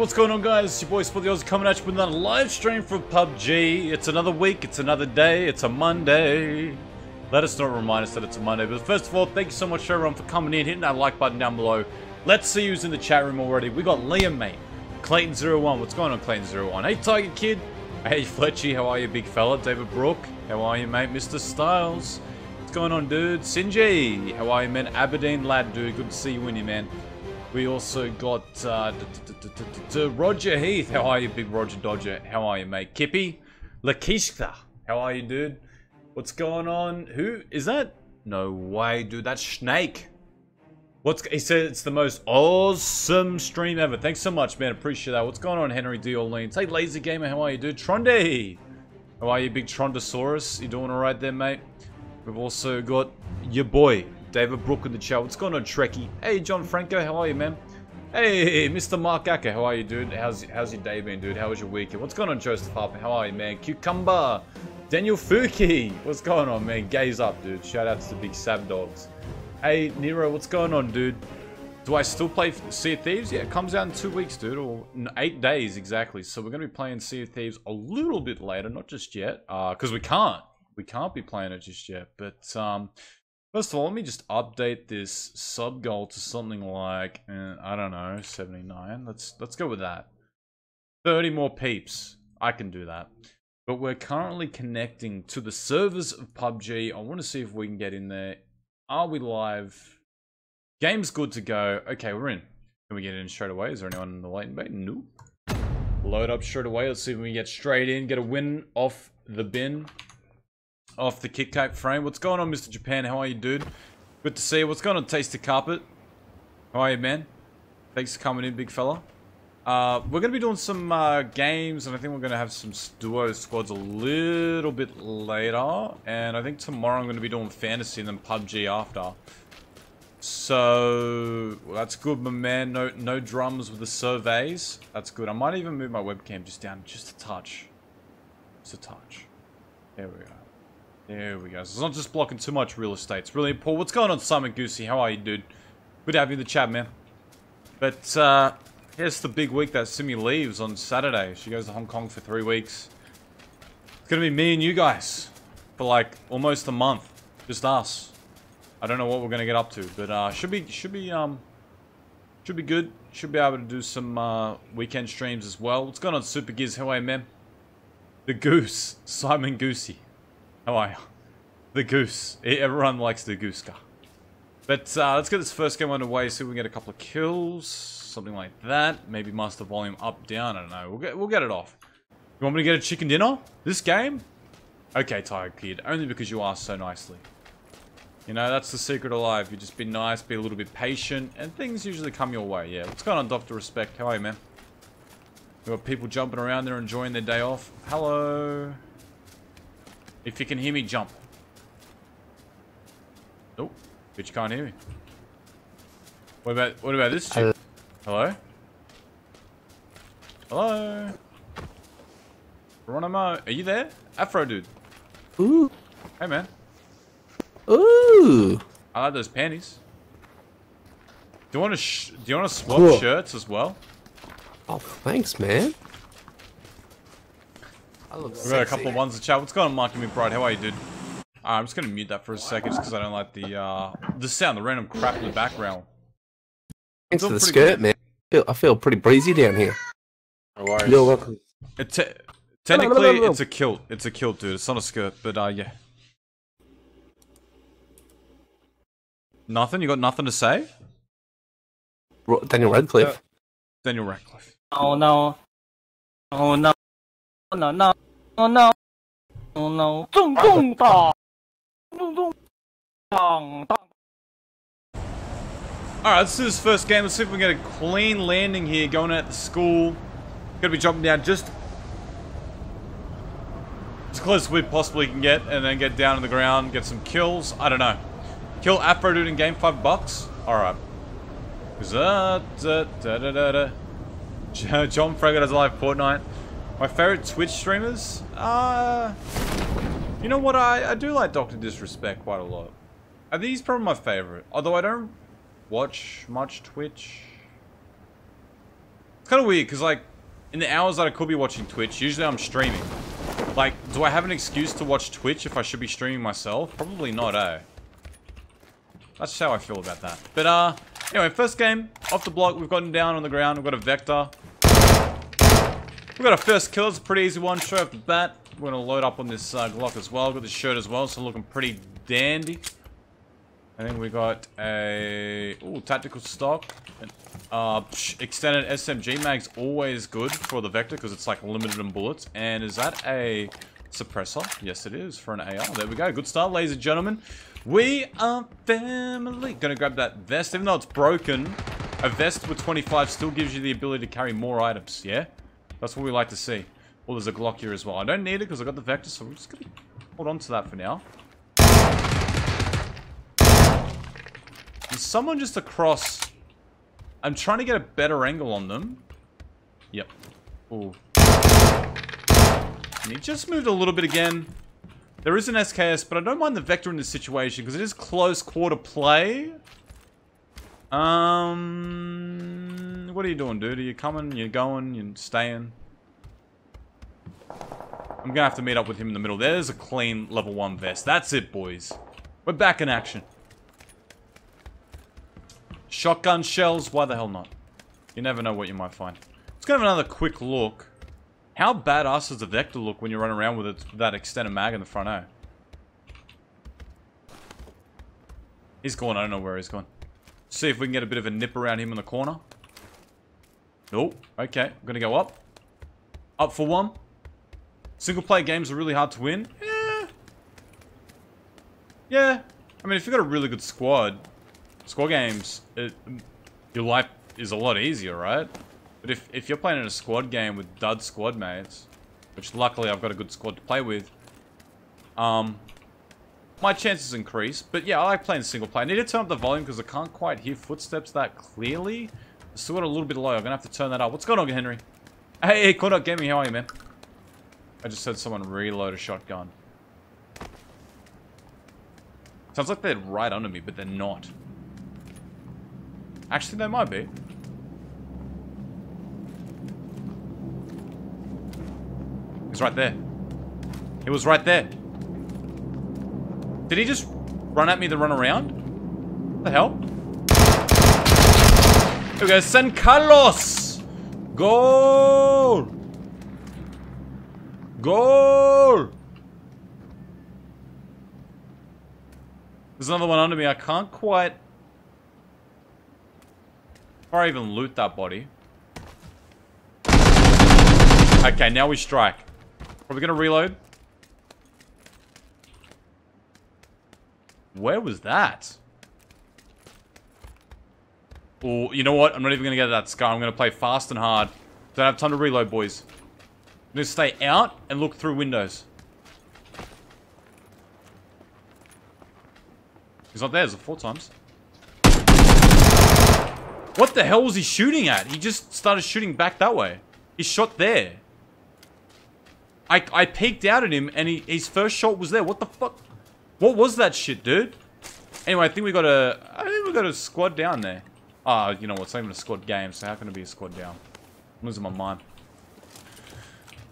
what's going on guys? It's your boy Spot the Oz coming at you with another live stream from PUBG. It's another week, it's another day, it's a Monday. Let us not remind us that it's a Monday. But first of all, thank you so much everyone for coming in, hitting that like button down below. Let's see who's in the chat room already. We got Liam, mate. Clayton01. What's going on, Clayton01? Hey, Tiger Kid. Hey, Fletchy. How are you, big fella? David Brook. How are you, mate? Mr. Styles. What's going on, dude? Sinji. How are you, man? Aberdeen lad, dude. Good to see you in here, man. We also got uh, Roger Heath. How are you, big Roger Dodger? How are you, mate? Kippy. Lakishka. How are you, dude? What's going on? Who is that? No way, dude. That's Snake. What's he said it's the most awesome stream ever. Thanks so much, man. Appreciate that. What's going on, Henry D. Orleans? Hey, Lazy Gamer, how are you, dude? Tronde. How are you, big Trondosaurus? You doing alright there, mate? We've also got your boy, David Brook in the chat. What's going on, Trekkie? Hey, John Franco, how are you, man? Hey, Mr. Mark Acker, how are you, dude? How's how's your day been, dude? How was your weekend? What's going on, Joseph Harper? How are you, man? Cucumber, Daniel Fuki. What's going on, man? Gaze up, dude. Shout out to the big Sab Dogs. Hey, Nero, what's going on, dude? Do I still play Sea of Thieves? Yeah, it comes out in two weeks, dude, or eight days exactly. So we're going to be playing Sea of Thieves a little bit later, not just yet, because uh, we can't. We can't be playing it just yet, but um, First of all, let me just update this sub goal to something like, uh, I don't know, 79. Let's let's go with that. 30 more peeps. I can do that. But we're currently connecting to the servers of PUBG. I want to see if we can get in there. Are we live? Game's good to go. Okay, we're in. Can we get in straight away? Is there anyone in the waiting bay? Nope. Load up straight away. Let's see if we can get straight in. Get a win off the bin off the kick cape frame. What's going on, Mr. Japan? How are you, dude? Good to see you. What's going on, Taste the Carpet? How are you, man? Thanks for coming in, big fella. Uh, we're going to be doing some uh, games, and I think we're going to have some duo squads a little bit later. And I think tomorrow I'm going to be doing fantasy and then PUBG after. So, well, that's good, my man. No, no drums with the surveys. That's good. I might even move my webcam just down just a touch. Just a touch. There we go. There we go. So it's not just blocking too much real estate. It's really important. What's going on, Simon Goosey? How are you, dude? Good to have you in the chat, man. But, uh, here's the big week that Simi leaves on Saturday. She goes to Hong Kong for three weeks. It's gonna be me and you guys for, like, almost a month. Just us. I don't know what we're gonna get up to, but, uh, should be, should be, um, should be good. Should be able to do some, uh, weekend streams as well. What's going on, Super Giz? How are you, man? The Goose. Simon Goosey. How are you? The goose. Everyone likes the goose car. But uh, let's get this first game underway, see if we can get a couple of kills. Something like that. Maybe master volume up, down, I don't know. We'll get, we'll get it off. You want me to get a chicken dinner? This game? Okay, Tiger Kid. Only because you asked so nicely. You know, that's the secret of life. You just be nice, be a little bit patient, and things usually come your way. Yeah, what's going on, Dr. Respect? How are you, man? We got people jumping around there enjoying their day off. Hello. If you can hear me, jump. Oh, but you can't hear me. What about what about this chick? Hello? Hello? Geronimo, are you there? Afro dude. Ooh. Hey man. Ooh. I like those panties. Do you want to do you want to swap cool. shirts as well? Oh, thanks, man. I look We got a couple of ones to chat. What's going on, Marky McBride? How are you, dude? Uh, I'm just gonna mute that for a second, just because I don't like the uh, the sound, the random crap in the background. Thanks for the skirt, good. man. I feel, I feel pretty breezy down here. No worries. You're welcome. It te technically, it's a kilt. It's a kilt, dude. It's not a skirt, but uh, yeah. Nothing? You got nothing to say? Daniel Radcliffe. Daniel Radcliffe. Oh no. Oh no Oh no no oh no oh no 重重打重重当当 Alright, let's do this first game. Let's see if we can get a clean landing here going at the school. Gotta be jumping down just as close as we possibly can get and then get down to the ground, get some kills. I don't know. Kill Afro Dude in game, five bucks? Alright. John Fraggle does a live Fortnite. My favorite Twitch streamers? Uh, you know what? I, I do like Dr. Disrespect quite a lot. Are these probably my favorite? Although I don't watch much Twitch. It's kind of weird, because, like, in the hours that I could be watching Twitch, usually I'm streaming. Like, do I have an excuse to watch Twitch if I should be streaming myself? Probably not, eh? That's how I feel about that. But, uh, anyway, first game, off the block, we've gotten down on the ground, we've got a Vector. We've got our first kill, it's a pretty easy one, straight off the bat. We're gonna load up on this uh, Glock as well, got the shirt as well, so looking pretty dandy. I think we got a, ooh, tactical stock. Uh, extended SMG mag's always good for the Vector, because it's like limited in bullets. And is that a suppressor? Yes, it is, for an AR. There we go, good start, ladies and gentlemen. We are family. Gonna grab that vest. Even though it's broken, a vest with 25 still gives you the ability to carry more items, yeah? That's what we like to see. Well, there's a Glock here as well. I don't need it because I got the Vector, so we're just gonna hold on to that for now. There's someone just across... I'm trying to get a better angle on them. Yep. Ooh. And he just moved a little bit again. There is an SKS, but I don't mind the Vector in this situation because it is close quarter play. Um, what are you doing, dude? Are you coming? You're going? You're staying? I'm gonna have to meet up with him in the middle. There's a clean level 1 vest. That's it, boys. We're back in action. Shotgun shells? Why the hell not? You never know what you might find. Let's go have another quick look. How badass does the Vector look when you run around with it, that extended mag in the front, eh? He's gone. I don't know where he's gone. See if we can get a bit of a nip around him in the corner. Nope. Okay. I'm going to go up. Up for one. Single player games are really hard to win. Yeah. Yeah. I mean, if you've got a really good squad, squad games, it, your life is a lot easier, right? But if, if you're playing in a squad game with dud squad mates, which luckily I've got a good squad to play with, um, my chances increase. But yeah, I like playing single player. I need to turn up the volume because I can't quite hear footsteps that clearly. Still got a little bit low. I'm going to have to turn that up. What's going on, Henry? Hey, Cornut Gaming, how are you, man? I just heard someone reload a shotgun. Sounds like they're right under me, but they're not. Actually, they might be. He's right there. He was right there. Did he just run at me to run around? What the hell? Here we San Carlos! Goal! Goal! There's another one under me. I can't quite... Or even loot that body. Okay, now we strike. Are we gonna reload? Where was that? You know what? I'm not even gonna get that scar. I'm gonna play fast and hard. Don't have time to reload, boys. I'm gonna stay out and look through windows. He's not there. There's four times. What the hell was he shooting at? He just started shooting back that way. He shot there. I, I peeked out at him and he, his first shot was there. What the fuck? What was that shit, dude? Anyway, I think we got a... I think we got a squad down there. Ah, oh, you know what? It's not even a squad game, so how can it be a squad down? I'm losing my mind.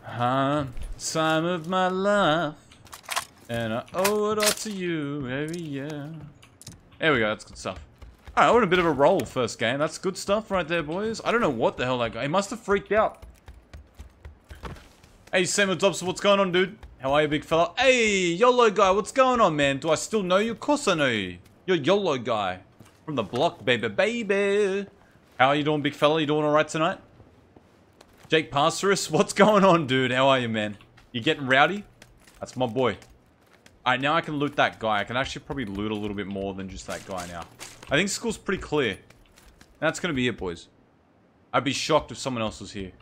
Huh? Time of my life. And I owe it all to you every year. There we go, that's good stuff. Alright, we're in a bit of a roll first game. That's good stuff right there, boys. I don't know what the hell that guy... He must have freaked out. Hey, Samuel Dobson, what's going on, dude? How are you, big fella? Hey, YOLO guy, what's going on, man? Do I still know you? Of course I know you. You're YOLO guy. From the block, baby, baby. How are you doing, big fella? You doing alright tonight? Jake Pastorus, what's going on, dude? How are you, man? You getting rowdy? That's my boy. Alright, now I can loot that guy. I can actually probably loot a little bit more than just that guy now. I think school's pretty clear. That's gonna be it, boys. I'd be shocked if someone else was here.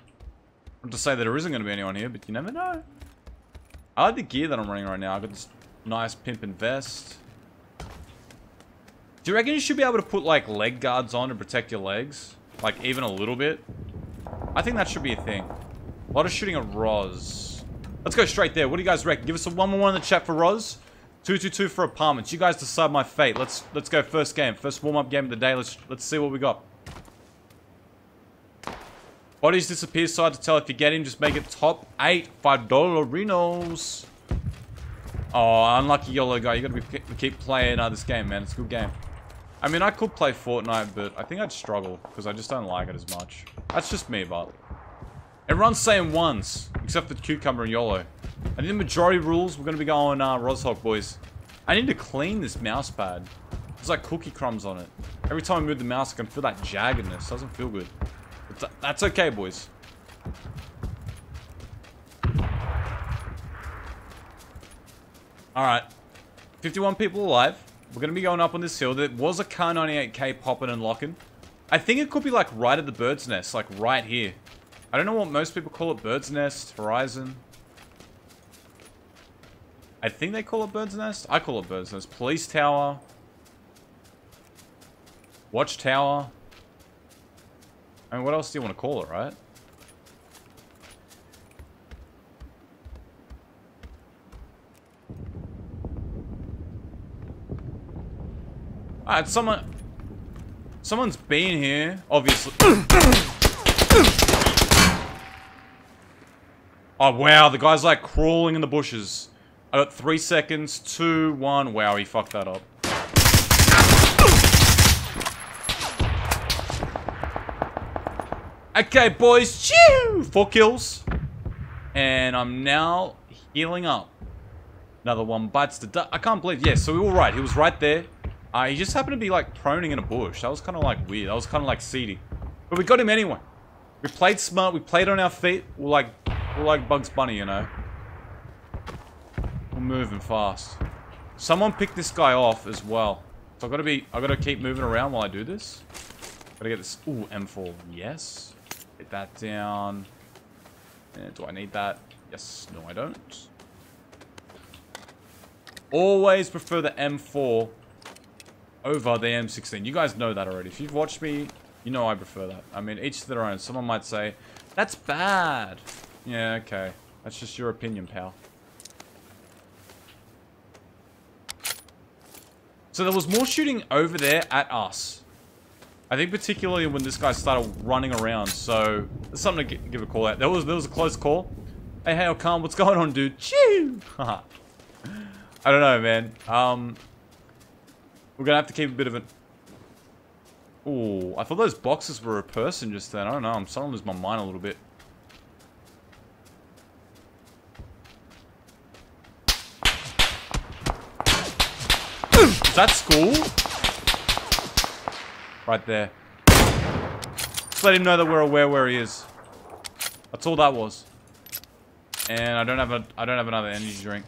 Not to say that there isn't going to be anyone here, but you never know. I like the gear that I'm running right now. I've got this nice pimpin' vest. Do you reckon you should be able to put, like, leg guards on to protect your legs? Like, even a little bit? I think that should be a thing. A lot of shooting at Roz. Let's go straight there. What do you guys reckon? Give us a one one in the chat for Roz. 222 for apartments. You guys decide my fate. Let's let's go first game. First warm-up game of the day. Let's let's see what we got. Bodies disappear, hard to tell if you get him. Just make it top eight, five dollar Renos. Oh, unlucky yellow guy. You gotta be, keep playing uh, this game, man. It's a good game. I mean, I could play Fortnite, but I think I'd struggle because I just don't like it as much. That's just me, but everyone's saying ones, except for Cucumber and YOLO. I think the majority rules, we're going to be going uh, Rozhok, boys. I need to clean this mouse pad. There's like cookie crumbs on it. Every time I move the mouse, I can feel that jaggedness. Doesn't feel good. But that's okay, boys. Alright. 51 people alive. We're going to be going up on this hill. There was a Kar98k popping and locking. I think it could be like right at the bird's nest, like right here. I don't know what most people call it, bird's nest, horizon. I think they call it bird's nest. I call it bird's nest. Police tower. Watchtower. I mean, what else do you want to call it, right? Alright, someone... Someone's been here, obviously. oh, wow, the guy's like crawling in the bushes. I got three seconds, two, one. Wow, he fucked that up. Okay, boys. Chew! Four kills. And I'm now healing up. Another one bites the dust. I can't believe. Yeah, so we were right. He was right there. Uh, he just happened to be like proning in a bush. That was kind of like weird. That was kind of like seedy. But we got him anyway. We played smart. We played on our feet. We're like, we're like Bugs Bunny, you know. We're moving fast. Someone picked this guy off as well. So I gotta be, I gotta keep moving around while I do this. Gotta get this. Ooh, M4. Yes. Get that down. Yeah, do I need that? Yes. No, I don't. Always prefer the M4 over the M16. You guys know that already. If you've watched me, you know I prefer that. I mean, each to their own. Someone might say, that's bad. Yeah, okay. That's just your opinion, pal. So there was more shooting over there at us. I think particularly when this guy started running around, so there's something to give a call out. There was there was a close call. Hey, hey, Okam, what's going on, dude? Chew! I don't know, man. Um, we're gonna have to keep a bit of an... Ooh, I thought those boxes were a person just then. I don't know, I'm starting to lose my mind a little bit. Is that school? Right there. Just let him know that we're aware where he is. That's all that was. And I don't have a I don't have another energy drink.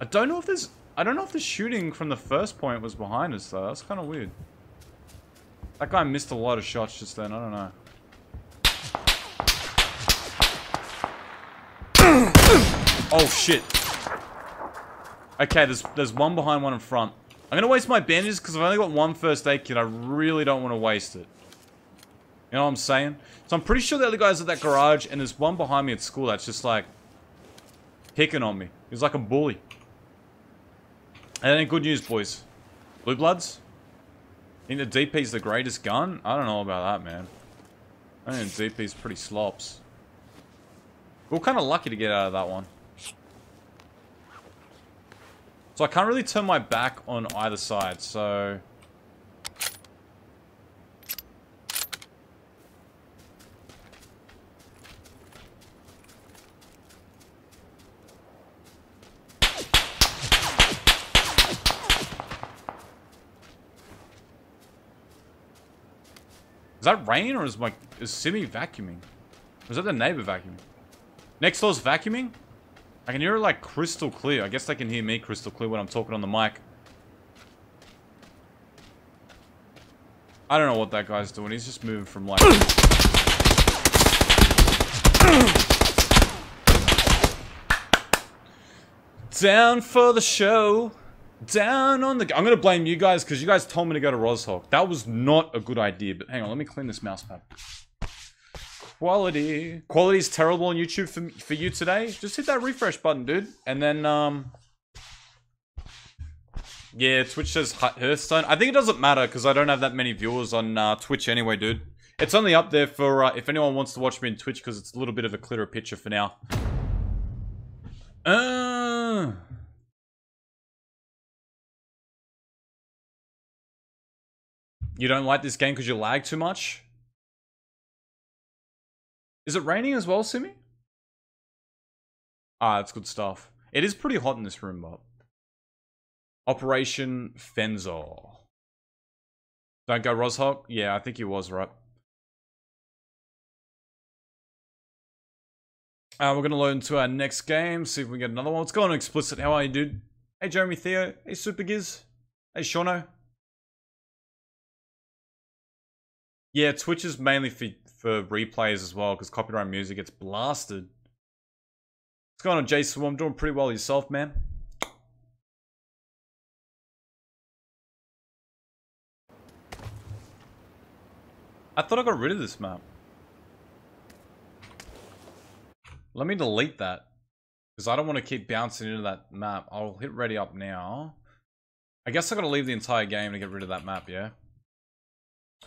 I don't know if there's I don't know if the shooting from the first point was behind us though. That's kind of weird. That guy missed a lot of shots just then. I don't know. oh shit. Okay, there's there's one behind, one in front. I'm gonna waste my bandages because I've only got one first aid kit. I really don't want to waste it. You know what I'm saying? So I'm pretty sure the other guy's at that garage, and there's one behind me at school that's just like picking on me. He's like a bully. And then good news, boys. Blue Bloods? Think the DP's the greatest gun? I don't know about that, man. I think the DP's pretty slops. We are kind of lucky to get out of that one. So I can't really turn my back on either side, so... that rain or is my is Simi vacuuming? Or is that the neighbor vacuuming? Next door's vacuuming? I can hear it like crystal clear. I guess they can hear me crystal clear when I'm talking on the mic. I don't know what that guy's doing. He's just moving from like... Down for the show. Down on the... I'm going to blame you guys because you guys told me to go to Rozhok. That was not a good idea. But hang on, let me clean this mouse pad. Quality. Quality is terrible on YouTube for, for you today. Just hit that refresh button, dude. And then, um... Yeah, Twitch says Hearthstone. I think it doesn't matter because I don't have that many viewers on uh, Twitch anyway, dude. It's only up there for uh, if anyone wants to watch me on Twitch because it's a little bit of a clearer picture for now. Uh... You don't like this game because you lag too much? Is it raining as well, Simi? Ah, that's good stuff. It is pretty hot in this room, but... Operation Fenzor. Don't go Rozhok? Yeah, I think he was right. Uh, we're going to load into our next game, see if we get another one. Let's go on explicit. How are you, dude? Hey, Jeremy Theo. Hey, Super Giz. Hey, Shauno. Yeah, Twitch is mainly for, for replays as well, because copyright music gets blasted. What's going on, Jason? I'm doing pretty well yourself, man. I thought I got rid of this map. Let me delete that. Because I don't want to keep bouncing into that map. I'll hit ready up now. I guess I gotta leave the entire game to get rid of that map, yeah?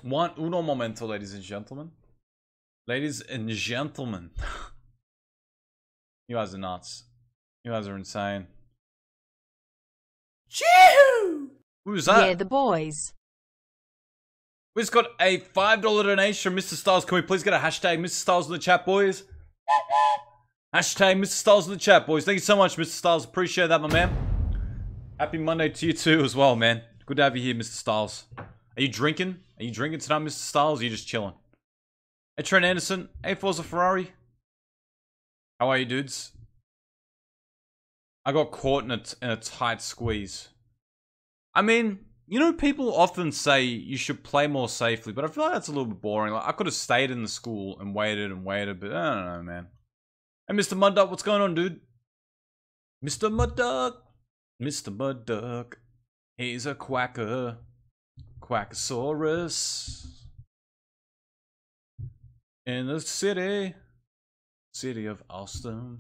One uno momento, ladies and gentlemen. Ladies and gentlemen. you guys are nuts. You guys are insane. Choo! Who's that? Yeah, the boys. We just got a $5 donation from Mr. Styles. Can we please get a hashtag Mr. Styles in the chat, boys? Hashtag Mr. Styles in the chat, boys. Thank you so much, Mr. Styles. Appreciate that, my man. Happy Monday to you too as well, man. Good to have you here, Mr. Styles. Are you drinking? Are you drinking tonight, Mr. Styles? Are you just chilling? Hey, Trent Anderson. Hey, Forza Ferrari. How are you, dudes? I got caught in a, in a tight squeeze. I mean, you know, people often say you should play more safely, but I feel like that's a little bit boring. Like, I could have stayed in the school and waited and waited, but I don't know, man. Hey, Mr. Mud Duck, what's going on, dude? Mr. Mud Duck. Mr. Mud Duck. He's a quacker. Quackosaurus. In the city. City of Austin.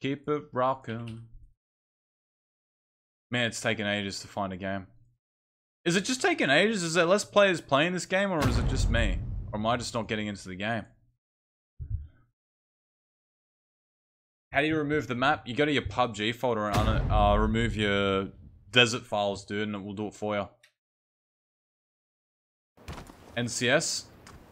Keep it rocking. Man, it's taken ages to find a game. Is it just taking ages? Is there less players playing this game, or is it just me? Or am I just not getting into the game? How do you remove the map? You go to your PUBG folder and uh, remove your desert files, dude, and it will do it for you. NCS?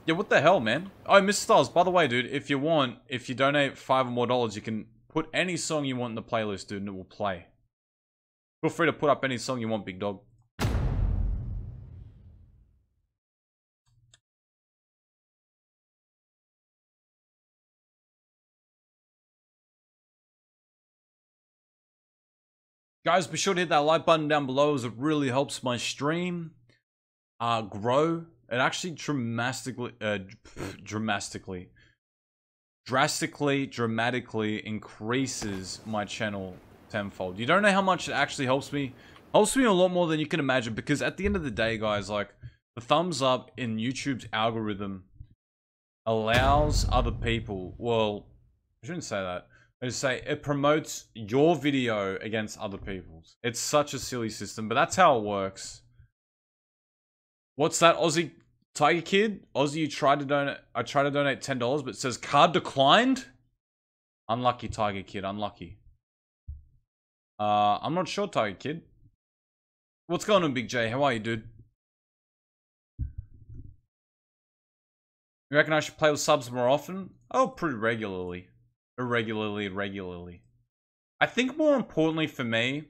Yeah, what the hell, man? Oh, Mr. Styles, by the way, dude, if you want, if you donate five or more dollars, you can put any song you want in the playlist, dude, and it will play. Feel free to put up any song you want, big dog. Guys, be sure to hit that like button down below as it really helps my stream uh, grow. It actually dramatically, uh, dramatically, drastically, dramatically increases my channel tenfold. You don't know how much it actually helps me. Helps me a lot more than you can imagine because at the end of the day, guys, like the thumbs up in YouTube's algorithm allows other people, well, I shouldn't say that. I just say it promotes your video against other people's. It's such a silly system, but that's how it works. What's that Aussie Tiger Kid? Aussie, you tried to donate. I tried to donate ten dollars, but says card declined. Unlucky Tiger Kid. Unlucky. Uh, I'm not sure, Tiger Kid. What's going on, Big J? How are you, dude? You reckon I should play with subs more often? Oh, pretty regularly irregularly, regularly. I think more importantly for me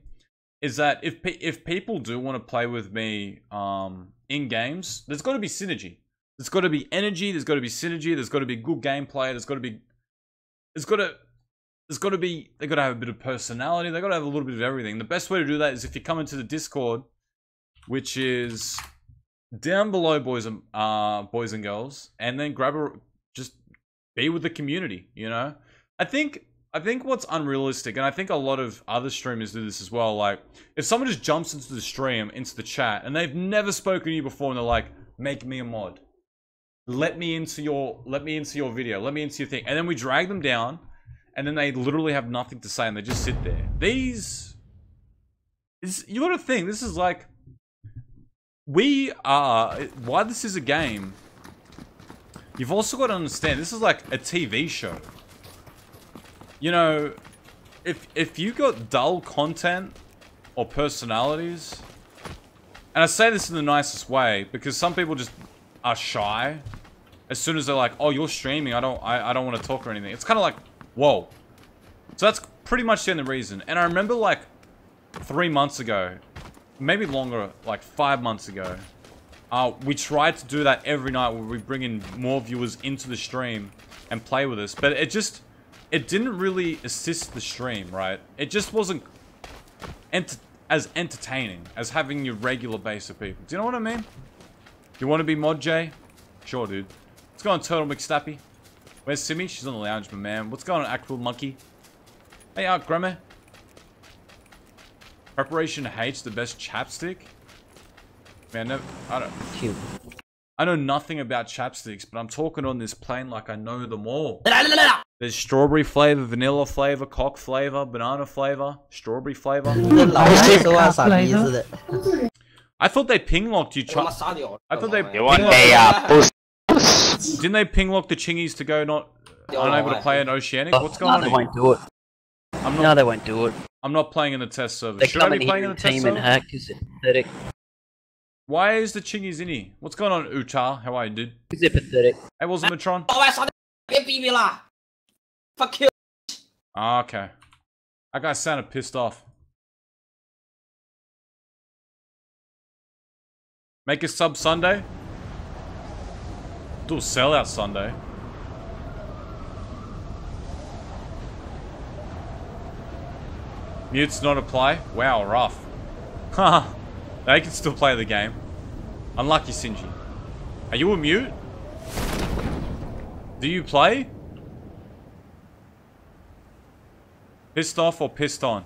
is that if if people do want to play with me um, in games, there's got to be synergy. There's got to be energy. There's got to be synergy. There's got to be good gameplay. There's got to be there's got to there's got to be they got to have a bit of personality. They got to have a little bit of everything. The best way to do that is if you come into the Discord, which is down below, boys and uh, boys and girls, and then grab a just be with the community. You know, I think I think what's unrealistic, and I think a lot of other streamers do this as well, like, if someone just jumps into the stream, into the chat, and they've never spoken to you before, and they're like, make me a mod. Let me into your, let me into your video, let me into your thing. And then we drag them down, and then they literally have nothing to say, and they just sit there. These, is, you gotta think, this is like, we are, why this is a game, You've also got to understand, this is like a TV show. You know, if if you got dull content or personalities, and I say this in the nicest way because some people just are shy. As soon as they're like, "Oh, you're streaming," I don't, I, I don't want to talk or anything. It's kind of like, whoa. So that's pretty much the only reason. And I remember like three months ago, maybe longer, like five months ago, uh, we tried to do that every night where we bring in more viewers into the stream and play with us. But it just, it didn't really assist the stream, right? It just wasn't ent as entertaining as having your regular base of people. Do you know what I mean? You want to be Mod J? Sure, dude. What's going on, Turtle McStappy? Where's Simi? She's on the lounge, my man. What's going on, Actual Monkey? Hey, Art Grammar. Preparation H, the best chapstick? Man, no, I don't. Cute. I know nothing about chapsticks, but I'm talking on this plane like I know them all. There's strawberry flavor, vanilla flavor, cock flavor, banana flavor, strawberry flavor. I thought they ping locked you. I thought they. You want uh, Didn't they ping lock the chingies to go not unable to play in oceanic? Oh, What's going on? They won't do it. I'm not, no, they won't do it. I'm not playing in the test server. They Should I be playing in the test server? And hack. It's pathetic. Why is the chingy in? What's going on, Utar? How are you, dude? He's pathetic? Hey, what's up, Matron? Oh, I saw the Fuck you. Ah, okay. That guy sounded pissed off. Make a sub Sunday? Do a sellout Sunday. Mutes not apply? Wow, rough. Haha. they can still play the game. Unlucky Sinji. Are you a mute? Do you play? Pissed off or pissed on?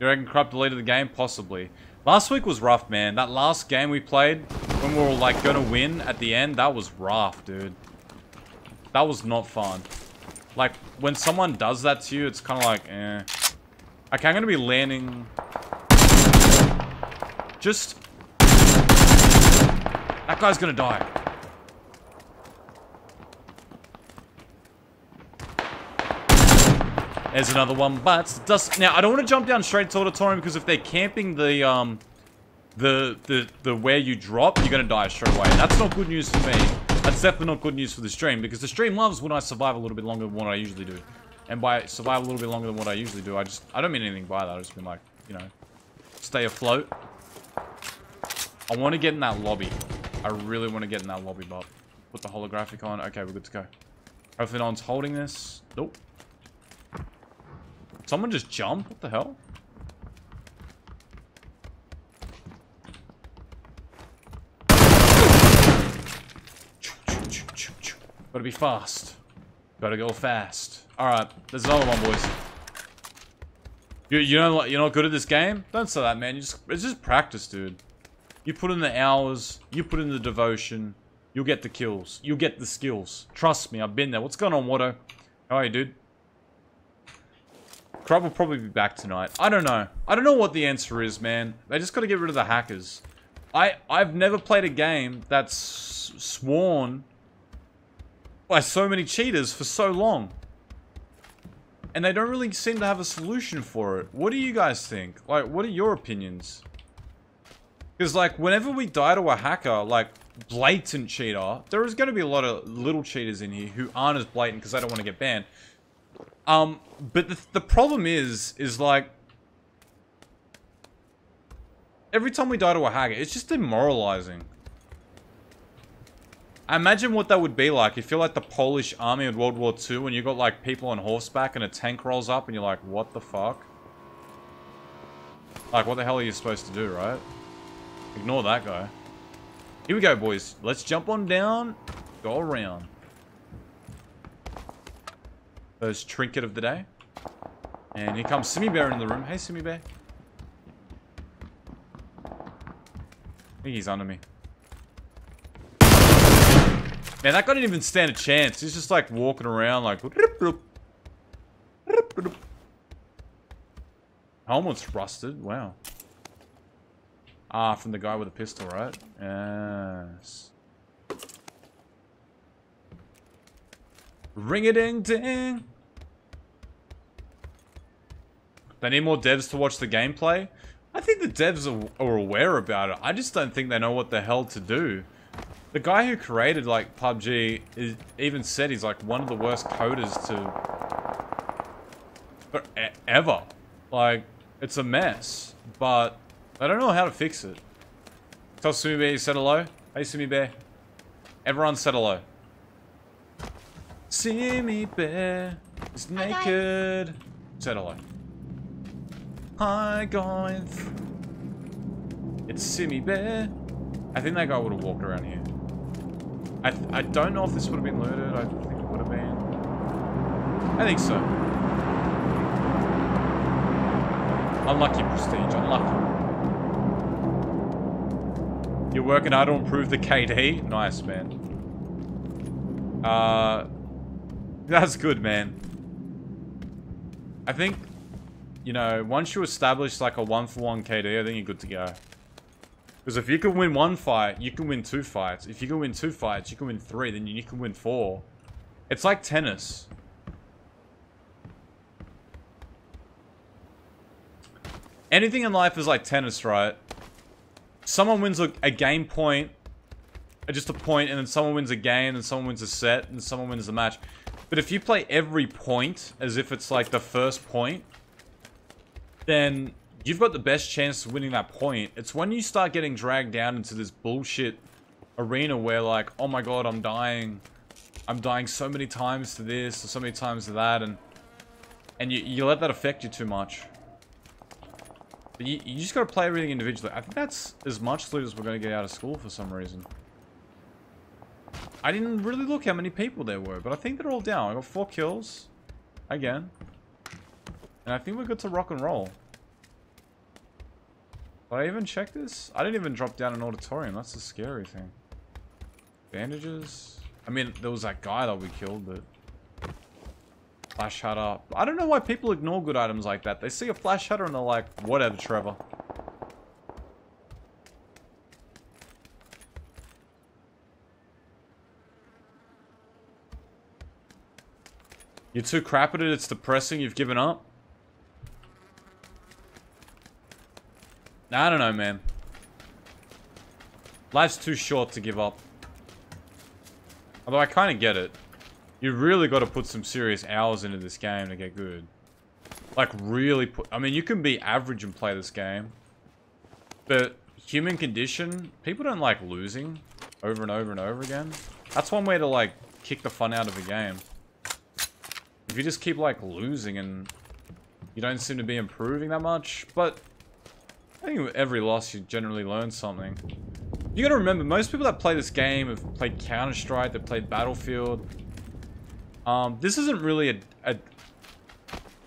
You reckon Corrupt deleted the game? Possibly. Last week was rough, man. That last game we played, when we were like gonna win at the end, that was rough, dude. That was not fun. Like, when someone does that to you, it's kind of like, eh. Okay, I'm gonna be landing... Just... That guy's gonna die. There's another one, but dust. Now I don't want to jump down straight to auditorium because if they're camping the um, the the the where you drop, you're gonna die straight away. That's not good news for me. That's definitely not good news for the stream because the stream loves when I survive a little bit longer than what I usually do. And by survive a little bit longer than what I usually do, I just I don't mean anything by that. I just mean like you know, stay afloat. I want to get in that lobby. I really want to get in that lobby, but put the holographic on. Okay, we're good to go. Hopefully no one's holding this. Nope. Someone just jump? What the hell? Gotta be fast. Gotta go fast. Alright, there's another one, boys. You, you know you're not good at this game? Don't say that, man. You just, it's just practice, dude. You put in the hours, you put in the devotion, you'll get the kills. You'll get the skills. Trust me, I've been there. What's going on, Watto? How are you, dude? Crab will probably be back tonight. I don't know. I don't know what the answer is, man. They just got to get rid of the hackers. I, I've never played a game that's sworn by so many cheaters for so long. And they don't really seem to have a solution for it. What do you guys think? Like, what are your opinions? Because, like, whenever we die to a hacker, like, blatant cheater, there is going to be a lot of little cheaters in here who aren't as blatant because they don't want to get banned. Um, but the, the problem is, is like, every time we die to a hacker, it's just demoralizing. I imagine what that would be like if you're like the Polish army in World War II and you got like people on horseback and a tank rolls up and you're like, what the fuck? Like, what the hell are you supposed to do, right? Ignore that guy. Here we go, boys. Let's jump on down, go around. First trinket of the day. And here comes Simi Bear in the room. Hey, Simi Bear. I think he's under me. Man, that guy didn't even stand a chance. He's just like walking around like... Helmet's rusted. Wow. Ah, from the guy with the pistol, right? Yes. Ring a ding ding. They need more devs to watch the gameplay. I think the devs are, are aware about it. I just don't think they know what the hell to do. The guy who created like PUBG is, even said he's like one of the worst coders to ever. Like it's a mess, but I don't know how to fix it. Tell Sumi Bear you said hello. Hey Sumi Bear. Everyone said hello. Simi Bear is naked. Said hello. Hi guys. It's Simi Bear. I think that guy would have walked around here. I, I don't know if this would have been looted. I think it would have been. I think so. Unlucky Prestige. Unlucky. You're working hard to improve the KD? Nice, man. Uh, that's good, man. I think, you know, once you establish like a one-for-one -one KD, I think you're good to go. Because if you can win one fight, you can win two fights. If you can win two fights, you can win three, then you can win four. It's like tennis. Anything in life is like tennis, right? Someone wins a, a game point, just a point, and then someone wins a game, and someone wins a set, and someone wins the match. But if you play every point as if it's like the first point, then you've got the best chance of winning that point. It's when you start getting dragged down into this bullshit arena where like, oh my god, I'm dying. I'm dying so many times to this or so many times to that and and you, you let that affect you too much. But you, you just gotta play everything individually. I think that's as much loot as we're gonna get out of school for some reason. I didn't really look how many people there were, but I think they're all down. I got four kills. Again. And I think we're good to rock and roll. Did I even check this? I didn't even drop down an auditorium. That's the scary thing. Bandages. I mean, there was that guy that we killed, but... Flash Hider. I don't know why people ignore good items like that. They see a Flash Hider and they're like, whatever, Trevor. You're too crap at it, it's depressing, you've given up? I don't know, man. Life's too short to give up. Although I kind of get it. You really got to put some serious hours into this game to get good. Like, really put... I mean, you can be average and play this game. But human condition, people don't like losing over and over and over again. That's one way to, like, kick the fun out of a game. If you just keep, like, losing and you don't seem to be improving that much. But I think with every loss you generally learn something. You gotta remember, most people that play this game have played Counter-Strike, they've played Battlefield. Um, this isn't really a, a...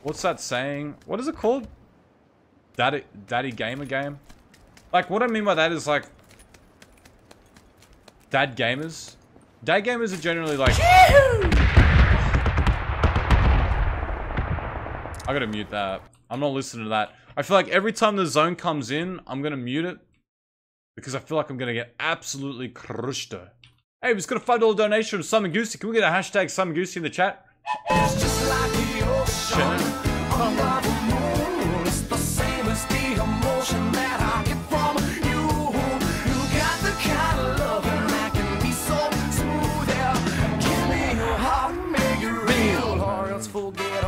What's that saying? What is it called? Daddy, daddy gamer game? Like, what I mean by that is like... Dad gamers? Dad gamers are generally like... I gotta mute that. I'm not listening to that. I feel like every time the zone comes in, I'm gonna mute it. Because I feel like I'm gonna get absolutely crushed. Hey, we just got a $5 donation from Simon Goosey. Can we get a hashtag Simon Goosey in the chat? It's just like the ocean.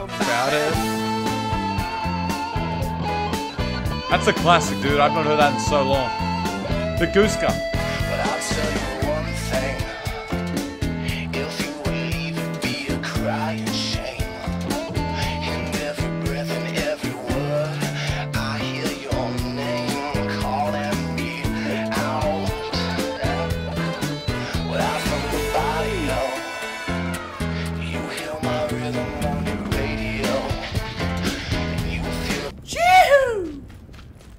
About it. That's a classic, dude. I've not heard that in so long. The Goose Gun.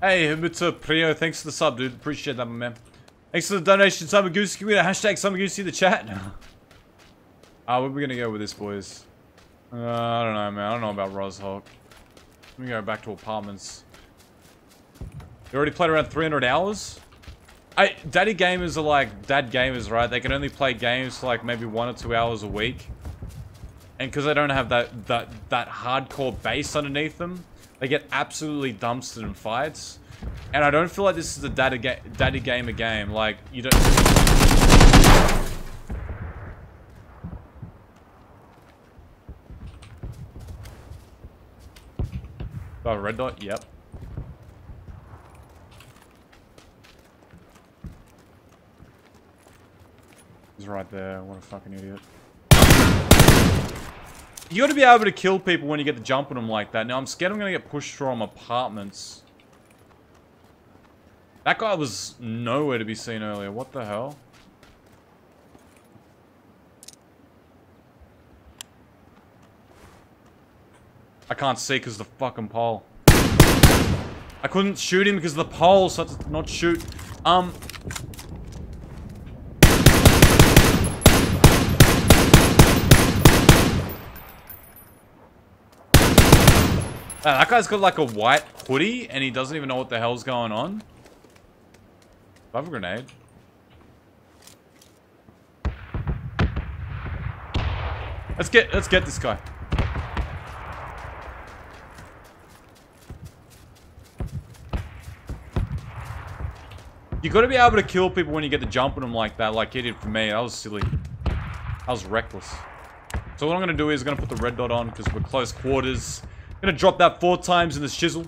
Hey, Himutsu Prio, thanks for the sub, dude. Appreciate that, my man. Thanks for the donation, Summer Goose. We get a hashtag Summer Goose in the chat? Ah, uh, where are we gonna go with this, boys? Uh, I don't know, man. I don't know about Rozhok. Let me go back to apartments. You already played around 300 hours? I, daddy gamers are like dad gamers, right? They can only play games for like maybe one or two hours a week. And because they don't have that, that, that hardcore base underneath them, they get absolutely dumpstered in fights. And I don't feel like this is a daddy, ga daddy gamer game. Like, you don't... Oh, red dot? Yep. He's right there. What a fucking idiot. You gotta be able to kill people when you get the jump on them like that. Now, I'm scared I'm gonna get pushed from apartments. That guy was nowhere to be seen earlier. What the hell? I can't see because the fucking pole. I couldn't shoot him because of the pole, so I had to not shoot. Um... Ah, that guy's got like a white hoodie and he doesn't even know what the hell's going on. I have a grenade. Let's get let's get this guy. You gotta be able to kill people when you get the jump on them like that, like he did for me. That was silly. That was reckless. So what I'm gonna do is I'm gonna put the red dot on because we're close quarters. Gonna drop that four times in the chisel.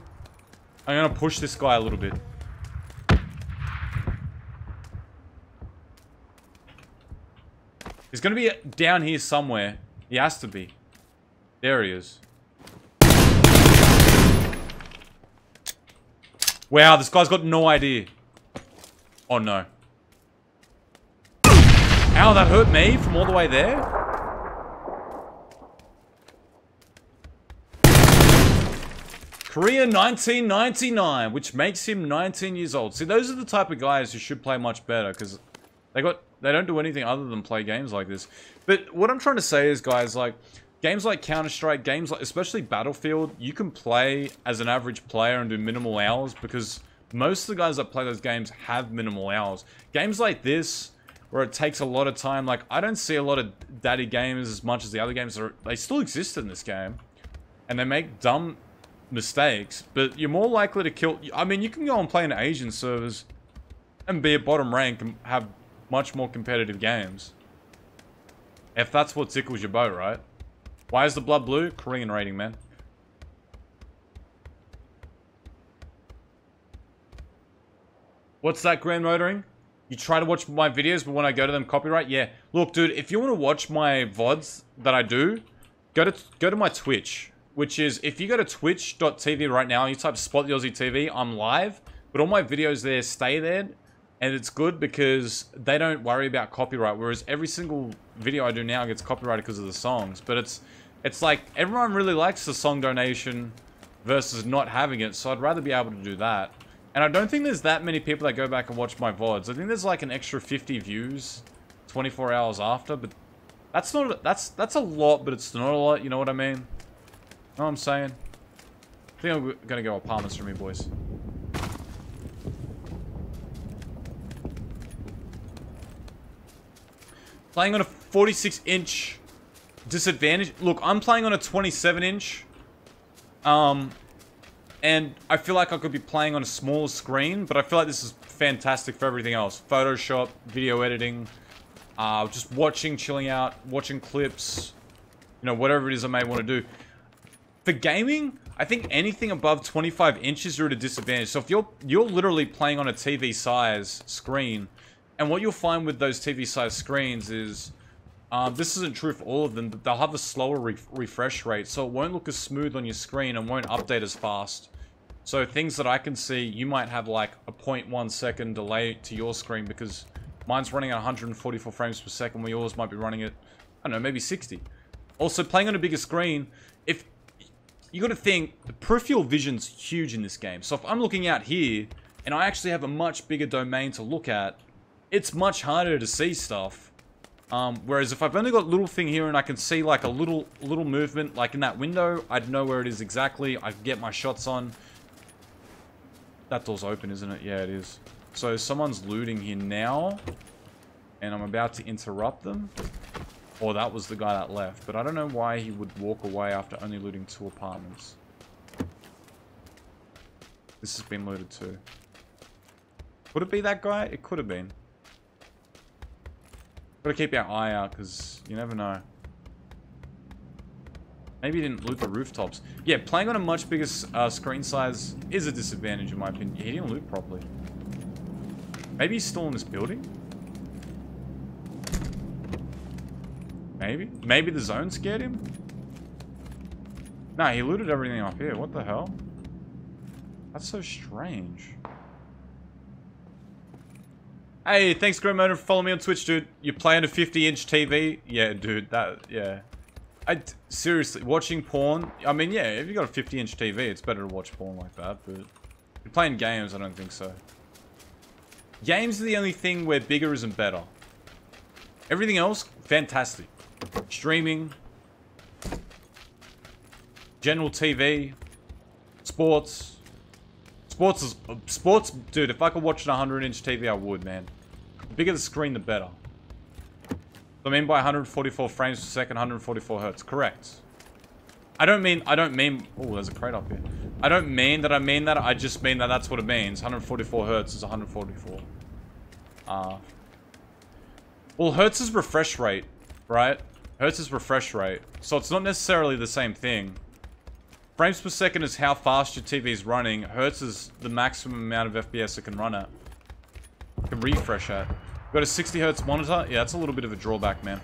I'm gonna push this guy a little bit. He's gonna be down here somewhere. He has to be. There he is. Wow, this guy's got no idea. Oh no. Ow, that hurt me from all the way there? Korea 1999, which makes him 19 years old. See, those are the type of guys who should play much better, because they got they don't do anything other than play games like this. But what I'm trying to say is, guys, like, games like Counter-Strike, games like, especially Battlefield, you can play as an average player and do minimal hours, because most of the guys that play those games have minimal hours. Games like this, where it takes a lot of time, like, I don't see a lot of daddy games as much as the other games. Are, they still exist in this game. And they make dumb mistakes, but you're more likely to kill... I mean, you can go and play in Asian servers and be at bottom rank and have much more competitive games. If that's what tickles your boat, right? Why is the blood blue? Korean rating, man. What's that grand motoring? You try to watch my videos, but when I go to them, copyright? Yeah. Look, dude, if you want to watch my VODs that I do, go to go to my Twitch, which is, if you go to twitch.tv right now, and you type Spot the Ozzie TV, I'm live, but all my videos there stay there, and it's good because they don't worry about copyright, whereas every single video I do now gets copyrighted because of the songs, but it's, it's like, everyone really likes the song donation versus not having it, so I'd rather be able to do that. And I don't think there's that many people that go back and watch my VODs. I think there's like an extra 50 views 24 hours after, but that's not, that's, that's a lot, but it's not a lot, you know what I mean? Know what I'm saying? I think I'm gonna go apartments for me, boys. Playing on a 46 inch disadvantage. Look, I'm playing on a 27 inch. Um, and I feel like I could be playing on a smaller screen, but I feel like this is fantastic for everything else. Photoshop, video editing, uh, just watching, chilling out, watching clips, you know, whatever it is I may want to do. For gaming, I think anything above 25 inches you're at a disadvantage. So if you're you're literally playing on a TV size screen, and what you'll find with those TV size screens is, um, this isn't true for all of them, but they'll have a slower re refresh rate, so it won't look as smooth on your screen and won't update as fast. So things that I can see, you might have like a 0.1 second delay to your screen because mine's running at 144 frames per second, where yours might be running at, I don't know, maybe 60. Also, playing on a bigger screen, you got to think, the peripheral vision's huge in this game. So if I'm looking out here, and I actually have a much bigger domain to look at, it's much harder to see stuff. Um, whereas if I've only got a little thing here and I can see like a little little movement, like in that window, I'd know where it is exactly. I can get my shots on. That door's open, isn't it? Yeah, it is. So someone's looting here now. And I'm about to interrupt them. Or that was the guy that left. But I don't know why he would walk away after only looting two apartments. This has been looted too. Could it be that guy? It could have been. Gotta keep our eye out, because you never know. Maybe he didn't loot the rooftops. Yeah, playing on a much bigger uh, screen size is a disadvantage in my opinion. He didn't loot properly. Maybe he's still in this building? Maybe? Maybe the zone scared him? Nah, he looted everything up here. What the hell? That's so strange. Hey, thanks, Grimoder, for following me on Twitch, dude. You're playing a 50-inch TV? Yeah, dude, that, yeah. I, seriously, watching porn, I mean, yeah, if you got a 50-inch TV, it's better to watch porn like that, but you're playing games, I don't think so. Games are the only thing where bigger isn't better. Everything else, fantastic. Streaming, general TV, sports. Sports is, sports, dude, if I could watch an 100-inch TV, I would, man. The bigger the screen, the better. I mean by 144 frames per second, 144 hertz. Correct. I don't mean, I don't mean, oh, there's a crate up here. I don't mean that I mean that, I just mean that that's what it means. 144 hertz is 144. Uh, well, hertz is refresh rate, right? Hertz is refresh rate. So it's not necessarily the same thing. Frames per second is how fast your TV is running. Hertz is the maximum amount of FPS it can run at. It can refresh at. Got a 60 hertz monitor? Yeah, that's a little bit of a drawback, man.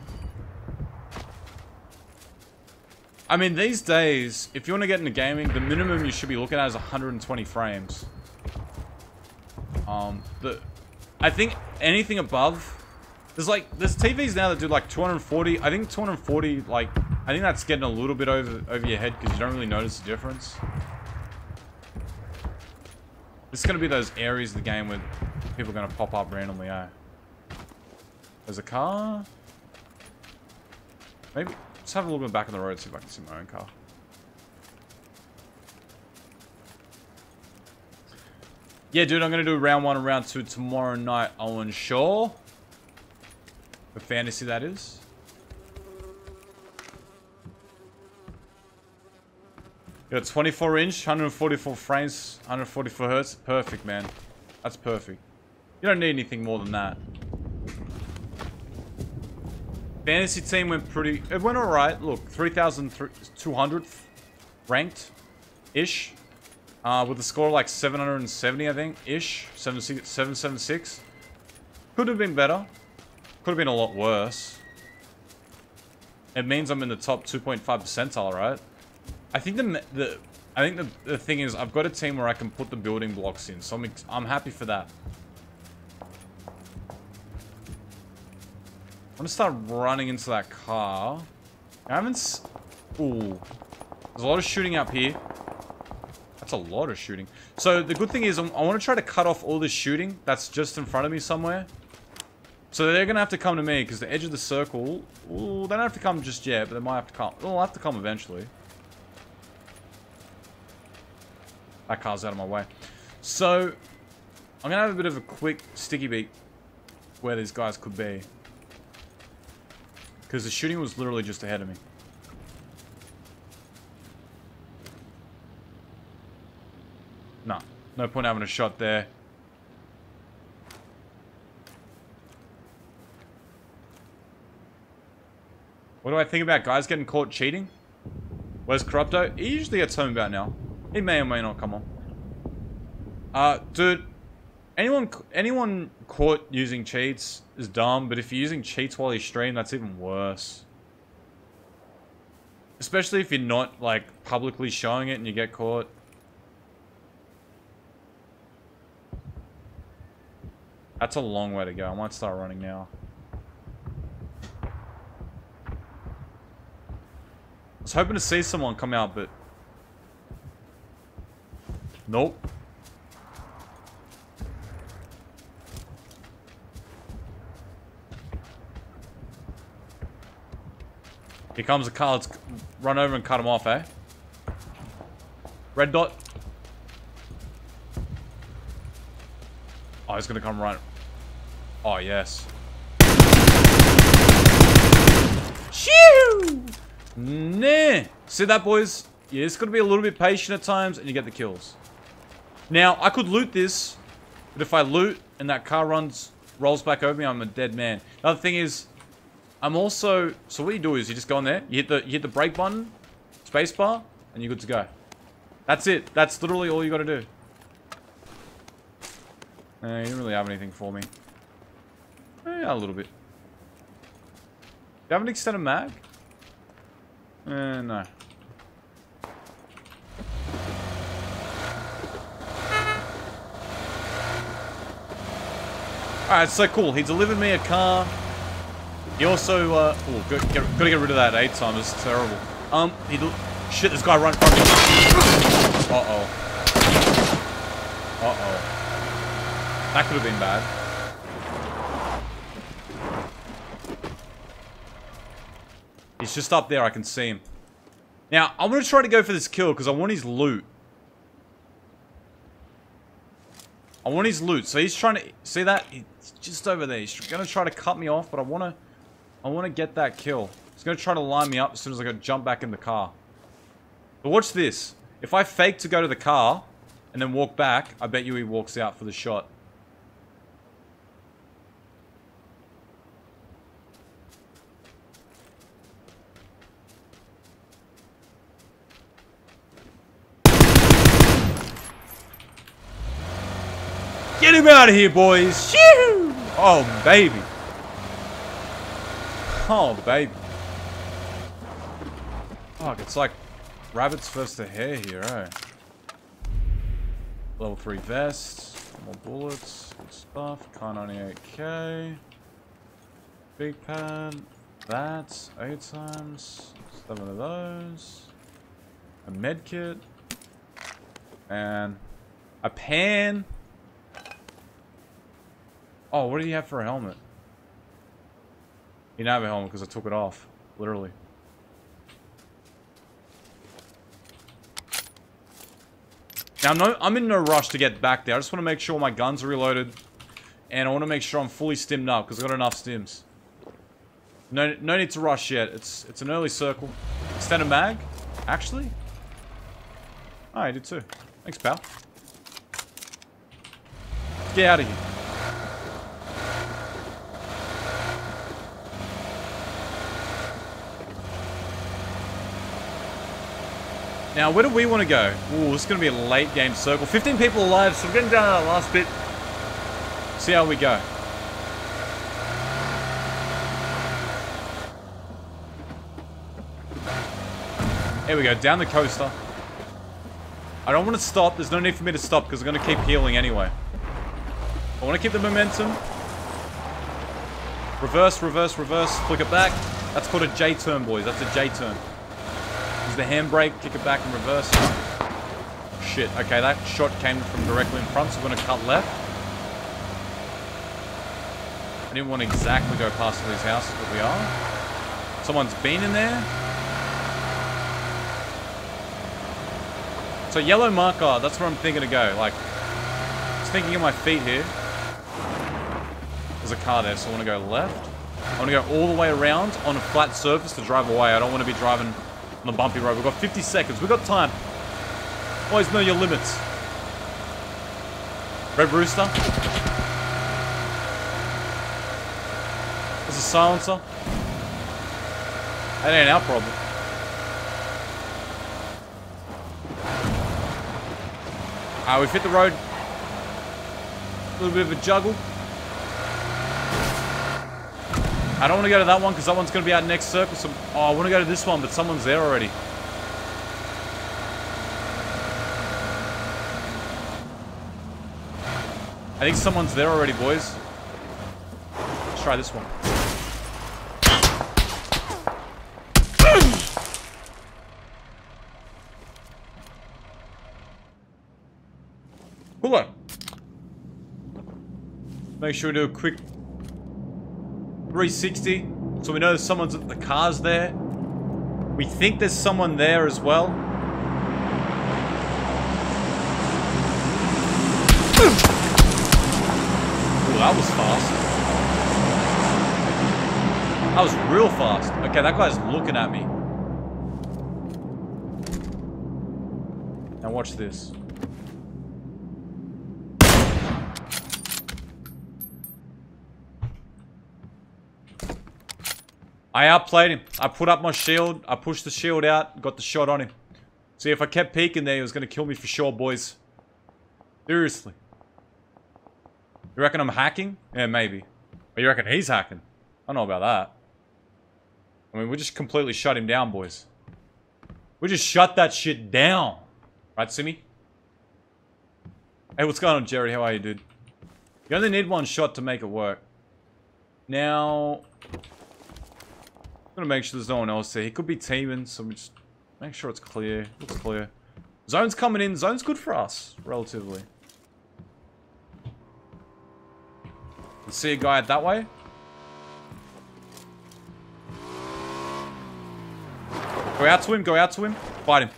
I mean, these days, if you want to get into gaming, the minimum you should be looking at is 120 frames. Um, the, I think anything above, there's like, there's TVs now that do like 240. I think 240, like, I think that's getting a little bit over over your head because you don't really notice the difference. It's going to be those areas of the game where people are going to pop up randomly, eh? There's a car. Maybe, let's have a at the back of the road, see if I can see my own car. Yeah, dude, I'm going to do round one and round two tomorrow night, Owen Shaw. Fantasy, that is. Got 24 inch, 144 frames, 144 hertz. Perfect, man. That's perfect. You don't need anything more than that. Fantasy team went pretty... It went alright. Look, 3,200 ranked-ish. Uh, with a score like 770, I think, ish. 776. Could have been better. Could have been a lot worse. It means I'm in the top 2.5 percentile, right? I think the the I think the, the thing is I've got a team where I can put the building blocks in, so I'm I'm happy for that. I'm gonna start running into that car. I haven't... Ooh. There's a lot of shooting up here. That's a lot of shooting. So the good thing is i want to try to cut off all this shooting that's just in front of me somewhere. So they're going to have to come to me because the edge of the circle... Ooh, they don't have to come just yet, but they might have to come. They'll have to come eventually. That car's out of my way. So, I'm going to have a bit of a quick sticky beat where these guys could be. Because the shooting was literally just ahead of me. Nah, no point having a shot there. What do I think about guys getting caught cheating? Where's Corrupto? He usually gets home about now. He may or may not come on. Uh, dude, anyone anyone caught using cheats is dumb, but if you're using cheats while you stream, that's even worse. Especially if you're not, like, publicly showing it and you get caught. That's a long way to go. I might start running now. Was hoping to see someone come out, but... Nope. Here comes a car. Let's run over and cut him off, eh? Red dot. Oh, he's gonna come right. Oh, yes. Nah. See that, boys? You just gotta be a little bit patient at times, and you get the kills. Now, I could loot this, but if I loot and that car runs, rolls back over me, I'm a dead man. Another thing is, I'm also... So what you do is you just go in there, you hit the, you hit the brake button, spacebar, and you're good to go. That's it. That's literally all you gotta do. Uh, you didn't really have anything for me. Eh, yeah, a little bit. Do you have an extended mag? Uh, no. Alright, so cool. He delivered me a car. He also, uh, oh, got, get, gotta get rid of that eight time. It's terrible. Um, he, shit, this guy run from me. Uh-oh. Uh-oh. That could have been bad. He's just up there, I can see him. Now, I'm gonna try to go for this kill, because I want his loot. I want his loot. So he's trying to... See that? He's just over there. He's going to try to cut me off, but I want to... I want to get that kill. He's going to try to line me up as soon as I go jump back in the car. But watch this. If I fake to go to the car and then walk back, I bet you he walks out for the shot. Get him out of here, boys! Shoo! Oh, baby. Oh, baby. Fuck, it's like rabbit's first to hair here, eh? Level 3 vest, more bullets, good stuff, Kar 98k, big pad, that, 8 times, 7 of those, a med kit, and a pan. Oh, what do you have for a helmet? You didn't have a helmet because I took it off. Literally. Now, no, I'm in no rush to get back there. I just want to make sure my guns are reloaded. And I want to make sure I'm fully stimmed up because I've got enough stims. No, no need to rush yet. It's it's an early circle. Extended mag? Actually? Oh, I did too. Thanks, pal. Get out of here. Now, where do we want to go? Ooh, this is going to be a late game circle. 15 people alive, so we're getting down uh, to that last bit. See how we go. Here we go, down the coaster. I don't want to stop. There's no need for me to stop because I'm going to keep healing anyway. I want to keep the momentum. Reverse, reverse, reverse. Flick it back. That's called a J-turn, boys. That's a J-turn. The handbrake, kick it back and reverse. Shit, okay, that shot came from directly in front, so we're gonna cut left. I didn't want to exactly go past all these houses, but we are. Someone's been in there. So yellow marker, oh, that's where I'm thinking to go. Like, just thinking of my feet here. There's a car there, so I want to go left. I want to go all the way around on a flat surface to drive away. I don't want to be driving on the bumpy road. We've got 50 seconds. We've got time. Always know your limits. Red Rooster. There's a silencer. That ain't our problem. Ah, we've hit the road. A little bit of a juggle. I don't want to go to that one because that one's going to be our next circle. So, oh, I want to go to this one, but someone's there already. I think someone's there already, boys. Let's try this one. Hold on. Make sure we do a quick 360. So we know someone's at the car's there. We think there's someone there as well. Oh, that was fast. That was real fast. Okay, that guy's looking at me. Now watch this. I outplayed him. I put up my shield. I pushed the shield out. Got the shot on him. See, if I kept peeking there, he was going to kill me for sure, boys. Seriously. You reckon I'm hacking? Yeah, maybe. But you reckon he's hacking? I don't know about that. I mean, we just completely shut him down, boys. We just shut that shit down. Right, Simi? Hey, what's going on, Jerry? How are you, dude? You only need one shot to make it work. Now... Gonna make sure there's no one else there. He could be teaming, so we just make sure it's clear. Looks clear. Zone's coming in. Zone's good for us, relatively. Let's see a guy that way. Go out to him, go out to him. Fight him.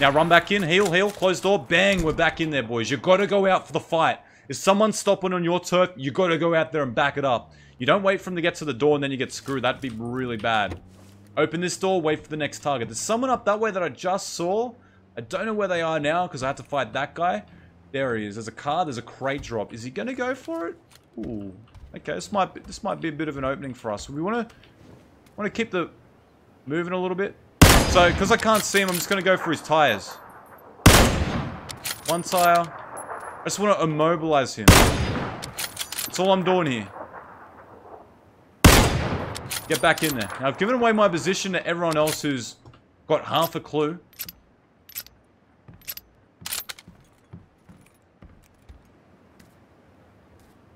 Now run back in, heal, heal, close door, bang, we're back in there, boys. You gotta go out for the fight. If someone's stopping on your turf, you gotta go out there and back it up. You don't wait for them to get to the door and then you get screwed. That'd be really bad. Open this door, wait for the next target. There's someone up that way that I just saw. I don't know where they are now because I had to fight that guy. There he is. There's a car. There's a crate drop. Is he going to go for it? Ooh. Okay, this might be, this might be a bit of an opening for us. We want to want to keep the moving a little bit. So, because I can't see him, I'm just going to go for his tires. One tire. I just want to immobilize him. That's all I'm doing here. Get back in there. Now, I've given away my position to everyone else who's got half a clue.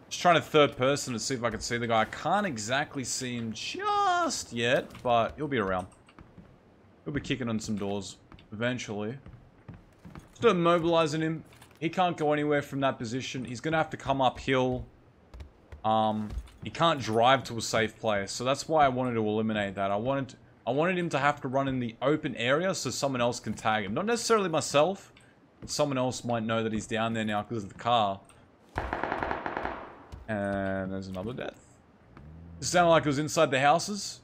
Just trying to third person to see if I can see the guy. I can't exactly see him just yet, but he'll be around. He'll be kicking on some doors eventually. Just mobilizing him. He can't go anywhere from that position. He's going to have to come uphill. Um, he can't drive to a safe place, so that's why I wanted to eliminate that. I wanted I wanted him to have to run in the open area so someone else can tag him. Not necessarily myself, but someone else might know that he's down there now because of the car. And there's another death. It sounded like it was inside the houses.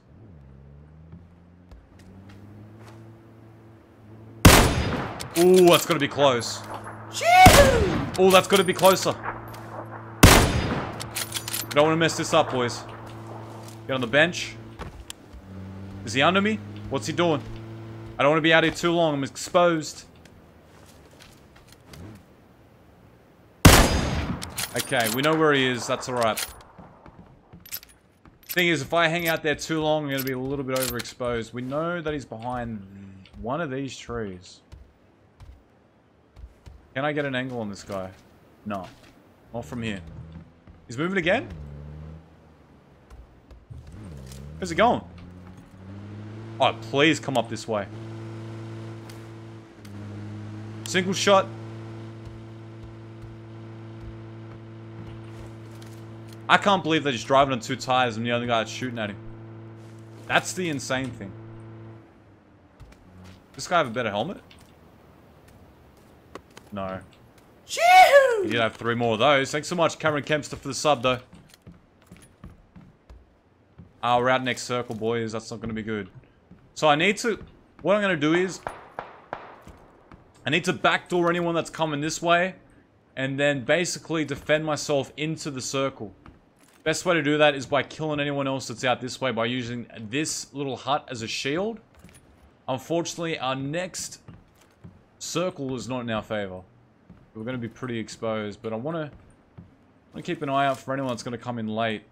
Ooh, that's got to be close. Oh, that's got to be closer. Don't want to mess this up, boys. Get on the bench. Is he under me? What's he doing? I don't want to be out here too long. I'm exposed. Okay, we know where he is. That's alright. Thing is, if I hang out there too long, I'm going to be a little bit overexposed. We know that he's behind one of these trees. Can I get an angle on this guy? No. Not from here. He's moving again? Where's it going? Oh, please come up this way. Single shot. I can't believe that he's driving on two tires and the only guy that's shooting at him. That's the insane thing. This guy have a better helmet? No. He did have three more of those. Thanks so much, Cameron Kempster, for the sub, though. Uh, we're out next circle, boys. That's not going to be good. So I need to... What I'm going to do is... I need to backdoor anyone that's coming this way. And then basically defend myself into the circle. Best way to do that is by killing anyone else that's out this way by using this little hut as a shield. Unfortunately, our next circle is not in our favor. We're going to be pretty exposed, but I want to, want to keep an eye out for anyone that's going to come in late.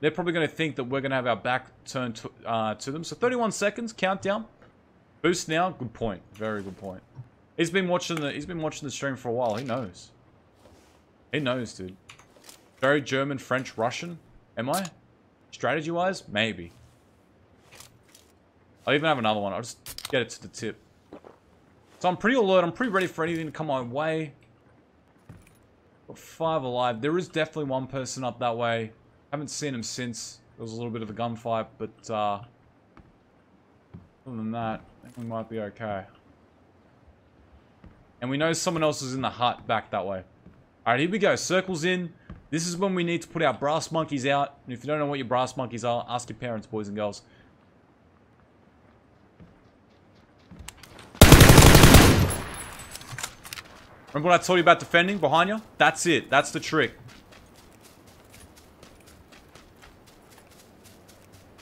They're probably going to think that we're going to have our back turned to, uh, to them. So 31 seconds, countdown. Boost now. Good point. Very good point. He's been watching the he's been watching the stream for a while. He knows. He knows, dude. Very German, French, Russian. Am I? Strategy-wise? Maybe. I'll even have another one. I'll just get it to the tip. So I'm pretty alert. I'm pretty ready for anything to come my way. Got five alive. There is definitely one person up that way. Haven't seen him since. There was a little bit of a gunfight, but uh, other than that, we might be okay. And we know someone else is in the hut back that way. Alright, here we go. Circles in. This is when we need to put our brass monkeys out. And if you don't know what your brass monkeys are, ask your parents, boys and girls. Remember what I told you about defending behind you? That's it. That's the trick.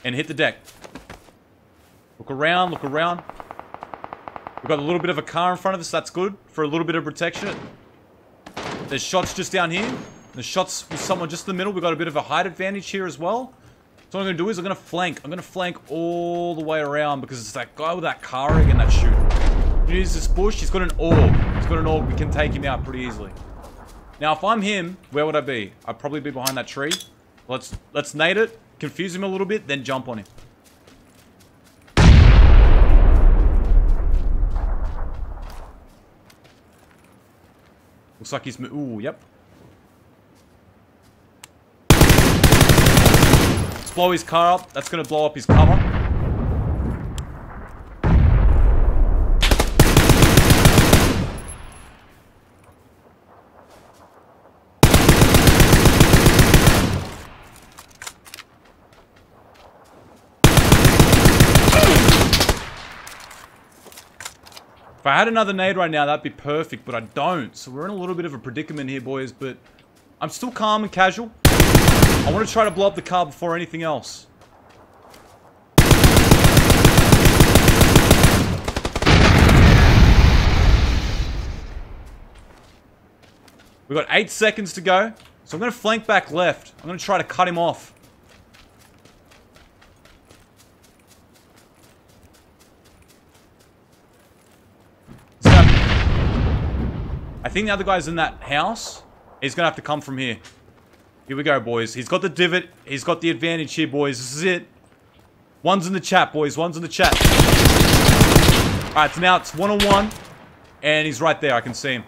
And hit the deck. Look around, look around. We've got a little bit of a car in front of us. That's good for a little bit of protection. There's shots just down here. The shots with someone just in the middle. We've got a bit of a height advantage here as well. So what I'm going to do is I'm going to flank. I'm going to flank all the way around because it's that guy with that car rig and that shooting. Use this bush. He's got an orb. He's got an orb. We can take him out pretty easily. Now, if I'm him, where would I be? I'd probably be behind that tree. Let's let's nade it, confuse him a little bit, then jump on him. Looks like he's... Ooh, yep. Let's blow his car up. That's going to blow up his cover. If I had another nade right now, that'd be perfect, but I don't. So we're in a little bit of a predicament here, boys, but I'm still calm and casual. I want to try to blow up the car before anything else. We've got eight seconds to go. So I'm going to flank back left. I'm going to try to cut him off. I think the other guy's in that house. He's going to have to come from here. Here we go, boys. He's got the divot. He's got the advantage here, boys. This is it. One's in the chat, boys. One's in the chat. Alright, so now it's one-on-one. -on -one, and he's right there. I can see him.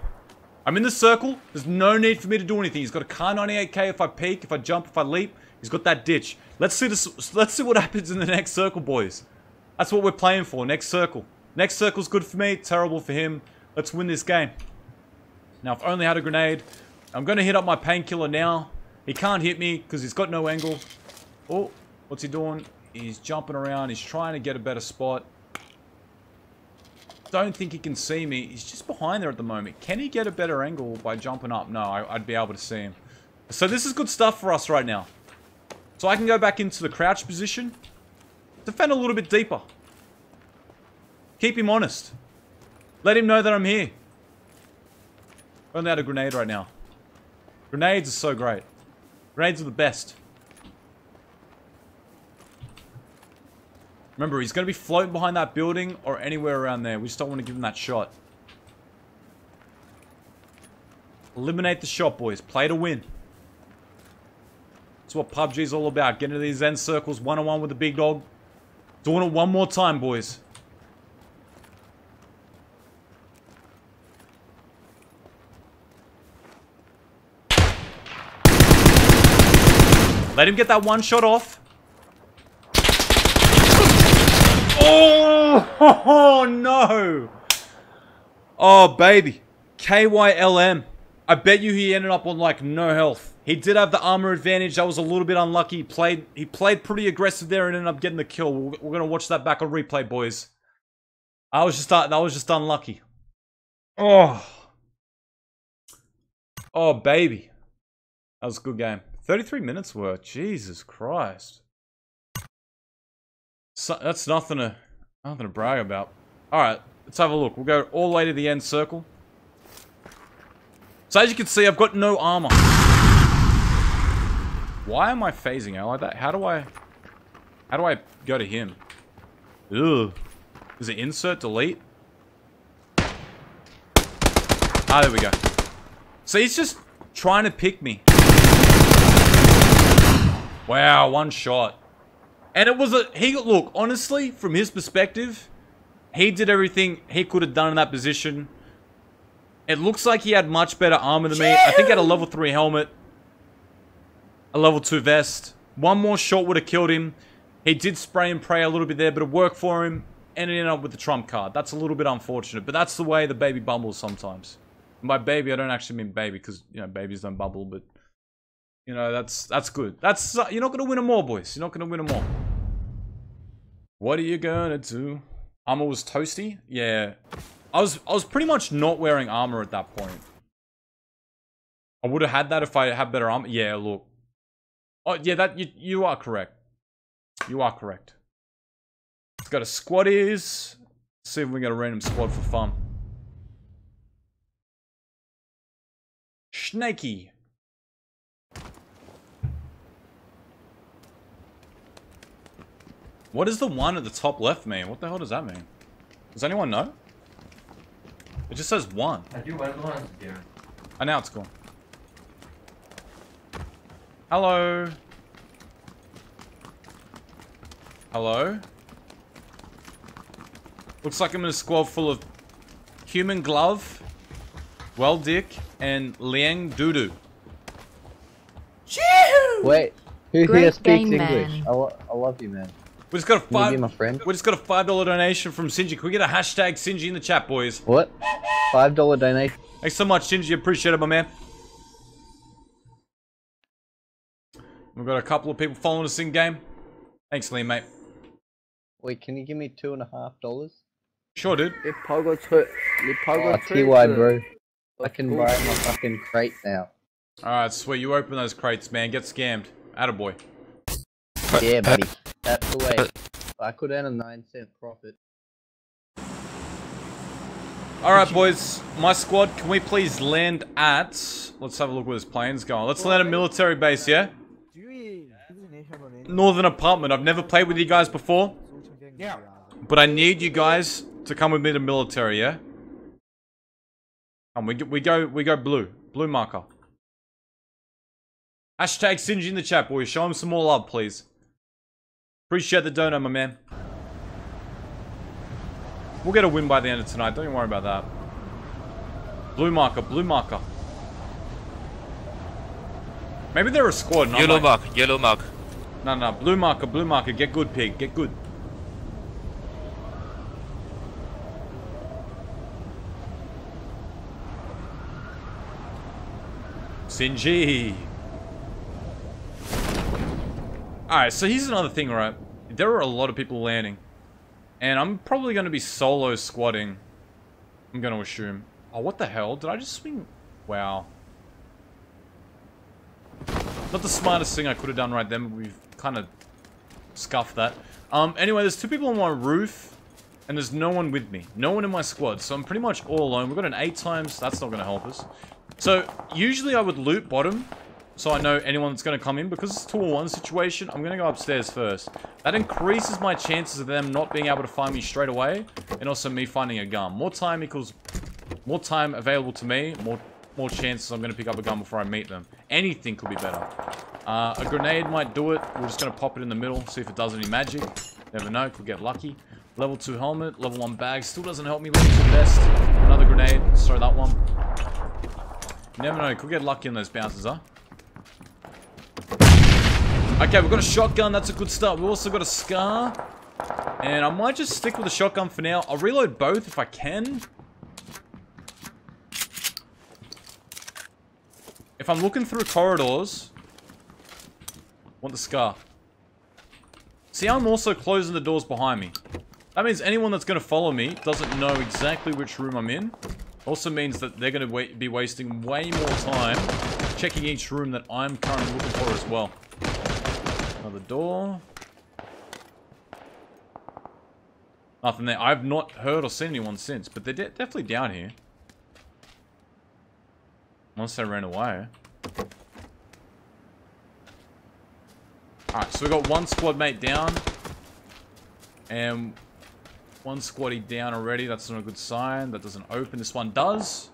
I'm in the circle. There's no need for me to do anything. He's got a Kar98k if I peek, if I jump, if I leap. He's got that ditch. Let's see this. Let's see what happens in the next circle, boys. That's what we're playing for. Next circle. Next circle's good for me. Terrible for him. Let's win this game. Now, if I only had a grenade, I'm going to hit up my painkiller now. He can't hit me because he's got no angle. Oh, what's he doing? He's jumping around. He's trying to get a better spot. Don't think he can see me. He's just behind there at the moment. Can he get a better angle by jumping up? No, I, would be able to see him. So this is good stuff for us right now. So I can go back into the crouch position. Defend a little bit deeper. Keep him honest. Let him know that I'm here. Only out a grenade right now. Grenades are so great. Grenades are the best. Remember, he's going to be floating behind that building or anywhere around there. We just don't want to give him that shot. Eliminate the shot, boys. Play to win. That's what PUBG is all about. Getting to these end circles one-on-one -on -one with the big dog. Doing it one more time, boys. Let him get that one shot off. Oh, oh no. Oh, baby. KYLM. I bet you he ended up on, like, no health. He did have the armor advantage. That was a little bit unlucky. He played, he played pretty aggressive there and ended up getting the kill. We're, we're going to watch that back on replay, boys. I was just, that was just unlucky. Oh. Oh, baby. That was a good game. 33 minutes worth. Jesus Christ. So, that's nothing to, nothing to brag about. Alright, let's have a look. We'll go all the way to the end circle. So as you can see, I've got no armor. Why am I phasing out like that? How do I... How do I go to him? Ugh. Is it insert, delete? Ah, there we go. So he's just trying to pick me. Wow, one shot. And it was a... He Look, honestly, from his perspective, he did everything he could have done in that position. It looks like he had much better armor than me. I think he had a level 3 helmet. A level 2 vest. One more shot would have killed him. He did spray and pray a little bit there, but it worked for him. And ended up with the trump card. That's a little bit unfortunate. But that's the way the baby bumbles sometimes. And by baby, I don't actually mean baby, because, you know, babies don't bubble, but... You know, that's that's good. That's uh, you're not gonna win them all, boys. You're not gonna win them all. What are you gonna do? Armor was toasty. Yeah, I was I was pretty much not wearing armor at that point. I would have had that if I had better armor. Yeah, look. Oh yeah, that you you are correct. You are correct. Let's go to squaddies. See if we get a random squad for fun. Snaky. What is the one at the top left mean? What the hell does that mean? Does anyone know? It just says one. I do want one here. And now it's gone. Hello. Hello. Looks like I'm in a squad full of Human Glove, Well Dick, and Liang Dudu. Wait, who Great here speaks English? I, lo I love you, man. We just got a Can you five. be my friend? We just got a five dollar donation from Sinji. Can we get a hashtag Sinji in the chat, boys? What? Five dollar donation. Thanks so much, Sinji. Appreciate it, my man. We've got a couple of people following us in game. Thanks, Liam, mate. Wait, can you give me two and a half dollars? Sure, dude. Les pogo truck. Les pogo ah, Oh, truck. TY, bro. I can buy my fucking crate now. Alright, sweet. You open those crates, man. Get scammed. Attaboy. Yeah, buddy. That's the way. I could earn a nine cent profit. Alright, boys. My squad, can we please land at... Let's have a look where this plane's going. Let's land at military base, yeah? Northern Apartment. I've never played with you guys before. Yeah. But I need you guys to come with me to military, yeah? And we, go- we go we go blue. Blue marker. Hashtag Sinji in the chat, boys. Show him some more love, please. Appreciate the dono, my man. We'll get a win by the end of tonight. Don't you worry about that. Blue marker, blue marker. Maybe they're a squad. Yellow like- mark, yellow mark. no, no, blue marker, blue marker. Get good, pig. Get good. Sinji. Alright, so here's another thing, right? There are a lot of people landing. And I'm probably going to be solo squatting. I'm going to assume. Oh, what the hell? Did I just swing? Wow. Not the smartest thing I could have done right then, but we've kind of scuffed that. Um, anyway, there's two people on my roof, and there's no one with me. No one in my squad, so I'm pretty much all alone. We've got an 8 times, that's not going to help us. So, usually I would loot bottom, so I know anyone that's going to come in. Because it's 2-1 situation, I'm going to go upstairs first. That increases my chances of them not being able to find me straight away, and also me finding a gun. More time equals more time available to me, more more chances I'm going to pick up a gun before I meet them. Anything could be better. Uh, a grenade might do it. We're just going to pop it in the middle, see if it does any magic. Never know, could get lucky. Level 2 helmet, level 1 bag, still doesn't help me. Level 2 vest, another grenade, let's throw that one. Never know, could get lucky in those bounces, huh? Okay, we've got a shotgun, that's a good start. We've also got a scar. And I might just stick with the shotgun for now. I'll reload both if I can. If I'm looking through corridors, want the scar. See, I'm also closing the doors behind me. That means anyone that's going to follow me doesn't know exactly which room I'm in. Also means that they're going to be wasting way more time checking each room that I'm currently looking for as well. Another door. Nothing there. I've not heard or seen anyone since, but they're de definitely down here. Unless they ran away. Alright, so we got one squad mate down. And one squaddy down already. That's not a good sign. That doesn't open. This one does.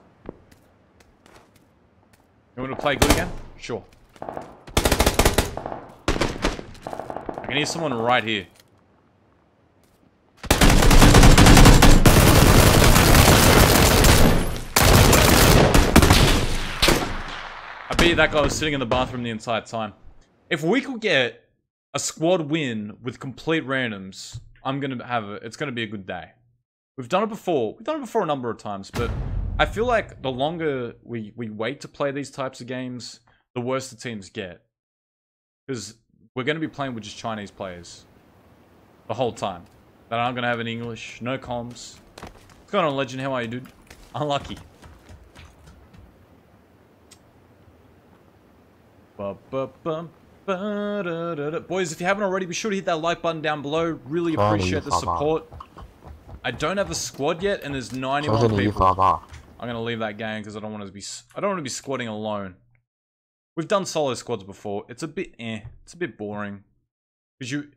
You want to play good again? Sure. I need someone right here. I bet that guy was sitting in the bathroom the entire time. If we could get a squad win with complete randoms, I'm gonna have a, it's gonna be a good day. We've done it before. We've done it before a number of times, but I feel like the longer we, we wait to play these types of games, the worse the teams get. Because we're going to be playing with just Chinese players the whole time. That aren't going to have any English, no comms. What's going on, Legend? How are you, dude? Unlucky. Ba, ba, ba, da, da, da. Boys, if you haven't already, be sure to hit that like button down below. Really appreciate the support. I don't have a squad yet, and there's 91 people. I'm gonna leave that game because I don't want to be. I don't want to be squatting alone. We've done solo squads before. It's a bit eh. It's a bit boring. Because you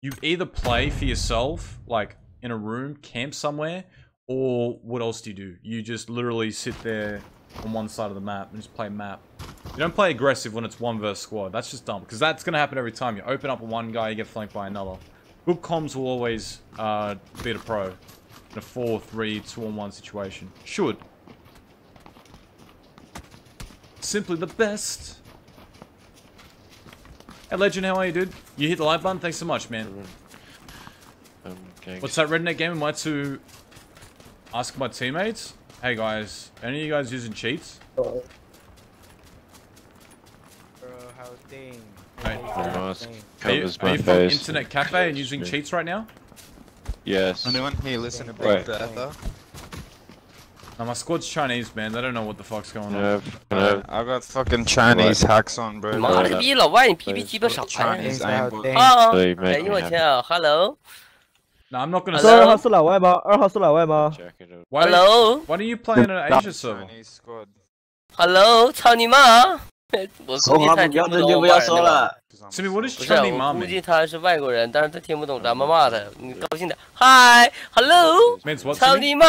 you either play for yourself, like in a room, camp somewhere, or what else do you do? You just literally sit there on one side of the map and just play map. You don't play aggressive when it's one versus squad. That's just dumb. Because that's going to happen every time. You open up one guy, you get flanked by another. Good comms will always uh, beat a pro in a 4, 3, 2 on 1 situation. Should. Simply the best. Hey Legend, how are you, dude? You hit the like button? Thanks so much, man. Um, What's that redneck game? Am I to ask my teammates? Hey guys, any of you guys using cheats? Bro, how thing? Right. mask Are you, are you from internet cafe and using cheats right now? Yes. Anyone? here listen to Big Bertha. No, my squad's Chinese, man. They don't know what the fuck's going on. No, no. I got fucking Chinese hacks on, bro. 妈了个逼，老外你逼逼鸡巴啥呀？ Chinese aimbot. 啊！所以哎 make 呦我 me 天啊！Hello No, I'm not gonna Hello? say. 二号是老外吗？二号是老外吗？ check it out. Why don't, Hello why don't you play in an Asia server? Chinese squad. Hello，操你妈！我估计他听不懂我骂人的。 Simi, what is 不是，啊 Chinese 我 mom 估 mean? 计他是外国人，但是他听不懂咱们骂他。你高兴点，Hi，Hello， Means what? 操 Simi? 你妈！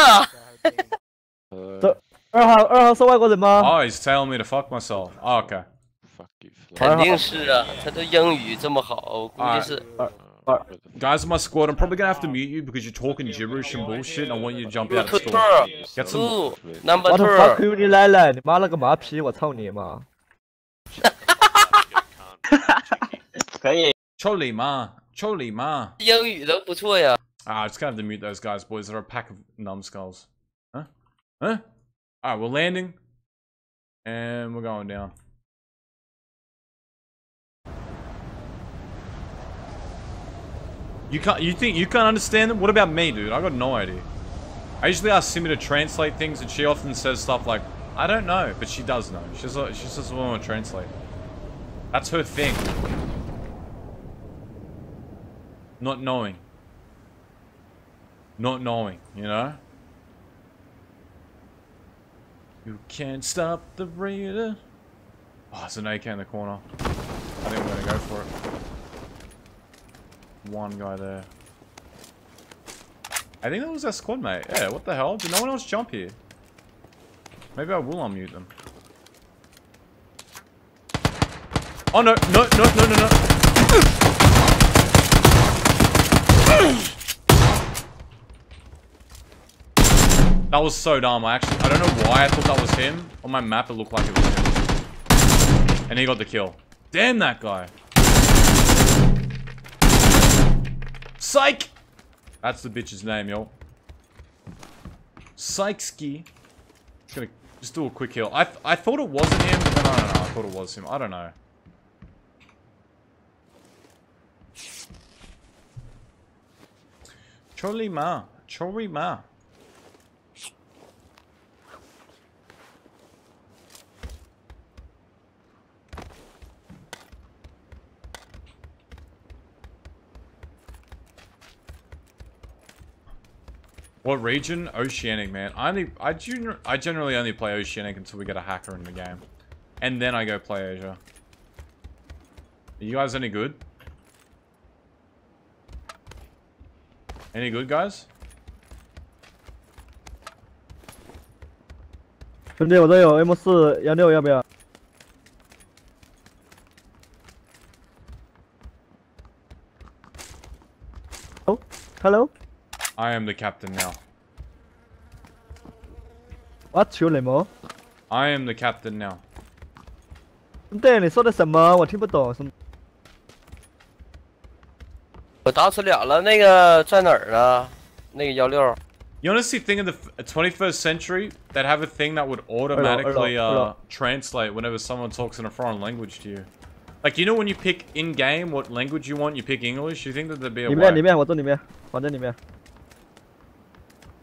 Uh, 二号二号是外国人吗？ Oh, he's telling me to fuck myself. Oh, okay. fuck you, fly. 肯定是啊，他的英语这么好，我估计是。 Guys in my squad, I'm probably gonna have to mute you because you're talking gibberish and bullshit. And I want you to jump out of Two, store. two, Get some. two, number 我 two。 the fuck you 你来了，你妈了个麻皮！我操你妈！可以。 Choli ma. Choli ma. 英语都不错呀。 Ah, just gonna have to mute those guys, boys. They're a pack of numbskulls. Huh? Huh? Alright, we're landing. And we're going down. You can't you think you can't understand them? What about me, dude? I got no idea. I usually ask Simi to translate things and she often says stuff like, I don't know, but she does know. She's she just doesn't want to translate. That's her thing. Not knowing not knowing, you know? You can't stop the raider. Oh, it's an AK in the corner. I think we're gonna go for it. One guy there. I think that was our squad mate. Yeah, what the hell? Did no one else jump here? Maybe I will unmute them. Oh no, no, no, no, no, no. That was so dumb. I actually, I don't know why I thought that was him. On my map, it looked like it was him. And he got the kill. Damn that guy. Psych! That's the bitch's name, yo. Psychski. Just gonna just do a quick kill. I th I thought it wasn't him, but I don't know. I thought it was him. I don't know. Choli ma. What region? Oceanic, man. I only I, gener I generally only play Oceanic until we get a hacker in the game. And then I go play Asia. Are you guys any good? Any good, guys? 兄弟，我这有 M 四幺六，要不要？ Oh, hello. I am the captain now. What's your name? I am the captain now. 兄弟，你说的什么？我听不懂。兄弟我打死俩了，那个在哪儿呢？那个幺六， You honestly think in the f- 21st century they'd have a thing that would automatically hello, hello. uh, translate whenever someone talks in a foreign language to you? Like, you know when you pick in-game what language you want, you pick English? You think that there'd be a 里面里 way? 面，我坐里面，房间里面。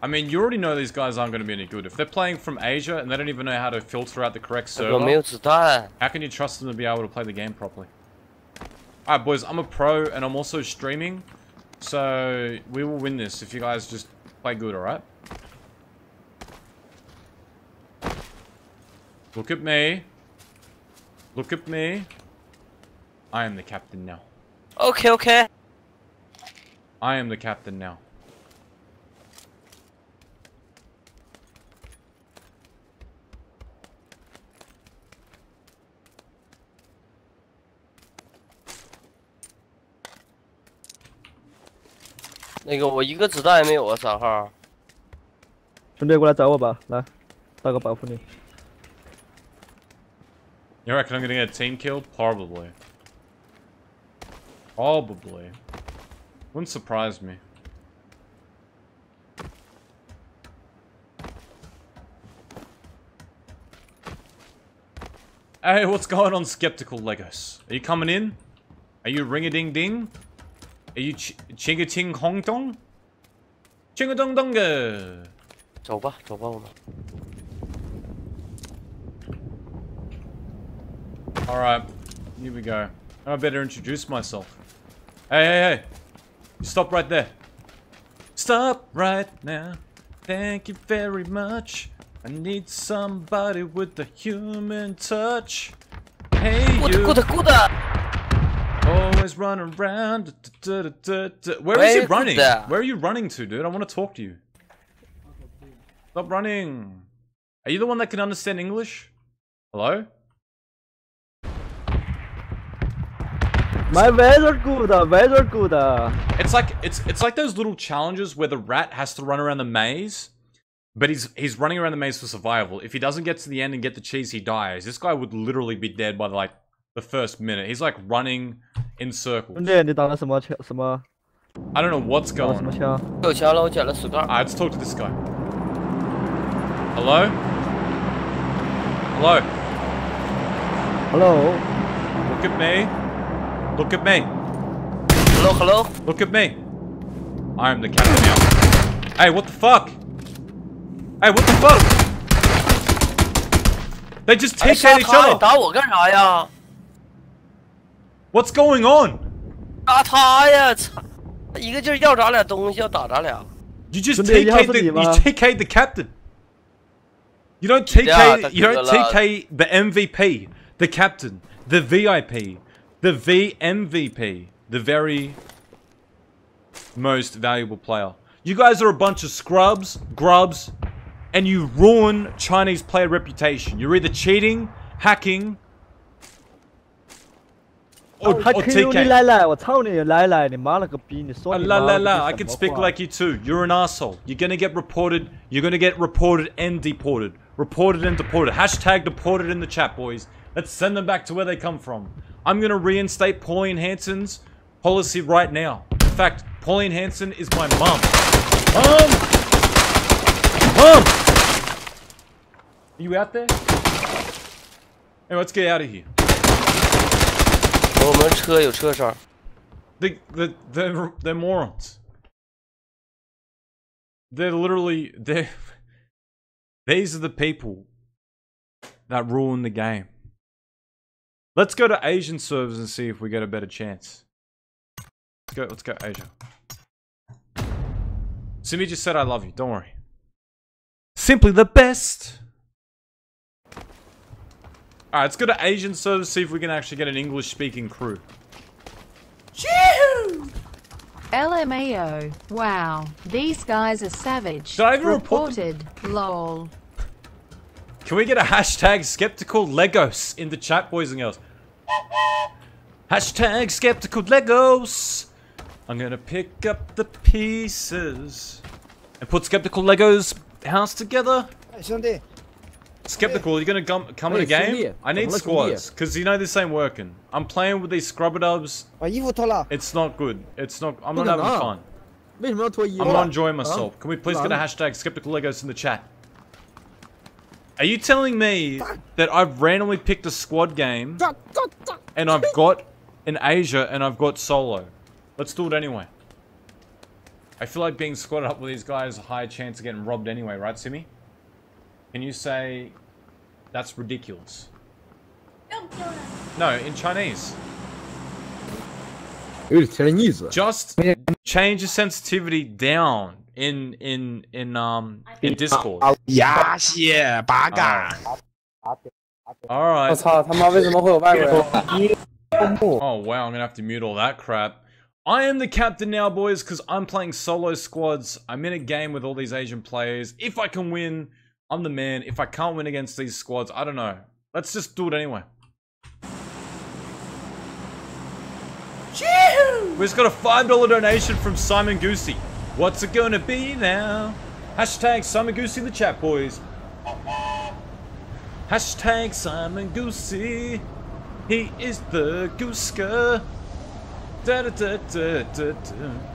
I mean, you already know these guys aren't going to be any good. If they're playing from Asia and they don't even know how to filter out the correct server, how can you trust them to be able to play the game properly? Alright, boys, I'm a pro and I'm also streaming. So, we will win this if you guys just play good, alright? Look at me. Look at me. I am the captain now. Okay, okay. I am the captain now. 那个我一个子弹也没有啊，三号。兄弟过来找我吧，来，大哥保护你。 You reckon I'm gonna get a team kill? Probably. Probably. Wouldn't surprise me. Hey, what's going on, Skeptical Legos? Are you coming in? Are you ring a ding ding? are you ch Chinga Ching Hong Dong? Chinga Dong Donga! 저봐, 저봐 오나. Alright, here we go. I better introduce myself. Hey, hey, hey! You stop right there. Stop right now. Thank you very much. I need somebody with a human touch. Hey, you! Good, good, good da, da, da. Where is he running? good. Where are you running to, dude? I want to talk to you. Stop running. Are you the one that can understand English? Hello? My weather good, very good. It's like it's it's like those little challenges where the rat has to run around the maze, but he's he's running around the maze for survival. If he doesn't get to the end and get the cheese, he dies. This guy would literally be dead by like the first minute. He's like running in circles. 兄弟，你打的什么枪？什么？ I don't know what's 打的 going 什么 on. 枪？有枪了，我捡了十个。 Alright, let's talk to this guy. Hello? Hello? Hello， Look at me. Look at me. Hello Hello， Look at me. I am the captain now. Hey, what the fuck? Hey, what the fuck? They just 哎， take 杀 out each 他，你 other. 打我干啥呀？ What's going on? 打他呀！操，一个劲儿要咱俩东西，要打咱俩。 You just Shouldn't they TK have the any, you man? TK the captain. You don't TK Yeah, you don't that's a lot. TK the MVP, the captain, the VIP, the VMVP, the very most valuable player. You guys are a bunch of scrubs, grubs, and you ruin Chinese player reputation. You're either cheating, hacking, or, 还 or 可以你 TK. 来来，我操你来来，你妈了个逼！你说 Uh, 你 la 妈 la 了个 la, 逼 I 什 can 么 speak 话 like you too. You're an asshole. You're gonna get reported. You're gonna get reported and deported. Reported and deported. Hashtag deported in the chat, boys. Let's send them back to where they come from. I'm gonna reinstate Pauline Hanson's policy right now. In fact, Pauline Hanson is my mom. Mom! Mom! Are you out there? Hey, let's get out of here. 我们车有车上， The, the, they're, they're morons. They're literally, they're, these are the people that ruin the game. Let's go to Asian servers and see if we get a better chance. Let's go, let's go Asia. Simi just said I love you, don't worry. Simply the best! Alright, let's go to Asian servers, see if we can actually get an English speaking crew. LMAO. Wow, these guys are savage. Did I even report Reported. Lol. Can we get a hashtag skeptical Legos in the chat, boys and girls? Hashtag skeptical Legos. I'm gonna pick up the pieces and put skeptical Legos house together. 兄弟，Skeptical, you're gonna come come in the game? I need squads, because you know this ain't working. I'm playing with these scrubber dubs. It's not good. It's not, I'm not having fun. I'm not enjoying myself. Can we please get a hashtag skeptical Legos in the chat? Are you telling me that I've randomly picked a squad game and I've got in Asia and I've got solo? Let's do it anyway. I feel like being squatted up with these guys is a higher chance of getting robbed anyway, right, Simi? Can you say that's ridiculous? No, in Chinese. 有点甜意思。 Just change the sensitivity down in in in um in Discord. 牙蟹八嘎。 All right. 我操他妈为什么会有外国人？ Oh wow, I'm gonna have to mute all that crap. I am the captain now, boys, because I'm playing solo squads. I'm in a game with all these Asian players. If I can win, I'm the man. If I can't win against these squads, I don't know. Let's just do it anyway. We just got a $5 donation from Simon Goosey. What's it gonna be now? Hashtag Simon Goosey in the chat, boys. Hashtag Simon Goosey. He is the Gooska. Da da da da da da.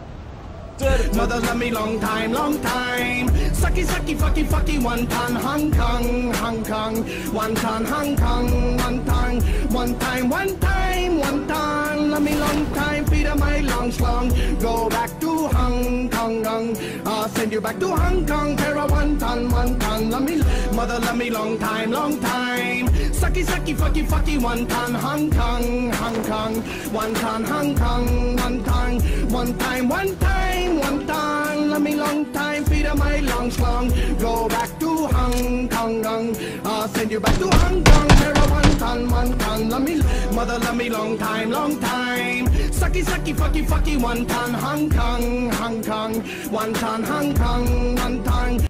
Mother love me long time, long time. Sucky, sucky, fucky, fucky, one ton, Hong Kong, Hong Kong. One ton, Hong Kong, one ton. One time, one time, one ton. Love me long time, of my long slong. Go back to Hong Kong, Kong. I'll send you back to Hong Kong, pair of one ton, one ton. Love me, mother love me long time, long time. Sucky, sucky, fucky, fucky, one ton, Hong Kong, Hong Kong. One ton, Hong Kong, one ton. One time, one time, one ton. Love me long time, feed of my long. Go back to Hong Kong, Kong. I'll send you back to Hong Kong, of one ton, one ton. Love me, mother love me long time, long time. Sucky, sucky, fucky, fucky, one ton, Hong Kong, Hong Kong. One ton, Hong Kong, one ton.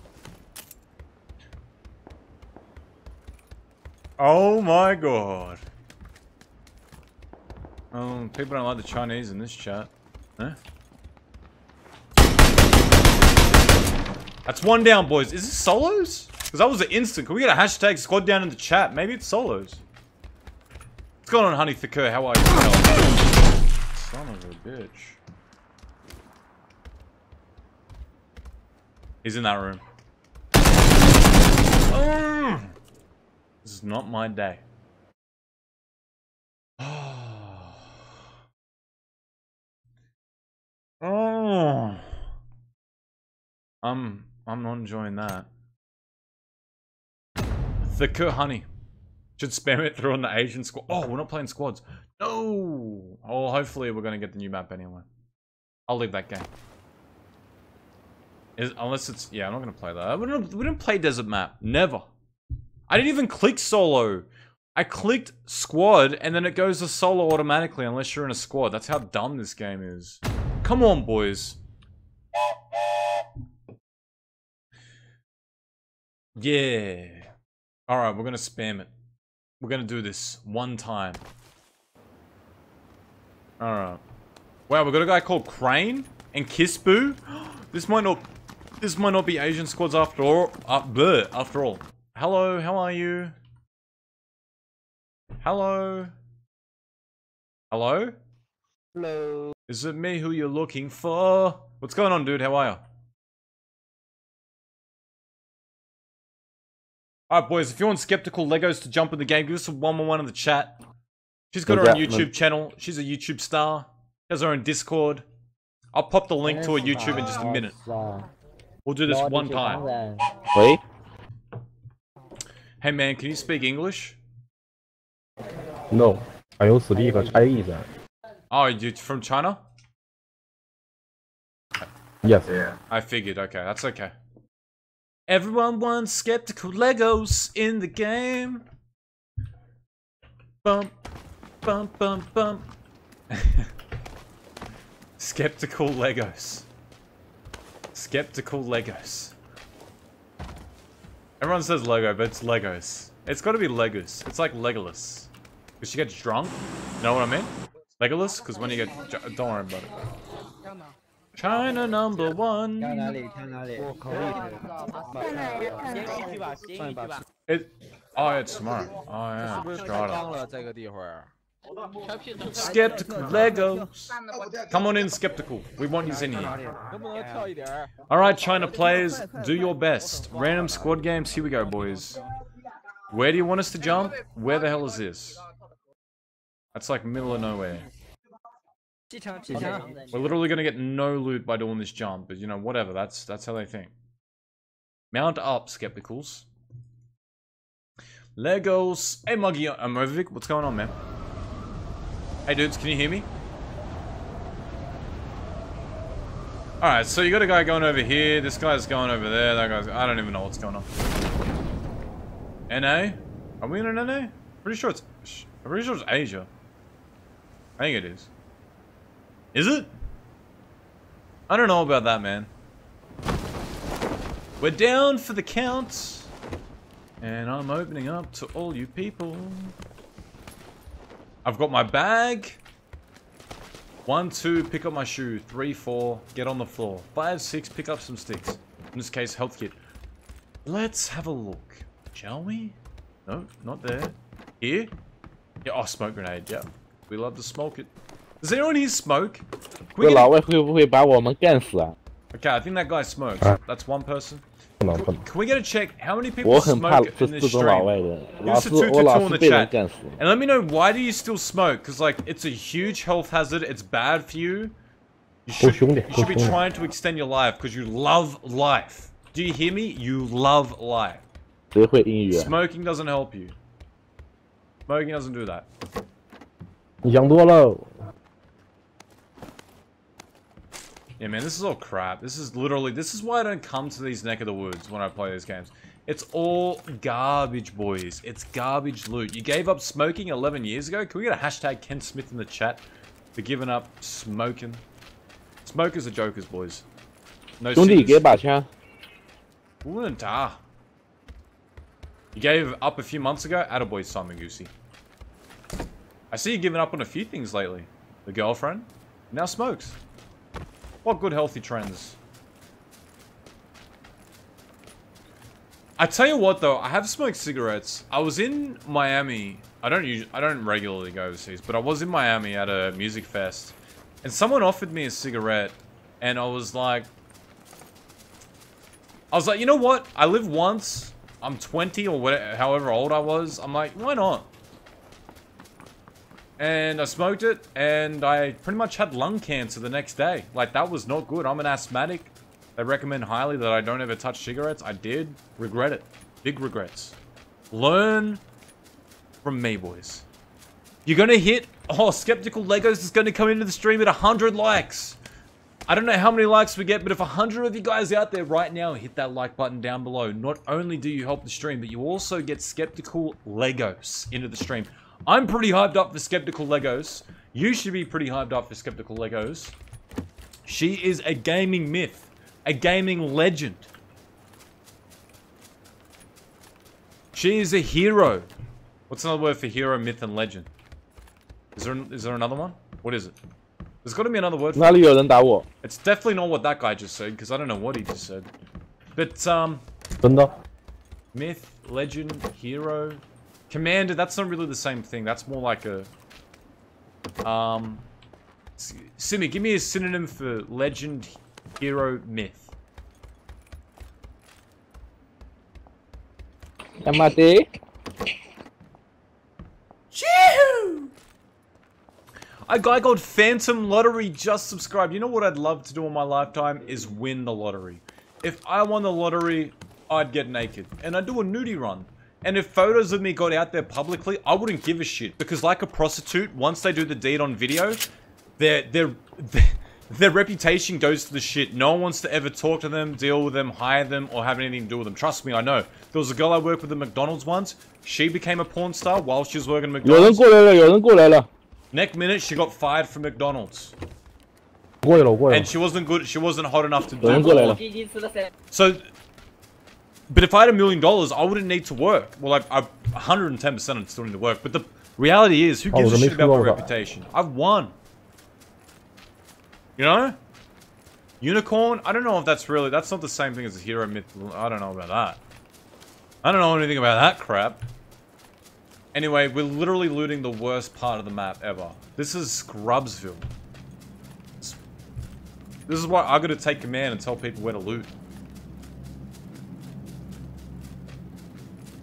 Oh my god. Oh, people don't like the Chinese in this chat. Huh? That's one down, boys. Is this solos? Because that was an instant. Can we get a hashtag squad down in the chat? Maybe it's solos. What's going on, Honey Thakur? How are you? Son of a bitch. He's in that room. Mm. This is not my day. Oh. I'm I'm not enjoying that. Thicker honey. Should spam it through on the Asian squad. Oh, we're not playing squads. No. Oh, hopefully we're gonna get the new map anyway. I'll leave that game. Is, unless it's yeah, I'm not gonna play that. We don't we don't play desert map. Never. I didn't even click solo. I clicked squad and then it goes to solo automatically unless you're in a squad. That's how dumb this game is. Come on, boys. Yeah. Alright, we're gonna spam it. We're gonna do this one time. Alright. Wow, we got a guy called Crane and Kissboo. This might not this might not be Asian squads after all. Uh, bleh, after all. Hello, how are you? Hello? Hello? Hello. Is it me who you're looking for? What's going on, dude? How are you? Alright, boys, if you want Skeptical Legos to jump in the game, give us a one on one in the chat. She's got her own YouTube channel. She's a YouTube star. She has her own Discord. I'll pop the link to her YouTube in just a minute. We'll do this one time. Wait. Hey man, can you speak English? No, I don't speak Chinese. Oh, you from China? Yes. Yeah. I figured, okay, that's okay. Everyone wants skeptical Legos in the game. Bump, bump, bump, bump. skeptical Legos. Skeptical Legos. Everyone says Lego, but it's Legos. It's gotta be Legos. It's like Legolas. Because she gets drunk. You know what I mean? Legolas? Because when you get... Don't worry about it. China number one. 跳哪里？跳哪里？我可以。 It, oh, it's tomorrow. Oh, yeah. 是不是太 Strata. 脏了这个地方？ Skeptical Legos. Come on in, Skeptical. We want you in here. Alright, China players, do your best. Random squad games, here we go, boys. Where do you want us to jump? Where the hell is this? That's like middle of nowhere. We're literally gonna get no loot by doing this jump, but you know, whatever, that's that's how they think. Mount up, Skepticals. Legos. Hey, Muggy, uh, I'm Movic. What's going on, man? Hey, dudes, can you hear me? Alright, so you got a guy going over here. This guy's going over there. That guy's... I don't even know what's going on. NA? Are we in an NA? Pretty sure it's... I'm pretty sure it's Asia. I think it is. Is it? I don't know about that, man. We're down for the count. And I'm opening up to all you people. I've got my bag. One, two, pick up my shoe. Three, four, get on the floor. Five, six, pick up some sticks. In this case, health kit. Let's have a look. Shall we? No, not there. Here? Yeah, oh, smoke grenade, yeah. We love to smoke it. Does anyone here smoke? Can we 这 get 老外会不会把我们干死啊？ Okay, I think that guy smokes. Ah. That's one person. 不能不能， Can we get a check? How many people 我很怕 smoke 这 in this 这种老外 stream? 的， Give 老 us a 是 two 我 to 老 two in 是 the 被人 chat. 干死。 And let me know why do you still smoke? Because like it's a huge health hazard. It's bad for you. You should, 兄弟， you should be 兄弟。 trying to extend your life because you love life. Do you hear me? You love life. 谁会英语啊？ Smoking doesn't help you. Smoking doesn't do that. 你想多了。 Yeah, man, this is all crap. This is literally... This is why I don't come to these neck of the woods when I play these games. It's all garbage, boys. It's garbage loot. You gave up smoking 11 years ago? Can we get a hashtag Ken Smith in the chat for giving up smoking? Smokers are jokers, boys. No Wouldn't ah. You gave up a few months ago? Attaboy, Simon Goosey. I see you giving up on a few things lately. The girlfriend now smokes. What good healthy trends. I tell you what though, I have smoked cigarettes. I was in Miami. I don't usually, I don't regularly go overseas, but I was in Miami at a music fest, and someone offered me a cigarette, and I was like, I was like, you know what? I live once. I'm 20 or whatever, however old I was. I'm like, why not? And I smoked it, and I pretty much had lung cancer the next day. Like, that was not good. I'm an asthmatic. They recommend highly that I don't ever touch cigarettes. I did. Regret it. Big regrets. Learn from me, boys. You're gonna hit... Oh, Skeptical Legos is gonna come into the stream at 100 likes. I don't know how many likes we get, but if 100 of you guys out there right now hit that like button down below, not only do you help the stream, but you also get Skeptical Legos into the stream. I'm pretty hyped up for Skeptical Legos. You should be pretty hyped up for Skeptical Legos. She is a gaming myth, a gaming legend. She is a hero. What's another word for hero, myth, and legend? Is there, is there another one? What is it? There's got to be another word for it. It's definitely not what that guy just said, because I don't know what he just said. But, um... Myth, legend, hero, Commander, that's not really the same thing. That's more like a... Um, Simi, give me a synonym for legend, hero, myth. Yamate. Chew! A guy called Phantom Lottery just subscribed. You know what I'd love to do in my lifetime is win the lottery. If I won the lottery, I'd get naked. And I'd do a nudie run. And if photos of me got out there publicly, I wouldn't give a shit. Because like a prostitute, once they do the deed on video, their, their, their, reputation goes to the shit. No one wants to ever talk to them, deal with them, hire them, or have anything to do with them. Trust me, I know. There was a girl I worked with at McDonald's once. She became a porn star while she was working at McDonald's. Next minute, she got fired from McDonald's. And she wasn't good. She wasn't hot enough to do. it. So but if I had a million dollars, I wouldn't need to work. Well, I, I 110% I'd still need to work. But the reality is, who Oh, gives a shit about my reputation? I've won. You know? Unicorn? I don't know if that's really... That's not the same thing as a hero myth. I don't know about that. I don't know anything about that crap. Anyway, we're literally looting the worst part of the map ever. This is Scrubsville. This this is why I gotta take command and tell people where to loot.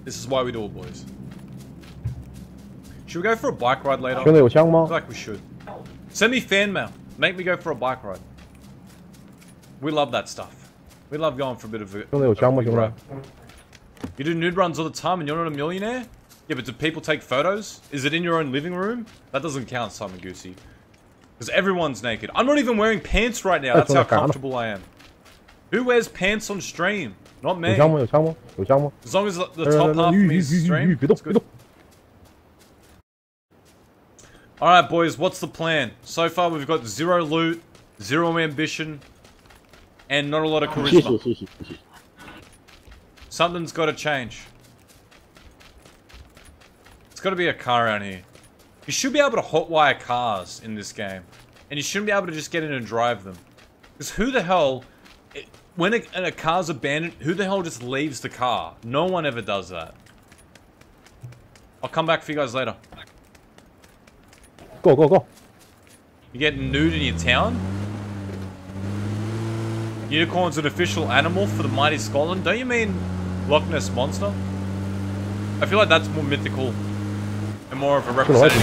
This is why we do it, boys. Should we go for a bike ride later? 兄弟有枪吗 I feel like we should. Send me fan mail. Make me go for a bike ride. We love that stuff. We love going for a bit of a. 兄弟有枪吗 a 兄 ride. 弟 You do nude runs all the time and you're not a millionaire? Yeah, but do people take photos? Is it in your own living room? That doesn't count, Simon Goosey. Because everyone's naked. I'm not even wearing pants right now. That's how comfortable I am. Who wears pants on stream? Not 有 me. 枪吗有枪吗有枪吗 As long as the, the 来来 top 来 half 来 of 吁 me 吁 is 吁吁 stream, 别动 it's 别 good. 动 Alright, boys, what's the plan? So far, we've got zero loot, zero ambition, and not a lot of 谢谢 charisma. 谢谢谢谢 Something's got to change. It's got to be a car around here. You should be able to hotwire cars in this game. And you shouldn't be able to just get in and drive them. Because who the hell... it- when a, a car's abandoned, who the hell just leaves the car? No one ever does that. I'll come back for you guys later. Go, go, go. You getting nude in your town? Unicorn's an official animal for the mighty Scotland. Don't you mean Loch Ness Monster? I feel like that's more mythical and more of a representative.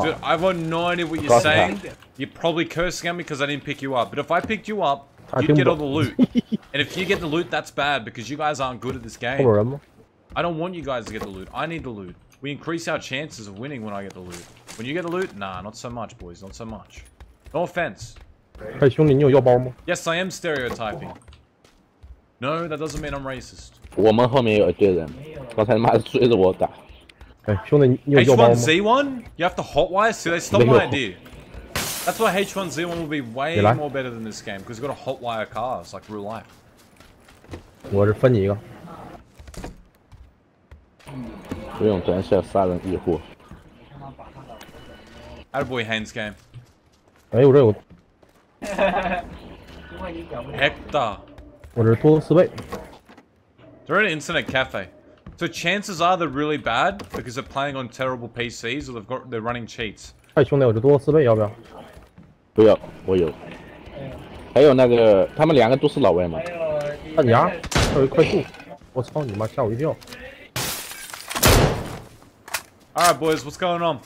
Dude, I've got no idea what you're Cross saying. You're probably cursing at me because I didn't pick you up. But if I picked you up, I you'd think get all so. the loot. and if you get the loot, that's bad because you guys aren't good at this 后边 game. 人吗 I don't want you guys to get the loot. I need the loot. We increase our chances of winning when I get the loot. When you get the loot, nah, not so much, boys. Not so much. No offense. 嘿兄弟你有腰包吗 Yes, I am stereotyping. No, that doesn't mean I'm racist. 我们后面有一堆人刚才他妈的追着我打 哎兄弟你你有腰包吗 H1Z1? You have to hotwire? See, they stole They my go- idea. That's why H1Z1 will be way You like? more better than this game because you've got to hotwire cars like real life. 我这分你一个不用咱下杀人易货 Attaboy Haynes game. 哎我这有 Hector. 我这多四倍 They're at an internet cafe. So chances are they're really bad because they're playing on terrible PCs or they've got they're running cheats. 哎兄弟我这多四倍要不要不要，我有。还有那个，他们两个都是老外嘛。弹夹还有一快速我操你妈吓我一跳 Alright boys, what's going on?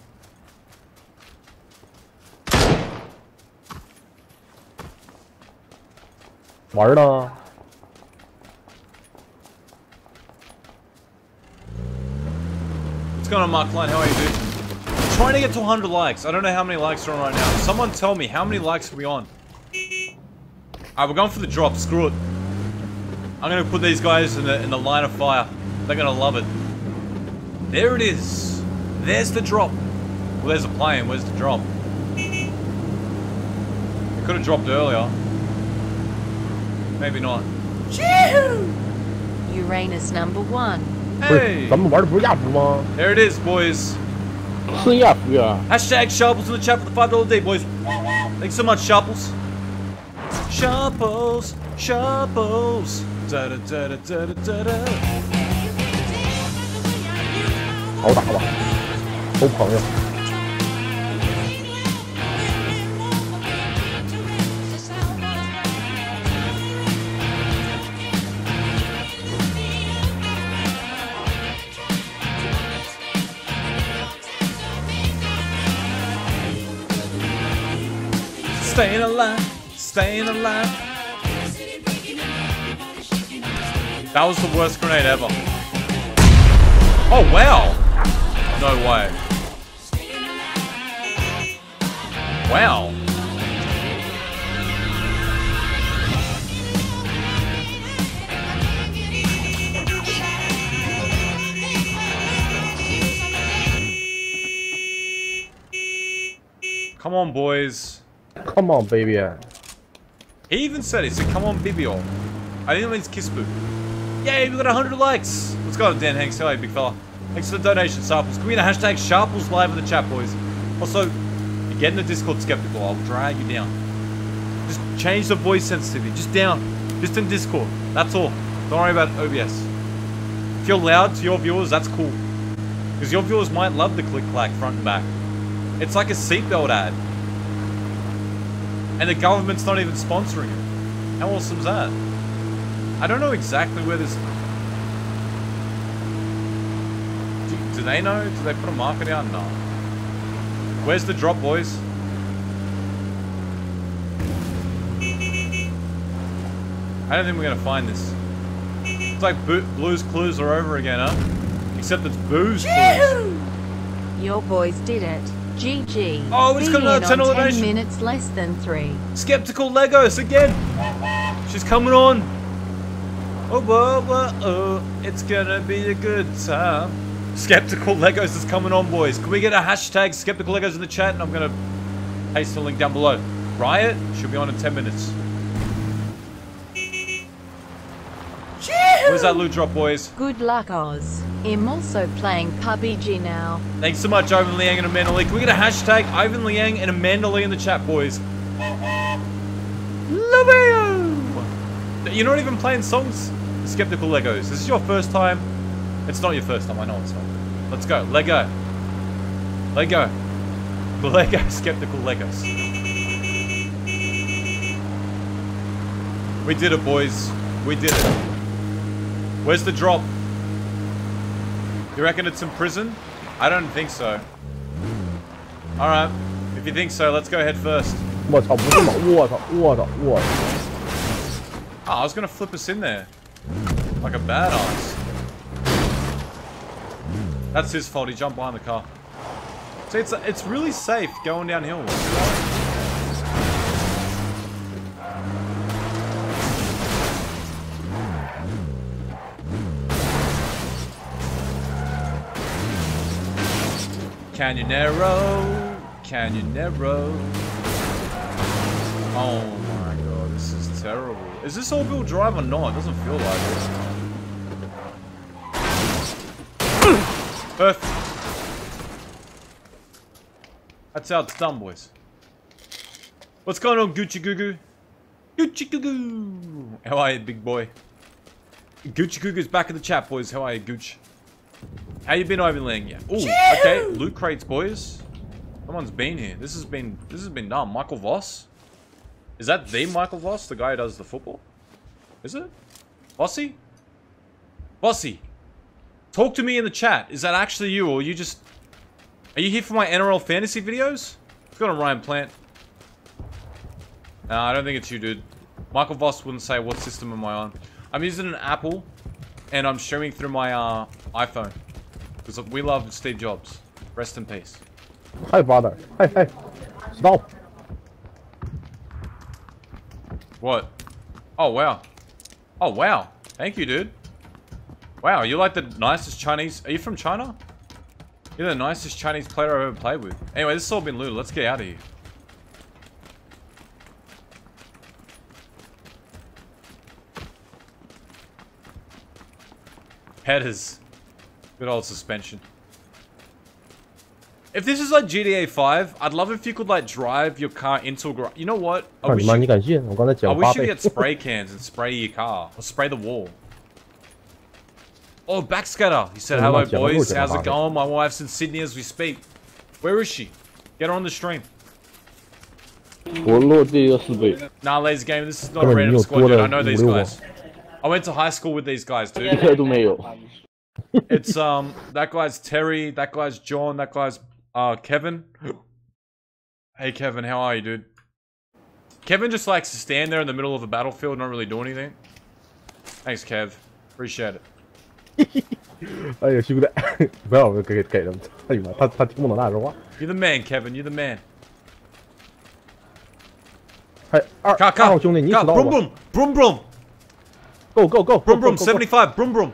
"玩 Going on, Mark Line? How are you, dude? I'm trying to get to 100 likes. I don't know how many likes are on right now. Someone tell me, how many likes are we on? Alright, we're going for the drop. Screw it. I'm gonna put these guys in the, in the line of fire. They're gonna love it. There it is. There's the drop. Well, there's a plane. Where's the drop? It could have dropped earlier. Maybe not. Uranus number one. 不是 Hey! 咱们玩的不是亚服吗 There it is, boys. 是亚服呀。 Hashtag Sharples in the chat for the five dollar day, boys. Thanks so much, Sharples. Sharples, Sharples. Da da da da da da da da. 好打吧都朋友 Staying alive, staying alive. That was the worst grenade ever. Oh wow! No way. Wow. Come on, boys. Come on baby He even said it. Said, come on, Bibio. I think that means kiss boo. Yay, we got 100 likes. Let's go, Dan Hanks. Hello, big fella. Thanks for the donation, Sharples. Can we get a hashtag Sharples live in the chat, boys? Also, you get in the Discord skeptical. I'll drag you down. Just change the voice sensitivity. Just down. Just in Discord. That's all. Don't worry about OBS. If you're loud to your viewers, that's cool. Because your viewers might love the click-clack front and back. It's like a seatbelt ad. And the government's not even sponsoring it. How awesome is that? I don't know exactly where this... Do, do they know? Do they put a market out? No. Where's the drop, boys? I don't think we're gonna find this. It's like Bo Blues Clues are over again, huh? Except it's Booze Clues. Your boys did it. GG. Oh, it's got another in 10 on elevation. 10 minutes less than 3. Skeptical Legos again. She's coming on. Oh, whoa, whoa, oh, it's gonna be a good time. Skeptical Legos is coming on, boys. Can we get a hashtag Skeptical Legos in the chat? And I'm gonna paste the link down below. Riot should be on in 10 minutes. Where's that loot drop, boys? Good luck, Oz. I'm also playing PUBG now. Thanks so much, Ivan Liang and Amanda Lee. Can we get a hashtag Ivan Liang and Amanda Lee in the chat, boys? Love you! You're not even playing songs, Skeptical Legos. This is your first time. It's not your first time, I know it's not. Let's go. Lego. Lego. Lego Skeptical Legos. We did it, boys. We did it. Where's the drop? You reckon it's in prison? I don't think so. Alright. If you think so, let's go head first. What what what what Oh, I was gonna flip us in there. Like a badass. That's his fault, he jumped behind the car. See, it's, it's really safe going downhill. Canyonero, Canyonero. Oh my god, this is terrible. Is this all-wheel drive or not? It doesn't feel like it. Perfect. That's how it's done, boys. What's going on, Gucci Goo Goo? Gucci Goo Goo! How are you, big boy? Gucci Goo back in the chat, boys. How are you, Gooch? How you been, Ivan Lang? Yeah. Ooh, okay. Loot crates, boys. Someone's been here. This has been this has been done. Michael Voss? Is that the Michael Voss, the guy who does the football? Is it? Bossy? Bossy. Talk to me in the chat. Is that actually you, or you just... Are you here for my NRL fantasy videos? It's got a Ryan Plant. No, I don't think it's you, dude. Michael Voss wouldn't say what system am I on. I'm using an Apple, and I'm streaming through my uh, iPhone. Because we love Steve Jobs. Rest in peace. Hi, brother. Hey, hey. Stop. What? Oh, wow. Oh, wow. Thank you, dude. Wow, you're like the nicest Chinese... Are you from China? You're the nicest Chinese player I've ever played with. Anyway, this has all been looted. Let's get out of here. Headers. Old suspension. If this is like GTA 5, I'd love if you could like drive your car into a garage. You know what? I wish you, I wish you get spray cans and spray your car. Or spray the wall. Oh, backscatter. He said, hello boys, how's it going? My wife's in Sydney as we speak. Where is she? Get her on the stream. Nah, ladies game, this is not a random squad, dude. I know these guys. I went to high school with these guys, dude it's um that guy's Terry, that guy's John, that guy's uh Kevin. Hey Kevin, how are you, dude? Kevin just likes to stand there in the middle of a battlefield, not really do anything. Thanks, Kev. Appreciate it. Oh yeah, 뭐야 왜 그게 이렇게 이러면 하지마 You're the man, Kevin. You're the man. Hey, car, car, car, car, vroom, vroom, vroom, vroom. Go, go, go. Vroom, vroom, 75, vroom, vroom.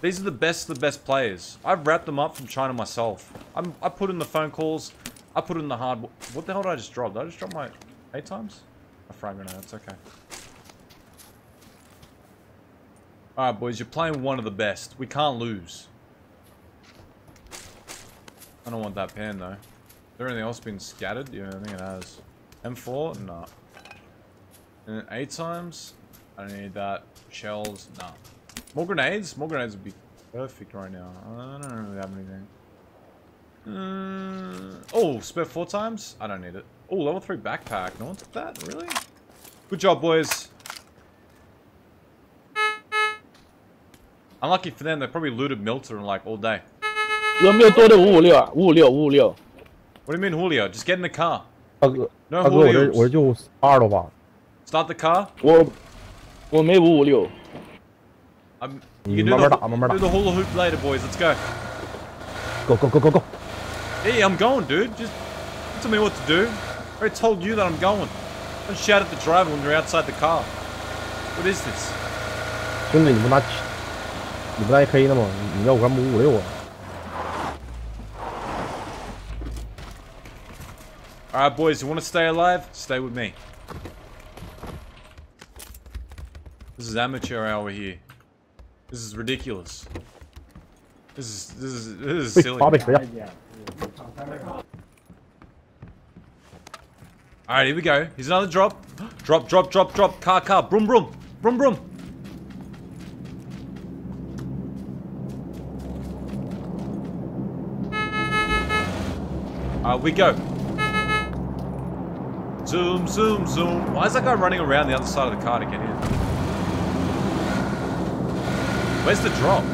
These are the best the best players. I've wrapped them up from China myself. I'm, I put in the phone calls. I put in the hard... What the hell did I just drop? Did I just drop my... Eight times? A frag grenade, that's okay. Alright, boys, you're playing one of the best. We can't lose. I don't want that pan, though. Has there anything else been scattered? Yeah, I think it has. M4? Nah. And then eight times? I don't need that. Shells? Nah. More grenades? More grenades would be perfect right now. I don't really have anything. Uh, oh, spare four times? I don't need it. Oh, level three backpack. No one took that? Really? Good job, boys. Unlucky for them, they probably looted Mylta like all day. 有没有多的五五六啊？五五六，五五六。What do you mean, Julio? Just get in the car. No, Julio. Start the car. I'm, 你 you can do 慢慢 the, 打，慢慢 do 打 the hula hoop later, boys. Let's go. Go go go go go. Hey, I'm going, dude. Just tell me what to do. I already told you that I'm going. Don't shout at the driver when you're outside the car. What is this? 兄弟，你不拿你不拿 AK 的吗？你要我干嘛五五六啊？ Alright, boys, you want to stay alive? Stay with me. This is amateur hour here. This is ridiculous. This is this is this is silly. Alright, here we go. Here's another drop. Drop, drop, drop, drop. Car, car. Boom, boom, boom, boom. Ah, we go. Zoom, zoom, zoom. Why is that guy running around the other side of the car to get in? Where's the drop?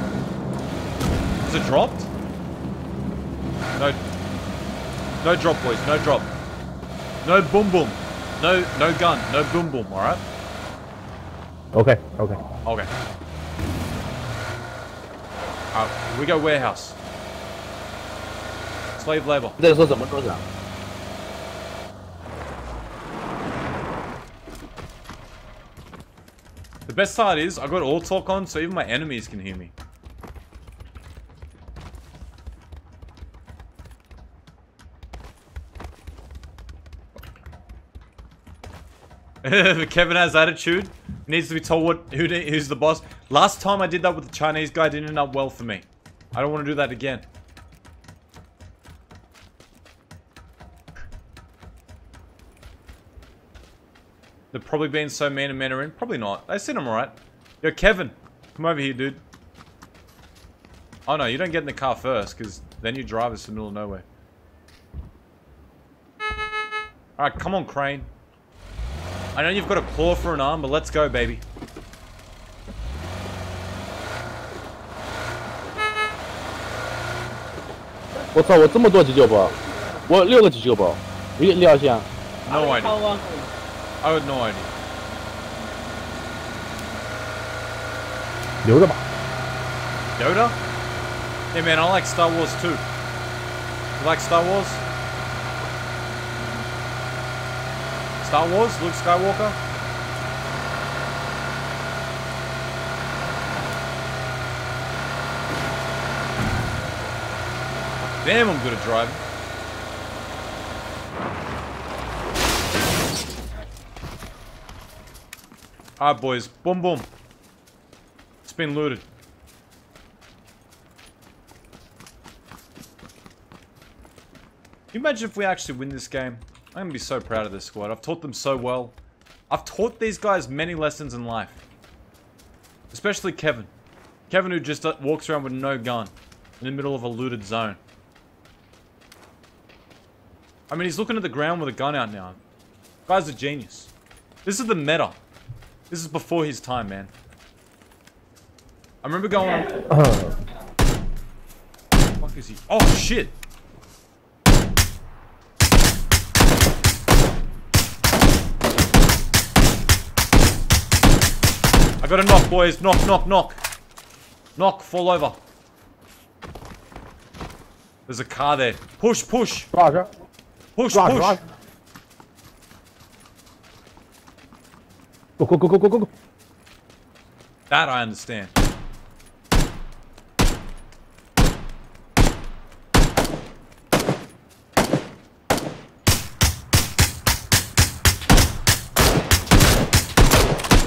Is it dropped? No. No drop, boys. No drop. No boom boom. No, no gun. No boom boom, alright? Okay, okay. Okay. Alright, we go warehouse. Slave labor. There's of The best part is, I got all talk on, so even my enemies can hear me. Kevin has attitude. Needs to be told what who, who's the boss. Last time I did that with the Chinese guy, didn't end up well for me. I don't want to do that again. They're probably being so mean and Mandarin. Probably not. They said I'm alright. Yo, Kevin. Come over here, dude. Oh, no. You don't get in the car first, because then you drive us to the middle of nowhere. Alright, come on, Crane. I know you've got a claw for an arm, but let's go, baby. No idea. I had no idea. 留着吧。 Yoda? Hey man, I like Star Wars too. You like Star Wars? Star Wars? Luke Skywalker? Damn, I'm good at driving. Alright, boys. Boom, boom. It's been looted. Can you imagine if we actually win this game? I'm gonna be so proud of this squad. I've taught them so well. I've taught these guys many lessons in life. Especially Kevin. Kevin who just uh, walks around with no gun. In the middle of a looted zone. I mean, he's looking at the ground with a gun out now. Guy's a genius. This is the meta. This is before his time, man. I remember going... Uh-huh. fuck is he? Oh, shit! I got a knock, boys. Knock, knock, knock. Knock, fall over. There's a car there. Push, push. Roger. Push, Roger, push. Roger. Go, go, go, go, go, go, go. That I understand.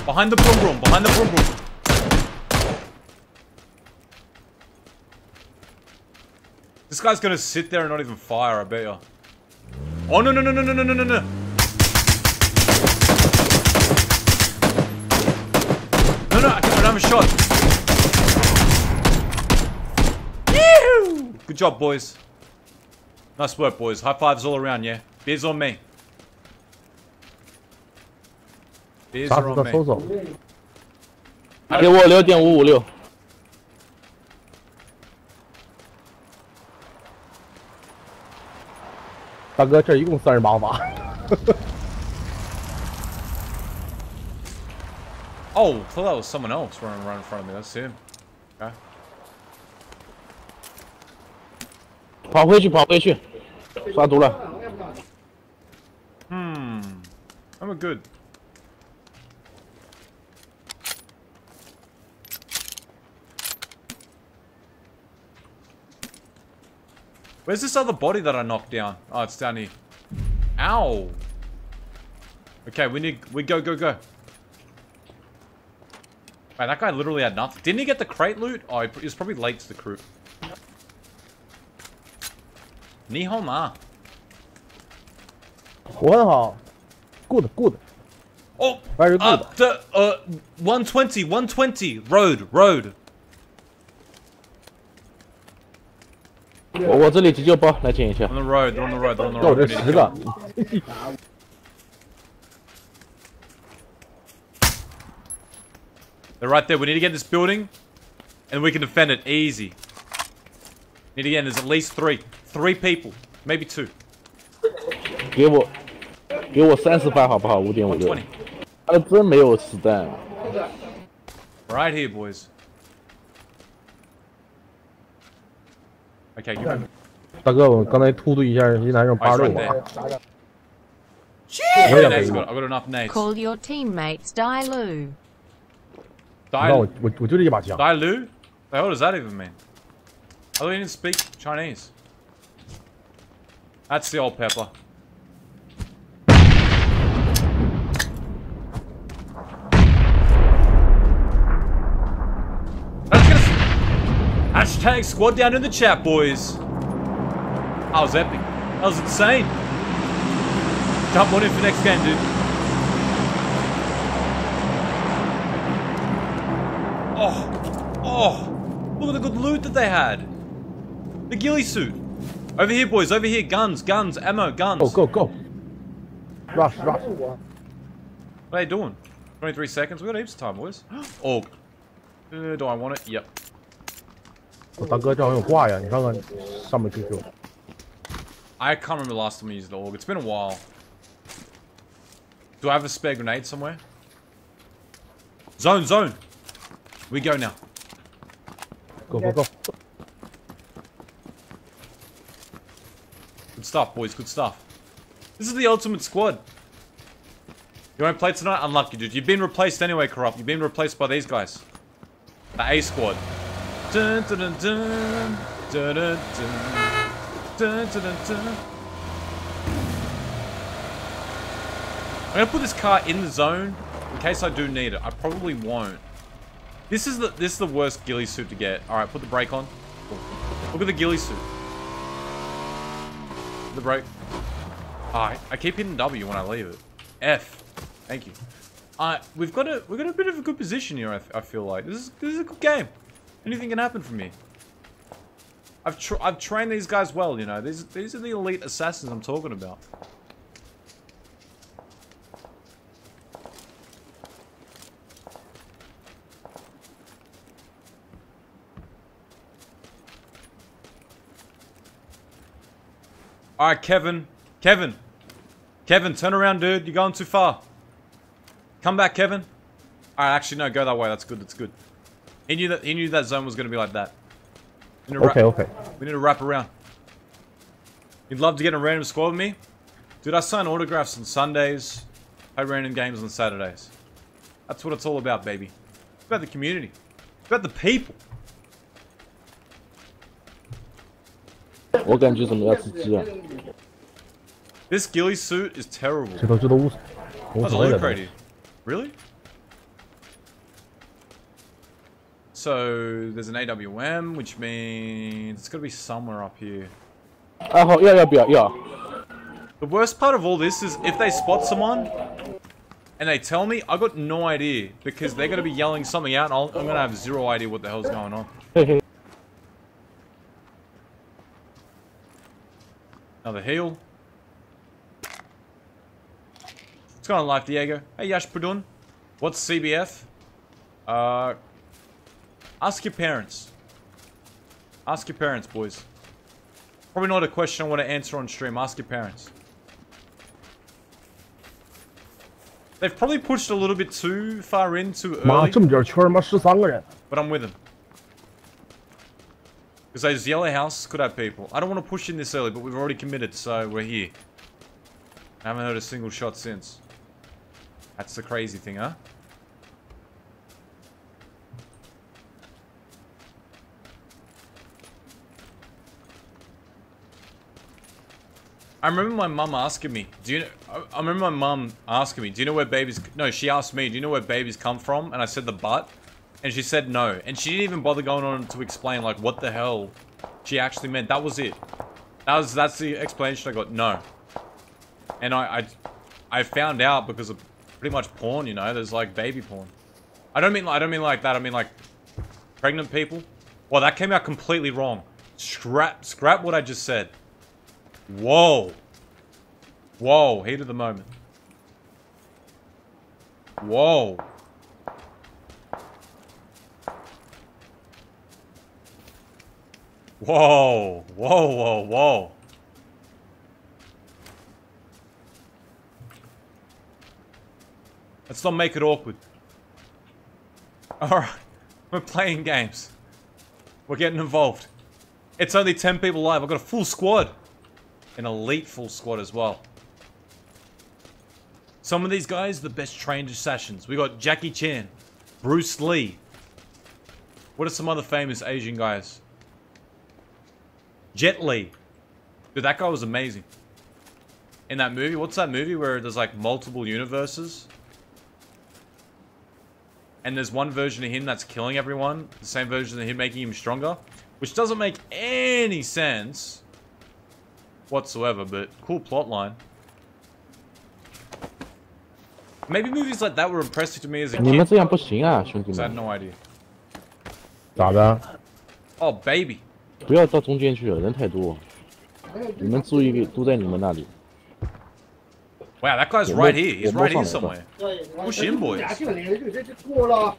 Behind the broom room, behind the broom room. This guy's gonna sit there and not even fire, I bet you. Oh no no no no no no no no! No! No no, I can't have a shot. Yee Good job, boys. Nice work, boys. High fives all around, yeah. Beers on me. Beers 啥 are 子 on 的 me. 给我六点五五六。大哥，这一共三十八发。Oh, thought that was someone else running right in front of me. That's him. Okay. 跑回去，跑回去，刷毒了。 Hmm. I'm a good. Where's this other body that I knocked down? Oh, it's down here. Ow. Okay, we need... We go, go, go. Wait, that guy literally had nothing. Didn't he get the crate loot? Oh, he he was probably late to the crew. Nihoma. 我很好，good good。 Oh, Very good. uh, the, uh, 120, 120, road, road. 我我这里急救包来捡一下 On。the road, they're on the road, they're on the 那我 road. 这 We need 十 to 个 They're right there. We need to get this building, and we can defend it easy. Need to get, there's at least three. Three people. Maybe two. 给我，给我三十发好不好？五点五六。 120. 他真没有子弹。 Right here, boys. Okay, give me. 大哥，我刚才突突一下，一男生八 Oh, 六 he's right 我 there.。 Yeah, How many nades baby. I got? I got enough nades. Call your teammates Dailu. Dai no, Dai Lu? The hell does that even mean? I thought he didn't speak Chinese. That's the old pepper. That's gonna... Hashtag squad down in the chat, boys. That was epic. That was insane. Jump on in for next game, dude. Oh, oh, look at the good loot that they had. The ghillie suit. Over here, boys, over here. Guns, guns, ammo, guns. Go go go。Rush rush。 What are they doing? 23 seconds? we got heaps of time, boys. Oh. Uh, do I want it? Yep. 我大哥这好像有挂呀，你看看上面 QQ。 I can't remember the last time I used the AUG. It's been a while. Do I have a spare grenade somewhere? Zone, zone. We go now. Go go go。Good stuff, boys. Good stuff. This is the ultimate squad. You won't play tonight? Unlucky, dude. You've been replaced anyway, Corrupt. You've been replaced by these guys. The A squad. Dun, dun, dun, dun. Dun, dun, dun. Dun, dun, dun, dun. I'm gonna put this car in the zone in case I do need it. I probably won't. This is the this is the worst ghillie suit to get. All right, put the brake on. Look at the ghillie suit. The brake. I I keep hitting W when I leave it. F. Thank you. Uh, we've got a we've got a bit of a good position here. I, I feel like this is this is a good game. Anything can happen from me. I've I've trained these guys well. You know these these are the elite assassins I'm talking about. All right, Kevin. Kevin. Kevin, turn around, dude. You're going too far. Come back, Kevin. All right, actually, no. Go that way. That's good. That's good. He knew that. He knew that zone was going to be like that. We need to Okay, okay. We need to wrap around. You'd love to get a random squad with me, dude. I sign autographs on Sundays. Play random games on Saturdays. That's what it's all about, baby. It's about the community. It's about the people. This ghillie suit is terrible. Really? So there's an AWM, which means it's gotta be somewhere up here. Oh yeah, yeah, yeah, yeah. The worst part of all this is if they spot someone and they tell me, I got no idea because they're gonna be yelling something out, and i am gonna have zero idea what the hell's going on. Another heal. What's going on, Life Diego? Hey, Yash Pudun. What's CBF? Uh, ask your parents. Ask your parents, boys. Probably not a question I want to answer on stream. Ask your parents. They've probably pushed a little bit too far in too early. But I'm with them. Because those yellow houses could have people. I don't want to push in this early, but we've already committed, so we're here. I haven't heard a single shot since. That's the crazy thing, huh? I remember my mum asking me, do you know, I- remember my mum asking me, do you know where babies, no, she asked me, do you know where babies come from? And I said the butt. And she said no. And she didn't even bother going on to explain, like, what the hell she actually meant. That was it. That was, that's the explanation I got, no. And I, I, I found out because of pretty much porn, you know, there's like baby porn. I don't mean, I don't mean like that, I mean like pregnant people. Well, that came out completely wrong. Scrap, scrap what I just said. Whoa. Whoa, heat of the moment. Whoa. Whoa. Whoa, whoa, whoa. Let's not make it awkward. Alright. We're playing games. We're getting involved. It's only 10 people live. I've got a full squad. An elite full squad as well. Some of these guys, are the best trained assassins. We got Jackie Chan, Bruce Lee. What are some other famous Asian guys? Jet Li. Dude, that guy was amazing. In that movie, what's that movie where there's like multiple universes? And there's one version of him that's killing everyone, the same version of him making him stronger, which doesn't make any sense whatsoever, but cool plot line. Maybe movies like that were impressive to me as a 你们 kid. 这样不行啊，兄弟 'cause I had 们， no idea. 咋的？ Oh, baby. 不要到中间去了，人太多。你们注意都在你们那里。 Wow, that guy's 我摸 right here. He's 我摸 right 上 here 来了 somewhere. Push in, boys. 过了。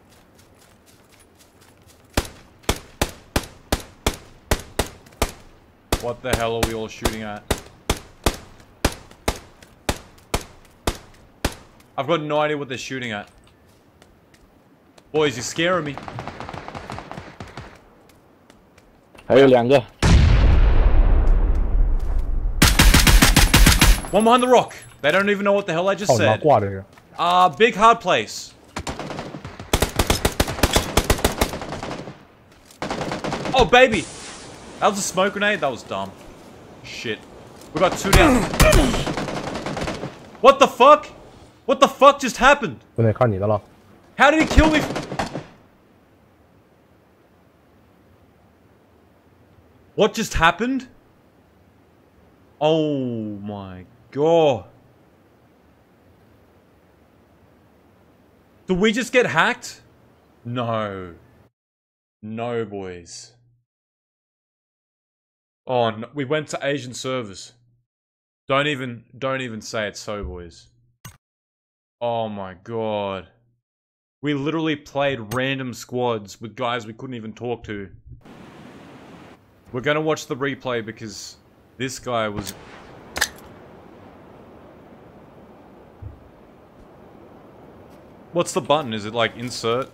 What the hell are we all shooting at? I've got no idea what they're shooting at. Boys, you're scaring me. 还有两个， One behind the rock. They don't even know what the hell I just 操你妈 said. 挂这个。 Uh, big hard place. Oh, baby. That was a smoke grenade? That was dumb. Shit. We got two down. What the fuck? What the fuck just happened? 兄弟，看你的了。 How did he kill me? What just happened? Oh my god. Did we just get hacked? No. No, boys. Oh, no. we went to Asian servers. Don't even, don't even say it so, boys. Oh my god. We literally played random squads with guys we couldn't even talk to. We're gonna watch the replay because this guy was... What's the button? Is it like insert?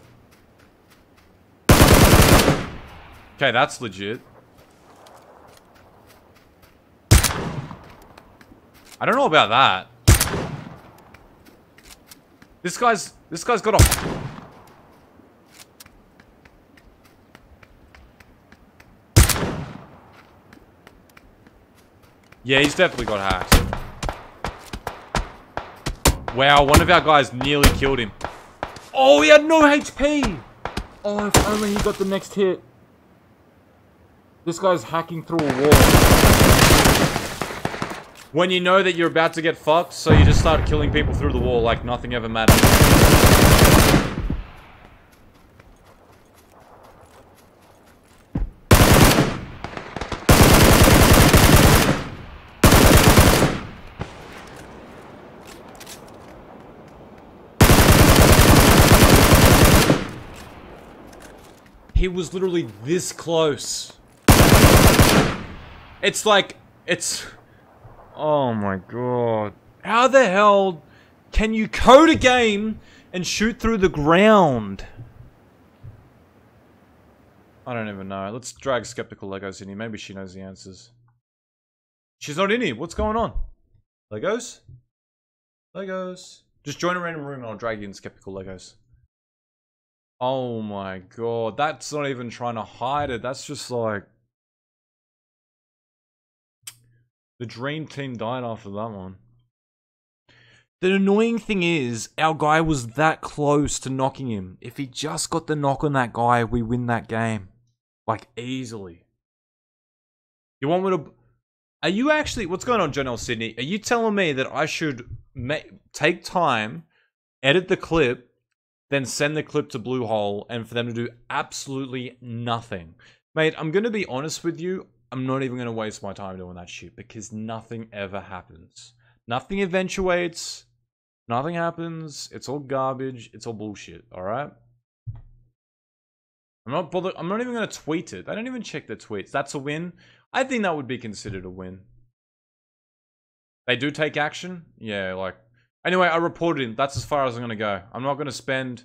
Okay, that's legit. I don't know about that. This guy's this guy's got a Yeah, he's definitely got hacked. Wow, one of our guys nearly killed him. Oh, he had no HP! Oh, if only he got the next hit. This guy's hacking through a wall. When you know that you're about to get fucked, so you just start killing people through the wall like nothing ever mattered. Was literally this close. It's like, it's... Oh my god. How the hell can you code a game and shoot through the ground? I don't even know. Let's drag Skeptical Legos in here. Maybe she knows the answers. She's not in here. What's going on? Legos? Legos. Just join a random room and I'll drag you in Skeptical Legos. Oh my god. That's not even trying to hide it. That's just like... The dream team died after that one. The annoying thing is, our guy was that close to knocking him. If he just got the knock on that guy, we win that game. Like, easily. You want me to... Are you actually... What's going on, Janelle Sydney? Are you telling me that I should ma take time, edit the clip, then send the clip to Bluehole, and for them to do absolutely nothing? Mate, I'm going to be honest with you. I'm not even going to waste my time doing that shit because nothing ever happens. Nothing eventuates. Nothing happens. It's all garbage. It's all bullshit. All right. I'm not bothered. I'm not even going to tweet it. I don't even check their tweets. That's a win. I think that would be considered a win. They do take action. Yeah, like. Anyway, I reported in. That's as far as I'm to go. I'm not to spend.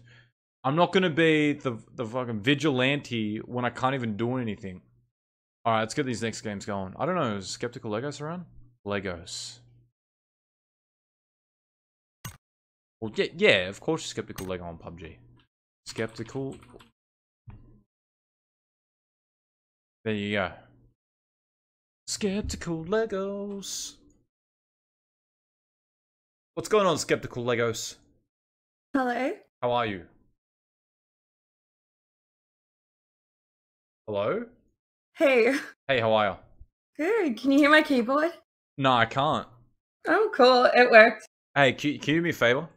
I'm not to be the the fucking vigilante when I can't even do anything. All right, let's get these next games going. I don't know. Skeptical Legos around? Legos. Well, yeah, yeah, of course, Skeptical Lego on PUBG. Skeptical. There you go. Skeptical Legos. What's going on, Skeptical Legos? Hello. How are you? Hello? Hey. Hey, how are you? Good. Can you hear my keyboard? No, I can't. Oh, cool. It worked. Hey, can, can you do me a favor?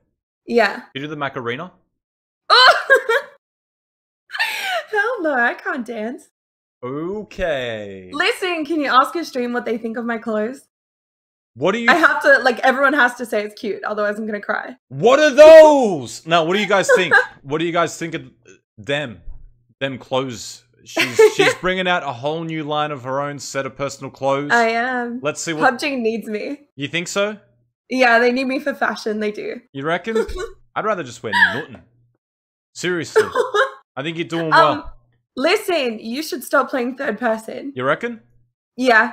Yeah. Can you do the Macarena? Oh! Hell no, I can't dance. Okay. Listen, can you ask a stream what they think of my clothes? What do you? I have to, like, everyone has to say it's cute, otherwise I'm gonna cry. What are those? Now, what do you guys think? what do you guys think of them? Them clothes. She's she's bringing out a whole new line of her own set of personal clothes. I am. Let's see what PUBG needs me. you think. So Yeah, they need me for fashion, they do. you reckon? I'd rather just wear nothing. Seriously, I think you're doing well. Um, listen, you should stop playing third person. you reckon? Yeah,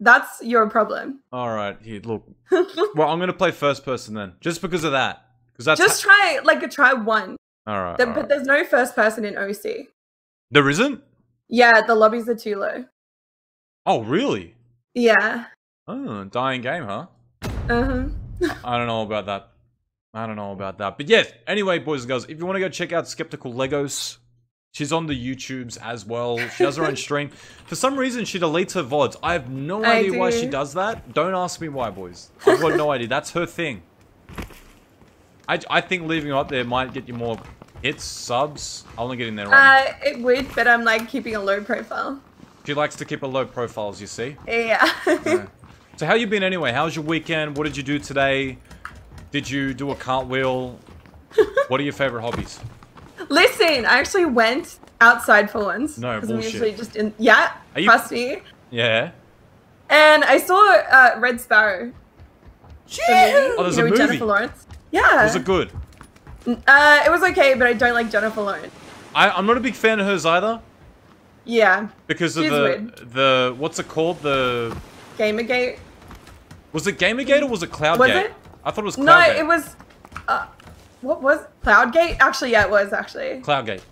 that's your problem. All right, here, look. well, I'm gonna play first person then, just because of that. Because that's Just try, like, a try one. all right. The- all but there's no first person in OC. There isn't. Yeah, the lobbies are too low. Oh, really? Yeah. Oh, dying game, huh? Uh huh. I don't know about that. I don't know about that. But yes, anyway, boys and girls, if you want to go check out Skeptical Legos, she's on the YouTubes as well. She has her own stream. For some reason, she deletes her VODs. I have no I idea why she does that. Don't ask me why, boys. I've got no idea. That's her thing. I, I think leaving her up there might get you more hits, subs. I'll only get in there right Uh, it would, but I'm like keeping a low profile. She likes to keep a low profile, as you see. Yeah. So how you been anyway? How's your weekend? What did you do today? Did you do a cartwheel? what are your favorite hobbies? Listen, I actually went outside for once. No, 'cause I'm bullshit. usually just in. Yeah, Are you- trust me. Yeah. And I saw uh, Red Sparrow. Movie, Oh, there's you know, a with movie. Jennifer Lawrence. Yeah. Was it good? Uh, it was okay, but I don't like Jennifer Lawrence. I, I'm not a big fan of hers either Yeah. because of the weird. the what's it called? The Gamergate. was it Gamergate or was it Cloudgate? Was it? I thought it was cloud. No, it was. Uh, what was Cloudgate? Actually, yeah, it was actually. Cloudgate.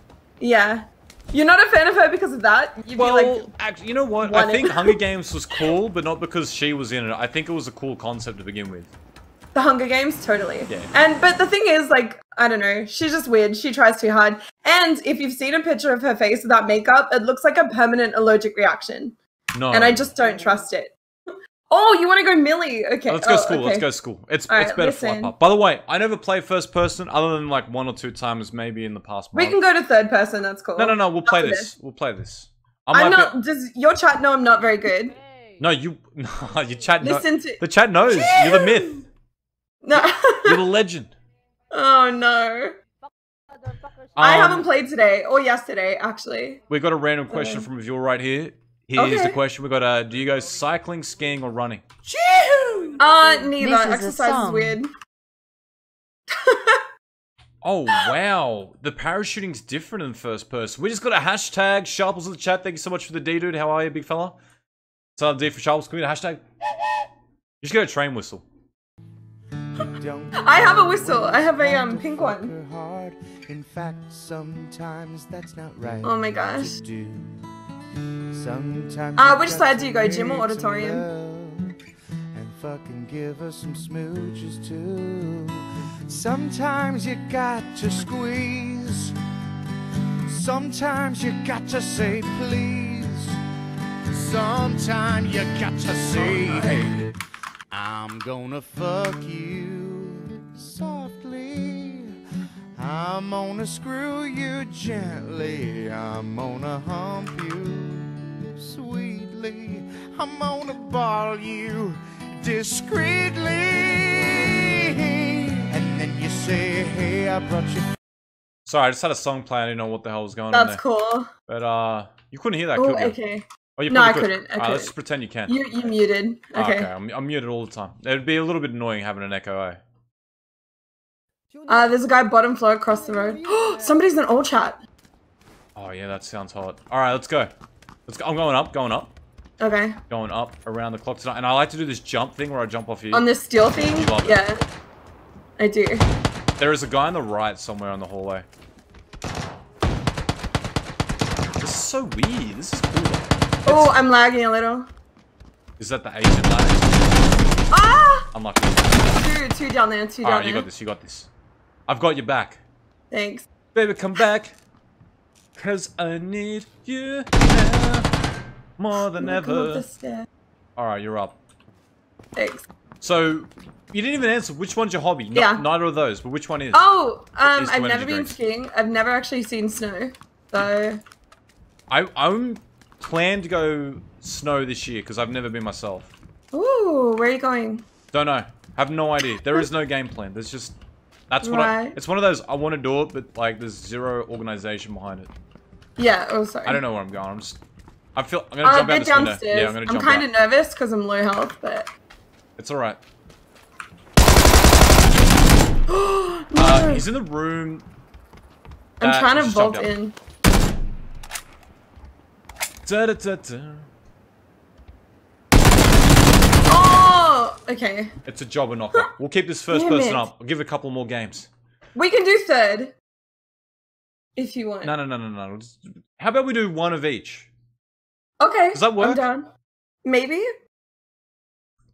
Yeah. You're not a fan of her because of that? You'd Well, be like, actually, you know what? I think Hunger Games was cool, but not because she was in it. I think it was a cool concept to begin with. The Hunger Games, totally. Yeah. And but the thing is, like, I don't know, she's just weird. She tries too hard. And if you've seen a picture of her face without makeup, it looks like a permanent allergic reaction. No. And I just don't trust it. Oh, you want to go Millie? Okay. Let's go oh, school. Let's go school. It's All it's right, better for listen. up. By the way, I never play first person other than like one or two times maybe in the past We can go to third person. That's cool. No, no, no. We'll play After this. We'll play this. I I'm might not. Does your chat know I'm not very good? No, you. No, your chat. kno- Listen to- the chat knows. You're the myth. No. You're the legend. oh no. I Um, haven't played today or yesterday, actually. We got a random question from a viewer right here. Here's the question. We got uh, do you go cycling, skiing, or running? Uh, neither. This is a Exercise is song. weird. Oh wow, the parachuting's different in first person. We just got a hashtag. Sharples in the chat. Thank you so much for the D, dude. How are you, big fella? So D for Sharples. Can we get a hashtag? You just get a train whistle. I have a whistle. I have a um pink one. In fact, sometimes that's not right. Oh my gosh. Sometimes Uh, which side do you go, gym or auditorium? And fucking give us some smooches too. Sometimes you got to squeeze. Sometimes you got to say please. Sometimes you got to say, hey, I'm gonna fuck you softly. I'm gonna screw you gently. I'm gonna hump you sweetly. I'm gonna ball you discreetly. And then you say, hey, I brought you. Sorry, I just had a song play. I didn't know what the hell was going on That's cool. But uh, you couldn't hear that, Oh, could you? okay. Oh, you No, I could. couldn't. I Alright, let's just pretend you can. You you muted. Oh, Okay. I'm, I'm muted all the time. It'd be a little bit annoying having an echo, eh? Uh, there's a guy bottom floor across the road. Somebody's in all chat. Oh yeah, that sounds hot. All right, let's go. Let's go. I'm going up, going up, Okay. going up around the clock tonight. And I like to do this jump thing where I jump off you. On this steel thing? Love it. Yeah. I do. There is a guy on the right somewhere on the hallway. This is so weird. This is cool. Oh, I'm lagging a little. Is that the Asian lag? Ah! Unlucky. Two, two down there, two down Alright, you got this, you got this. I've got your back. Thanks. Baby, come back. Cause I need you now more than I'm gonna come up ever. Alright, you're up. Thanks. So, you didn't even answer. Which one's your hobby? No, Yeah. Neither of those, but which one is? Oh, um, Is I've never been drinks. skiing. I've never actually seen snow. So, I I'm plan to go snow this year because I've never been myself. ooh, where are you going? Don't know. Have no idea. There is no game plan. There's just that's what I. It's one of those I want to do it, but like there's zero organization behind it. Yeah, oh, sorry. I don't know where I'm going. I'm just. I feel I'm gonna Oh, jump out this window. downstairs. Yeah, I'm gonna I'm jump kind out. of nervous because I'm low health, but. It's all right. no! Uh, he's in the room. I'm that trying to vault in. Da, da, da, da. Oh, okay. It's a jobber knocker. We'll keep this first Damn person it. up. I'll give a couple more games. We can do third. If you want. No, no, no, no, no. How about we do one of each? Okay. Does that work? I'm down. Maybe?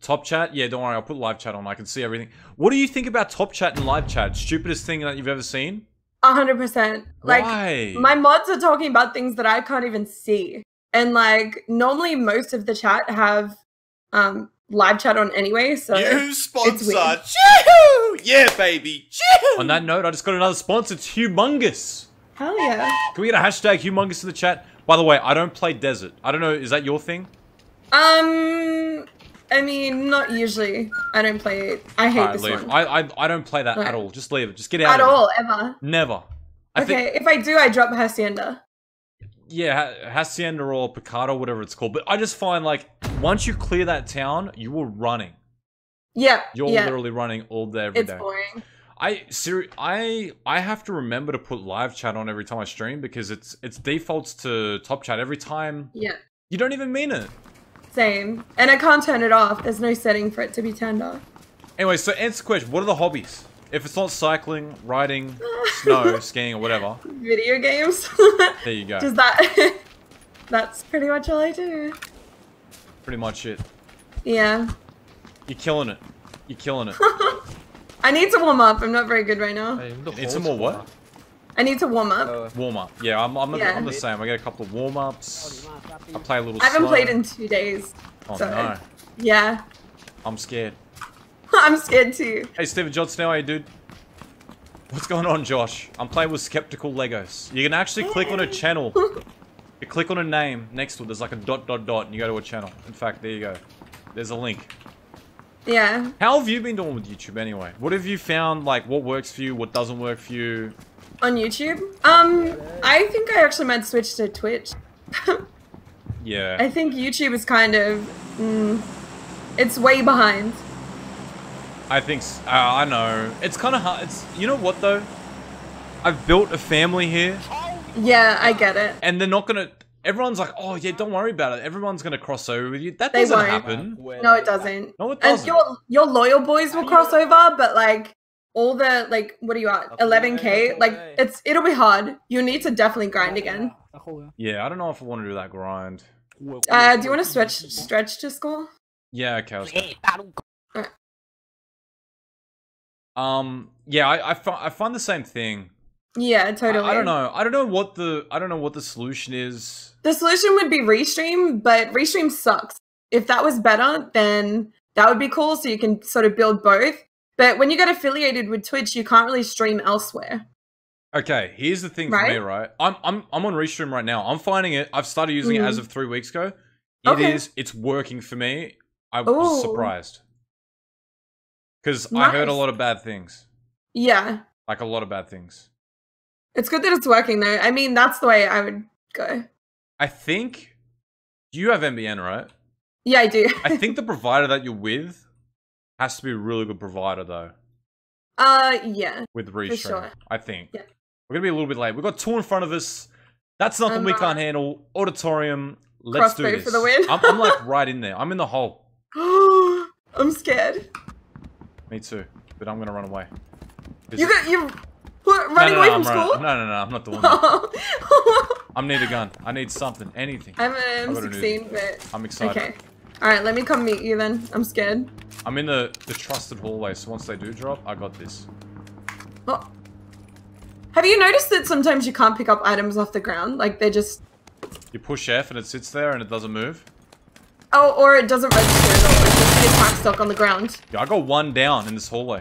Top chat? Yeah, don't worry. I'll put live chat on. I can see everything. What do you think about top chat and live chat? Stupidest thing that you've ever seen? A hundred percent. Like Why? my mods are talking about things that I can't even see. And like normally most of the chat have um live chat on anyway, so You it's weird. Yeah, baby. Choo! On that note, I just got another sponsor. It's Humongous. Hell yeah. Can we get a hashtag Humongous in the chat? By the way, I don't play Desert. I don't know. Is that your thing? Um I mean not usually. I don't play it. I hate Alright, this leave. one. I, I I don't play that at all. Just leave it. Just get out At of it. all, ever. Never. I okay, if I do I drop Hacienda. yeah, Hacienda or Picado, whatever it's called. But I just find like once you clear that town, you are running. Yeah. You're yeah. literally running all day every It's day. boring. I seri- I I have to remember to put live chat on every time I stream because it's it's defaults to top chat every time. Yeah. You don't even mean it. Same. And I can't turn it off. There's no setting for it to be turned off. Anyway, so answer the question: What are the hobbies? If it's not cycling, riding, snow, skiing, or whatever, Video games. there you go. Does that That's pretty much all I do. Pretty much it. Yeah. You're killing it. You're killing it. I need to warm up. I'm not very good right now. Need some more what? I need to warm up. Warm up. Yeah, I'm, I'm, Yeah. I'm the same. I get a couple of warm ups. I play a little. I haven't slow. played in two days. Oh so, no, Yeah. I'm scared. I'm scared too. Hey, Steven Johnson, how are you, dude? What's going on, Josh? I'm playing with Skeptical Legos. You can actually click on a channel. You click on a name next to it. There's like a dot, dot, dot, and you go to a channel. In fact, there you go. There's a link. Yeah. How have you been doing with YouTube anyway? What have you found, like, what works for you, what doesn't work for you? On YouTube? Um, I think I actually might switch to Twitch. Yeah. I think YouTube is kind of, mm, it's way behind. I think, uh, I know. It's kind of hard. It's, you know what though? I've built a family here, Yeah, I get it. and they're not gonna, everyone's like, oh yeah, don't worry about it. Everyone's gonna cross over with you. That They doesn't won't. happen. No, it doesn't. No, it doesn't. your your loyal boys will cross over, but like all the like, what are you at? 11k? Like it's it'll be hard. You need to definitely grind again. Yeah, I don't know if I want to do that grind. Uh, do you want to stretch stretch to score? Yeah, okay. Let's. Um, yeah, I, I, fi- I find the same thing. Yeah, I, totally. I don't know. I don't know what the I don't know what the solution is. The solution would be restream, but restream sucks. If that was better, then that would be cool. So you can sort of build both. But when you get affiliated with Twitch, you can't really stream elsewhere. Okay, here's the thing for me, Right? right? I'm I'm I'm on Restream right now. I'm finding it. I've started using it as Mhm. of three weeks ago. It is. Okay. It's working for me. I was Ooh. surprised because I heard a lot of bad things, Yeah, like a lot of bad things. It's good that it's working though. I mean, that's the way I would go. I think you have NBN, right? Yeah, I do. I think the provider that you're with has to be a really good provider, though. uh, yeah. with Restream. sure. I think. Yeah. We're gonna be a little bit late. We've got two in front of us. That's nothing I'm, we can't handle. Auditorium. Let's do this. for the win. I'm, I'm like right in there. I'm in the hole. I'm scared. Me too. But I'm gonna run away. You got you what, No, running no, away no, from I'm school? running- No, no, no. I'm not the one. I need a gun. I need something. Anything. I'm I um, got a new- 16, but I'm excited. okay. All right, let me come meet you then. I'm scared. I'm in the the trusted hallway. So once they do drop, I got this. Oh. Have you noticed that sometimes you can't pick up items off the ground? Like they just You push F and it sits there and it doesn't move. oh, or it doesn't register at all. It's just stuck on the ground. Yeah, I got one down in this hallway.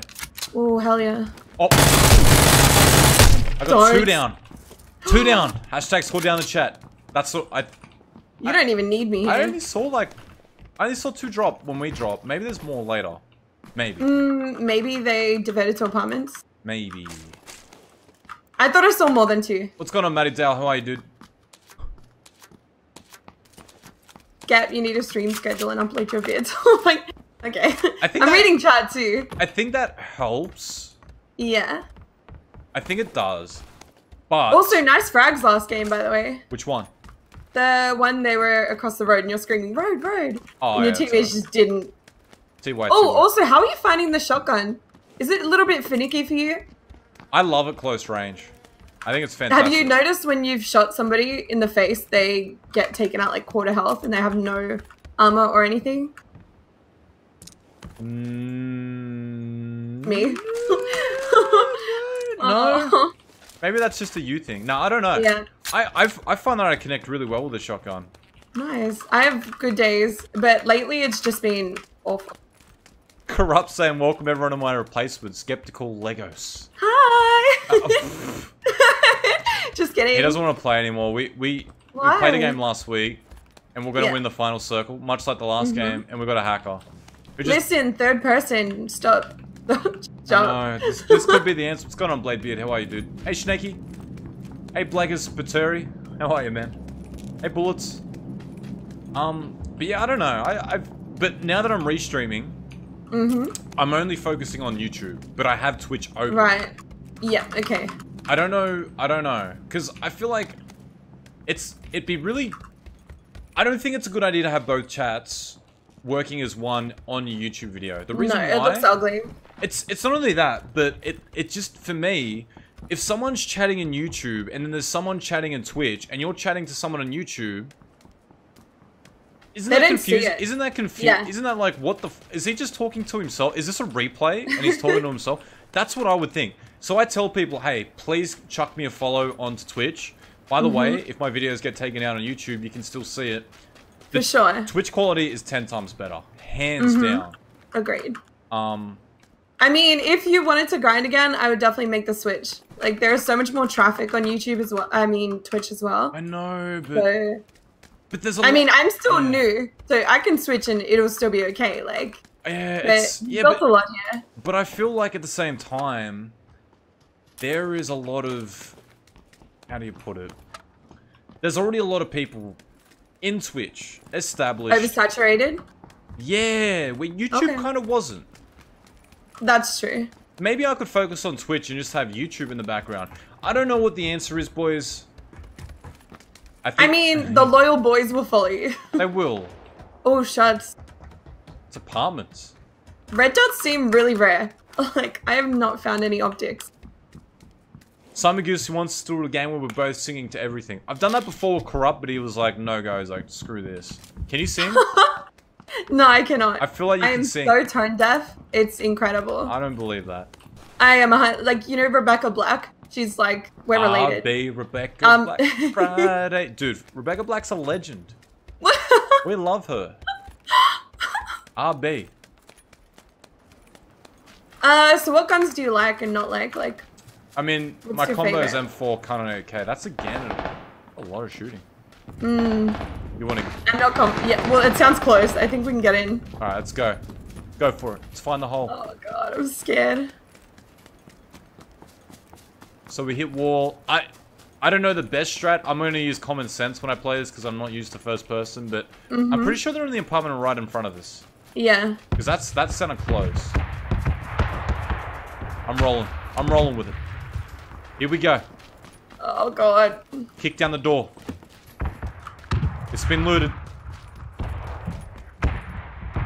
Oh hell yeah! Oh. I got two down. Two down. Hashtag score down the chat. That's what I. You don't even need me. I here. only saw like, I only saw two drop when we drop. Maybe there's more later. Maybe. Mm, maybe they diverted to apartments. Maybe. I thought I saw more than two. What's going on, Matty Dale? How are you, dude? Gap, you need a stream schedule and upload your vids. oh my. Okay. I think I'm that- reading chat too. I think that helps. Yeah. I think it does. But Also, nice frags last game, by the way. which one? The one they were across the road and you're screaming, road, road. Oh, and your yeah, teammates just didn't. T Y. Oh, also, how are you finding the shotgun? Is it a little bit finicky for you? I love it close range. I think it's fantastic. Have you noticed when you've shot somebody in the face, they get taken out like quarter health and they have no armor or anything? Mm, Me? no. Maybe that's just a you thing. No, I don't know. Yeah. I I've, I find that I connect really well with the shotgun. Nice. I have good days, but lately it's just been awful. Corrupt saying welcome everyone to my replacement, Skeptical Legos. Hi! just kidding. He doesn't want to play anymore. We we, we played a game last week, and we're gonna Yeah. win the final circle, much like the last Mhm. game, and we've got a hacker. Just, Listen, third person, stop. No, this, this could be the answer. What's going on, Bladebeard? How are you, dude? Hey, Snaky. Hey, Blaggers Paturi. How are you, man? Hey, Bullets. Um, but yeah, I don't know. I, I've but now that I'm restreaming, Mm-hmm. I'm only focusing on YouTube, but I have Twitch open. Right. Yeah, okay. I don't know. I don't know. Because I feel like it's it'd be really. I don't think it's a good idea to have both chats working as one on your YouTube video. The reason no, why it looks ugly. It's it's not only that, but it it just for me, if someone's chatting in YouTube and then there's someone chatting in Twitch and you're chatting to someone on YouTube, Isn't They that confusing? Isn't that confusing? Yeah. Isn't that like what the? F- is he just talking to himself? Is this a replay and he's talking to himself? That's what I would think. So I tell people, hey, please chuck me a follow onto Twitch. By the way, Mhm. if my videos get taken out on YouTube, you can still see it. For sure. Twitch quality is ten times better, hands Mhm. down. Agreed. Um, I mean, if you wanted to grind again, I would definitely make the switch. Like, there's so much more traffic on YouTube as well. I mean, Twitch as well. I know, but So, but there's a I lot- I mean, I'm still yeah. new, so I can switch and it'll still be okay. Like, Yeah, but yeah, but, a lot here. but I feel like at the same time, there is a lot of how do you put it? There's already a lot of people in Twitch established. Oversaturated. Yeah, where YouTube Okay. kind of wasn't. That's true. Maybe I could focus on Twitch and just have YouTube in the background. I don't know what the answer is, boys. I I mean, the loyal boys will follow you. they will. oh, shucks. It's apartments. Red dots seem really rare. Like, I have not found any optics. Simon Goose wants to do a game where we're both singing to everything. I've done that before with Corrupt, but he was like, no, guys, like, screw this. Can you sing? No, I cannot. I feel like you I can am sing. so tone deaf. It's incredible. I don't believe that. I am a, like you know Rebecca Black. She's like we're related. RB Rebecca Um, Black Friday. Dude, Rebecca Black's a legend. we love her. RB. Uh, so what guns do you like and not like? Like, I mean, my combo is? M4 Kar98k. That's again a lot of shooting. Mm, You want to? I'm not com- Yeah, well, it sounds close. I think we can get in. All right, let's go. Go for it. Let's find the hole. Oh god, I'm scared. So we hit wall. I I don't know the best strat. I'm going to use common sense when I play this because I'm not used to first person. But I'm Mhm. pretty sure they're in the apartment right in front of us. Yeah. Because that's that's sounded close. I'm rolling. I'm rolling with it. Here we go. Oh god. Kick down the door. It's been looted.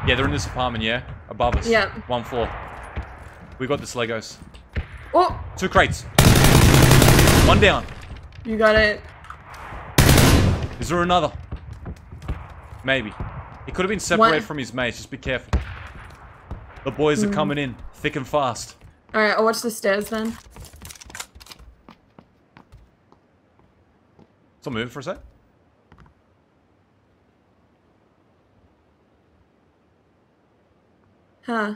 Yeah, they're in this apartment, yeah? Above us. Yeah. One floor. We got this Legos. Oh! Two crates. One down. you got it. Is there another? Maybe. He could have been separated One- from his mates. Just be careful. The boys are Hmm. coming in thick and fast. All right, I'll watch the stairs then. Still moving for a sec. Huh?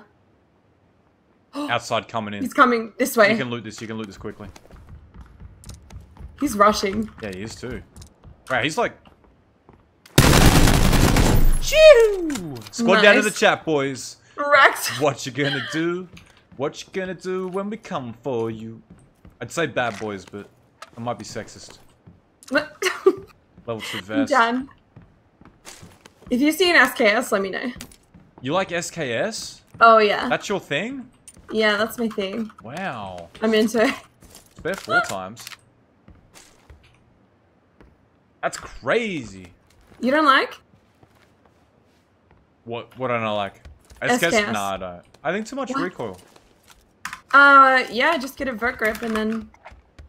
Outside coming in. He's coming this way. You can loot this. You can loot this quickly. He's rushing. Yeah, he is too. Wow, he's like. Choo! Squad down to the chat, boys. What you gonna do? What you gonna do when we come for you? I'd say bad boys, but I might be sexist. Level 2 I'm vest. done. If you see an SKS, let me know. You like SKS? Oh yeah. That's your thing? Yeah, that's my thing. Wow. I'm into it. It's four times. That's crazy. You don't like? What what don't I like? SKS? SKS. Nah, I don't. I think too much What? recoil. Uh, yeah, just get a vert grip and then,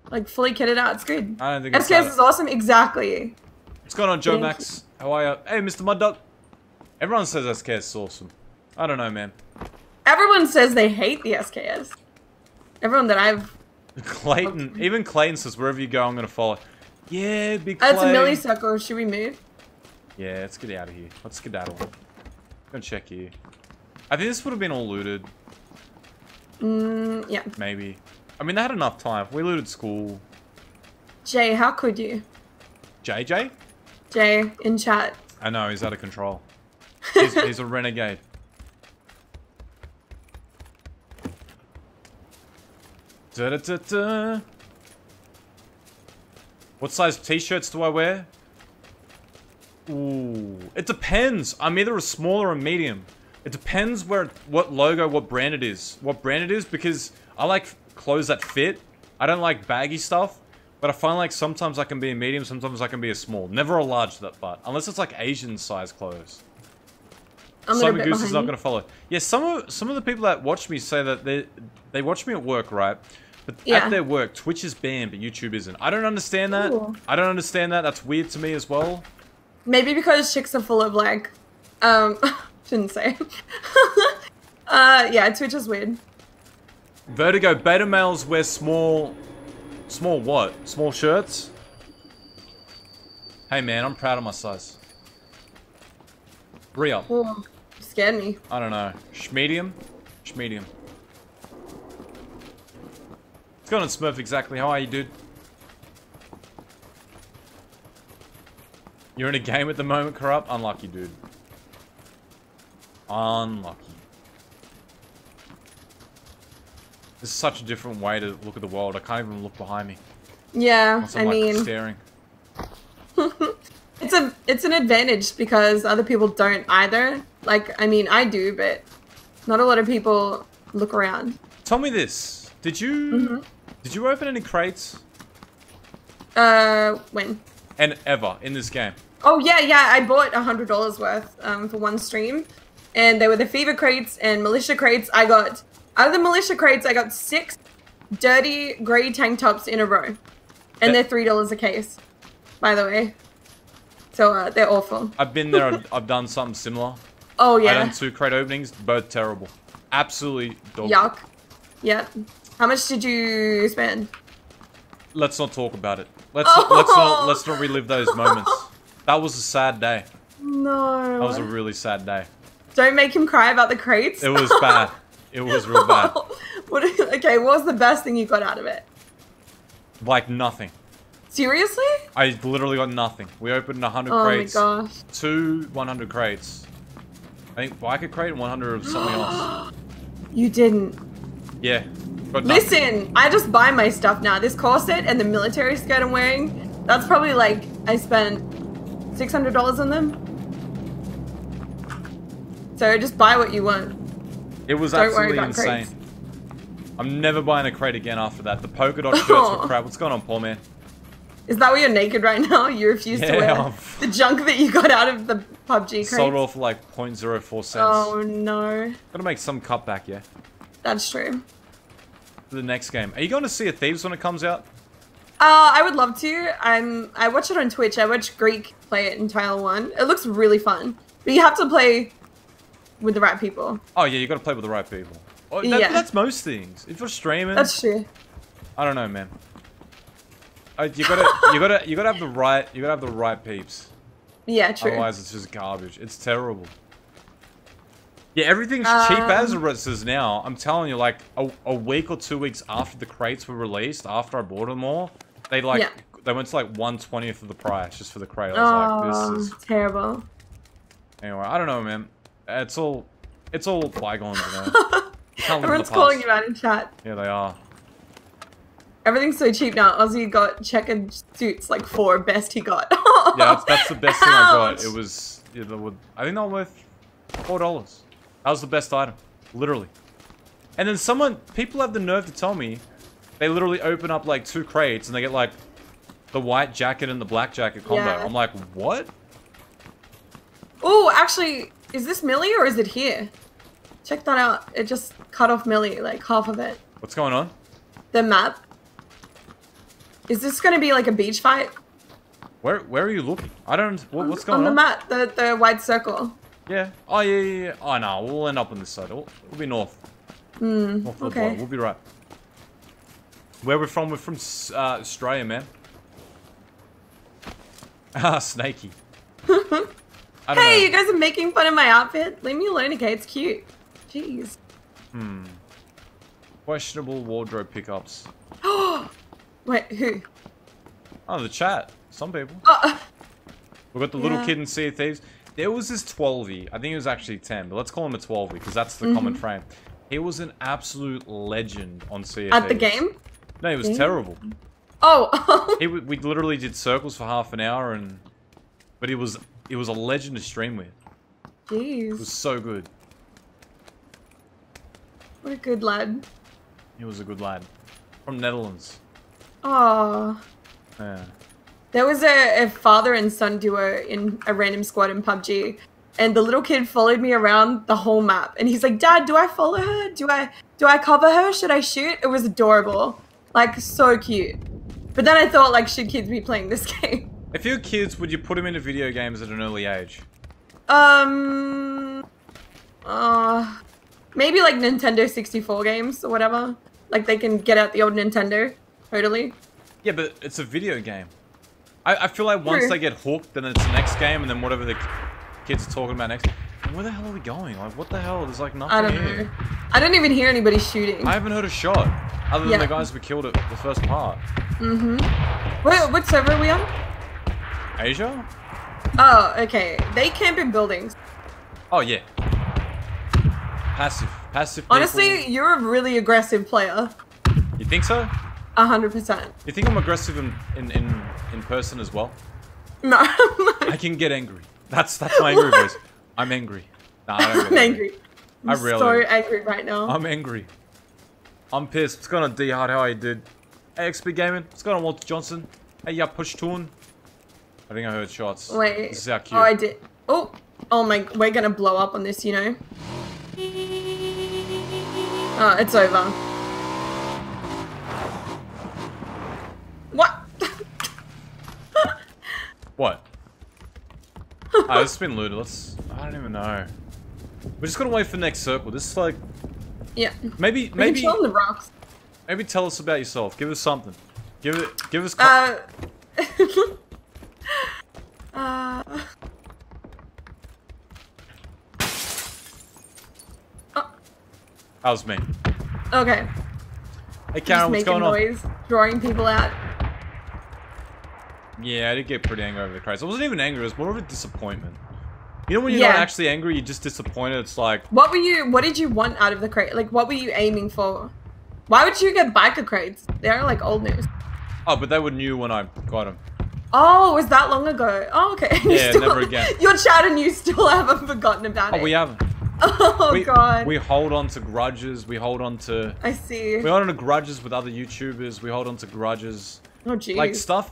like, fully kit it out. It's good. I don't think it's SKS is awesome. Exactly. What's going on, Joe Thank Max? How are you? Hey, Mr. Mud Duck. Everyone says SKS is awesome. I don't know, man. Everyone says they hate the SKS. Everyone that I've. Clayton, even Clayton says wherever you go, I'm gonna follow. Yeah, big Clay. That's a millisecond. Should we move? Yeah, let's get out of here. Let's skedaddle. Gonna check here. I think this would have been all looted. Mm, yeah. Maybe. I mean, they had enough time. We looted school. Jay, how could you? JJ? Jay, in chat. I know, he's out of control. He's, he's a renegade. Da -da -da -da. What size t-shirts do I wear? Ooh, it depends. I'm either a small or a medium. It depends where, what logo, what brand it is. What brand it is, because I like clothes that fit. I don't like baggy stuff. But I find like sometimes I can be a medium, sometimes I can be a small. Never a large that butt. Unless it's like Asian size clothes. I'm a Simon Goose is not going to follow. Yeah, some of some of the people that watch me say that they they watch me at work, right? But Yeah. at their work, Twitch is banned, but YouTube isn't. I don't understand that. Ooh. I don't understand that. That's weird to me as well. Maybe because chicks are full of like, um, shouldn't say. uh, yeah, Twitch is weird. Vertigo beta males wear small, small what? Small shirts. Hey man, I'm proud of my size. Re-up. Oh, you scared me. I don't know. Schmedium? Schmedium. What's going on, Smurf, exactly? How are you, dude? You're in a game at the moment, Corrupt? Unlucky, dude. Unlucky. This is such a different way to look at the world. I can't even look behind me. Yeah, Unless I'm, I like, mean, staring. it's a it's an advantage because other people don't either. Like, I mean, I do, but not a lot of people look around. Tell me this. Did you... Mm-hmm. Did you open any crates? Uh, when? And ever in this game? Oh yeah, yeah. I bought a hundred dollars worth um, for one stream, and they were the fever crates and militia crates. I got out of the militia crates, I got six dirty gray tank tops in a row, and they're three dollars a case. By the way, so uh, they're awful. I've been there. I've, I've done something similar. Oh yeah. I done two crate openings, both terrible. Absolutely dog. yuck. Yep. How much did you spend? Let's not talk about it. Let's let's not let's not relive those moments. That was a sad day. No. That was a really sad day. Don't make him cry about the crates. It was bad. It was real bad. what, okay, what was the best thing you got out of it? Like nothing. Seriously? I literally got nothing. We opened 100 Oh my crates. gosh. Two 100 crates. I think biker crate and 100 of something else. You didn't. Yeah. Listen, I just buy my stuff now. This corset and the military skirt I'm wearing, that's probably like I spent six hundred dollars on them. So just buy what you want. It was Don't absolutely insane. crates. I'm never buying a crate again after that. The polka dot shirts were crap. What's going on, Paul man? Is that why you're naked right now? You refuse to wear I'm- the junk that you got out of the PUBG crates? Sold off for like 0.04 cents. Oh no, Gotta make some cutback, yeah. that's true. For the next game. Are you going to Sea of Thieves when it comes out? Uh, I would love to. I'm. I watch it on Twitch. I watch Greek play it in Trial One. It looks really fun, but you have to play with the right people. Oh yeah, you gotta play with the right people. Oh, that, Yeah. That's most things. If you're streaming, That's true. I don't know, man. Uh, you gotta, you gotta, you gotta have the right, you gotta have the right peeps. Yeah, true. Otherwise, it's just garbage. It's terrible. Yeah, everything's cheap as Um, it is now. I'm telling you, like a, a week or two weeks after the crates were released, after I bought them all, they like Yeah. they went to like one twentieth of the price just for the crate. I was Oh, like, this is terrible. anyway. I don't know, man. It's all, it's all bygones, you know. You can't live in the Everyone's calling you out in chat. Yeah, they are. Everything's so cheap now. Ozzy got checkered suits like four best he got. Yeah, that's, that's the best thing I got. It was, yeah, they I think they were worth four dollars. That was the best item, literally. And then someone, people have the nerve to tell me, they literally open up like two crates and they get like the white jacket and the black jacket combo. Yeah. I'm like, what? oh, actually, is this Millie or is it here? Check that out. It just cut off Millie, like half of it. What's going on? The map. Is this gonna be like a beach fight? Where where are you looking? I don't. What, what's going on on? the map, the the white circle. Yeah. Oh yeah, yeah, yeah. Oh no, we'll end up on this side. We'll, we'll be north. Hmm. North Okay. We'll be right. Where we're from? We're from uh, Australia, man. Ah, snaky. Hey, know. you guys are making fun of my outfit. Leave me alone, okay? It's cute. Jeez. Hmm. Questionable wardrobe pickups. Wait, who? Oh, the chat. Some people. Oh, We've got the little kid in Sea of Thieves. There was this 12 I think it was actually 10, but let's call him a 12 because that's the common Mhm. frame. He was an absolute legend on Sea of at the game? No, he was Damn. terrible. Oh. He, we literally did circles for half an hour, and but he was he was a legend to stream with. It was so good. What a good lad. He was a good lad from Netherlands. Oh. Yeah. There was a, a father and son duo in a random squad in PUBG, and the little kid followed me around the whole map. And he's like, "Dad, do I follow her? Do I do I cover her? Should I shoot?" It was adorable, like so cute. But then I thought, like, should kids be playing this game? If your kids, would you put them into video games at an early age? Um, uh, maybe like Nintendo 64 games or whatever. Like they can get out the old Nintendo. Totally. Yeah, but it's a video game. I, I feel like once True. they get hooked, then it's the next game, and then whatever the kids are talking about next. Where the hell are we going? Like, what the hell? There's like nothing I don't here. know. I don't even hear anybody shooting. I haven't heard a shot, other than Yeah. the guys we killed at the first part. Mm-hmm. What, what server are we on? Asia? Oh, okay. They camp in buildings. Oh yeah. Passive, passive. people. Honestly, you're a really aggressive player. you think so? A hundred percent. You think I'm aggressive in in in, in person as well? No, I can get angry. That's that's my angry voice. I'm angry. Nah, I don't I'm get angry. I I'm really. so angry right now. I'm angry. I'm pissed. What's going on, D Hard? How are you, dude? Hey, XP Gaming. What's going on, Walter Johnson? Hey, yeah, Push Toon. I think I heard shots. Wait. This is our cue. Oh, I did. Oh, oh my. We're gonna blow up on this, you know. Oh, it's over. What? What? oh, this has been looted. Let's. I don't even know. We're just gonna wait for the next circle. This is like. Yeah. Maybe, We maybe, on the rocks. maybe tell us about yourself. Give us something. Give it. Give us. Uh. uh. that was me. Okay. Hey, Karen, what's going on? noise, drawing people out. Yeah, I did get pretty angry over the craze. I wasn't even angry. It was more of a disappointment. You know when you're Yeah. not actually angry, you're just disappointed. It's like, What were you? What did you want out of the crate? Like, what were you aiming for? Why would you get biker crates? They're like old news. oh, but they were new when I got them. Oh, was that long ago? Oh, okay. You Yeah, never again. Your chat and you still haven't forgotten about Oh, it. we haven't. Oh we, god. We hold on to grudges. We hold on to. I see. We hold on to grudges with other YouTubers. We hold on to grudges. Oh jeez. Like stuff.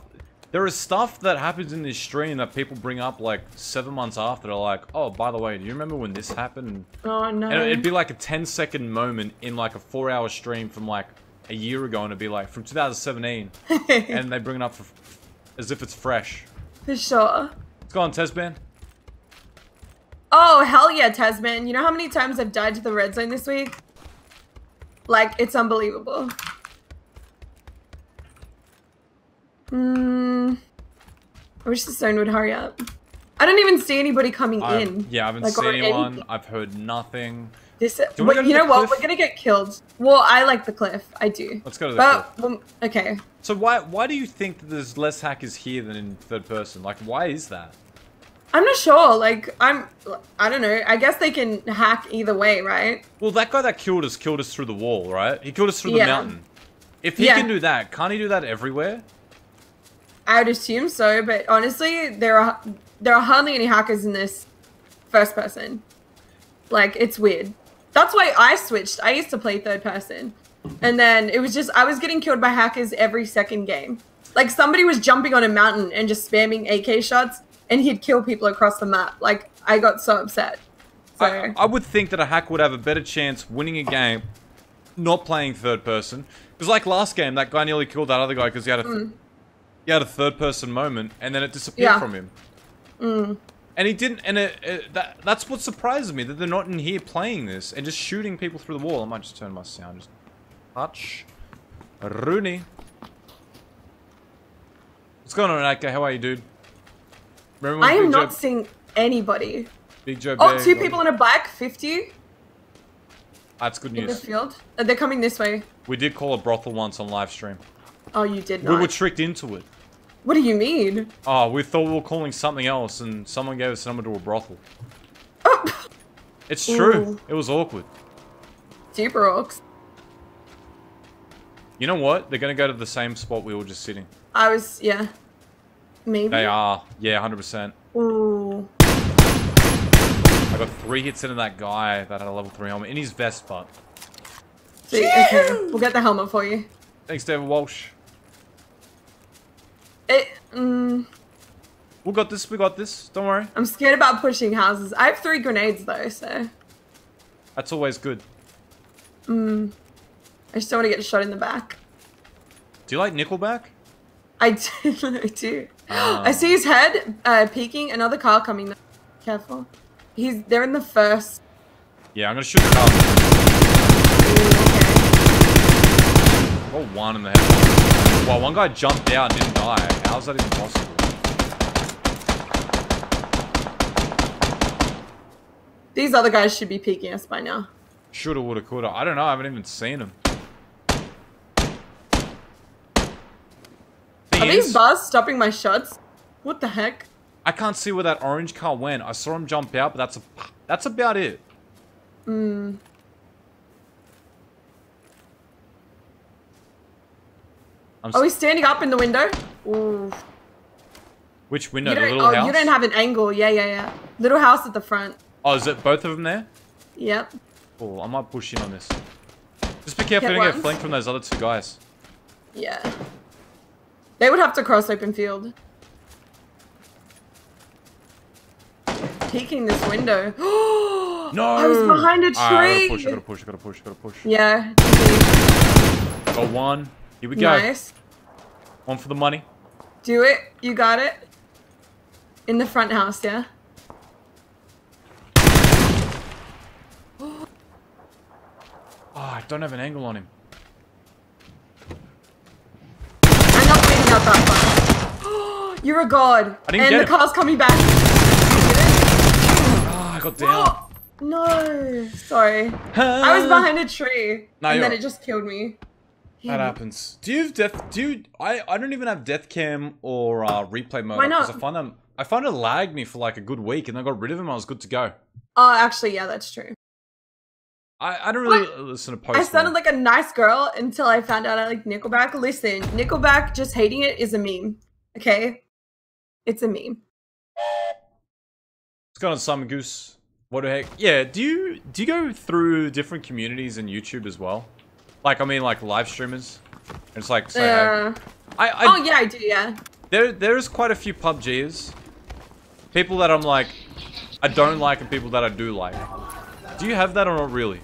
There is stuff that happens in this stream that people bring up like seven months after. They're like, oh, by the way, do you remember when this happened? Oh no. And it'd be like a 10 second moment in like a four hour stream from like a year ago, and it'd be like from 2017. and they bring it up for, as if it's fresh. For sure. Going on, Tesban? Oh hell yeah, Tasman. You know how many times I've died to the red zone this week? Like it's unbelievable. Hmm. I wish the zone would hurry up. I don't even see anybody coming I- in. yeah, I haven't Like, seen anyone. anything. I've heard nothing. This, wait, wanna go to you know what? We're gonna get killed. Well, I like the cliff. I do. Let's go to the but, Well, okay. So why why do you think that there's less hackers here than in third person? Like, why is that? I'm not sure. Like, I'm. I don't know. I guess they can hack either way, right? Well, that guy that killed us killed us through the wall, right? He killed us through Yeah. the mountain. If he Yeah. can do that, can't he do that everywhere? I would assume so, but honestly, there are there are hardly any hackers in this first person. Like, it's weird. That's why I switched. I used to play third person, and then it was just I was getting killed by hackers every second game. Like somebody was jumping on a mountain and just spamming AK shots, and he'd kill people across the map. Like I got so upset. So I, I would think that a hack would have a better chance winning a game not playing third person. Because like last game, that guy nearly killed that other guy because he had a Mm. He had a third person moment and then it disappeared Yeah. from him. Mm. And he didn't. And it, it, that that's what surprises me that they're not in here playing this and just shooting people through the wall. I might just turn my sound just touch. Rooney. What's going on, Aka? How are you, dude? Remember I am Big not Joe, seeing anybody. Big Joe Oh, Bear two people on a bike, fifty That's good news. in the field. Uh, They're coming this way. We did call a brothel once on live stream. Oh, you did not. We were tricked into it. What do you mean? Oh, we thought we were calling something else, and someone gave us a number to a brothel. Oh! It's true. Ooh. It was awkward. Super orcs. You know what? They're gonna go to the same spot we were just sitting. I was, yeah. Maybe. They are. Yeah, 100%. Ooh. I got three hits into that guy that had a level 3 helmet in his vest, but... See, okay, we'll get the helmet for you. Thanks, David Walsh. It, mm, We got this, we got this. Don't worry. I'm scared about pushing houses. I have three grenades though, so. That's always good. Mm, I just don't want to get shot in the back. Do you like Nickelback? I do. I do. Ah. I see his head uh, peeking. Another car coming. Careful. He's. They're in the first. Yeah, I'm gonna shoot the car. Got one in the head. Well, one guy jumped out and didn't die. How's that even possible? These other guys should be peeking us by now. Shoulda, woulda, coulda. I don't know. I haven't even seen them. Thing Are these bars stopping my shots? What the heck? I can't see where that orange car went. I saw him jump out, but that's a, that's about it. Hmm. I'm Are we standing up in the window? Ooh. Which window? The little oh, house? you don't have an angle. Yeah, yeah, yeah. Little house at the front. Oh, is it both of them there? Yep. Oh, I might push in on this. Just be careful Get you don't get flanked from those other two guys. Yeah. They would have to cross open field. Peeking this window. No! I was behind a Alright, I tree. gotta push, I gotta push, I gotta push, I gotta push. Yeah. Got one. Here we go. Nice. One for the money. Do it. You got it. In the front house, yeah. Oh, I don't have an angle on him. I'm not bleeding out that far. You're a god. I didn't and get the him. car's coming back. Oh, I got down. No. Sorry. I was behind a tree. No, and then it just killed me. That happens. Do you have death? Do you? I I don't even have death cam or uh, replay mode Why not? I find them. I find it lagged me for like a good week, and I got rid of them. I was good to go. Oh, actually, yeah, that's true. I I don't really listen to post. I sounded like a nice girl until I found out I like Nickelback. Listen, Nickelback just hating it is a meme. Okay? It's a meme. What's going on, Simon Goose? What the heck? Yeah. Do you do you go through different communities in YouTube as well? Like I mean, like live streamers. It's like say, Yeah. I, I oh, yeah, I do, yeah. There, there's quite a few PUBGers. People that I'm like, I don't like, and people that I do like. Do you have that or not really?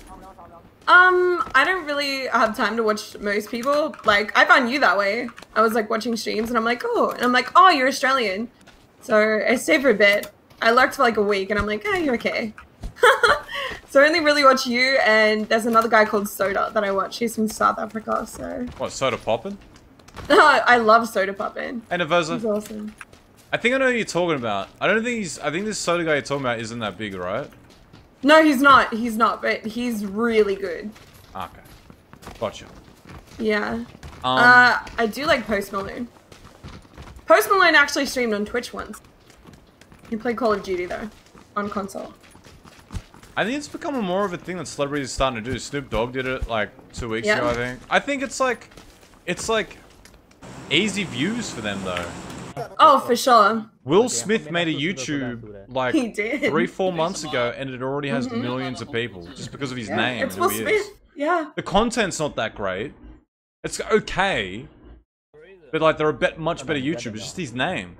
Um, I don't really have time to watch most people. Like, I found you that way. I was like watching streams and I'm like, oh, and I'm like, oh, you're Australian. So I stayed for a bit. I lurked for like a week and I'm like, oh, you're okay. so I only really watch you and there's another guy called Soda that I watch. He's from South Africa, so. What, soda poppin'? I love Soda Poppin'. Hey, Navoza. He's awesome. I think I know who you're talking about. I don't think he's, I think this soda guy you're talking about isn't that big, right? No, he's not. He's not, but he's really good. Okay. Gotcha. Yeah. Um, uh, I do like Post Malone. Post Malone actually streamed on Twitch once. He played Call of Duty though, on console. I think it's becoming more of a thing that celebrities are starting to do. Snoop Dogg did it like two weeks Yeah. ago, I think. I think it's like, it's like easy views for them though. Oh, for sure. Will Smith made a YouTube like He did. three, four months ago, and it already has Mhm. millions of people just because of his Yeah, name. It's Will Smith. Yeah. The content's not that great. It's okay, but like there are bet much better YouTubers. Just his name.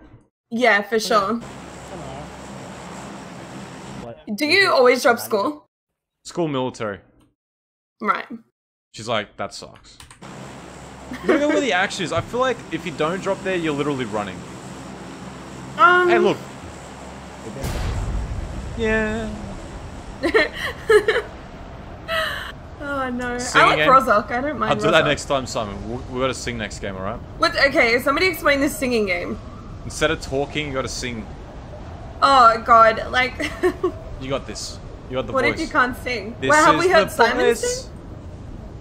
Yeah, for sure. Do you always drop school? School military. Right. She's like, that sucks. You gotta where the action is. I feel like if you don't drop there, you're literally running. Um. Hey, look. Yeah. oh no. Sing I like again? Rozhok. I don't mind. I'll do that next time, Simon. We we gotta sing next game, alright? What? Okay, somebody explain this singing game. Instead of talking, you gotta sing. Oh god, like, You got this. You got the what voice. if you can't sing? This well, have we heard Simon voice. sing?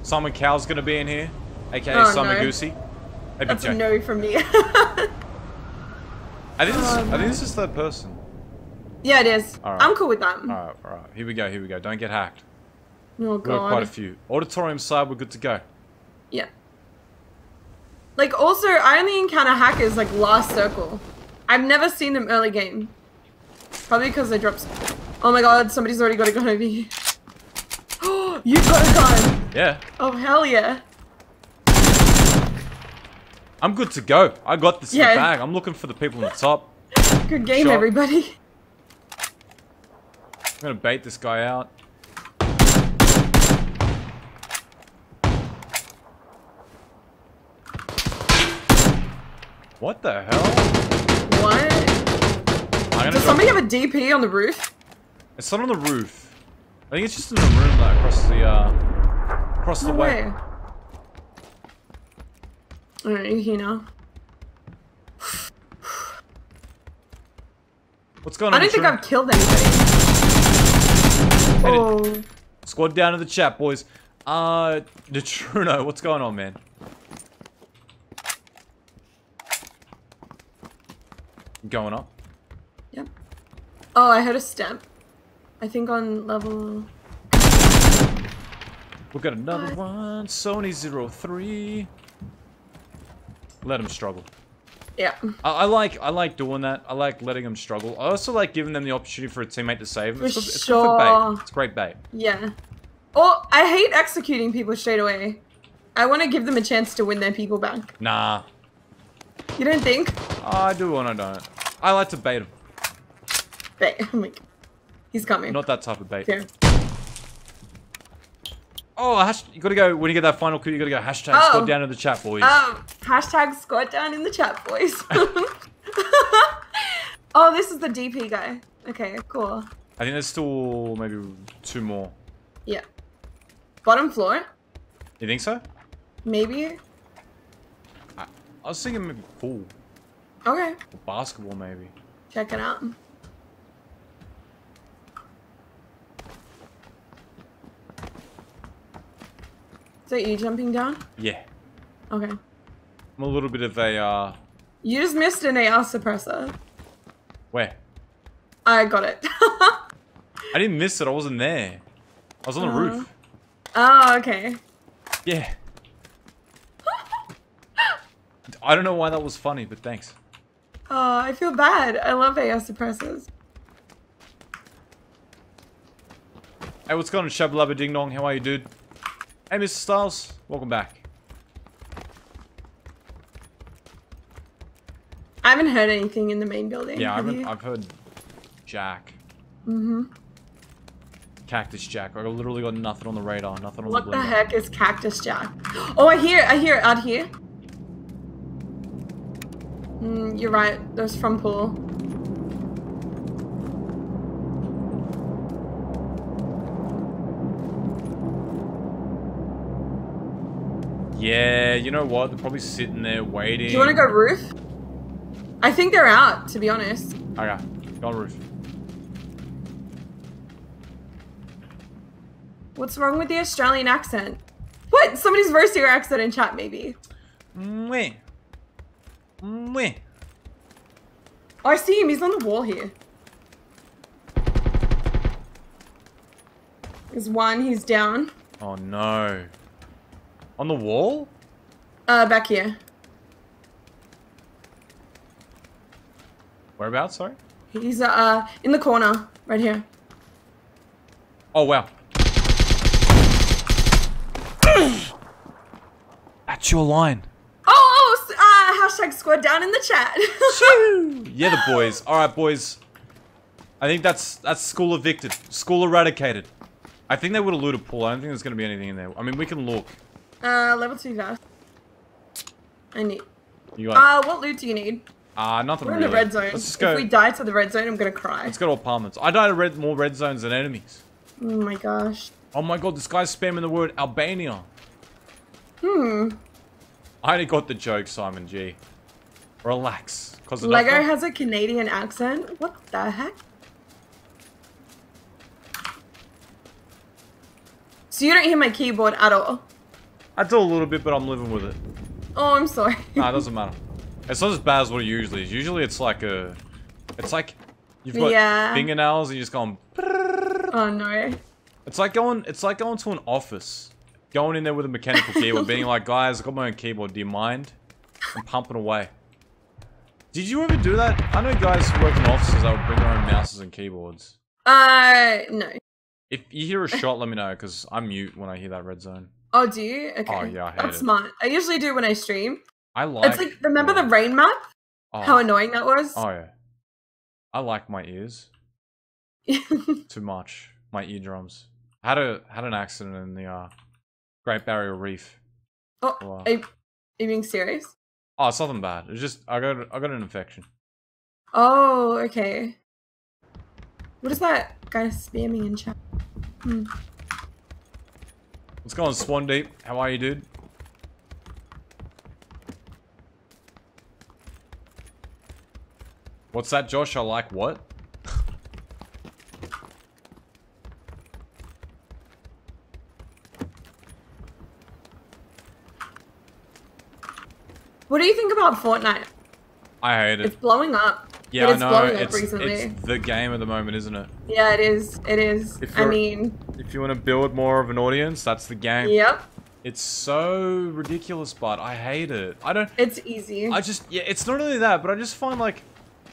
Simon Cowell's gonna be in here, aka Oh, Simon no. Goosey. Maybe That's a Jack. no from me. I think this. Oh, I think this um, is third person. yeah, it is. I'm cool with that. Alright, alright. Here we go. Here we go. Don't get hacked. Oh god. We've got quite a few. Auditorium side, we're good to go. Yeah. Like also, I only encounter hackers like last circle. I've never seen them early game. Probably because they dropped. Oh my god, somebody's already got a gun over here. Oh, you got a gun. Yeah. Oh hell yeah. I'm good to go. I got this in the bag. I'm looking for the people on the top. Good game, Shot. everybody. I'm gonna bait this guy out. What the hell? What? Does somebody have a DP on the roof? It's not on the roof. I think it's just in the room like, across the uh across the way. way. Alright, you here now. What's going on? I on? don't think? I've killed anybody. Oh, Squad down in the chat, boys. Uh, Detruno, what's going on, man? Going up. yep. Oh, I heard a step. I think on level. We've got another one. Sony 03. Let him struggle. Yeah. I, I like I like doing that. I like letting them struggle. I also like giving them the opportunity for a teammate to save them. For It's, good, it's good sure. bait. It's great bait. Yeah. Oh, I hate executing people straight away. I want to give them a chance to win their people back. Nah, You don't think? I do and I don't. I like to bait them. Wait, I'm like, he's coming. Not that type of bait. Here. Oh, hash, you gotta go, when you get that final kill, you gotta go hashtag Oh. squad down in the chat, boys. Um, hashtag squat down in the chat, boys. oh, this is the DP guy. Okay, cool. I think there's still maybe two more. Yeah. Bottom floor, You think so? maybe. I was thinking maybe pool. Okay, Or basketball, maybe. check it out. So you jumping down? Yeah. Okay. I'm a little bit of a, uh, You just missed an AR suppressor. where? I got it. I didn't miss it, I wasn't there. I was on the Uh. roof. oh, okay. Yeah. I don't know why that was funny, but thanks. Oh, I feel bad. I love AR suppressors. Hey, what's going on, Shabalaba Ding Dong? How are you, dude? Hey, Mr. Styles. Welcome back. I haven't heard anything in the main building. Yeah, I have haven't. I've heard Jack. Mm-hmm. Cactus Jack. I literally got nothing on the radar, nothing on What the What the heck is Cactus Jack? Oh, I hear, it, I hear it out here. Mm, you're right. Those from pool. Yeah, you know what? They're probably sitting there waiting. Do you want to go roof? I think they're out, to be honest. Okay, go on roof. What's wrong with the Australian accent? What? Somebody's roasting your accent in chat, maybe. Mwah. Mwah. Oh, I see him. He's on the wall here. There's one. He's down. Oh no. On the wall? Uh, back here. Whereabouts, sorry? He's uh in the corner, right here. Oh wow. That's your line. Oh, oh uh, hashtag squad down in the chat. Yeah, the boys. Alright, boys. I think that's that's school evicted. School eradicated. I think they would have looted a pool. I don't think there's gonna be anything in there. I mean we can look. Uh, level two guys. I need. You Uh, what loot do you need? Ah, nothing We're in really. the red zone. Let's just go. If we die to the red zone, I'm gonna cry. Let's go to apartments. I died of red more red zones than enemies. Oh my gosh. Oh my god, this guy's spamming the word Albania. Hmm. I only got the joke, Simon G. Relax. Cause Lego has a Canadian accent. What the heck? So you don't hear my keyboard at all? I do a little bit, but I'm living with it. Oh, I'm sorry. Nah, it doesn't matter. It's not as bad as what it usually is. Usually it's like a... It's like... You've got Yeah. fingernails and you're just going... Oh no. It's like going... It's like going to an office. Going in there with a mechanical keyboard, being like, guys, I got my own keyboard, do you mind? I'm pumping away. Did you ever do that? I know guys who work in offices that would bring their own mouses and keyboards. Uh, no. If you hear a shot, let me know, because I'm mute when I hear that red zone. Oh, do you? Okay. Oh, yeah, I That's it. smart. I usually do when I stream. I like... it's like, remember the rain map? Oh. How annoying that was? Oh, yeah. I like my ears. Too much. My eardrums. I had a had an accident in the uh, Great Barrier Reef. Oh, are you, are you being serious? Oh, it's nothing bad. It's just I got I got an infection. Oh, okay. What is that guy spamming in chat? Hmm. What's going on, Swan Deep? How are you, dude? What's that, Josh? I like what? What do you think about Fortnite? I hate it. It's blowing up. Yeah, I know. It's, it's the game at the moment, isn't it? Yeah, it is. It is. If I mean, If you want to build more of an audience, that's the game. Yep. It's so ridiculous, but I hate it. I don't. it's easy. I just yeah. It's not only that, but I just find like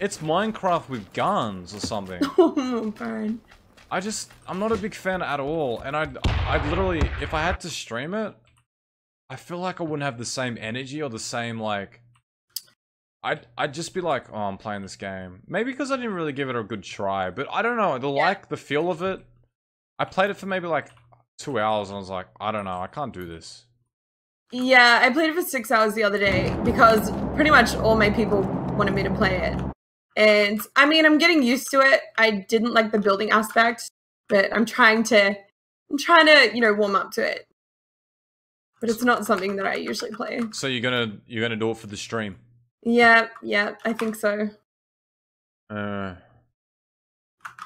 it's Minecraft with guns or something. oh, burn. I just I'm not a big fan at all, and I I'd literally if I had to stream it, I feel like I wouldn't have the same energy or the same like. I'd I'd just be like, oh, I'm playing this game. Maybe because I didn't really give it a good try, but I don't know the like the feel of it. I played it for maybe like two hours, and I was like, I don't know, I can't do this. Yeah, I played it for six hours the other day because pretty much all my people wanted me to play it. And I mean, I'm getting used to it. I didn't like the building aspect, but I'm trying to, I'm trying to, you know, warm up to it. But it's not something that I usually play. So you're gonna you're gonna do it for the stream. Yeah, yeah, I think so. Uh,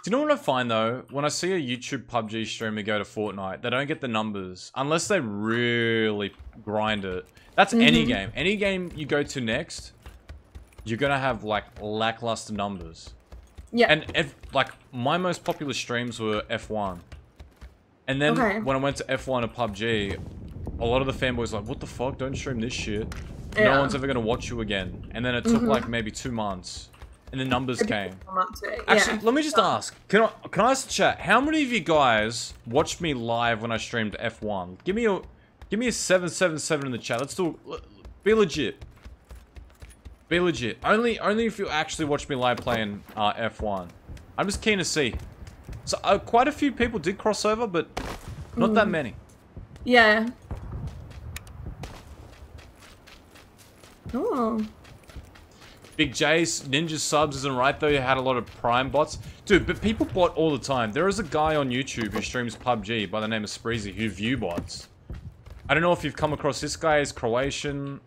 do you know what I find though? When I see a YouTube PUBG streamer go to Fortnite, they don't get the numbers unless they really grind it. That's any Mhm. game. Any game you go to next, you're gonna have like lackluster numbers. Yeah. And if like my most popular streams were F1, and then Okay. when I went to F1 and PUBG, a lot of the fanboys were like, "What the fuck? Don't stream this shit. Yeah. No one's ever gonna watch you again." And then it took Mhm. like maybe two months, and the numbers came. To it. Actually, yeah. let me just ask. Can I can I ask the chat? How many of you guys watched me live when I streamed F1? Give me a give me a seven seven seven in the chat. Let's do be legit. Be legit. Only only if you actually watch me live playing uh, F1. I'm just keen to see. So uh, quite a few people did cross over, but not that Mm. many. Yeah. Oh. Big J's Ninja subs isn't right though. You had a lot of Prime bots, dude. But people bot all the time. There is a guy on YouTube who streams PUBG by the name of Spreezy who view bots. I don't know if you've come across this guy. He's Croatian.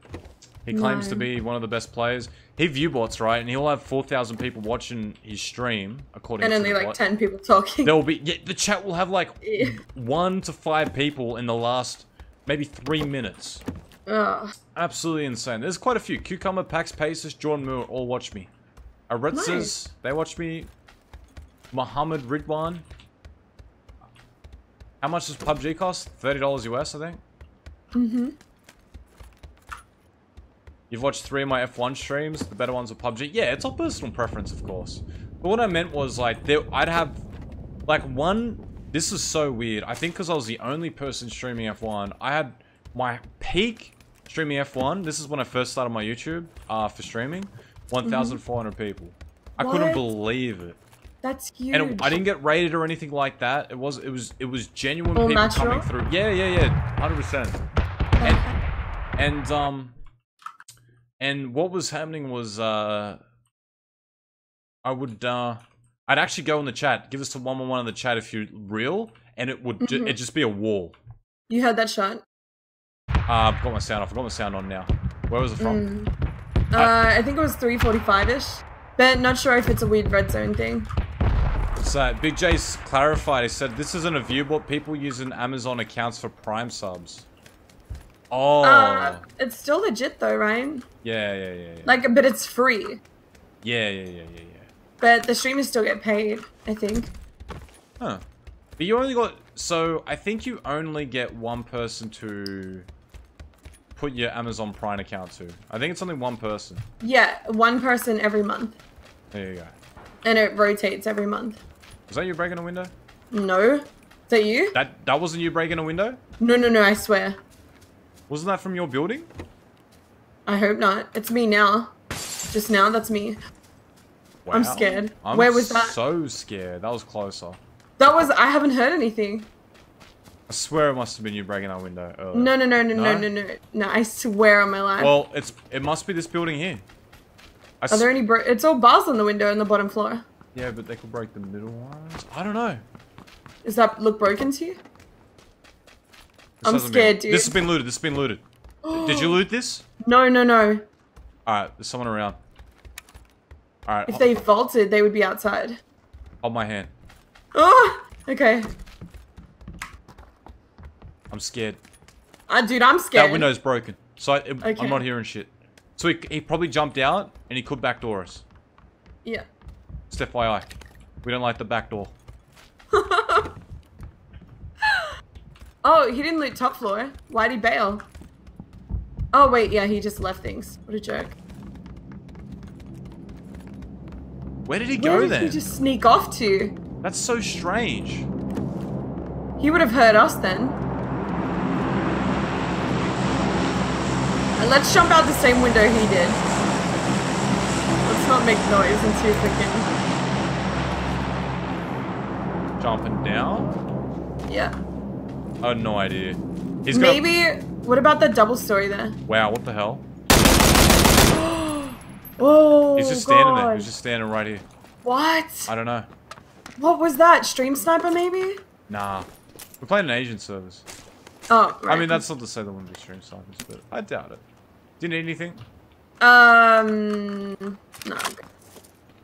He claims to be one of the best players. He view bots right, and he'll have four thousand people watching his stream. According And to only the like bot. 10 people talking. There will be yeah, the chat will have like Yeah. one to five people in the last maybe three minutes. Ugh. Absolutely insane. There's quite a few. Cucumber, Pax, Paces, John Moore all watch me. Aritzas, Nice. they watch me. Muhammad Ridwan. How much does PUBG cost? $30 US, I think. Mm-hmm. You've watched three of my F1 streams. The better ones are PUBG. Yeah, it's all personal preference, of course. But what I meant was, like, there, I'd have, like, one... This is so weird. I think because I was the only person streaming F1, I had my peak streaming F1. This is when I first started my YouTube uh, for streaming. 1,400 people. I couldn't believe it. That's huge. And it, I didn't get rated or anything like that. It was it was it was genuine All people natural? coming through. Yeah, yeah, yeah, hundred percent. And and um and what was happening was uh I would uh I'd actually go in the chat, give us a one on one in the chat if you're real, and it would ju- Mhm. it'd just be a wall. You heard that shot? Uh, I've got my sound off. I've got my sound on now. Where was it from? Mm. Uh, I think it was 345-ish. But not sure if it's a weird red zone thing. So Big J's clarified. He said this isn't a view bot. People using Amazon accounts for Prime subs. Oh, Uh, it's still legit though, right? yeah, yeah, yeah, yeah. Like, but it's free. Yeah, yeah, yeah, yeah, yeah. But the streamers still get paid, I think. Huh. But you only got... So, I think you only get one person to put your Amazon Prime account to. I think it's only one person. Yeah, one person every month. There you go. And it rotates every month. Was that you breaking a window? No? Is that you? That that wasn't you breaking a window? No, no, no, I swear. Wasn't that from your building? I hope not. It's me now. Just now, that's me. I'm scared. I'm Where was that? so scared. That was closer. That was, I haven't heard anything. I swear it must have been you breaking our window earlier. No, no, no, no, no, No? no, no. No, I swear on my life. Well, it's it must be this building here. I Are there any? Bro- it's all bars on the window on the bottom floor. Yeah, but they could break the middle ones. I don't know. Does that look broken to you? This I'm scared, been, dude. This has been looted. This has been looted. Did you loot this? No, no, no. Alright, there's someone around. Alright, If they vaulted, they would be outside. hold my hand. Oh, okay. I'm scared. Uh, dude, I'm scared. That window's broken. So I, Okay. I'm not hearing shit. So he, he probably jumped out and he could backdoor us. Yeah. Just FYI. We don't like the back door. Oh, he didn't loot top floor. Why'd he bail? Oh, wait, yeah, he just left things. What a jerk. Where did he Where go did then? he just sneak off to? That's so strange. He would have heard us then. And let's jump out the same window he did. Let's not make noise and see if we can. Jumping down? Yeah. I have no idea. He's got. Maybe. What about the double story there? Wow, what the hell? Oh. He's just standing there. He's just standing right here. What? I don't know. What was that? Stream sniper, maybe? Nah. We're playing an Asian service. Oh, right. I mean, that's not to say there wouldn't be stream snipers, but I doubt it. Do you need anything? Um. No.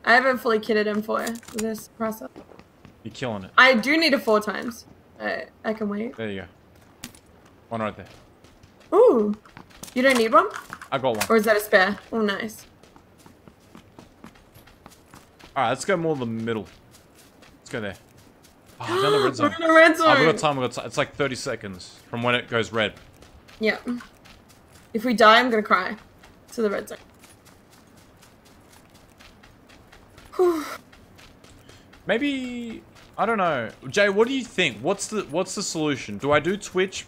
I haven't fully kitted him for this process. You're killing it. I do need it four times. I, I can wait. There you go. One right there. Ooh. You don't need one? I got one. Or is that a spare? Oh, nice. Alright, let's go more the middle. Let's go there. Oh, done the red zone. We're in the red zone. got time, I've got time. It's like 30 seconds from when it goes red. Yeah. If we die, I'm gonna cry. To the red zone. Whew. Maybe I don't know. Jay, what do you think? What's the what's the solution? Do I do Twitch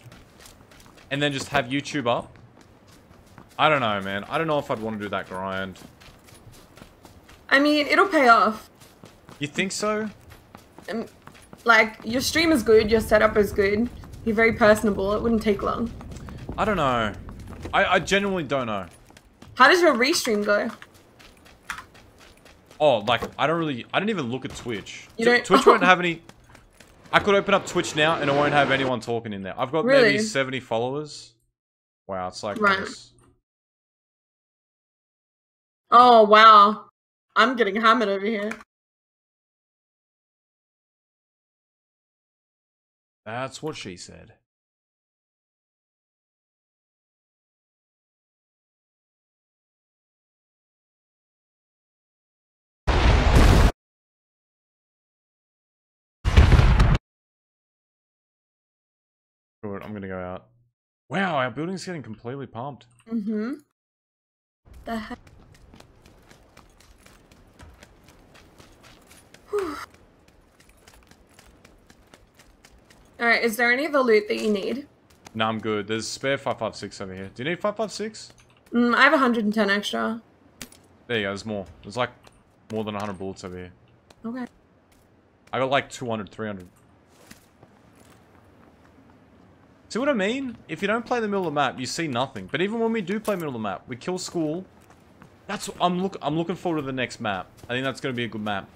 and then just have YouTube up? I don't know, man. I don't know if I'd want to do that grind. I mean, it'll pay off. You think so? Um, like, your stream is good, your setup is good. You're very personable, it wouldn't take long. I don't know. I, I genuinely don't know. How does your restream go? Oh, like I don't really I don't even look at Twitch. You don't- Twitch won't have any I could open up Twitch now and it won't have anyone talking in there. I've got maybe 70 followers. Wow, it's like Right. this. Oh, wow. I'm getting hammered over here. That's what she said. Good, I'm gonna go out. Wow, our building's getting completely pumped. Mm-hmm. The heck? Alright, is there any of the loot that you need? No, I'm good. There's spare 556 over here. Do you need 556? Mm, I have 110 extra. There you go, there's more. There's like more than 100 bullets over here. Okay. I got like 200, 300. See what I mean? If you don't play the middle of the map, you see nothing. But even when we do play middle of the map, we kill school. That's I'm look I'm looking forward to the next map. I think that's gonna be a good map.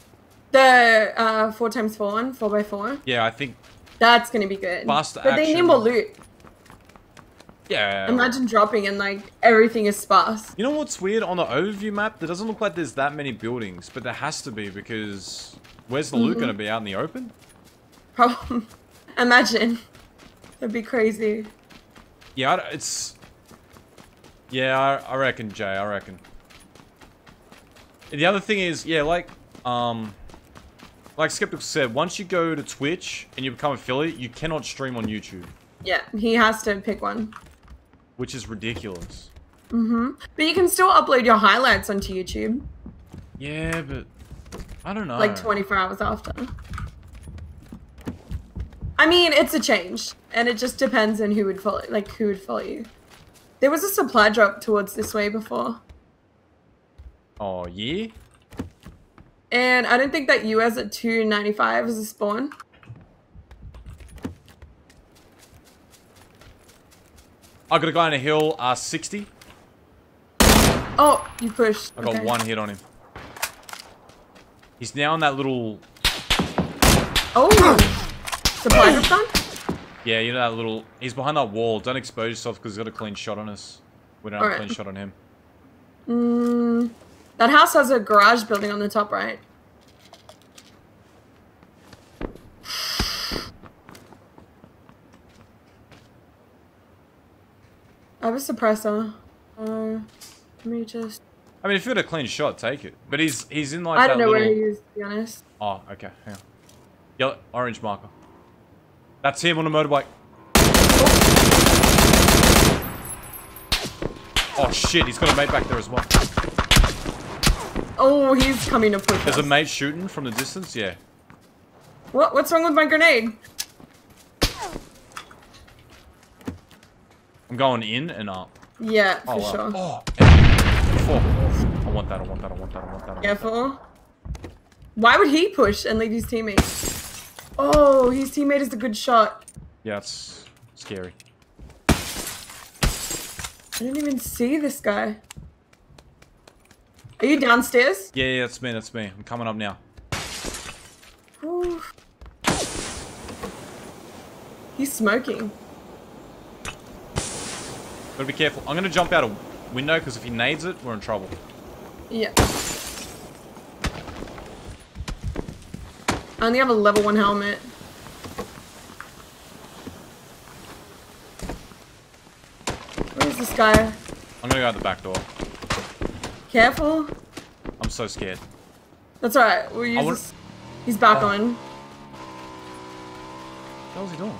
The uh, 4 times four one, four by 4x4. Yeah, I think That's gonna be good. Fast but they need action. more loot. yeah. Imagine dropping and like everything is sparse. You know what's weird on the overview map? There doesn't look like there's that many buildings, but there has to be because where's the loot Mhm. gonna be out in the open? Problem. Imagine. That'd be crazy. Yeah, it's. Yeah, I, I reckon, Jay. I reckon. And the other thing is, yeah, like, um, like Skeptical said, once you go to Twitch and you become affiliate, you cannot stream on YouTube, Yeah, he has to pick one. which is ridiculous. Mm-hmm. But you can still upload your highlights onto YouTube, Yeah, but I don't know. like 24 hours after. I mean, it's a change, and it just depends on who would follow, like who would follow you. There was a supply drop towards this way before, Oh yeah. and I don't think that you US at 295 is a spawn. I got a guy on a hill, uh, 60. Oh, you pushed. I got okay. one hit on him. He's now in that little, Oh! Done? yeah, you know that little, he's behind that wall. Don't expose yourself because he's got a clean shot on us. We don't have a clean shot on him. Mm, that house has a garage building on the top right. I have a suppressor. Uh, let me just. I mean, if you had a clean shot, take it. But he's he's in like I don't know little... where he is, to be honest. Oh, okay. Hang on. Yellow, orange marker. That's him on a motorbike. Oh shit, he's got a mate back there as well. Oh, he's coming to push There's a mate shooting from the distance, yeah. What? What's wrong with my grenade? I'm going in and up. Yeah, oh, for Oh, wow. sure. Oh. I want that, I want that, I want that, I want that. I want that. Careful. Why would he push and leave his teammate? Oh, his teammate is a good shot. Yeah, it's scary. I didn't even see this guy. Are you downstairs? Yeah, yeah, that's me, that's me. I'm coming up now. Ooh. He's smoking. Gotta be careful. I'm gonna jump out a window because if he nades it, we're in trouble. Yeah. I only have a level one helmet. Where is this guy? I'm gonna go out the back door. Careful. I'm so scared. That's alright. We'll use this. He's back Oh. on. What hell's he doing?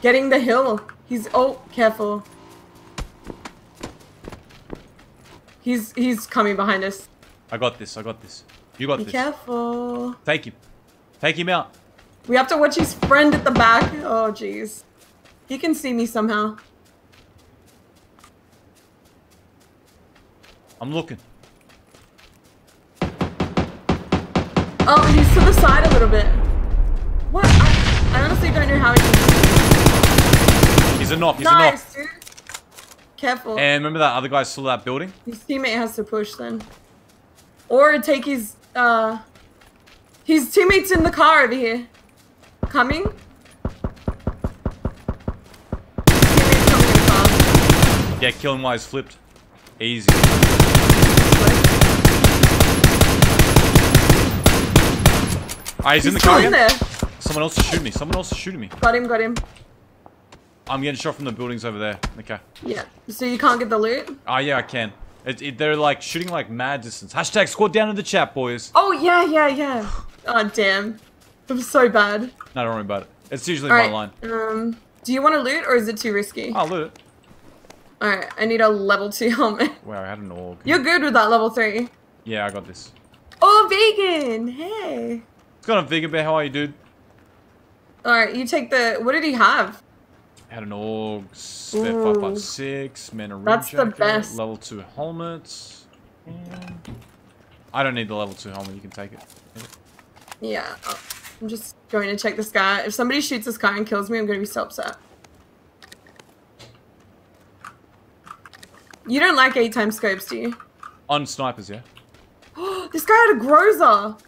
Getting the hill. He's oh, careful. He's he's coming behind us. I got this, I got this. You got Be this. careful. Take him. Take him out. We have to watch his friend at the back. Oh jeez. He can see me somehow. I'm looking. Oh, he's to the side a little bit. What? I, I honestly don't know how he He's a knock, he's a knock. Nice, dude. Careful. And remember that other guy still that building? His teammate has to push then. Or take his, uh... His teammate's in the car over here. Coming? Coming in the car. Yeah, killing wise flipped. Easy. Ah, he's, in the car in there. Someone else is shooting me. Someone else is shooting me. Got him, got him. I'm getting shot from the buildings over there. Okay. Yeah. So you can't get the loot? Oh yeah, I can. It, it, they're like shooting like mad distance. Hashtag squad down in the chat, boys. Oh, yeah, yeah, yeah. Oh, damn. It was so bad. No, don't worry about it. It's usually Alright, my line. um... Do you want to loot or is it too risky? I'll loot it. Alright, I need a level 2 helmet. Wow, I had an AUG. You're good with that level 3. Yeah, I got this. Oh, vegan! Hey! What's going on, Vegan Bear? How are you, dude? Alright, you take the... What did he have? Had an AUG, spare Ooh. 556, mana That's the best. level 2 helmets. And... I don't need the level 2 helmet, you can take it. Yeah, I'm just going to check this guy. If somebody shoots this guy and kills me, I'm going to be so upset. You don't like 8 times scopes, do you? On snipers, yeah? this guy had a Groza!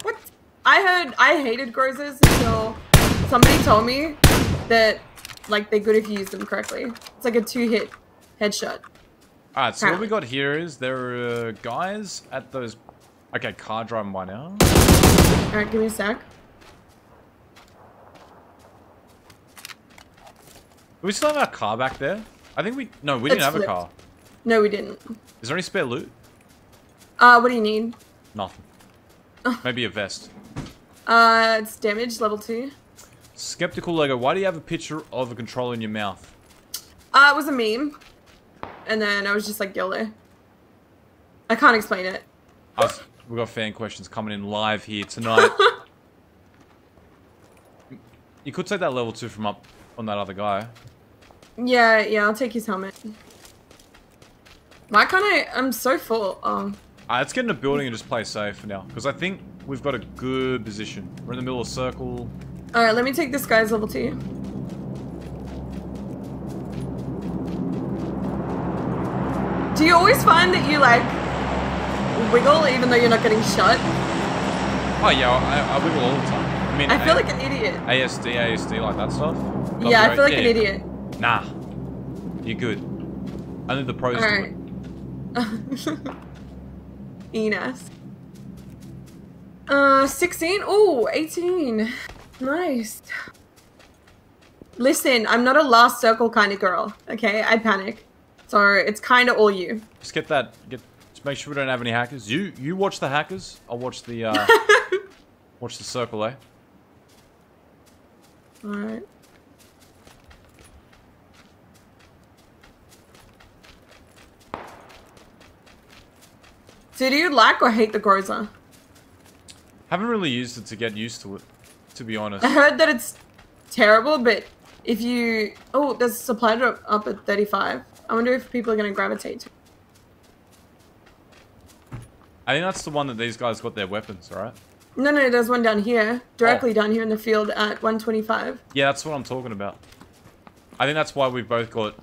What? I heard I hated Grozas until somebody told me that like they're good if you use them correctly. It's like a two-hit headshot. Alright, so what we got here is there are guys at those... Okay, car driving by now. Alright, give me a sec. Do we still have our car back there? I think we... No, we didn't It's have a car. No, we didn't. Is there any spare loot? Uh, what do you need? Nothing. Maybe a vest. Uh, it's damage, level 2. Skeptical Lego, why do you have a picture of a controller in your mouth? Uh, it was a meme. And then I was just like, YOLO. I can't explain it. Us, We've got fan questions coming in live here tonight. you could take that level 2 from up on that other guy. Yeah, yeah, I'll take his helmet. Why can't I? I'm so full. Um. Let's get in a building and just play safe for now. Because I think we've got a good position. We're in the middle of a circle. Alright, let me take this guy's level 2. Do you always find that you like wiggle even though you're not getting shot? Oh yeah, I, I wiggle all the time. I mean, I feel like an idiot. ASD, ASD, like that stuff. That'll Yeah, I feel right. like an Yeah, idiot. Nah, you're good. Only the pros do it. Alright. Enos. Uh, 16? Oh, 18. Nice. Listen, I'm not a last circle kind of girl, okay? I panic. So it's kind of all you. Just get that. Get. Just make sure we don't have any hackers. You you watch the hackers. I'll watch the. uh Watch the circle, eh? Alright. So do you like or hate the Groza? Haven't really used it to get used to it, to be honest. I heard that it's terrible, but if you... Oh, there's a supply drop up at 35. I wonder if people are going to gravitate to I think that's the one that these guys got their weapons, right? No, no, there's one down here. Directly down here in the field at 125. Yeah, that's what I'm talking about. I think that's why we've both got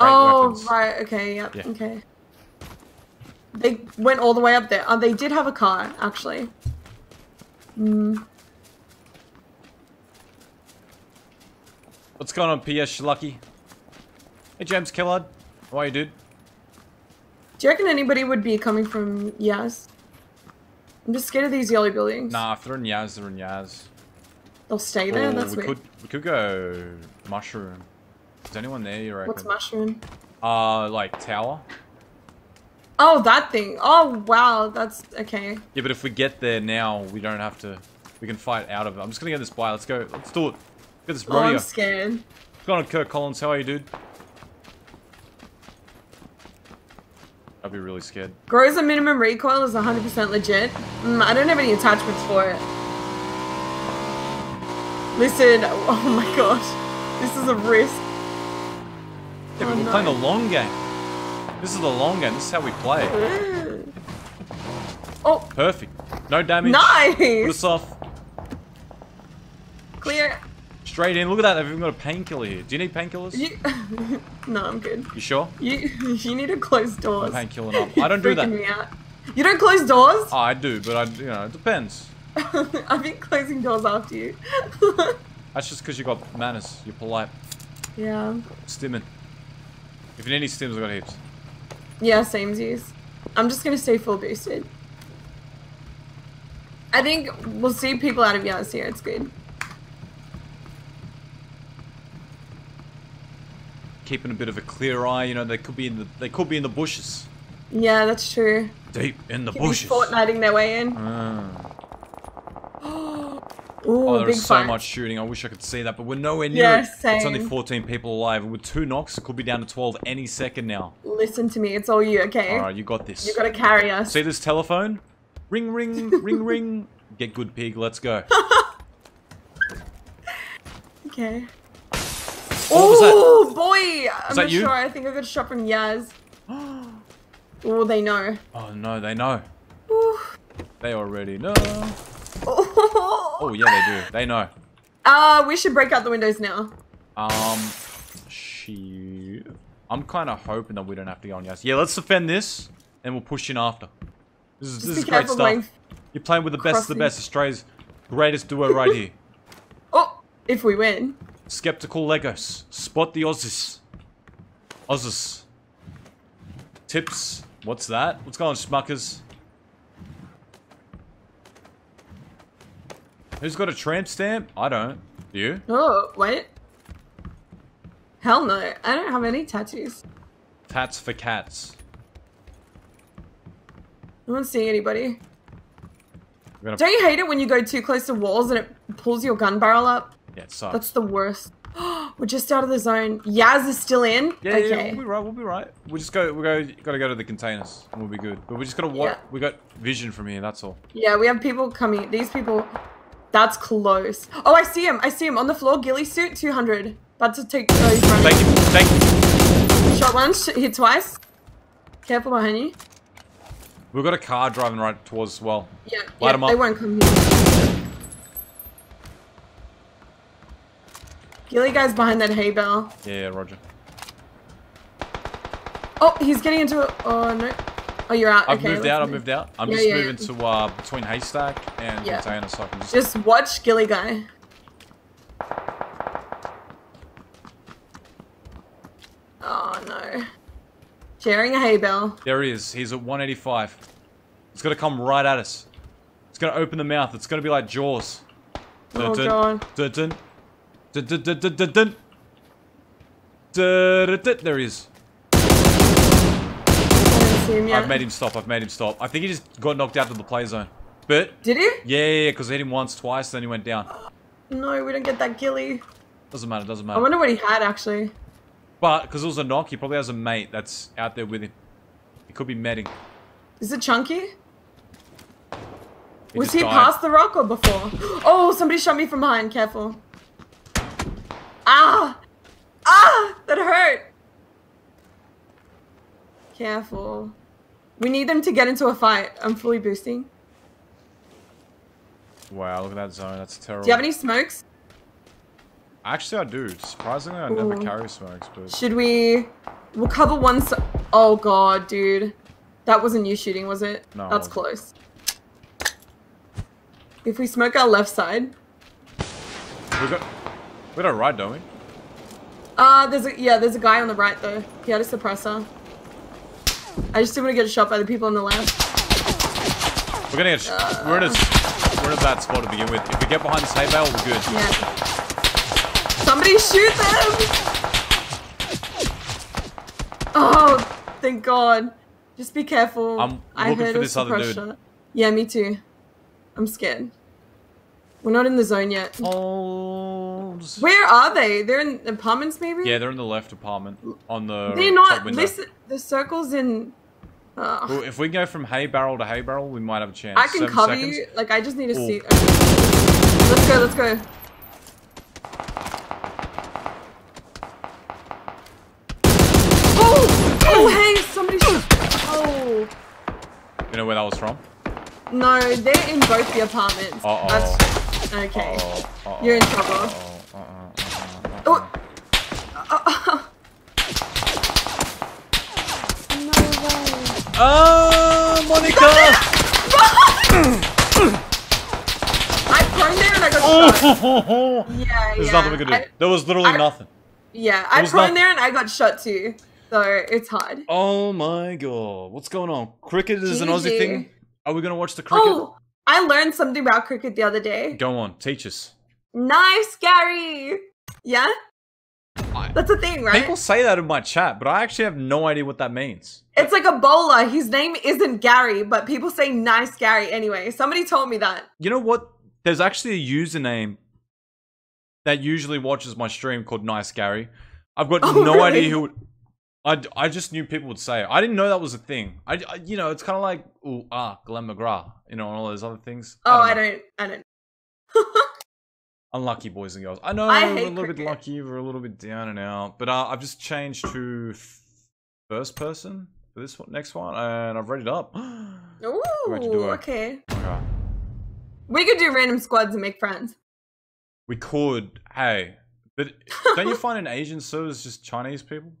oh, weapons. right. Okay, yep. Yeah. Okay. They went all the way up there. Oh, they did have a car, actually. Hmm. What's going on, PS Lucky? Hey, James Killard. How are you, dude? Do you reckon anybody would be coming from Yes? I'm just scared of these yellow buildings. Nah, if they're in Yaz, they're in Yaz. They'll stay there? Or That's we weird. could we could go mushroom. Is anyone there? You reckon? What's mushroom? Uh, like tower. Oh, that thing. Oh, wow. That's okay. Yeah, but if we get there now, we don't have to. We can fight out of it. I'm just gonna get this buy. Let's go. Let's do it. Get this Oh, I'm scared. What's going on, Kirk Collins? How are you, dude? I'd be really scared. Groza minimum recoil is 100% legit. Mm, I don't have any attachments for it. Listen, oh my gosh. This is a risk. Yeah, but Oh, we're no. playing the long game. This is the long game. This is how we play. Oh, Perfect. No damage. Nice! Put us off. clear. Straight in. Look at that. They've even got a painkiller here. Do you need painkillers? You... no, I'm good. You sure? You you need to close doors. Painkilling up. I don't do that. Me out. You don't close doors? Oh, I do, but I, you know, it depends. I've been closing doors after you. That's just because you got manners. You're polite. yeah. Stimming. If you need any stims, I've got heaps. Yeah, same use. I'm just gonna stay full boosted. I think we'll see people out of Yaz here. It's good. Keeping a bit of a clear eye. You know, they could be in the they could be in the bushes. Yeah, that's true. Deep in the Could bushes. Fortniting their way in. Ah. Ooh, oh, there's so fight. much shooting. I wish I could see that, but we're nowhere near Yeah, it. It's only 14 people alive, with two knocks, it could be down to 12 any second now. Listen to me. It's all you, okay? All right, you got this. You gotta carry us. See this telephone? Ring, ring, ring, ring. Get good, pig. Let's go. Okay. What was that? Oh boy! I'm not you? sure. I think I got shot from Yaz. oh, they know. Oh no, they know. Ooh. They already know. Oh. Oh yeah, they do. They know. Uh, we should break out the windows now. Um, she. I'm kind of hoping that we don't have to go on Yaz. Yeah, let's defend this, and we'll push in after. This is this is great stuff. You're playing with the best of the best. Australia's greatest duo right here. Oh, if we win. Skeptical Legos. Spot the Ozzies. Aussies. Tips. What's that? What's going on, Schmuckers? Who's got a tramp stamp? I don't. Do you? Oh, wait. Hell no. I don't have any tattoos. Tats for cats. I don't see anybody. Don't you hate it when you go too close to walls and it pulls your gun barrel up? Yeah, it sucks. That's the worst. We're just out of the zone. Yaz is still in? Yeah, yeah, we'll be right. We'll be right. We just go. We go. Gotta go to the containers, and we'll be good. But we just gotta watch. Yeah. We got vision from here. That's all. Yeah, we have people coming. These people. That's close. Oh, I see him. I see him on the floor. Ghillie suit, 200. About to take. Oh, he's running. Thank you. Thank you. Shot once, hit twice. Careful behind you. We've got a car driving right towards us as well. Yeah, Light yeah 'em up. they won't come here. Ghillie guy's behind that hay bale. Yeah, yeah, Roger. Oh, he's getting into it. Oh, no. Oh, you're out. I've okay, moved out. I've moved out. I'm Yeah, just yeah, moving yeah. to uh between Haystack and Yeah. Container, so I can just. Just watch Ghillie Guy. Oh, no. Sharing a hay bale. There he is. He's at 185. It's gonna come right at us. It's gonna open the mouth. It's gonna be like Jaws. Oh, Dun, God. dun, dun, dun, dun, dun, dun, dun, dun. Dun, dun, dun. There he is. see him yet. I've made him stop. I've made him stop. I think he just got knocked out of the play zone. But Did he? yeah, yeah, yeah, because I hit him once, twice, then he went down. No, we don't get that Ghillie. Doesn't matter. Doesn't matter. I wonder what he had, actually. But because it was a knock, he probably has a mate that's out there with him. He could be medding. Is it Chunky? He Was he died. past the rock or before? Oh, somebody shot me from behind. Careful. Ah! Ah! That hurt! Careful. We need them to get into a fight. I'm fully boosting. Wow, look at that zone. That's terrible. Do you have any smokes? Actually, I do. Surprisingly, I never carry smokes, but Should we... We'll cover one s Oh god, dude. That wasn't you shooting, was it? No, That's wasn't. close. If we smoke our left side... we got we got a ride, don't we? Uh, there's a yeah, there's a guy on the right though. He had a suppressor. I just didn't want to get shot by the people on the left. We're gonna get. sh we're in a we're in a bad spot to begin with. If we get behind this hay bale, we're good. Yeah. Somebody shoot them! Oh, thank God. Just be careful. I'm I looking heard for this other dude. Yeah, me too. I'm scared. We're not in the zone yet. Oh. Where are they? They're in apartments, maybe? Yeah, they're in the left apartment on the They're not. window. Listen, the circle's in. Ugh. Well, if we go from hay barrel to hay barrel, we might have a chance. I can Seven cover seconds. you. Like, I just need to Ooh. see. Let's go, let's go. Oh! Oh, hey, somebody shot. Oh. You know where that was from? No, they're in both the apartments. Uh-oh. That's okay. Uh-oh. You're in trouble. Oh. Uh, Oh, Monica! I prone there and I got shot. Oh, Yeah, There's yeah. nothing we could do. I- there was literally I- nothing. Yeah, There I prone there and I got shot too. So it's hard. Oh my god. What's going on? Cricket is an Aussie thing? Are we going to watch the cricket? Oh, I learned something about cricket the other day. Go on, teach us. Nice, Gary. Yeah? That's a thing, right? People say that in my chat, but I actually have no idea what that means. It's like a bowler. His name isn't Gary, but people say nice Gary anyway. Somebody told me that. You know what? There's actually a username that usually watches my stream called Nice Gary. I've got Oh, no really? idea who. I, I just knew people would say it. I didn't know that was a thing. I, I- you know it's kind of like ooh ah Glenn McGrath, you know, and all those other things. Oh, don't I don't. I don't. Unlucky boys and girls. I know I we're a little bit lucky, we're a little bit down and out, but uh, I've just changed to first person for this one, next one, and I've read it up. Ooh, okay. Okay. We could do random squads and make friends. We could, hey, but don't you find in Asian servers just Chinese people?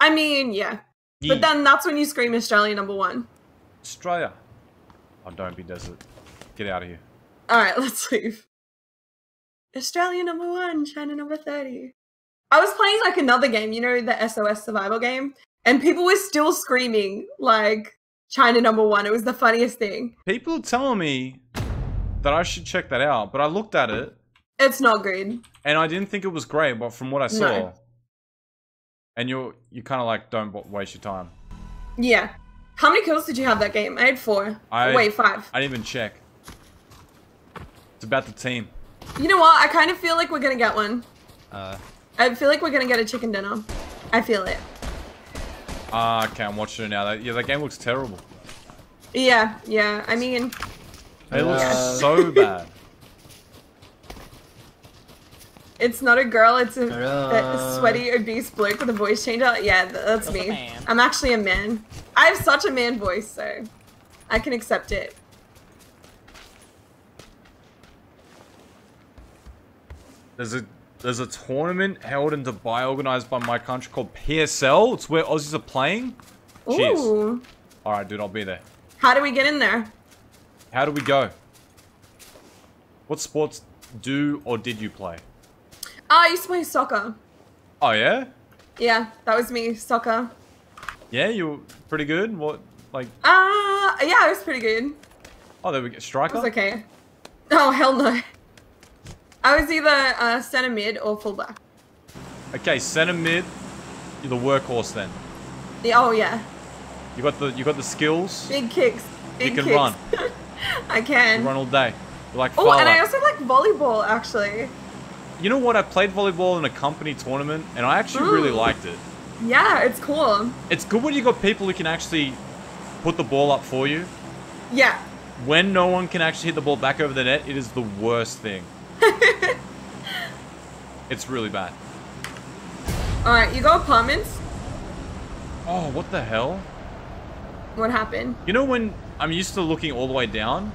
I mean, yeah. Ye- But then that's when you scream Australia number one. Australia. Oh, don't be desert. Get out of here. All right, let's leave. Australia number one, China number 30. I was playing like another game, you know, the SOS survival game, and people were still screaming like China number one. It was the funniest thing. People are telling me that I should check that out, but I looked at it It's not good. and I didn't think it was great, but from what I saw, No. And you're you kind of like don't waste your time. Yeah. How many kills did you have that game? I had four. I Wait, five. I didn't even check. It's about the team. You know what? I kind of feel like we're gonna get one. Uh, I feel like we're gonna get a chicken dinner. I feel it. ah, okay, I'm watching it now. That, yeah, that game looks terrible. Yeah, yeah. I mean, It looks Uh, so bad. It's not a girl. It's a, a sweaty, obese bloke with a voice changer. Yeah, that's That's me. I'm actually a man. I have such a man voice, so I can accept it. There's a there's a tournament held in Dubai organized by my country called PSL. It's where Aussies are playing. Cheers. Ooh. Alright, dude, I'll be there. How do we get in there? How do we go? What sports do or did you play? Ah, I used to play soccer. Oh, yeah? Yeah, that was me, soccer. Yeah, you were pretty good? What, like, Ah, yeah, I was pretty good. oh, there we go. It Striker? was okay. Oh, hell no. I was either uh, center mid or fullback. Okay, center mid. You're the workhorse then. Yeah, oh, yeah. You got the you got the skills. Big kicks. Big you can kicks. run. I You can. run all day. You're like Oh, and I also like volleyball, actually. You know what? I played volleyball in a company tournament, and I actually really liked it. Yeah, it's cool. It's good when you got people who can actually put the ball up for you. Yeah. When no one can actually hit the ball back over the net, it is the worst thing. it's really bad. Alright, you go apartments. Oh, what the hell? What happened? You know when I'm used to looking all the way down?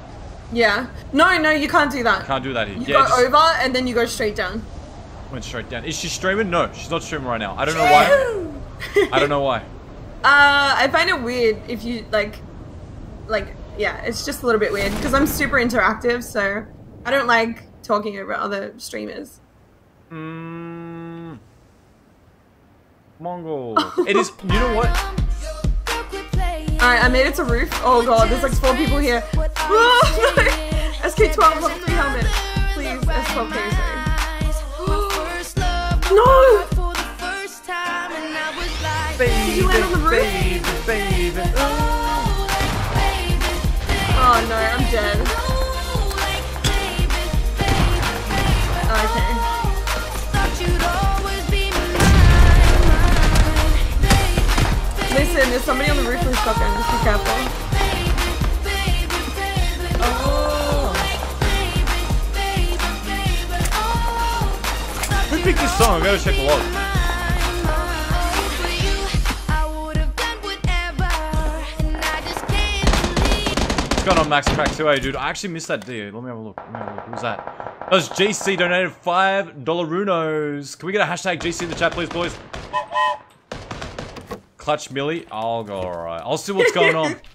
Yeah. No, no, you can't do that. Can't do that here. You yeah, go just over and then you go straight down. went straight down. Is she streaming? No, she's not streaming right now. I don't know why. I don't know why. Uh, I find it weird if you like, like, yeah, it's just a little bit weird because I'm super interactive, so I don't like talking over other streamers. Mm, Mongol. it is. You know what? Alright, I made it to roof. Oh god, there's like four people here. Oh, no. SK12 level 3 helmet. Please, S12K. No! Did you land on the roof? baby. Oh no, I'm dead. Okay. Listen, there's somebody on the roof a shotgun. Just be careful. Who picked this song? I gotta check the log. What's going on, Max Crack 2A, dude? I actually missed that dude. Let me have a look. Look. Who's that? That was GC donated $5 runos. Can we get a hashtag GC in the chat, please, boys? Clutch Millie. I'll go alright. I'll see what's going on.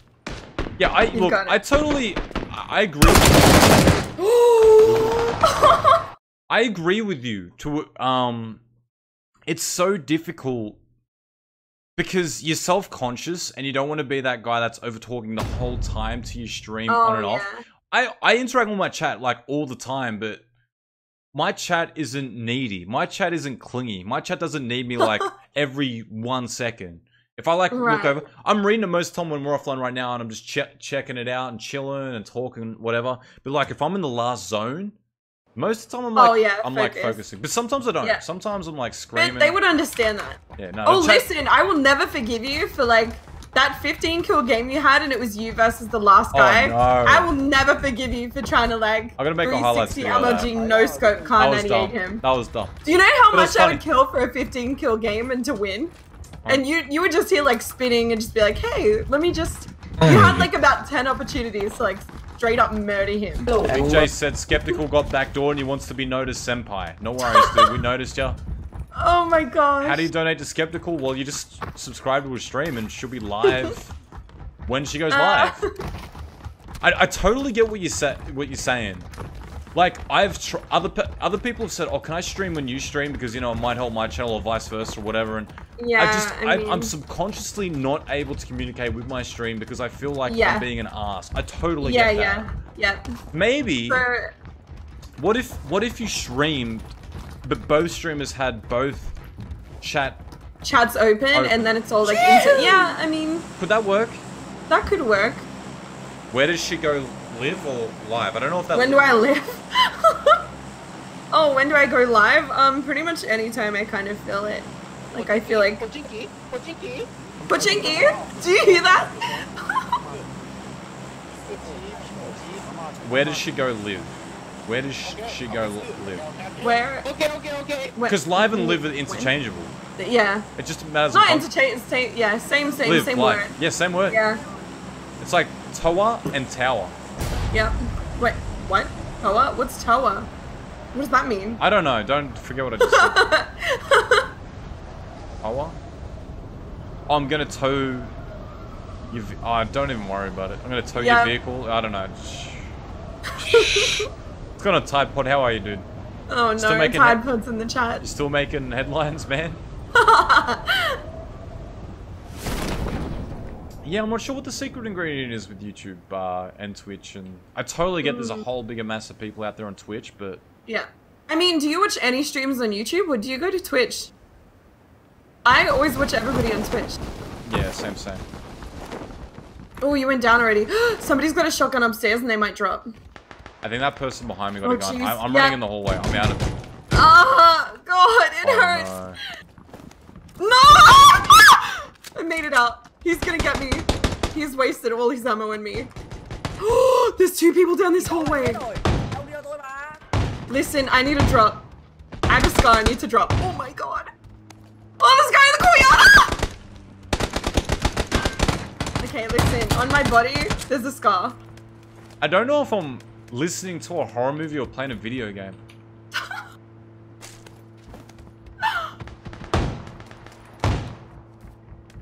Yeah, I look. I totally. I agree. I agree with you. To um, it's so difficult because you're self-conscious and you don't want to be that guy that's over talking the whole time to your stream Oh, on and off. I I interact with my chat like all the time, but my chat isn't needy. My chat isn't clingy. My chat doesn't need me like every one second. If I like look over, I'm reading it most of the time when we're offline right now, and I'm just che- checking it out and chilling and talking whatever. But like if I'm in the last zone, most of the time I'm oh, like Oh, yeah, I'm like focusing. But sometimes I don't. Yeah. Sometimes I'm like screaming. But they would understand that. Yeah, no. Oh, listen, I will never forgive you for like that 15 kill game you had and it was you versus the last Oh, guy. no. I will never forgive you for trying to like I'm gonna make a highlights 360 video of that. MLG no scope car was 98 him. That was dumb. Do you know how But much I would kill for a 15 kill game and to win? And you you would just hear like spinning and just be like, hey, let me just. You had like about 10 opportunities to like straight up murder him. Big J said skeptical got backdoor and he wants to be noticed senpai. No worries, dude. We noticed ya. Oh my gosh. How do you donate to skeptical? Well, you just subscribe to her stream and she'll be live when she goes Uh. live. I, I totally get what you said. What you're saying. Like I've tr- other pe- other people have said, "Oh, can I stream when you stream because you know it might help my channel or vice versa or whatever." And I just I mean- I'm subconsciously not able to communicate with my stream because I feel like Yeah. I'm being an ass. I totally yeah, get that. yeah, yeah. Maybe. So, What if what if you streamed, but both streamers had both chat? chat's open Open. and then it's all like into yeah i mean Could that work? that could work Where does she go live or live? I don't know if that. when do i live oh when do i go live um pretty much anytime i kind of feel it like i feel like Pochinki, do you hear that Where does she go live? Where does she go live? where okay okay okay Because live and live are interchangeable. yeah It just matters. not of con- same yeah same same live, same live. word Yeah, same word. yeah It's like tower and tower. Yep wait what toa what's toa what does that mean I don't know. Don't forget what I just said. tower. Oh, I'm gonna tow You, oh, don't even worry about it. I'm gonna tow your vehicle. I don't know. it's got a Tide Pod. How are you, dude? Oh Still no, Tide Pod's in the chat. You're still making headlines, man? Yeah, I'm not sure what the secret ingredient is with YouTube uh, and Twitch, and I totally get there's a Mm. whole bigger mass of people out there on Twitch, but Yeah. I mean, do you watch any streams on YouTube or do you go to Twitch? I always watch everybody on Twitch. yeah, same, same. Oh, you went down already. Somebody's got a shotgun upstairs and they might drop. I think that person behind me got Oh, a gun. jeez. I, I'm Yeah. running in the hallway. I'm out of it. Ah, God, it Oh, hurts. no. No! I made it out. He's gonna get me. He's wasted all his ammo on me. There's two people down this hallway. Listen, I need a drop. I have a scar, I need to drop. Oh my god. Oh, a guy in the courtyard! Ah! Okay, listen, on my body, there's a scar. I don't know if I'm listening to a horror movie or playing a video game.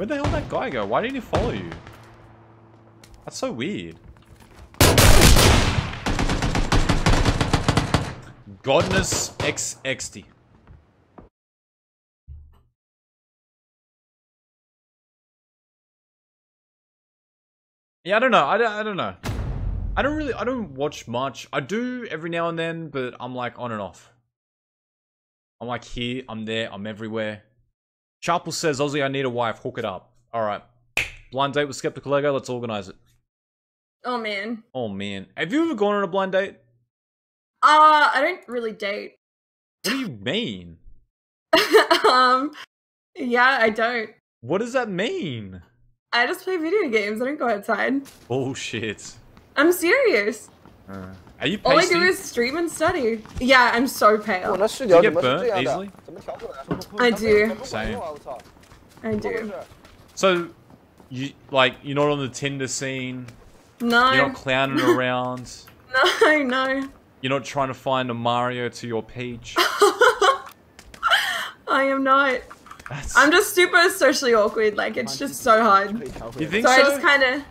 Where the hell did that guy go? Why didn't he follow you? That's so weird. Godness XXT. Yeah, I don't know. I don't, I don't know. I don't really, I don't watch much. I do every now and then, but I'm like on and off. I'm like here, I'm there, I'm everywhere. Sharple says, Ozzie, I need a wife. Hook it up. Alright. Blind date with Skeptical Lego. Let's organize it. Oh man. Oh, man. Have you ever gone on a blind date? Uh, I don't really date. What do you mean? um, yeah, I don't. What does that mean? I just play video games. I don't go outside. Bullshit. I'm serious. Uh, are you All I do is stream and study. Yeah, I'm so pale. Do you get burnt easily? I do. Same. I do. So, you like you're not on the Tinder scene. No. You're not clowning around. No, no. You're not trying to find a Mario to your Peach. I am not. I'm just super socially awkward. Like it's just so hard. You think so? I just kind of.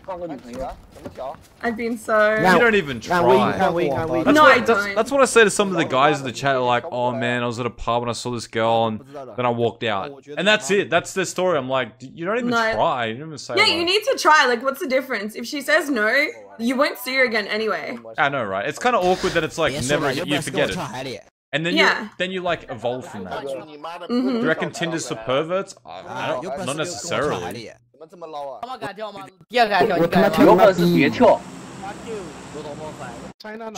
I've been so. you don't even try. No, That's, what, I don't. that's what I say to some of the guys in the chat. Like, oh man, I was at a pub and I saw this girl, and then I walked out, and that's it. That's their story. I'm like, you don't even No. try. You don't even say. Yeah, like, you need to try. Like, what's the difference? If she says no, you won't see her again anyway. I know, right? It's kind of awkward that it's like never you forget it, and then Yeah. you then you like evolve from that. Mhm. Do you reckon Tinder's for perverts? I, I don't, not necessarily.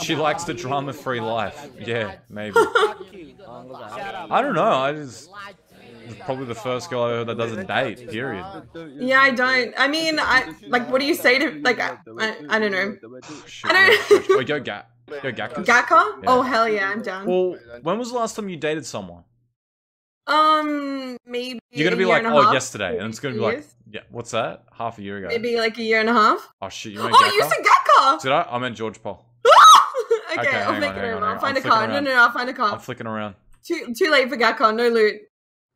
She likes the drama-free life. Yeah, maybe. I don't know. I just probably the first girl I heard that doesn't date. Period. Yeah, I don't. I mean, I like. What do you say to like? I, I, don't know. I don't. Wait, go gat. Go Gatka. Gatka? Yeah. Oh hell yeah, I'm down. Well, when was the last time you dated someone? Um, maybe. You're gonna be like, oh, half. yesterday, and it's gonna be like, yeah, what's that? Half a year ago. maybe like a year and a half. Oh shit, you meant Oh, you Gatka? said Gatka. Did I? I meant Georgopol. okay, Okay, I'll make on, it on, I'll find a I'm flicking card. No, around. no, no, I'll find a car. I'm flicking around. Too too late for Gatka. No loot.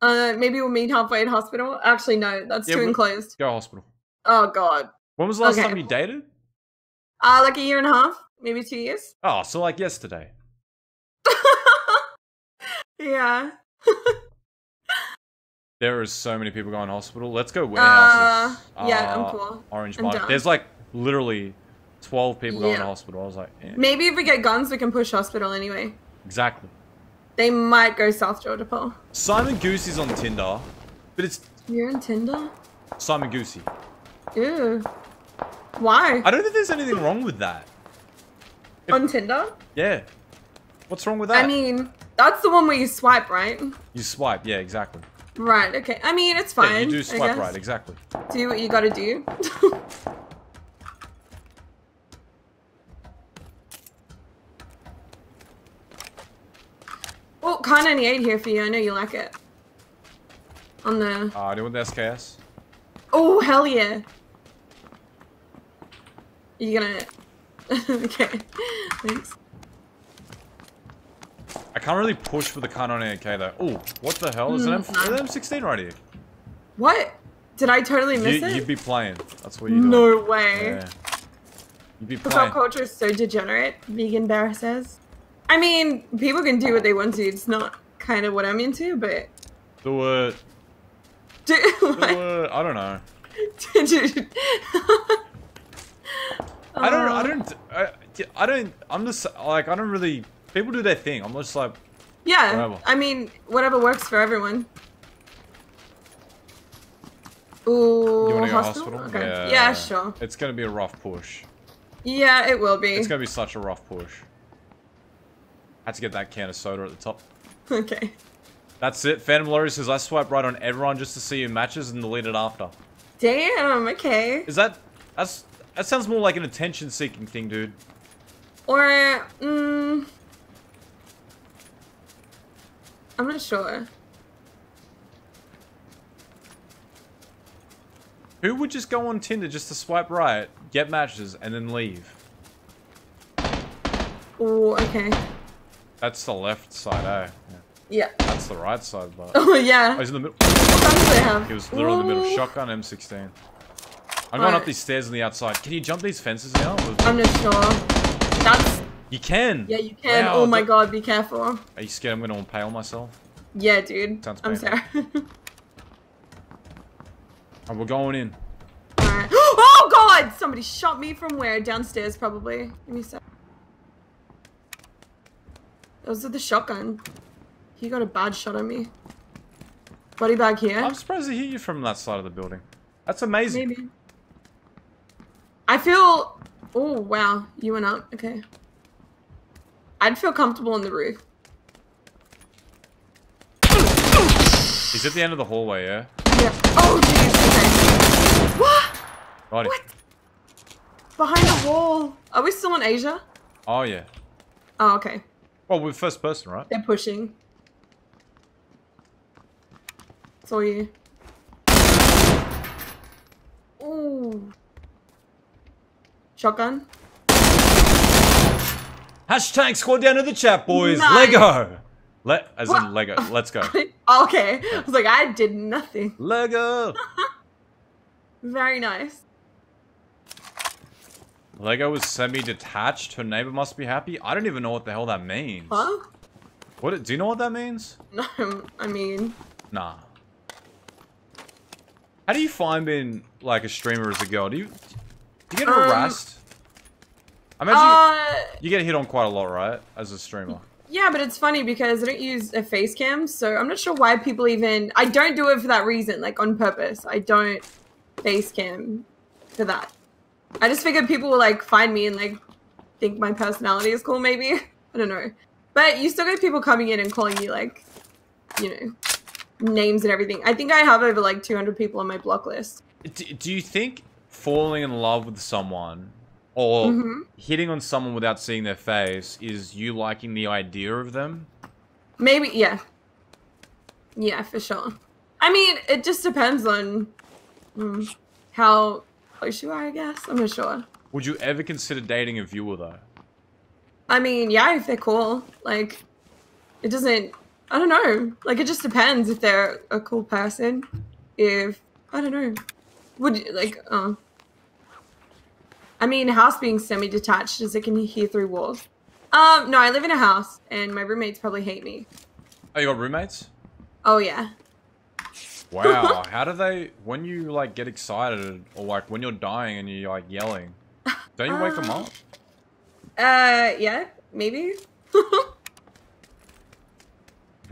Uh, maybe we'll meet halfway in hospital. Actually, no, that's Yeah, too enclosed. Go hospital. Oh god. When was the last Okay. time you dated? Uh, like a year and a half, maybe two years. Oh, so like yesterday. Yeah. There is so many people going to hospital. Let's go warehouses. Uh, yeah, I'm Uh, cool. Orange I'm. There's like literally 12 people going to hospital. I was like, eh, Maybe if we get guns, we can push hospital anyway. exactly. They might go South Georgopol. Simon Goosey's on Tinder, but it's You're in Tinder? Simon Goosey. Ew. Why? I don't think there's anything wrong with that. On Tinder? Yeah. What's wrong with that? I mean, that's the one where you swipe, right? you swipe. Yeah, exactly. Right, okay. I mean, it's fine. Yeah, you do swipe right. Exactly. Do what you gotta do. oh, Car 98 here for you. I know you like it. On the... Uh, do you want the SKS? Oh, hell yeah. You gonna... okay. Thanks. I can't really push for the Kar98k though. Oh, what the hell? Is an M Mm, no. M16 right here? What? Did I totally miss You, it? you'd be playing. That's what you do. no way. Yeah. You'd be playing. pop culture is so degenerate, Vegan Bear says. I mean, people can do what they want to. It's not kind of what I'm into, but. Do it. Do, Do it. I don't know. I don't. I Uh, don't. I, I don't. I'm just like I don't really. People do their thing. I'm just like. Yeah, Whatever. I mean, whatever works for everyone. Ooh, You want to go hospital? hospital? Okay. Yeah. Yeah, sure. It's gonna be a rough push. Yeah, it will be. It's gonna be such a rough push. Had to get that can of soda at the top. Okay. That's it. Phantom Lorry says I swipe right on everyone just to see who matches and delete it after. Damn. Okay. Is that? That's. That sounds more like an attention-seeking thing, dude. Or, mm, I'm not sure. Who would just go on Tinder just to swipe right, get matches, and then leave? Oh, okay. That's the left side, eh? Yeah. Yeah. That's the right side, but. Oh, yeah. Oh, he's in the middle. What guns do they have? He was literally in the middle. Shotgun M16. I'm going Alright. up these stairs on the outside. Can you jump these fences now? I'm not sure. You can. yeah, you can. Wow, oh my god, be careful. Are you scared I'm going to impale myself? Yeah, dude. Sounds I'm sorry. Oh, we're going in. Alright. Oh god! Somebody shot me from where? Downstairs, probably. Give me a sec. Those are the shotgun. He got a bad shot on me. Body bag here. I'm surprised to hear you from that side of the building. That's amazing. Maybe. I feel. Oh wow, you went up. Okay. I'd feel comfortable in the roof. He's at the end of the hallway, yeah? Yeah. Oh jeez. Okay. What? Righty. Behind the wall. Are we still in Asia? Oh, yeah. Oh, okay. Well, we're first person, right? They're pushing. It's all you. Ooh. Shotgun. Hashtag squad down to the chat, boys. Nice. Lego. Let, as What? in Lego. Let's go. Okay. I was like, I did nothing. Lego. Very nice. Lego was semi-detached. Her neighbor must be happy. I don't even know what the hell that means. Huh? What? Do you know what that means? No, I mean, Nah. How do you find being like a streamer as a girl? Do you do you get Um, harassed? I imagine uh, you get hit on quite a lot, right? As a streamer. yeah, but it's funny because I don't use a face cam, so I'm not sure why people even. I don't do it for that reason, like on purpose. I don't face cam for that. I just figured people will like find me and like think my personality is cool, maybe. I don't know. But you still get people coming in and calling you like, you know, names and everything. I think I have over like 200 people on my block list. Do, do you think falling in love with someone or Mhm. hitting on someone without seeing their face is you liking the idea of them? Maybe, yeah. Yeah, for sure. I mean, it just depends on mm, how close you are, I guess. I'm not sure. Would you ever consider dating a viewer though? I mean, yeah, if they're cool. Like, it doesn't. I don't know. Like, it just depends if they're a cool person. If I don't know, would you like? Uh, I mean, house being semi-detached as it can hear through walls. Um, no, I live in a house, and my roommates probably hate me. Oh, you got roommates? Oh yeah. Wow, how do they when you like get excited or like when you're dying and you're like yelling? Don't you wake them up? Uh, yeah, maybe.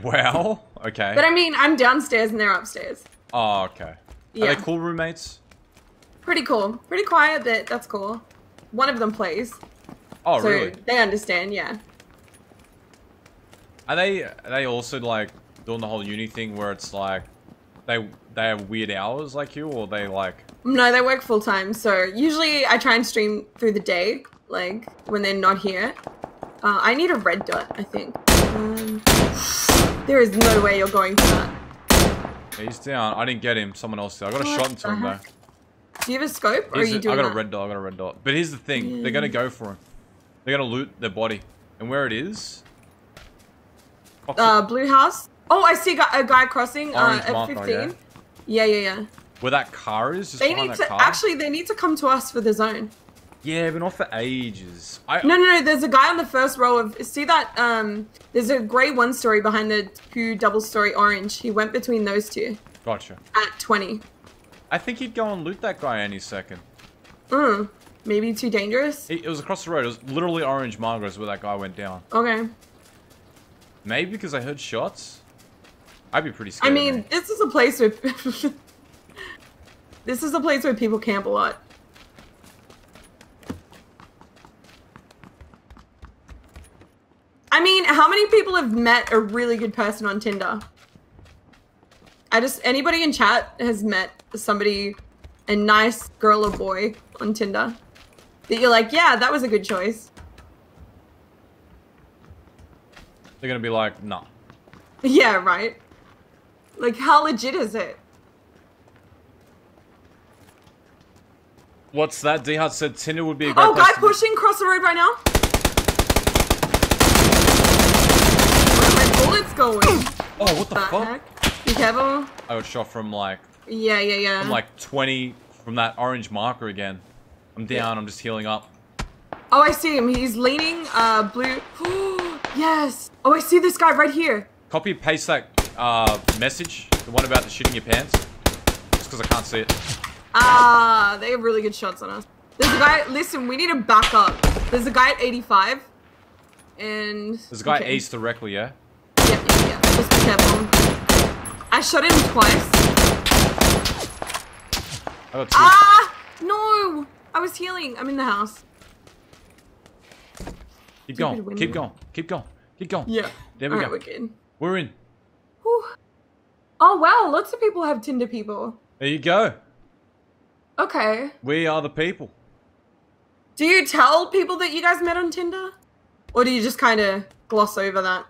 well, Okay. But I mean, I'm downstairs and they're upstairs. Oh, okay. Are they cool roommates? Pretty cool. Pretty quiet, but that's cool. One of them plays. Oh, so really? They understand, yeah. Are they are they also like doing the whole uni thing where it's like they they have weird hours like you or they like No, they work full time. So usually I try and stream through the day, like when they're not here. Uh, I need a red dot, I think. Um, there is no way you're going for that. he's down. I didn't get him. Someone else did. I got a shot into him though. Do you have a scope, or are you the- I doing got a red dot. I got a red dot. But here's the thing: they're gonna go for him. They're gonna loot their body, and where it is. Uh, blue house. Oh, I see a guy, a guy crossing Uh, at marker, 15. Yeah, yeah, yeah. Where that car is, just They need that to car. actually. They need to come to us for the zone. Yeah, but not for ages. I No, no, no. There's a guy on the first row of. See that? Um, there's a grey one story behind the two double story orange. He went between those two gotcha. at 20. I think he'd go and loot that guy any second. Mm, maybe too dangerous. It, it was across the road. It was literally orange Margaret's where that guy went down. Okay. Maybe because I heard shots. I'd be pretty scared. I mean, this is a place where. this is a place where people camp a lot. I mean, how many people have met a really good person on Tinder? I just anybody in chat has met somebody, a nice girl or boy on Tinder that you're like, yeah, that was a good choice. they're gonna be like, nah. Yeah, right. Like, how legit is it? What's that? D Hut said Tinder would be a great Oh, guy pushing across the road right now. Where are my bullets going? Oh, what the fuck? heck? Be. I got shot from like, Yeah, yeah, yeah. from like 20 from that orange marker again. I'm down. I'm just healing up. Oh, I see him. He's leaning. Uh, blue. yes. Oh, I see this guy right here. Copy paste that uh, message, the one about the shit in your pants. Just because I can't see it. Ah, they have really good shots on us. There's a guy. Listen, we need to back up. There's a guy at 85. And. There's a guy okay. ace directly, yeah? Yeah, yeah, yeah. Just be careful. I shot him twice. I got two. Ah! No! I was healing. I'm in the house. keep going. stupid Keep going. Keep going. Keep going. Yeah. There we Alright, go. we're good. We're in. Whew. Oh, wow. Lots of people have Tinder people. There you go. Okay. We are the people. Do you tell people that you guys met on Tinder? Or do you just kind of gloss over that?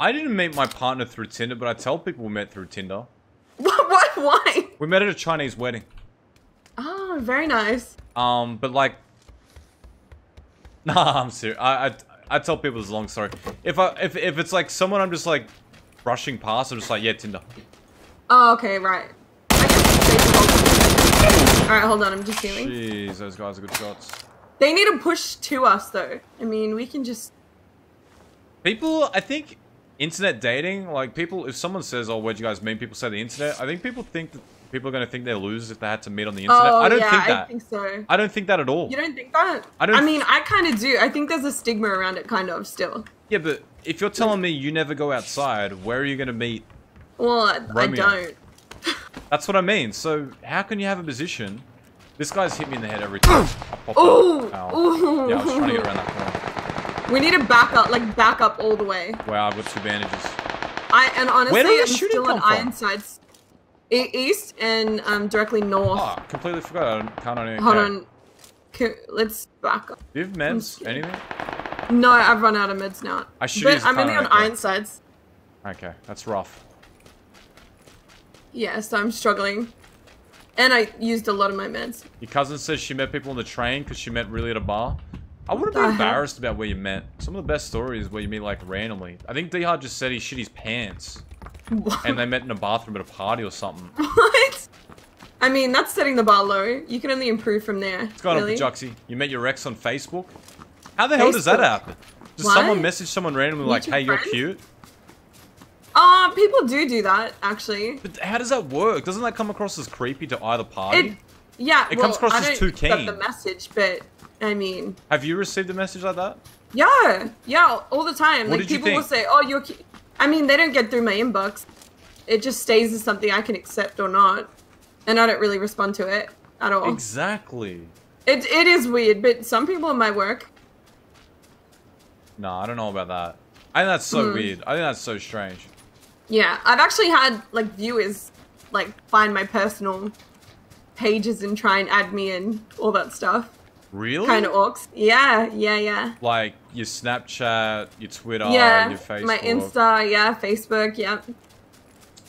I didn't meet my partner through Tinder, but I tell people we met through Tinder. What? What? Why? We met at a Chinese wedding. Oh, very nice. Um, but like, nah, I'm serious. I, I I tell people it's a long story. If I if if it's like someone I'm just like brushing past, I'm just like yeah Tinder. Oh, okay, right. Alright, hold on. I'm just healing. Jeez, those guys are good shots. They need to push to us, though. I mean, we can just... People, I think, internet dating, like people, if someone says, "Oh, where'd you guys meet?" People say the internet. I think people think that people are gonna think they're losers if they had to meet on the internet. Oh, I don't yeah, think I that. think so. I don't think that at all. You don't think that? I don't I mean, I kind of do. I think there's a stigma around it, kind of, still. Yeah, but if you're telling me you never go outside, where are you gonna meet? Well, I, I don't. That's what I mean. So how can you have a position? This guy's hit me in the head every time. I popped Ooh, up. Ow. ooh. Yeah, I was trying to get around that corner. We need to back up, like, back up all the way. Wow, I've got two bandages. I And honestly, I'm still on? iron sights. East and um, directly north. Oh, completely forgot. I don't- can't on any. Hold on. Ca- Let's back up. Do you have meds? Anything? No, I've run out of meds now. I should But I'm only on. iron sights. Okay, that's rough. Yeah, so I'm struggling. And I used a lot of my meds. Your cousin says she met people on the train because she met really at a bar. I wouldn't be heck? embarrassed about where you met. Some of the best stories where you meet like randomly. I think D Hard just said he shit his pants. And they met in a bathroom at a party or something. What? I mean, that's setting the bar low. You can only improve from there. What's going really. Juxie? You met your ex on Facebook? How the hell does that happen? Does What? someone message someone randomly like, Mutual hey, you're cute? Uh, people do do that, actually. But how does that work? Doesn't that come across as creepy to either party? It, yeah, It well, comes across I as too keen. the message, but, I mean, Have you received a message like that? yeah, yeah, all the time. What like, people will say, oh, you're. I mean, they don't get through my inbox. It just stays as something I can accept or not. And I don't really respond to it at all. Exactly. It, it is weird, but some people in my work, No, I don't know about that. I think that's so Hmm. weird. I think that's so strange. yeah, I've actually had, like, viewers, like, find my personal pages and try and add me and all that stuff. Really? Kind of orcs. Yeah, yeah, yeah. Like your Snapchat, your Twitter, yeah, your Facebook. my Insta, yeah, Facebook, yeah.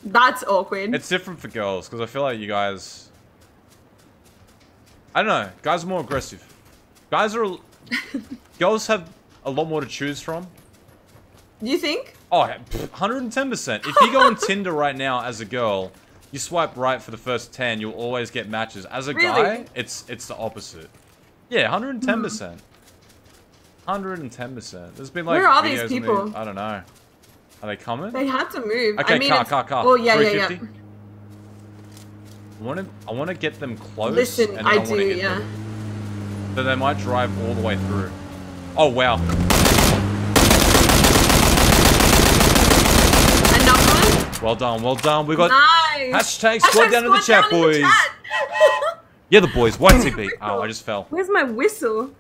That's awkward. It's different for girls because I feel like you guys. I don't know. Guys are more aggressive. Guys are. girls have a lot more to choose from. Do you think? Oh, 110%. If you go on Tinder right now as a girl, You swipe right for the first 10, you'll always get matches. As a Really? guy, it's it's the opposite. Yeah, hmm. 110%. 110%. There's been like Where are these on the- people? I don't know. Are they coming? They had to move. Okay, I mean, car, car, car. Oh yeah, yeah, yeah. I want to, I want to get them close. Listen, and then I do, yeah. them. So they might drive all the way through. Oh wow. Another one. Well done, well done. We got nice. hashtag squad down in the chat, down in the boys. Yeah, the boys. YTB. Oh, I just fell. Where's my whistle?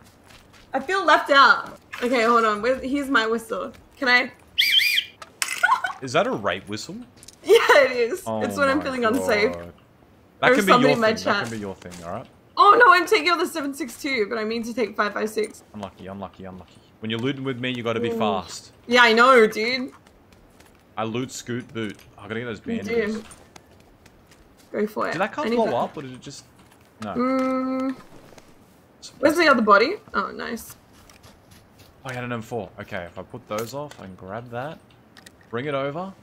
I feel left out. Okay, hold on. Where, here's my whistle. Can I? Is that a rape whistle? Yeah, it is. Oh it's when I'm feeling unsafe. God. There That can be something your in my thing. That chat. can be your thing. All right. Oh no, I'm taking on the 762, but I mean to take 556. Unlucky, unlucky, unlucky. When you're looting with me, you got to be Ooh. fast. Yeah, I know, dude. I loot, scoot, boot. I gotta get those bandages. Go for it. Did that car blow up, or did it just? No. Mm, where's the other body? Oh, nice. Oh, I had an M4. Okay, if I put those off, I can grab that. Bring it over.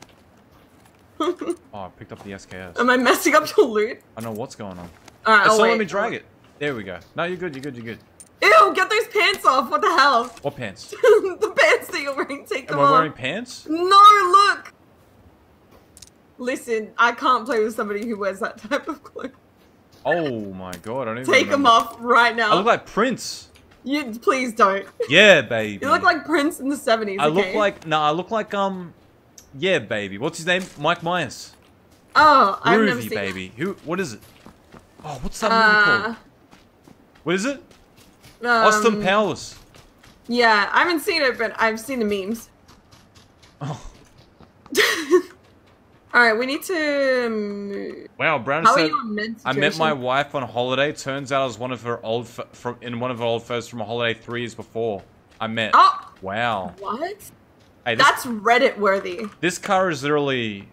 oh, I picked up the SKS. Am I messing up your loot? I know what's going on. Alright, I'll not let me drag it. There we go. No, you're good, you're good, you're good. Ew, get those pants off. What the hell? What pants? the pants that you're wearing, take Am them off. Am I wearing pants? No, look. Listen, I can't play with somebody who wears that type of clothes. Oh my god, I don't even Take them off right now. I look like Prince. You please don't. Yeah, baby. You look like Prince in the 70s. I look like no, I look like um, yeah, baby. What's his name? Mike Myers. Oh, I've never seen baby. Who? What is it? Oh, what's that Uh, movie called? What is it? Um, Austin Powers. Yeah, I haven't seen it, but I've seen the memes. Oh. All right, we need to. Move. Wow, Brown How are said, I met my wife on holiday. Turns out I was one of her old f- from in one of her old photos from a holiday three years before. I met. Oh! Wow. What? Hey, this, That's Reddit worthy. this car is literally.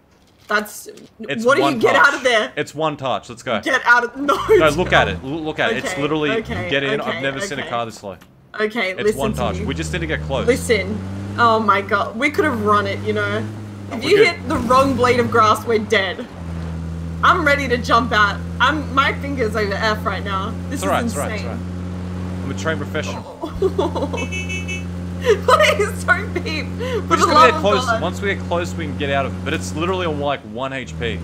That's. It's what do you get touch. out of there? It's one touch. Let's go. Get out of no. no, look at it. Look at it. It's literally okay, get in. okay, I've never seen a car this slow. Okay, It's listen one to touch. We just need to get close. Listen. Oh my god, we could have run it, you know. If you good. hit the wrong blade of grass, we're dead. I'm ready to jump out. I'm my fingers over F right now. This It's is It's alright. insane. It's alright. I'm a trained professional. Please don't beep. We For just gotta get close. God. Once we get close, we can get out of it. But it's literally on like one HP.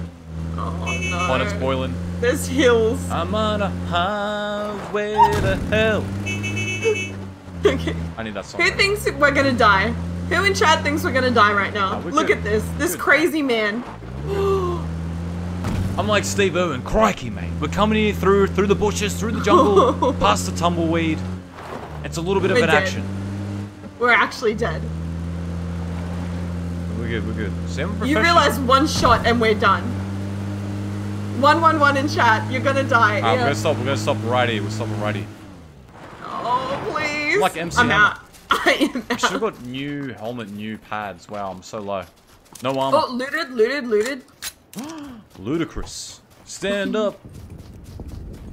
Oh no. When it's boiling. There's hills. I'm on a highway to hell. okay. I need that song. Who thinks we're gonna die? Who in chat thinks we're gonna die right now? Oh, we're Look good. at this. This Good. crazy man. I'm like Steve Irwin. Crikey, mate. We're coming here through through the bushes, through the jungle, past the tumbleweed. It's a little bit of We're an dead. action. We're actually dead. We're good. We're good. See, You realize one shot and we're done. One one one in chat. You're gonna die. Alright, we're gonna stop. We're gonna stop right here. We're stopping right here. Oh please. Like MC I'm out. I am We should have got new helmet, new pads. Wow, I'm so low. No armor. Oh, looted, looted, looted. Ludicrous. Stand up.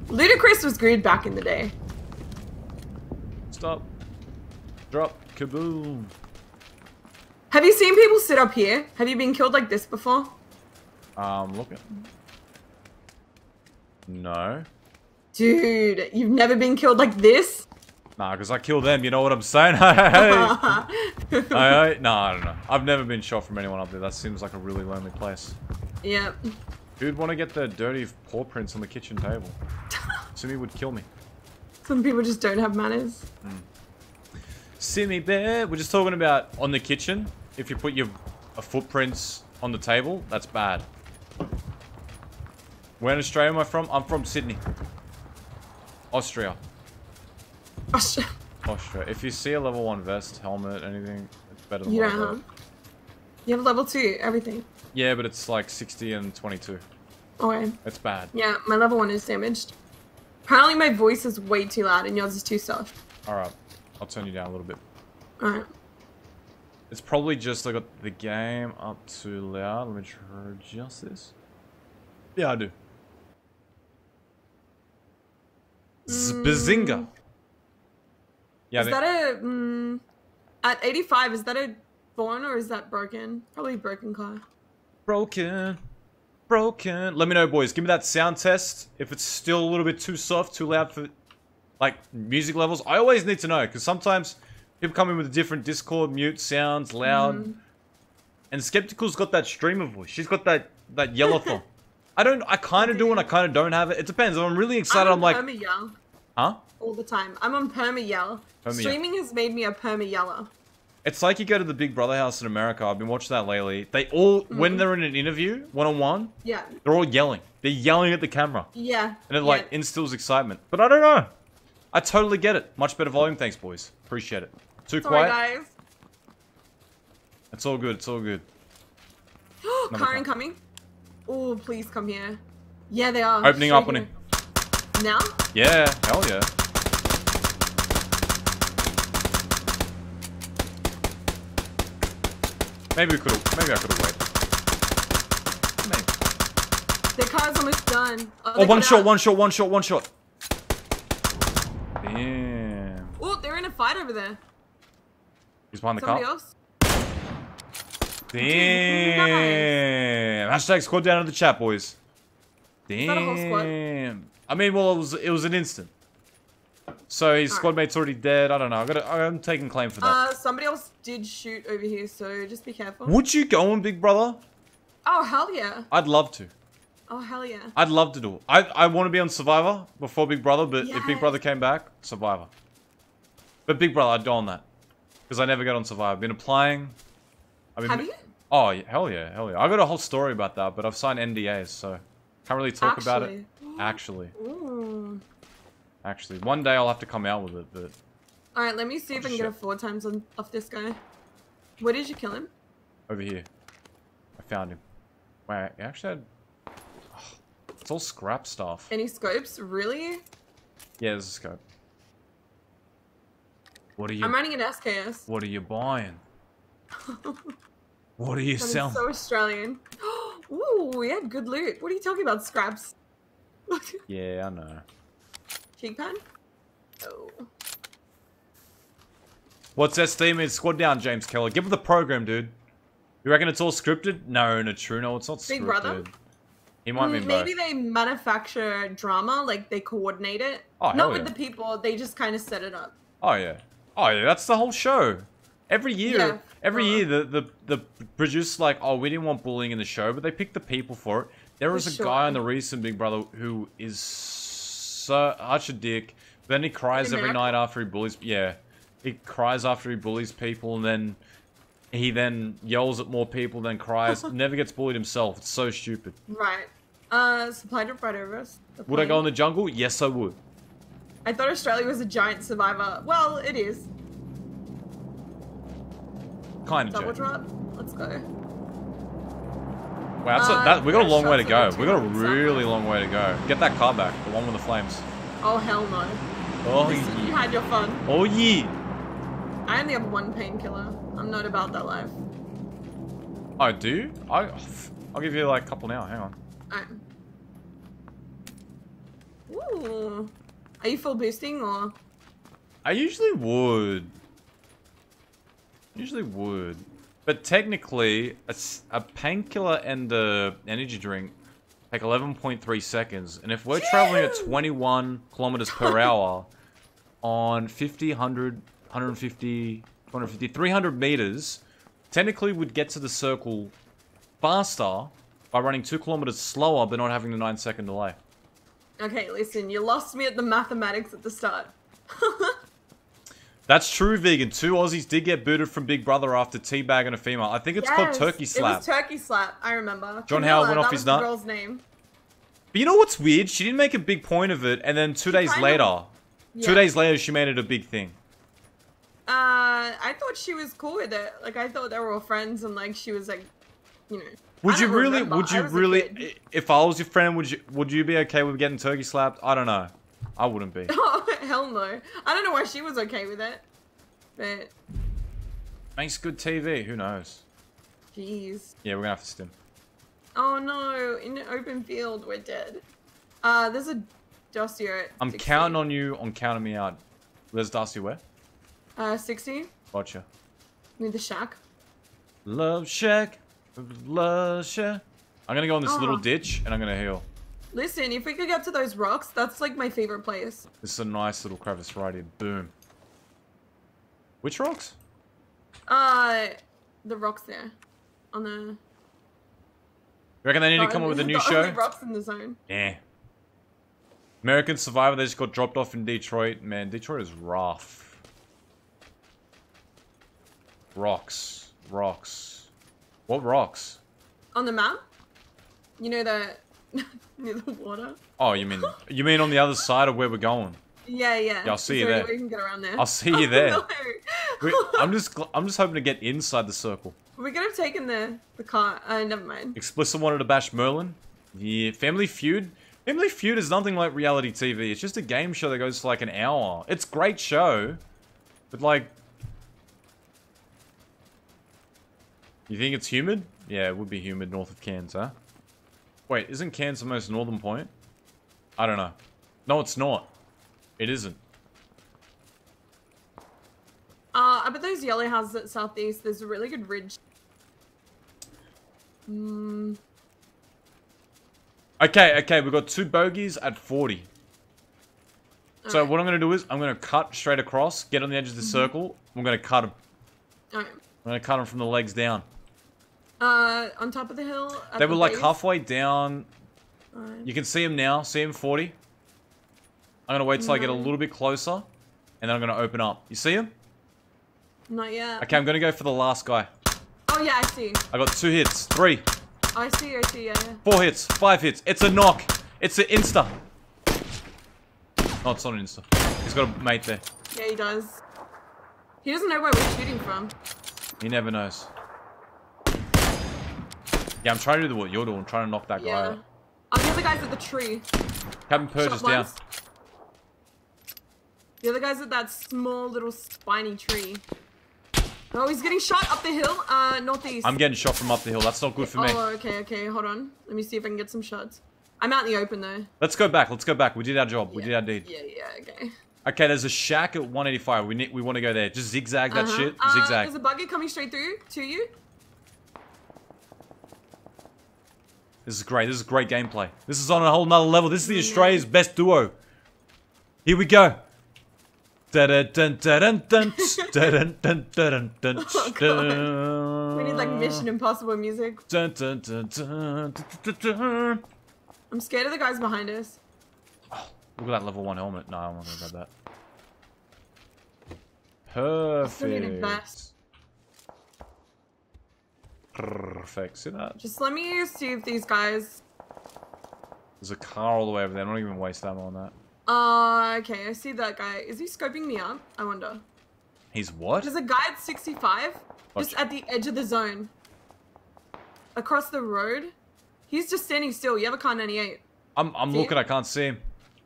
Ludacris was good back in the day. Stop. Drop. Kaboom. Have you seen people sit up here? Have you been killed like this before? Um, look at. No. Dude, you've never been killed like this? Nah, because I kill them, you know what I'm saying? Hey, hey, hey. No, I don't know. I've never been shot from anyone up there. That seems like a really lonely place. Yep. Who'd want to get the dirty paw prints on the kitchen table? Simi would kill me. Some people just don't have manners. Simi bear. We're just talking about on the kitchen. If you put your uh, footprints on the table, that's bad. Where in Australia am I from? I'm from Sydney. Austria. Gosh, Austria. If you see a level 1 vest, helmet, anything, it's better than you what I don't have. You have level two, everything. Yeah, but it's like 60 and 22. Okay. It's bad. Yeah, my level one is damaged. Apparently my voice is way too loud and yours is too soft. Alright. I'll turn you down a little bit. Alright. It's probably just I got the game up too loud. Let me try adjust this. Yeah, I do. Mm. Bazinga. Yeah, is think- that a mm, at 85? Is that a born or is that broken? Probably broken car. broken. broken. Let me know, boys. Give me that sound test. If it's still a little bit too soft, too loud for, like, music levels. I always need to know, because sometimes people come in with different Discord, mute, sounds, loud. Mhm. And Skeptical's got that streamer voice. She's got that, that yellow thing. I don't, I kind of do and I kind of don't have it. It depends. If I'm really excited, I'm, I'm like, perma yell huh? All the time. I'm on perma yell. Perma yell. Streaming has made me a perma yeller. It's like you go to the Big Brother house in America. I've been watching that lately. They all, when Mhm. they're in an interview, one-on-one, Yeah. they're all yelling. They're yelling at the camera. Yeah. And it like instills excitement. But I don't know. I totally get it. Much better volume. Thanks, boys. Appreciate it. Too Sorry, quiet. guys. It's all good. It's all good. Karen coming. Oh, please come here. Yeah, they are. Opening Straight up on him. Now? Yeah. Hell yeah. Maybe we could have. Maybe I could have waited. Their car's almost done. Oh, oh they one shot. out. One shot. One shot. One shot. Damn. Oh, they're in a fight over there. He's behind the Somebody car. else? Damn. Hashtag squad down in the chat, boys. Damn. that a whole squad? I mean, well, it was it was an instant. So his squad mate's already dead. I don't know. I got. I'm taking claim for that. Uh, somebody else did shoot over here, so just be careful. Would you go on Big Brother? Oh, hell yeah. I'd love to. Oh, hell yeah. I'd love to do it. I I want to be on Survivor before Big Brother, but if Big Brother came back, Survivor. But Big Brother, I'd go on that because I never got on Survivor. I've been applying. I've been. Have you? Oh hell yeah, hell yeah. I got a whole story about that, but I've signed NDAs, so can't really talk about it. Actually, Ooh. Actually, one day I'll have to come out with it, but Alright, let me see if I can get a four times on, off this guy. Where did you kill him? over here, I found him. Wait, he actually had. it's all scrap stuff. Any scopes? Really? Yeah, there's a scope. What are you? I'm running an SKS. What are you buying? What are you That is selling? so Australian. Ooh, we had good loot. What are you talking about, scraps? Yeah, I know. Cheek pan? Oh. What's that steam is? Squad down, James Keller. Give it the program, dude. You reckon it's all scripted? No, no, true. No, it's not scripted. Big Brother? He might be Mm, both. Maybe they manufacture drama, like they coordinate it. Oh, Not with yeah. the people, they just kind of set it up. Oh yeah. Oh yeah, that's the whole show. Every year, Yeah. every year the, the the producer's like, oh, we didn't want bullying in the show, but they picked the people for it. There For was a sure. guy on the recent Big Brother who is so such a dick. Then he cries every night after he bullies. Yeah, he cries after he bullies people, and then he then yells at more people, then cries. Never gets bullied himself. It's so stupid. Right. Uh, supply drop right over us. Would I go in the jungle? Yes, I would. I thought Australia was a giant survivor. Well, it is. Kind of. Double drop. Let's go. Wow, that's a, that, we got a long way to go. We got a really long way to go. Get that car back, the one with the flames. Oh hell no. Oh Listen, you had your fun. Oh yeah. I only have one painkiller. I'm not about that life. I do. I. I'll give you like a couple now. Hang on. Alright. Ooh. Are you full boosting or? I usually would. Usually would. But technically, a painkiller and a energy drink take 11.3 seconds. And if we're traveling at 21 kilometers per hour on 50, 100, 150, 250, 300 meters, technically we'd get to the circle faster by running 2 kilometers slower but not having the 9 second delay. Okay, listen, you lost me at the mathematics at the start. That's true, vegan. Two Aussies did get booted from Big Brother after teabagging a female. I think it's called Turkey Slap. It was Turkey Slap, I remember. John Howard went off his nut. The girl's name. But you know what's weird? She didn't make a big point of it, and then two days later, of- two days later, she made it a big thing. Uh, I thought she was cool with it. Like, I thought they were all friends, and like she was like, you know. Would you really? remember. Would you really? If I was your friend, would you? Would you be okay with getting turkey slapped? I don't know. I wouldn't be. Oh hell no! I don't know why she was okay with it, but Makes good TV. Who knows? jeez. Yeah, we're gonna have to stim. Oh no! In an open field, we're dead. Uh, there's a dossier at I'm 60. counting on you on counting me out. Where's Darcy? Where? Uh, 60 Gotcha. near the shack. Love Shack. Love Shack. I'm gonna go in this little Oh. ditch and I'm gonna heal. Listen, if we could get to those rocks, that's like my favorite place. This is a nice little crevice right here. Boom. Which rocks? Uh, the rocks there, on the. You reckon they need to come up with a new show? Only rocks in the zone. Yeah. American Survivor, they just got dropped off in Detroit. Man, Detroit is rough. Rocks. Rocks. What rocks? On the map, you know that near the water. Oh, you mean you mean on the other side of where we're going? Yeah, yeah. Yeah, I'll see you there. We can get around there. I'll see Oh, you there. no. Wait, I'm just I'm just hoping to get inside the circle. We could have taken the the car. Uh, never mind. Explicit wanted to bash Merlin. Yeah, Family Feud. Family Feud is nothing like reality TV. It's just a game show that goes for like an hour. It's a great show, but like, you think it's humid? Yeah, it would be humid north of Cairns, huh? Wait, isn't Cairns the most northern point? I don't know. No, it's not. It isn't. Uh, I bet those yellow houses at southeast. There's a really good ridge. Mm, Okay, okay, we've got two bogeys at 40. So what I'm going to do is, I'm going to cut straight across, get on the edge of the circle, I'm going to cut them. I'm going to cut them from the legs down. Uh, on top of the hill. They the were like base. halfway down. Alright. You can see them now, see them 40. I'm going to wait till I get a little bit closer, and then I'm going to open up. You see him? Not yet. Okay, I'm going to go for the last guy. Oh yeah, I see. I got two hits, three, I see. I see. Yeah. yeah. four hits, five hits. It's a knock. It's an insta. No, it's not an insta. He's got a mate there. Yeah, he does. He doesn't know where we're shooting from. He never knows. Yeah, I'm trying to do what you're doing. trying to knock that guy Yeah. out. Oh, the other guy's at the tree. Captain Purge is down. The other guy's at that small little spiny tree. Oh, he's getting shot up the hill, uh, northeast. I'm getting shot from up the hill. That's not good for me. Oh, okay, okay. Hold on. Let me see if I can get some shots. I'm out in the open though. Let's go back. Let's go back. We did our job. We did our deed. Yeah, yeah, okay. Okay, there's a shack at 185. We need. We want to go there. Just zigzag that Uh-huh. shit. Uh, Zigzag. There's a buggy coming straight through to you. This is great. This is great gameplay. This is on a whole nother level. This is the Australia's best duo. Here we go. Oh, We need like Mission Impossible music. I'm scared of the guys behind us. Oh, look at that level one helmet. No, I'm not gonna grab that. Still need a Perfect. Perfect. See that? Just let me see if these guys. There's a car all the way over there. I'm not even waste ammo on that. Uh, okay, I see that guy. Is he scoping me up? I wonder. He's what? There's a guy at 65, just at the edge of the zone. Across the road. He's just standing still. You have a Kar98. I'm I'm See? looking. I can't see him.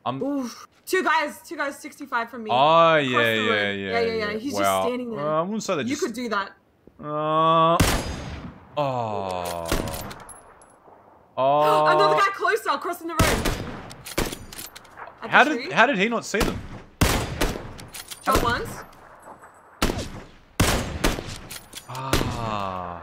I'm. Oof. Two guys, two guys 65 from me. Oh Across yeah, yeah, yeah, Yeah, yeah, yeah. He's just standing there. Uh, I wouldn't say that. you Just, could do that. Uh, oh. Oh. Another guy closer, crossing the road. At the How tree. did how did he not see them? Shot once. Ah.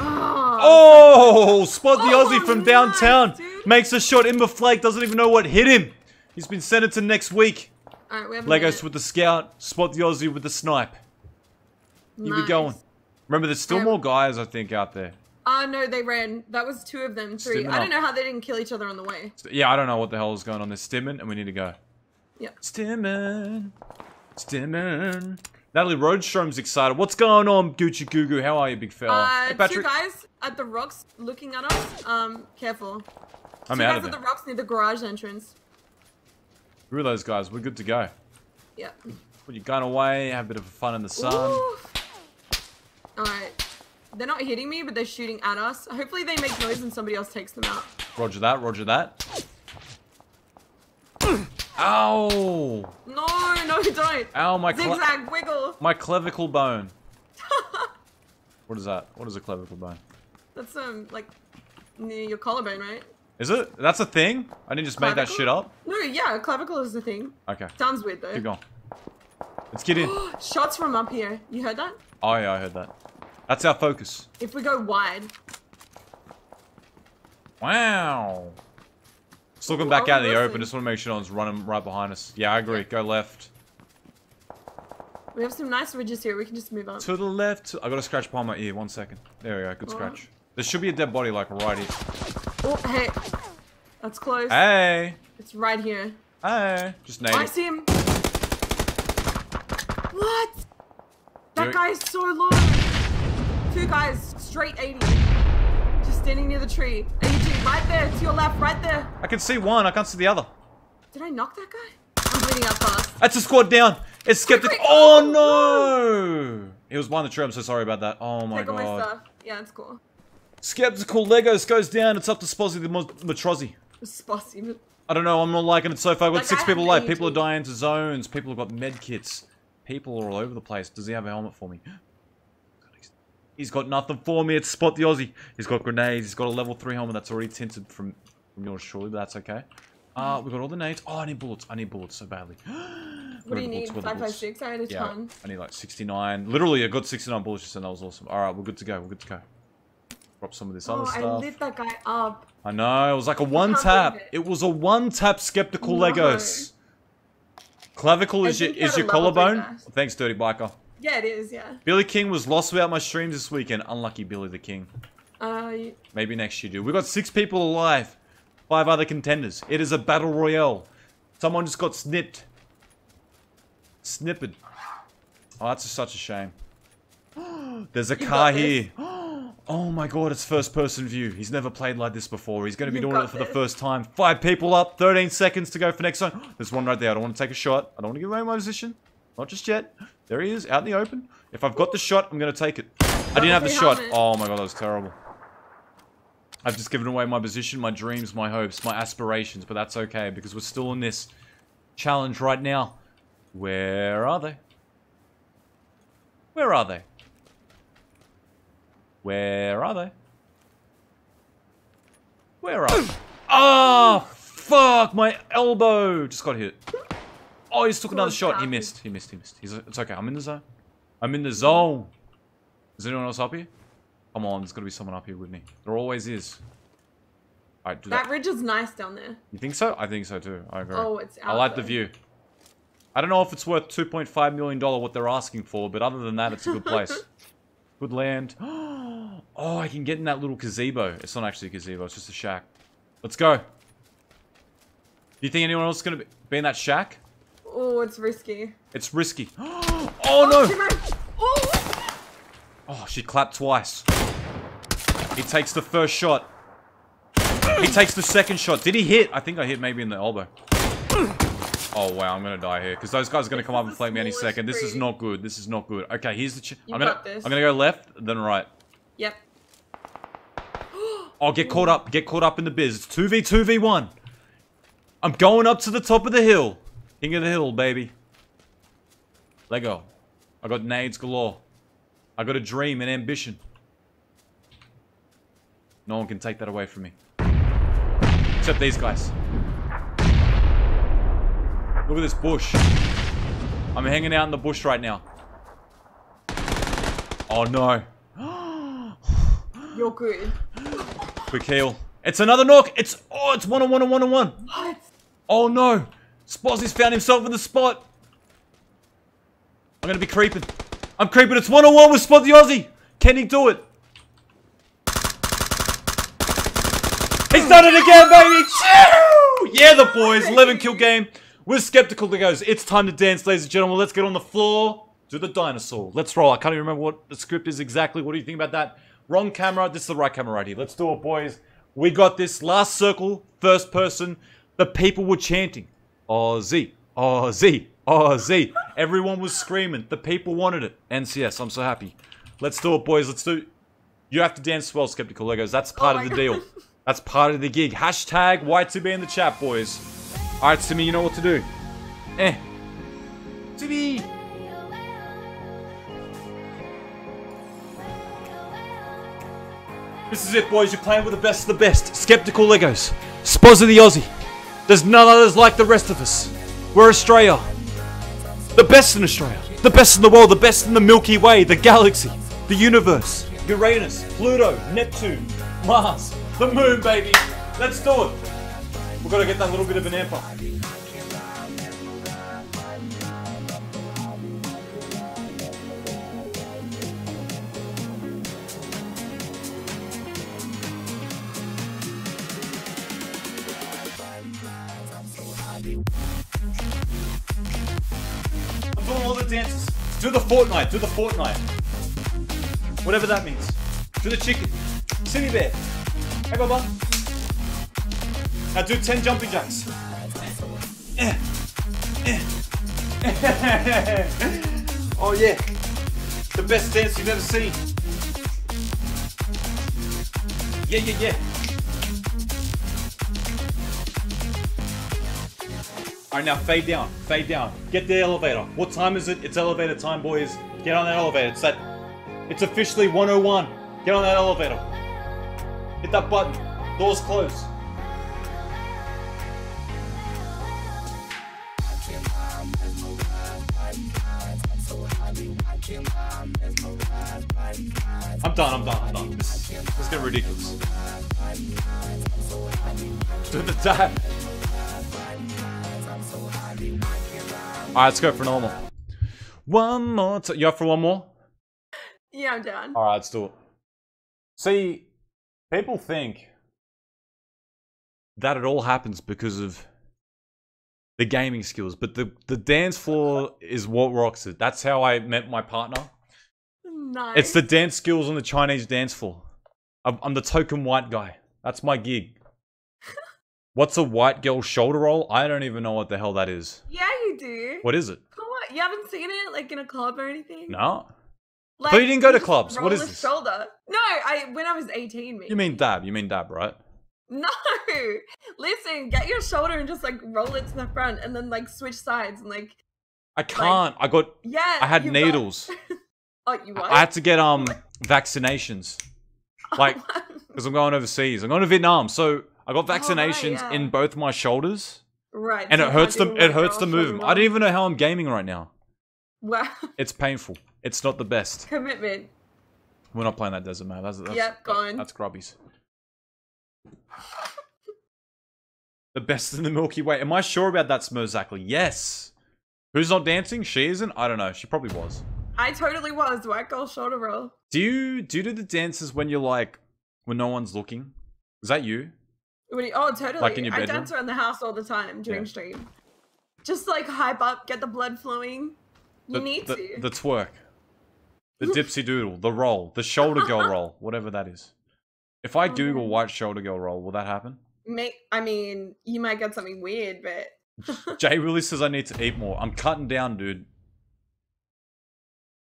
Oh, Oh, spot the Oh, Aussie from nice, downtown. dude. Makes a shot. Imber Flake doesn't even know what hit him. He's been sent to next week. Alright, we have Legos with the scout. Spot the Ozzie with the snipe. You be Nice. going. Remember, there's still more guys I think out there. Uh, no, they ran. That was two of them. Three. I don't know how they didn't kill each other on the way. Yeah, I don't know what the hell is going on. There's Stimmin, and we need to go. Yeah. Stimmin. Stimmin. Natalie Roadstrom's excited. What's going on, Gucci Goo Goo? How are you, big fella? Uh, hey, two guys at the rocks looking at us. Um, careful. I'm two out guys of at it. the rocks near the garage entrance. Who are those guys? We're good to go. Yeah. Put your gun away, have a bit of fun in the sun. Alright. They're not hitting me, but they're shooting at us. Hopefully they make noise and somebody else takes them out. Roger that, roger that. Ow! No, no, don't. Ow, my Zigzag, wiggle. My clavicle bone. what is that? What is a clavicle bone? That's, um, like, near your collarbone, right? Is it? That's a thing? I didn't just make that shit up? No, yeah, clavicle is the thing. Okay. Sounds weird, though. Keep going. Let's get in. Shots from up here. You heard that? Oh yeah, I heard that. That's our focus. If we go wide. Wow. Just looking back out in the open. Just want to make sure no one's running right behind us. Yeah, I agree. Go left. We have some nice ridges here. We can just move on. To the left. I got a scratch behind my ear. One second. There we go. Good scratch. There should be a dead body like right here. Oh, hey. That's close. Hey. It's right here. Hey. Just nade I it. see him. What? That it. guy's so low. Two guys, straight 80. Just standing near the tree. 82, right there, to your left, right there. I can see one. I can't see the other. Did I knock that guy? I'm bleeding out fast. That's a squad down. It's skeptic. quick. Oh, oh no! It was behind the tree. I'm so sorry about that. Oh my my god. stuff. Yeah, it's cool. Skeptical Legos goes down. It's up to Spozzy the Matrozzi. Spossy. I don't know. I'm not liking it so far. I've got Like, six people alive. People are dying to zones. People have got med kits. People are all over the place. Does he have a helmet for me? He's got nothing for me. It's Spot the Ozzie. He's got grenades. He's got a level 3 helmet that's already tinted from, from yours, surely, but that's okay. Uh, we got all the nades. Oh, I need bullets. I need bullets so badly. What do you need? Where are the 556? I had a Yeah, ton. I need like 69. Literally, I got 69 bullets just and that was awesome. Alright, we're good to go. We're good to go. Drop some of this Oh, other I lit that guy up. I know, it was like a one tap. believe It was a one tap skeptical No. Legos. Clavicle I is your is your a level three collarbone? Thanks, Dirty Biker. Yeah, it is, yeah. Billy King was lost without my streams this weekend. Unlucky Billy the King. Uh, Maybe next year, dude. We've got six people alive. Five other contenders. It is a battle royale. Someone just got snipped. Snipped. Oh, that's just such a shame. There's a You car here. Oh my god, it's first person view. He's never played like this before. He's going to be You doing it for the first time. Five people up, 13 seconds to go for next zone. There's one right there. I don't want to take a shot. I don't want to give away my position. Not just yet. There he is, out in the open. If I've got the shot, I'm going to take it. I didn't have the shot. Oh my god, that was terrible. I've just given away my position, my dreams, my hopes, my aspirations, but that's okay because we're still in this challenge right now. Where are they? Where are they? Where are they? Where are they? Oh, fuck! My elbow just got hit. Oh, he took another shot. He missed. He missed. He missed. He's, it's okay. I'm in the zone. I'm in the zone. Is anyone else up here? Come on, there's got to be someone up here with me. There always is. That. that ridge is nice down there. You think so? I think so too. I agree. Oh, it's out I like the view. I don't know if it's worth $2.5 million what they're asking for, but other than that, it's a good place. good land. Oh, I can get in that little gazebo. It's not actually a gazebo, it's just a shack. Let's go. Do you think anyone else is going to be in that shack? Oh, it's risky. It's risky. Oh no! Oh! Oh, oh, she clapped twice. He takes the first shot. He takes the second shot. Did he hit? I think I hit maybe in the elbow. Oh wow, I'm gonna die here because those guys are gonna come up and flame me any second. This is not good. This is not good. Okay, here's the. I'm gonna. got this. I'm gonna go left, then right. Yep. Oh, get caught up. Get caught up in the biz. It's two v two v one. I'm going up to the top of the hill. King of the hill, baby. Lego. I got nades galore. I got a dream and ambition. No one can take that away from me. Except these guys. Look at this bush. I'm hanging out in the bush right now. Oh no. You're good. Quick heal. It's another knock. It's oh, it's one on one on one on one. What? Oh no. Spozzy's found himself in the spot. I'm gonna be creeping. I'm creeping. It's one on one with Spot Ozzie. Can he do it? He's done it again, baby. Yeah, the boys. 11 kill game. We're Skeptical Legos. It's time to dance, ladies and gentlemen. Let's get on the floor. Do the dinosaur. Let's roll. I can't even remember what the script is exactly. What do you think about that? Wrong camera. This is the right camera right here. Let's do it, boys. We got this. Last circle, first person. The people were chanting. Aussie, Aussie, Aussie. Everyone was screaming. The people wanted it. NCS, I'm so happy. Let's do it, boys. Let's do it. You have to dance well, Skeptical Legos. That's part of the deal. That's part of the gig. Hashtag Y2B in the chat, boys. Alright, Simi, you know what to do. Eh. Simi! This is it, boys. You're playing with the best of the best. Skeptical Legos. Spozza the Aussie. There's none others like the rest of us. We're Australia. The best in Australia. The best in the world. The best in the Milky Way. The galaxy. The universe. Uranus. Pluto. Neptune. Mars. The moon, baby. Let's do it. We've got to get that little bit of an amp dances. Do the Fortnite. Do the Fortnite. Whatever that means. Do the chicken. Silly bear. Hey, Baba. Now do 10 jumping jacks. Eh. Eh. oh yeah. The best dance you've ever seen. Yeah, yeah, yeah. Alright, now fade down. Fade down. Get the elevator. What time is it? It's elevator time, boys. Get on that elevator. It's that. It's officially 101. Get on that elevator. Hit that button. Doors closed. I'm done, I'm done, I'm done. This, is getting ridiculous. Do the dab. Alright, let's go for normal. One more time. You up for one more? Yeah, I'm down. Alright, let's do it. See, people think that it all happens because of the gaming skills, but the, the dance floor is what rocks it. That's how I met my partner. Nice. It's the dance skills on the Chinese dance floor. I'm, I'm the token white guy. That's my gig. What's a white girl shoulder roll? I don't even know what the hell that is. Yeah, you do. What is it? Come you haven't seen it like in a club or anything? No. Like, But you didn't go to clubs. What is the this? Shoulder. No, I when I was 18, maybe. You mean dab? You mean dab, right? No, listen, get your shoulder and just like roll it to the front, and then like switch sides and like I can't. I got. yeah. I had you got- needles. oh, you what? I had to get um vaccinations, like because I'm going overseas. I'm going to Vietnam, so I got oh, vaccinations yeah. in both my shoulders, right, and so it hurts to it hurts to move. I don't even know how I'm gaming right now. Wow, It's painful. It's not the best. commitment. We're not playing that desert map. That's, that's, Yep, gone. That's grubbies. the best in the Milky Way. Am I sure about that, Smerzakli? Yes. Who's not dancing? She isn't. I don't know. She probably was. I totally was white girl shoulder roll. Do you do you do the dances when you're like when no one's looking? Is that you? Oh, totally. Like in your I dance around the house all the time during Yeah. stream. Just like hype up, get the blood flowing. You The, need the, to. the twerk, the dipsy doodle, the roll, the shoulder girl roll, whatever that is. If Oh, I Google white shoulder girl roll, will that happen? Make, I mean, you might get something weird, but Jay really says I need to eat more. I'm cutting down, dude.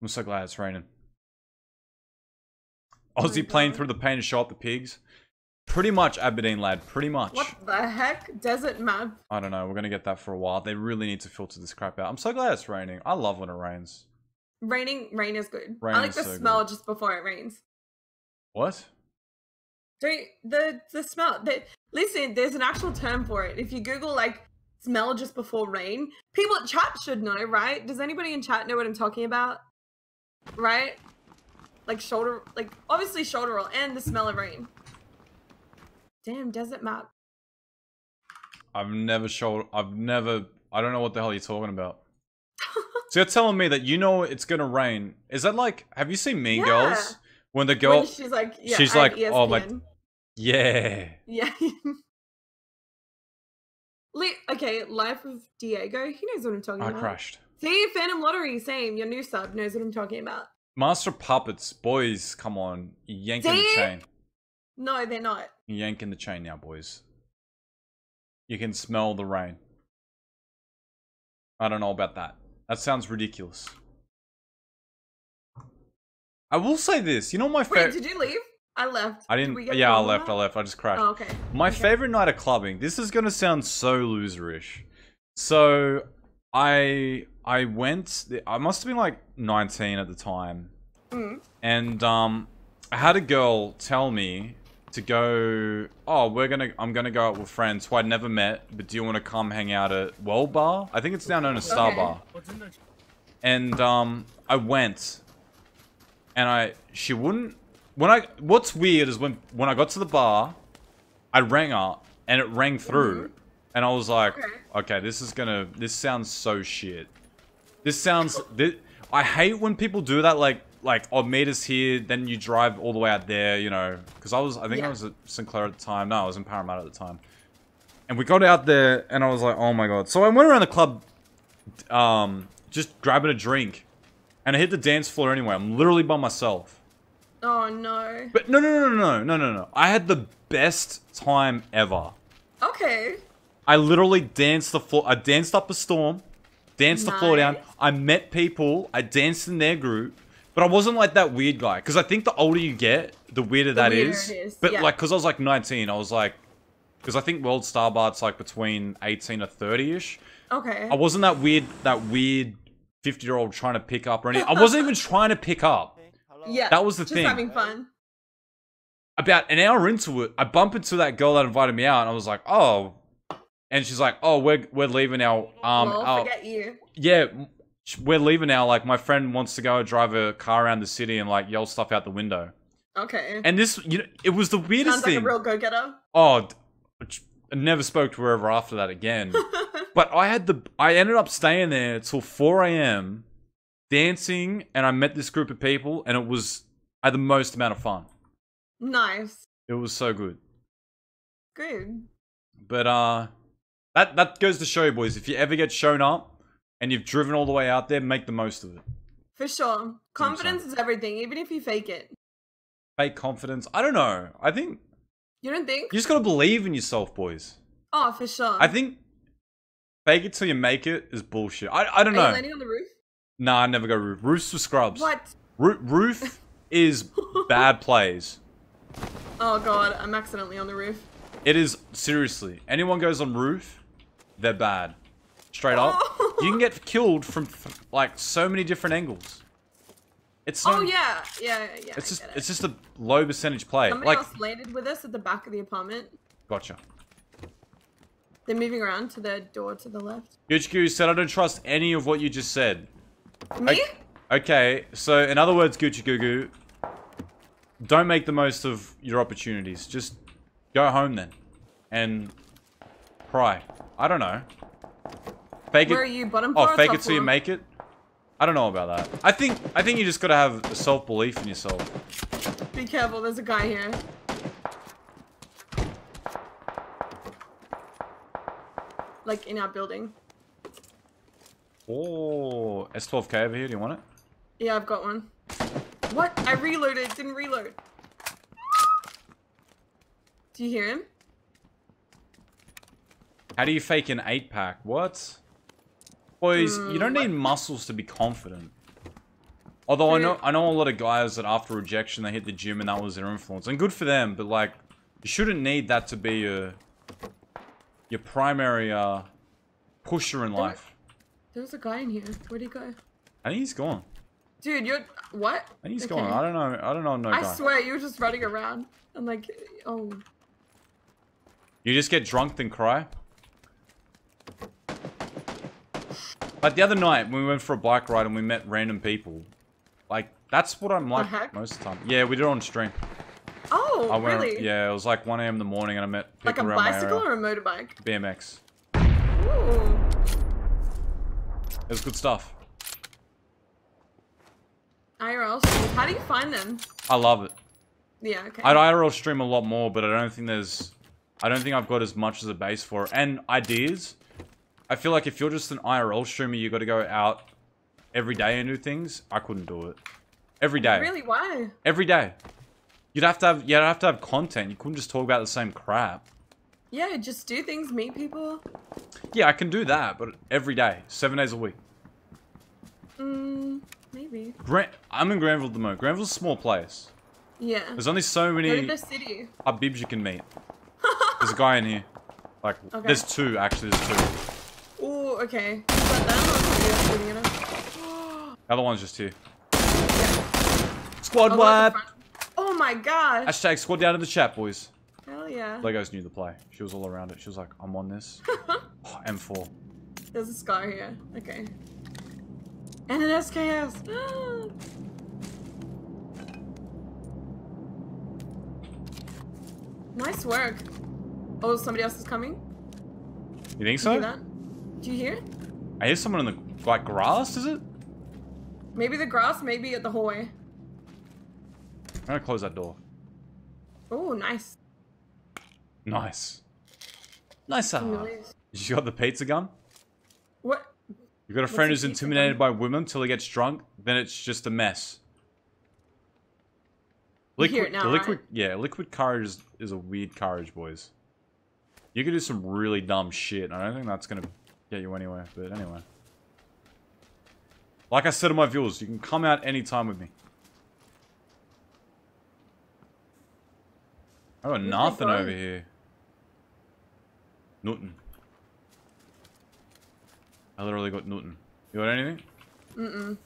I'm so glad it's raining. Oh Aussie playing through the pain to show up the pigs. Pretty much Aberdeen lad, pretty much. what the heck? Desert map. I don't know, we're gonna get that for a while. They really need to filter this crap out. I'm so glad it's raining. I love when it rains. Raining, rain is good. Rain I like the so smell just before it rains. What? Don't the the smell? The, listen, there's an actual term for it. If you Google like smell just before rain, people at chat should know, right? Does anybody in chat know what I'm talking about? Right? Like shoulder, like obviously shoulder roll and the smell of rain. Damn, desert map. I've never showed I've never I don't know what the hell you're talking about. so you're telling me that you know it's gonna rain. Is that like have you seen Mean Yeah. Girls? When the girl When she's like, yeah, she's like, oh my Yeah. Yeah. Okay, Life of Diego. He knows what I'm talking I about. I crashed. See, Phantom Lottery, same. Your new sub knows what I'm talking about. Master Puppets, boys, come on. Yanking the chain. No, they're not. You're yanking the chain now, boys. You can smell the rain. I don't know about that. That sounds ridiculous. I will say this. You know my Wait, favorite. did you leave? I left. I Did didn't. get Yeah, I left. I left. I just crashed. Oh, okay. My Okay. favorite night of clubbing. This is gonna sound so loserish. So, I I went. I must have been like 19 at the time, Mm. and um, I had a girl tell me to go. Oh, we're gonna. I'm gonna go out with friends who I'd never met. But do you want to come hang out at Well Bar? I think it's now known as Star Okay. Bar. And um, I went, and I she wouldn't. When I what's weird is when when I got to the bar, I rang her and it rang through, Mm-hmm. and I was like, okay, this is gonna. This sounds so shit. This sounds. This, I hate when people do that. Like, like, oh, meet us here, then you drive all the way out there. You know, because I was, I think I was at Sinclair at the time. No, I was in Parramatta at the time. And we got out there, and I was like, oh my god. So I went around the club, um, just grabbing a drink, and I hit the dance floor anyway. I'm literally by myself. Oh no. But no, no, no, no, no, no, no, no. I had the best time ever. Okay. I literally danced the floor. I danced up a storm, danced the floor down. I met people. I danced in their group, but I wasn't like that weird guy. Because I think the older you get, the weirder that weirder is. But yeah. like, because I was like 19, I was like, because I think World Star like between 18 to 30 ish. Okay. I wasn't that weird. That weird 50 year old trying to pick up or anything. I wasn't even trying to pick up. Yeah. That was the just thing. Just having fun. about an hour into it, I bump into that girl that invited me out, and I was like, "Oh," and she's like, "Oh, we're we're leaving now." Um, well, our- forget you. yeah, we're leaving now. Like, my friend wants to go drive a car around the city and like yell stuff out the window. Okay. And this, you know, it was the weirdest thing. Sounds like thing. a real go-getter. Oh, I never spoke to her ever after that again. but I had the, I ended up staying there till 4 a.m. dancing, and I met this group of people, and it was, I had the most amount of fun. Nice. It was so good. Good. But uh that that goes to show you boys, if you ever get shown up and you've driven all the way out there, make the most of it. For sure. Confidence is everything, even if you fake it. Fake confidence. I don't know. I think You don't think? you just gotta believe in yourself, boys. Oh, for sure. I think fake it till you make it is bullshit. I I don't Are you know. landing on the roof? Nah, I never go roof. Roof's for scrubs. What? Roo- roof is bad plays. Oh god, I'm accidentally on the roof. It is seriously. Anyone goes on roof, they're bad. Straight up. You can oh. get killed from like so many different angles. It's Oh yeah, yeah, yeah. It's just it. it's just a low percentage play. Somebody like else landed with us at the back of the apartment. gotcha. They're moving around to the door to the left. Gucci said I don't trust any of what you just said. Me? Okay, so in other words, Gucci Gugu, don't make the most of your opportunities. Just go home then. And cry. I don't know. Fake Where it. are you, bottom Oh, fake it till you make it. I don't know about that. I think I think you just gotta have self belief in yourself. Be careful, there's a guy here. Like in our building. Oh, S12K over here. Do you want it? Yeah, I've got one. What? I reloaded, didn't reload. Do you hear him? How do you fake an eight pack? What? Boys, you don't Hmm, need muscles to be confident. Although I know I know a lot of guys that after rejection they hit the gym and that was their influence. And good for them, but like you shouldn't need that to be your your primary uh pusher in life. There was a guy in here. Where'd he go? I think he's gone. Dude, you're what? I think he's Okay. gone. I don't know. I don't know no I guy. swear you were just running around. I'm like, oh. You just get drunk then cry. Like the other night when we went for a bike ride and we met random people. Like that's what I'm like uh-huh. most of the time. Yeah, we did it on stream. Oh, I went, really? Yeah, it was like 1 a.m. in the morning and I met people Like a around bicycle or a motorbike? BMX. Ooh. It was good stuff. IRL. How do you find them? I love it. Yeah, okay. I'd IRL stream a lot more, but I don't think there's... I don't think I've got as much as a base for it. And ideas. I feel like if you're just an IRL streamer, you got to go out every day and do things. I couldn't do it. Every day. Really? Why? Every day. You'd have to have you'd have to have content. You couldn't just talk about the same crap. Yeah, just do things, meet people. Yeah, I can do that, but every day, seven days a week. Mm, maybe. Gran I'm in Granville at the moment. Granville's a small place. Yeah. There's only so Go many the city. Habibs you can meet. There's a guy in here. Like, Okay. there's two, actually, there's two. Okay. Is that them or somebody else shooting? The other one's just here. Squad Oh, wipe! that's the front- Oh my god. Hashtag squad down in the chat, boys. Hell yeah. Legos knew the play. She was all around it. She was like, I'm on this. Oh, M4. There's a scar here. Okay. And an SKS. nice work. Oh, somebody else is coming. You think so? Do you hear? I hear someone in the like grass. Is it? Maybe the grass, maybe at the hallway. I'm gonna close that door. Oh, nice. Nice. Nice. You got the pizza gun? What? You got a friend who's intimidated by women till he gets drunk, then it's just a mess. Liquid, it now, liquid, right? yeah, liquid courage is, is a weird courage, boys. You can do some really dumb shit. I don't think that's gonna get you anywhere. But anyway, like I said to my viewers, you can come out anytime with me. I got Where's nothing over here. Nothing. I literally got nothing. You got anything? Mm-mm.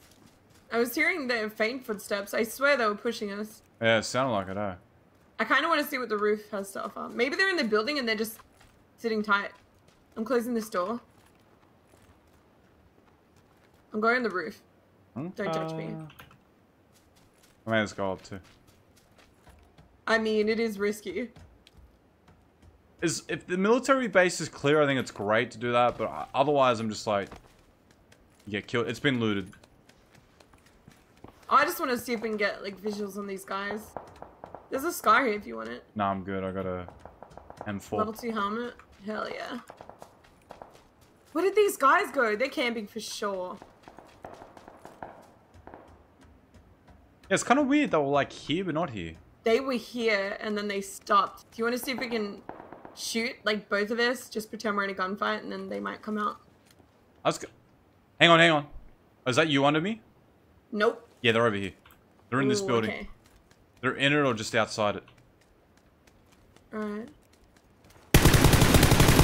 I was hearing their faint footsteps. I swear they were pushing us. Yeah, it sounded like it, eh? I kind of want to see what the roof has to offer. Maybe they're in the building and they're just sitting tight. I'm closing this door. I'm going on the roof. Hmm? Don't judge me. Uh, I may let's go up too. I mean, it is risky. Is if the military base is clear, I think it's great to do that. But otherwise, I'm just like, you get killed. It's been looted. I just want to see if we can get like visuals on these guys. There's a scar here if you want it. Nah, I'm good. I got a M4. Level 2 helmet. Hell yeah. Where did these guys go? They're camping for sure. It's kind of weird that we're like here but not here. They were here and then they stopped. Do you want to see if we can shoot like both of us? Just pretend we're in a gunfight and then they might come out. I was. Hang on, hang on. Oh, is that you under me? Nope. Yeah, they're over here. They're in this building. okay. They're in it or just outside it. Alright.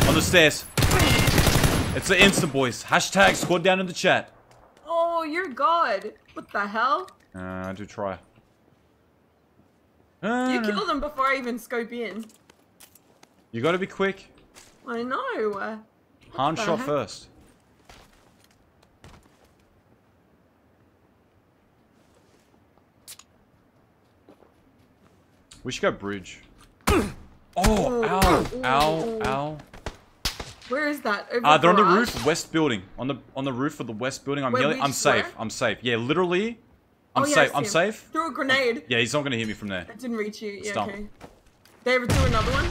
On the stairs. It's the instant, boys. Hashtag squad down in the chat. Oh, you're God. What the hell? Uh, I do try. You Uh, killed them before I even scope in. you gotta be quick. I know. Han the shot heck? first. We should go bridge. oh, ow, ow, ow. Where is that? Over Uh, they're on the roof, west building. On the on the roof of the west building. I'm yelling. I'm safe. I'm safe. Yeah, literally. I'm Oh, yeah, safe. I'm safe. Threw a grenade. Yeah, he's not gonna hit me from there. It didn't reach you. Yeah, Stump. okay. They ever do another one?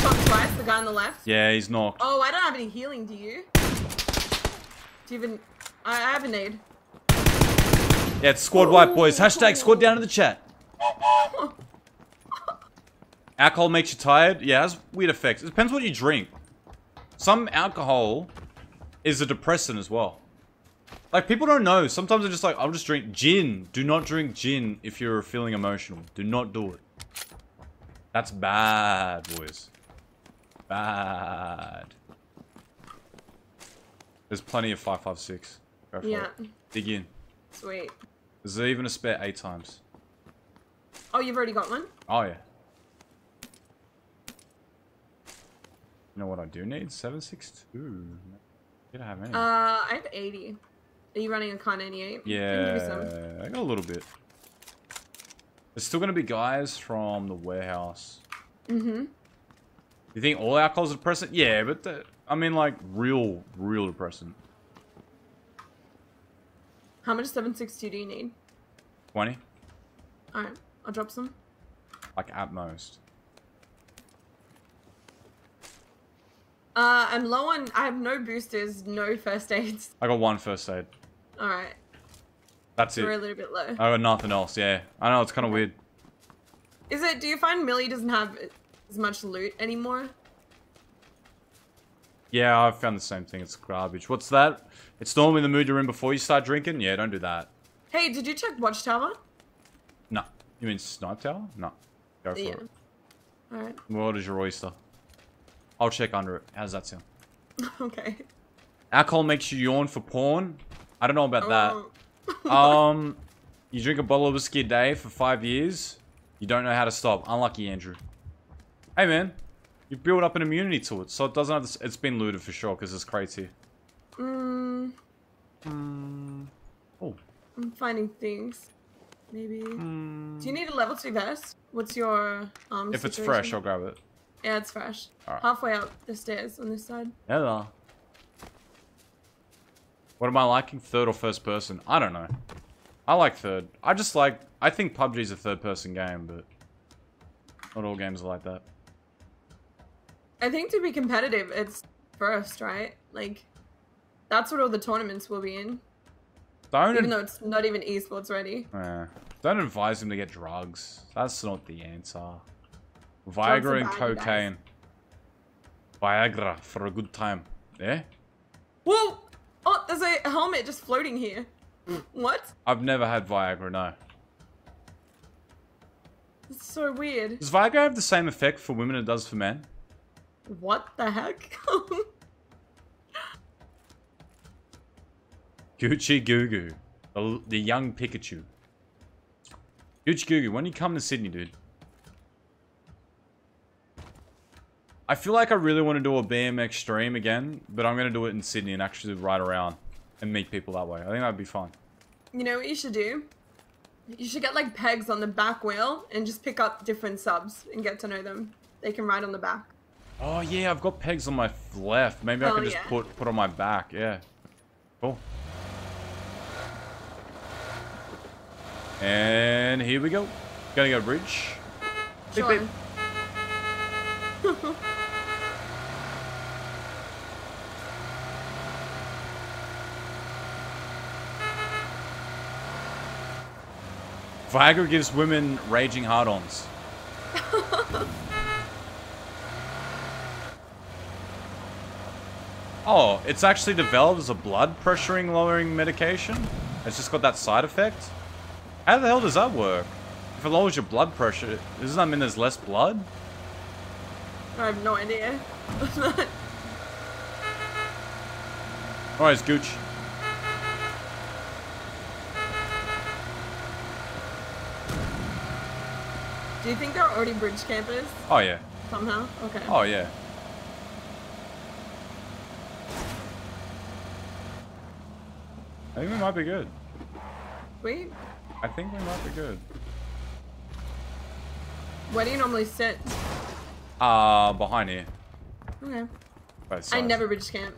Shot twice, the guy on the left. Yeah, he's knocked. Oh, I don't have any healing, do you? Do you even... I, I have a nade. Yeah, it's squad wipe, boys. Oh, Hashtag squad down in the chat. Alcohol makes you tired. Yeah, it has weird effects. It depends what you drink. Some alcohol is a depressant as well. Like, people don't know. Sometimes they're just like, I'll just drink gin. Do not drink gin if you're feeling emotional. Do not do it. That's bad, boys. Bad. There's plenty of 556. Go for Yeah. it. Dig in. Sweet. Is there even a spare eight times? Oh, you've already got one? Oh, yeah. You know what I do need? 762. Did I have any? Uh, I have 80. Are you running a Kar98? Can you give me some? yeah, I got a little bit. There's still going to be guys from the warehouse. Mm-hmm. You think all alcohol's are depressant? Yeah, but the, I mean, like, real, real depressant. How much 762 do you need? 20? Alright, I'll drop some. Like, at most. Uh, I'm low on... I have no boosters, no first aids. I got one first aid. Alright, That's so it. we're a little bit low. I got nothing else, yeah. I know, it's kind of weird. Is it... Do you find Millie doesn't have as much loot anymore? Yeah, I've found the same thing. It's garbage. What's that? It's normally the mood you're in before you start drinking? Yeah, don't do that. Hey, did you check Watchtower? No. You mean Snipe Tower? No. Go for Yeah. it. Alright, What is your oyster? I'll check under it. How does that sound? okay. Alcohol makes you yawn for porn? I don't know about Oh. that. um, you drink a bottle of whiskey a day for five years? You don't know how to stop. Unlucky, Andrew. Hey, man. You build up an immunity to it, so it doesn't have to, It's been looted for sure, because there's crates here. Mm, Oh. I'm finding things. Maybe. Do you need a level two vest? What's your um? If it's fresh, I'll grab it. Yeah, it's fresh. Alright. Halfway up the stairs on this side. Hello. What am I liking? Third or first person? I don't know. I like third. I just like... I think PUBG's a third person game, but... Not all games are like that. I think to be competitive, it's first, right? Like, that's what all the tournaments will be in. Don't... Even though it's not even esports ready. Eh, don't advise him to get drugs. That's not the answer. Viagra and guys. cocaine. Viagra for a good time. Yeah? Whoa! Oh, there's a helmet just floating here. What? I've never had Viagra, no. It's so weird. Does Viagra have the same effect for women it does for men? What the heck? Gucci Goo Goo. The, the young Pikachu. Gucci Goo Goo, when you come to Sydney, dude? I feel like I really want to do a BMX stream again, but I'm going to do it in Sydney and actually ride around and meet people that way. I think that'd be fun. you know what you should do? You should get like pegs on the back wheel and just pick up different subs and get to know them. They can ride on the back. Oh yeah, I've got pegs on my left. Maybe I can just yeah. put put on my back. Yeah. Cool. And here we go. Gonna go bridge. Beep, Sure. beep. Viagra gives women raging hard-ons. Oh, it's actually developed as a blood pressuring lowering medication? It's just got that side effect? How the hell does that work? If it lowers your blood pressure, doesn't that mean there's less blood? I have no idea. Alright, Gooch. Do you think they're already bridge campers Oh yeah. somehow? Okay. Oh yeah. I think we might be good. Wait, I think we might be good. where do you normally sit? Uh, behind here. Okay. I never bridge camp.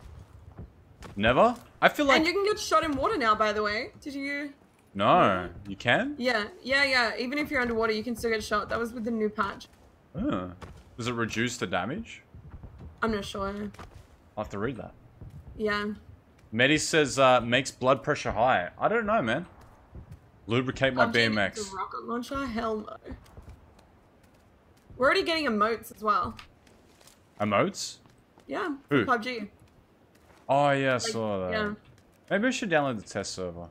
Never? I feel like... and you can get shot in water now, by the way. Did you? No. You can? Yeah, yeah, yeah. Even if you're underwater, you can still get shot. That was with the new patch. Oh. Does it reduce the damage? I'm not sure. I'll have to read that. Yeah. Medi says, uh, makes blood pressure high. I don't know, man. Lubricate my needs BMX. rocket launcher? Hell no. We're already getting emotes as well. Emotes? Yeah. Who? PUBG. Oh, yeah, I saw that. yeah. Maybe I should download the test server.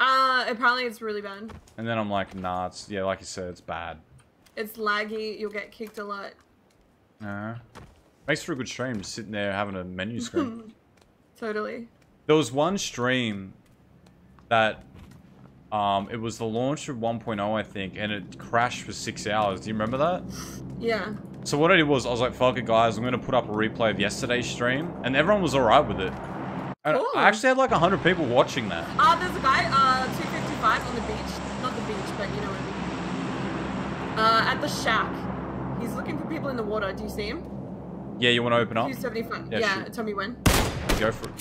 Uh, apparently it's really bad. And then I'm like, nah, it's, yeah, like you said, it's bad. It's laggy. You'll get kicked a lot. Uh, makes for a good stream, just sitting there having a menu screen. totally. There was one stream that um, it was the launch of 1.0, I think, and it crashed for six hours. Do you remember that? Yeah. So what I did was, I was like, fuck it, guys, I'm going to put up a replay of yesterday's stream, and everyone was alright with it. And Cool. I actually had like 100 people watching that. Uh, there's a guy, uh, 255 on the beach. Not the beach, but you know what I mean. Uh, at the shack. He's looking for people in the water. Do you see him? Yeah, you want to open up? 275. Yeah, Yeah, shoot. tell me when. Go for it.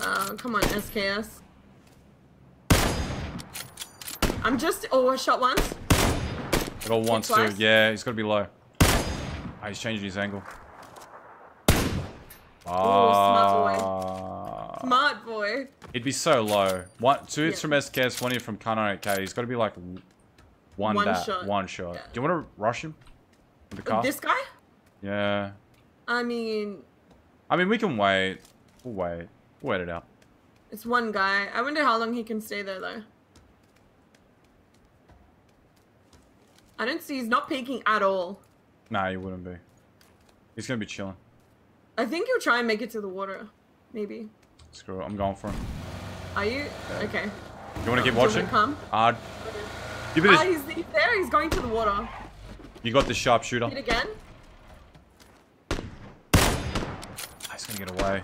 Uh, come on, SKS. I'm just. Oh, I shot once. It all once too. Yeah, he's got to be low. Ah, he's changing his angle. Smart Ah. Smart boy. It'd be so low. One, two hits Yeah. from SKS, one hit from Kano K. He's got to be like one, One bat, shot. one shot. Do you want to rush him? The car? This guy? Yeah. I mean, I mean, we can wait. We'll wait. We'll wait it out. it's one guy. I wonder how long he can stay there, though. I don't see. He's not peeking at all. Nah, he wouldn't be. He's gonna be chilling. I think he'll try and make it to the water. Maybe. Screw it. I'm going for him. Are you? Okay. You want to keep Do you want me watching? to come? Hard. Give it Ah, he's, he's there. He's going to the water. You got the sharpshooter. Hit again. Can get away.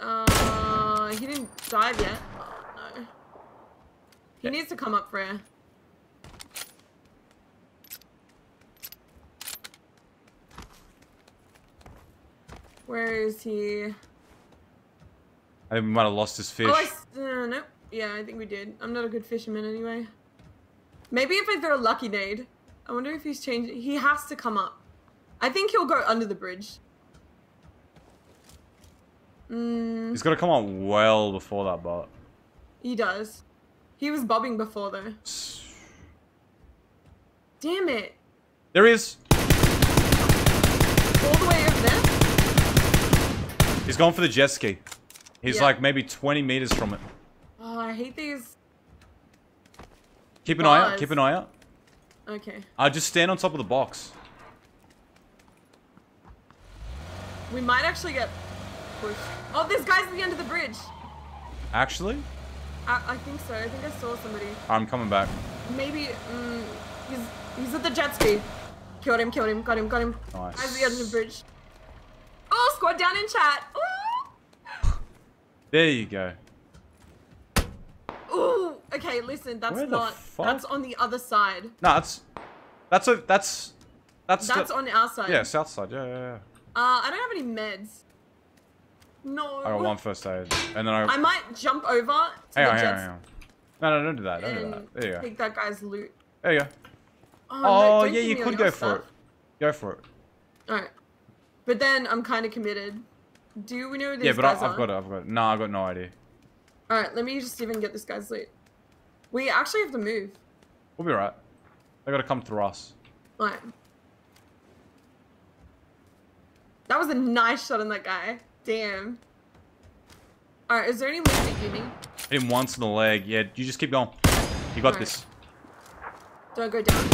Uh, he didn't dive yet. Oh, no. He needs to come up for air. Where is he? I think we might have lost his fish. Oh, I, uh, nope. Yeah, I think we did. I'm not a good fisherman anyway. Maybe if I throw a lucky nade. I wonder if he's changed. He has to come up. I think he'll go under the bridge. Mm, He's got to come on well before that, but he does. He was bobbing before though. Damn it. there he is. All the way over there? He's going for the jet ski. He's Yeah. like maybe 20 meters from it. Oh, I hate these. Keep an eye out. Keep an eye out. Okay. Uh, just stand on top of the box. We might actually get pushed. Oh, there's guys at the end of the bridge. Actually, I, I think so. I think I saw somebody. I'm coming back. Maybe, mm, he's, he's at the jet ski. Killed him, killed him, got him, got him. Nice. At the end of the bridge. Oh, squad down in chat. Ooh. There you go. Ooh. Okay, listen, that's not. fuck? That's on the other side. No, that's that's a that's that's That's the- on our side. Yeah, south side. Yeah, yeah, yeah. Uh, I don't have any meds. No. I got one first aid, and then I. I might jump over to hang the on, hang on, jets hang on. No, no, don't do that. Don't do that. There you go. take that guy's loot. There you go. Oh, no, Oh, don't yeah, you could go for it. Go for it. Alright. But then I'm kind of committed. Do we know these yeah, but I, are? got it. I've got it. No, I've got no idea. Alright, let me just even get this guy's loot. We actually have to move. We'll be right. They gotta come through us. Alright. That was a nice shot on that guy. Damn. Alright, is there any loot that you need? Hit him once in the leg. Yeah, you just keep going. You got Alright. this. Do I go down?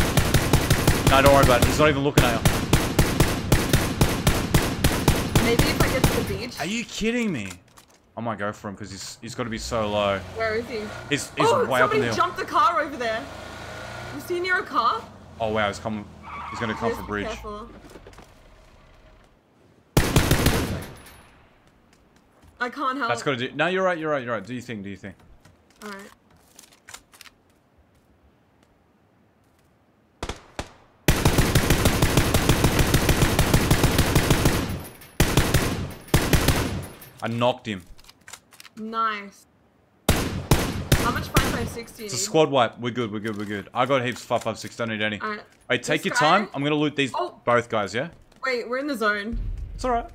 No, don't worry about it. He's not even looking at you. Maybe if I get to the beach. Are you kidding me? I might go for him because he's he's got to be so low. Where is he? He's he's oh, way up in somebody the hill. jumped the car over there. Was he near a car? Oh wow, he's coming. He's gonna come Just for bridge. careful. I can't help. That's gotta do. No, you're right. You're right. You're right. Do you think? Do you think? Alright. I knocked him. Nice. How much 5560 It's a squad wipe. We're good. We're good. We're good. I got heaps. Five six. Don't need any. Alright. Hey, take This your guy- time. I'm gonna loot these Oh. both guys. Yeah. Wait, we're in the zone. It's alright.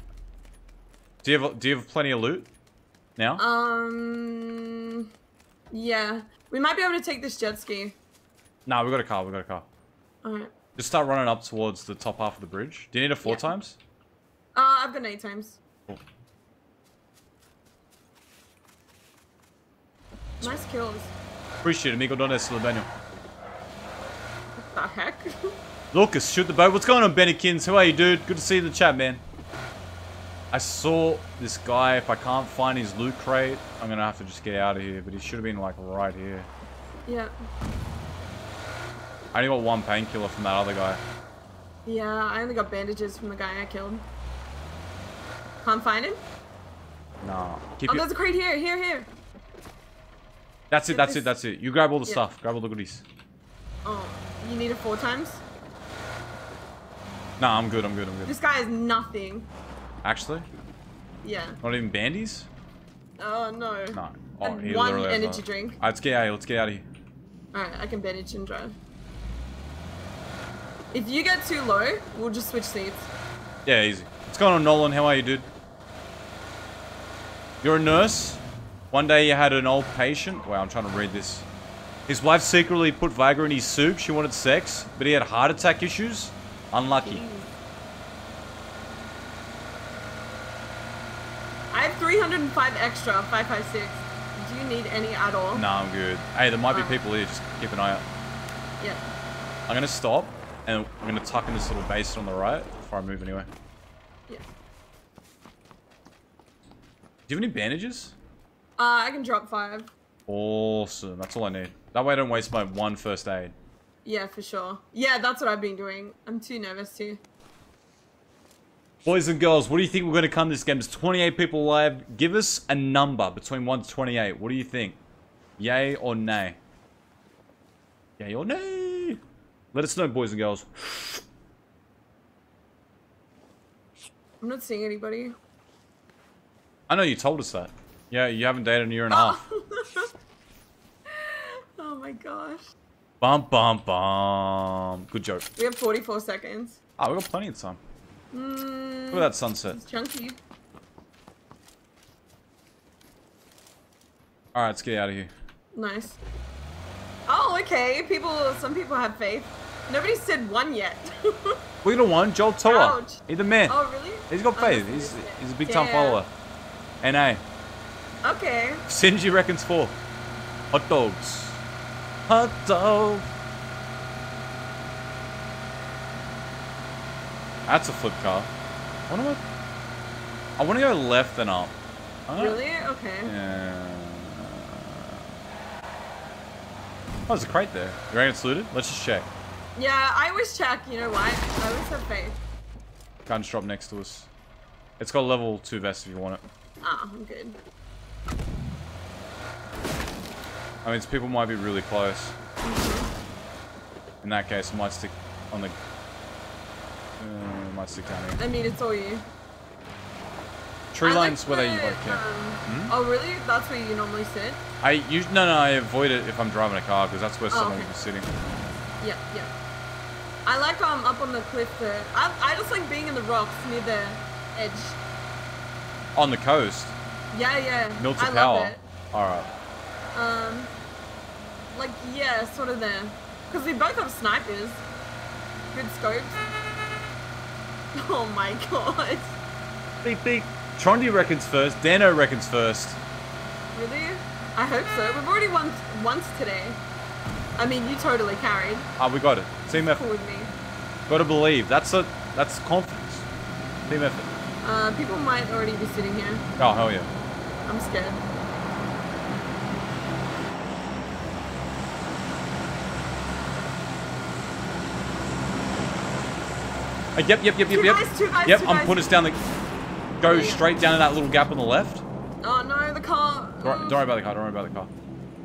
Do you have Do you have plenty of loot now? Um. Yeah. We might be able to take this jet ski. nah, we got a car. We got a car. Alright. Just start running up towards the top half of the bridge. Do you need it four Yeah. times? Uh, I've got eight times. Cool. Nice kills. Appreciate it, amigo. Don't Silvano. What the heck? Lucas, shoot the boat. What's going on, Bennykins? How are you, dude? Good to see you in the chat, man. I saw this guy. If I can't find his loot crate, I'm gonna have to just get out of here. But he should have been like right here. yeah. I only got one painkiller from that other guy. Yeah, I only got bandages from the guy I killed. Can't find him? Nah. Keep oh, there's a crate here, here, here. That's it. That's it. That's it. You grab all the Yeah. stuff. Grab all the goodies. Oh, you need it four times? Nah, I'm good. I'm good. I'm good. This guy has nothing. Actually, Yeah. not even bandies. Oh, no. No. Oh, And one energy drink. Alright, let's get out of here. Let's get out of here. Alright, I can bandage and drive. If you get too low, we'll just switch seats. Yeah, easy. What's going on, Nolan? How are you, dude? You're a nurse? One day you had an old patient. Wow, I'm trying to read this. His wife secretly put Viagra in his soup. She wanted sex, but he had heart attack issues. Unlucky. I have 305 extra, 556. Do you need any at all? Nah, I'm good. Hey, there might be people here. Just keep an eye out. Yeah. I'm gonna stop, and I'm gonna tuck in this little base on the right before I move anyway. Yeah. Do you have any bandages? Uh, I can drop five. Awesome. That's all I need. That way I don't waste my one first aid. Yeah, for sure. Yeah, that's what I've been doing. I'm too nervous to. Boys and girls, what do you think we're going to come this game? There's 28 people alive. Give us a number between 1 to 28. What do you think? Yay or nay? Yay or nay? Let us know, boys and girls. I'm not seeing anybody. I know you told us that. Yeah, you haven't dated in a year and a half. oh my gosh. Bum, bum, bum. Good joke. We have 44 seconds. Oh, we got plenty of time. Mm, Look at that sunset. It's chunky. Alright, let's get out of here. Nice. Oh, okay. People, some people have faith. Nobody said one yet. We got a one, Joel Toa. He's the man. Oh, really? He's got Oh, faith. He's, he's a big time Yeah. follower. NA. Okay. Sinji reckons four. Hot dogs. Hot dog. That's a flip car. I wonder what. I want to go left and up. Really? Okay. Yeah. Oh, there's a crate there. You reckon it's looted? Let's just check. Yeah, I always check. You know why? I always have faith. Gun drop next to us. It's got a level 2 vest if you want it. Ah, I'm good. I mean, people might be really close. In that case, it might stick on the... Uh, might stick down here. I mean, it's all you. Tree I lines like where they the, like camp. um, Oh, really? That's where you normally sit? I use no no I avoid it if I'm driving a car because that's where Oh, someone okay. will be sitting. Yeah, yeah. I like um up on the cliff there. I, I just like being in the rocks near the edge. On the coast, Yeah, yeah. Mylta I Power. love it. All right. Um, like yeah, sort of there, because we both have snipers. Good scopes. Oh my god. Beep beep. Trondy reckons first. Dano reckons first. Really? I hope so. We've already won once today. I mean, you totally carried. Ah, we got it. Team Cool effort. with me. Got to believe. That's a that's confidence. Team effort. Uh, people might already be sitting here. Oh hell yeah. I'm scared. Uh, yep yep yep yep Two yep. guys, two guys, yep. two I'm guys. putting us down the. Go straight down to that little gap on the left. Oh no, the car. Don't, don't worry about the car. Don't worry about the car.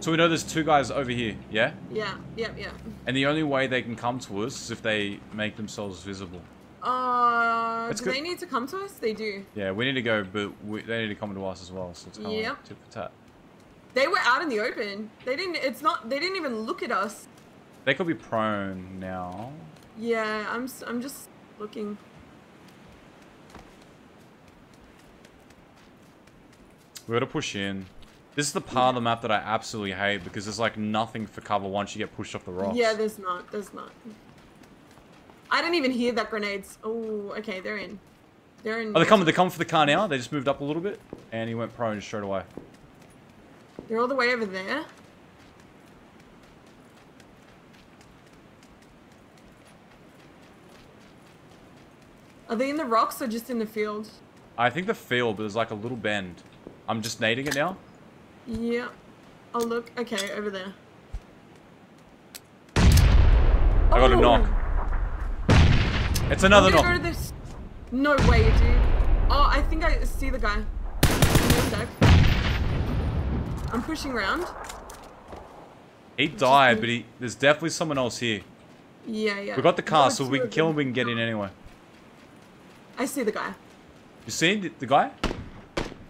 So we know there's two guys over here. Yeah. Yeah, yep, yep. And the only way they can come to us is if they make themselves visible. Uh, That's do good. they need to come to us? They do. Yeah, we need to go, but we, they need to come to us as well. So it's kind of Yep. tit for tat. They were out in the open. They didn't. It's not. They didn't even look at us. They could be prone now. Yeah, I'm. s- I'm just looking. We gotta push in. This is the part of the map that I absolutely hate because there's like nothing for cover once you get pushed off the rocks. Yeah, there's not. There's not. I didn't even hear that grenades. Oh, okay, they're in. They're in. Oh, they're coming. They're coming for the car now. They just moved up a little bit, and he went prone straight away. They're all the way over there. Are they in the rocks or just in the field? I think the field, but there's like a little bend. I'm just nading it now. Yeah. Oh look. Okay, over there. Oh! I got a knock. It's another knock. Go to this. No way, dude. Oh, I think I see the guy. Give me a sec. I'm pushing around. He died, but he there's definitely someone else here. Yeah, yeah. We got the car, so we can kill him. We can get in anyway. I see the guy. You see the, the guy?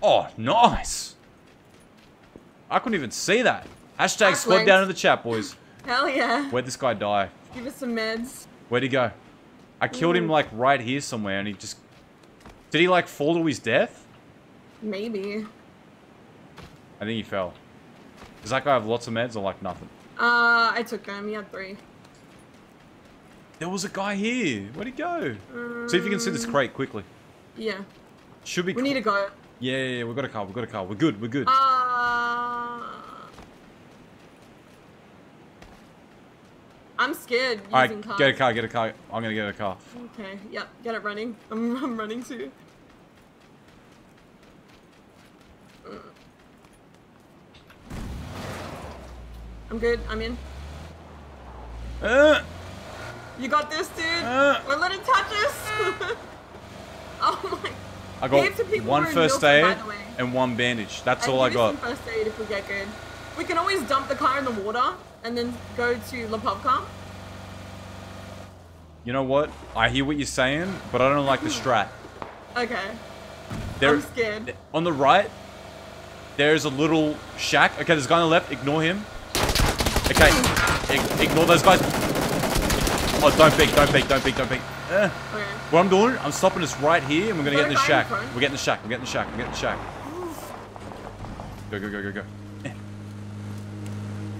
Oh, nice. I couldn't even see that. Hashtag squad down in the chat, boys. Hell yeah. Where'd this guy die? Give us some meds. Where'd he go? I killed him like right here somewhere, and he just. Did he like fall to his death? Maybe. I think he fell. Does that guy have lots of meds or like nothing? Uh, I took him. He had three. There was a guy here. Where'd he go? See if you can see this Um, crate quickly. Yeah. Should be. We need to go. Yeah, yeah, yeah. We got a car. We got a car. We're good. We're good. Uh, I'm scared using All right, cars. get a car. Get a car. I'm gonna get a car. Okay, yep, get it running. I'm, I'm running too. I'm good, I'm in. Uh, You got this, dude. Uh. Don't let it touch us. Oh my. I got Heaps of people one were first aid and one bandage. That's And all I got. First aid if we get good. We can always dump the car in the water and then go to Lipovka. You know what? I hear what you're saying, but I don't like the strat. Okay. There, I'm scared. On the right, there's a little shack. Okay, there's a guy on the left. Ignore him. Okay, ig- ignore those guys. Oh, don't peek, don't peek, don't peek, don't peek. Eh. What I'm doing, I'm stopping us right here, and we're gonna get in the a guy in shack. We're getting the shack. We're getting the shack. We're getting the shack. Go, go, go, go, go.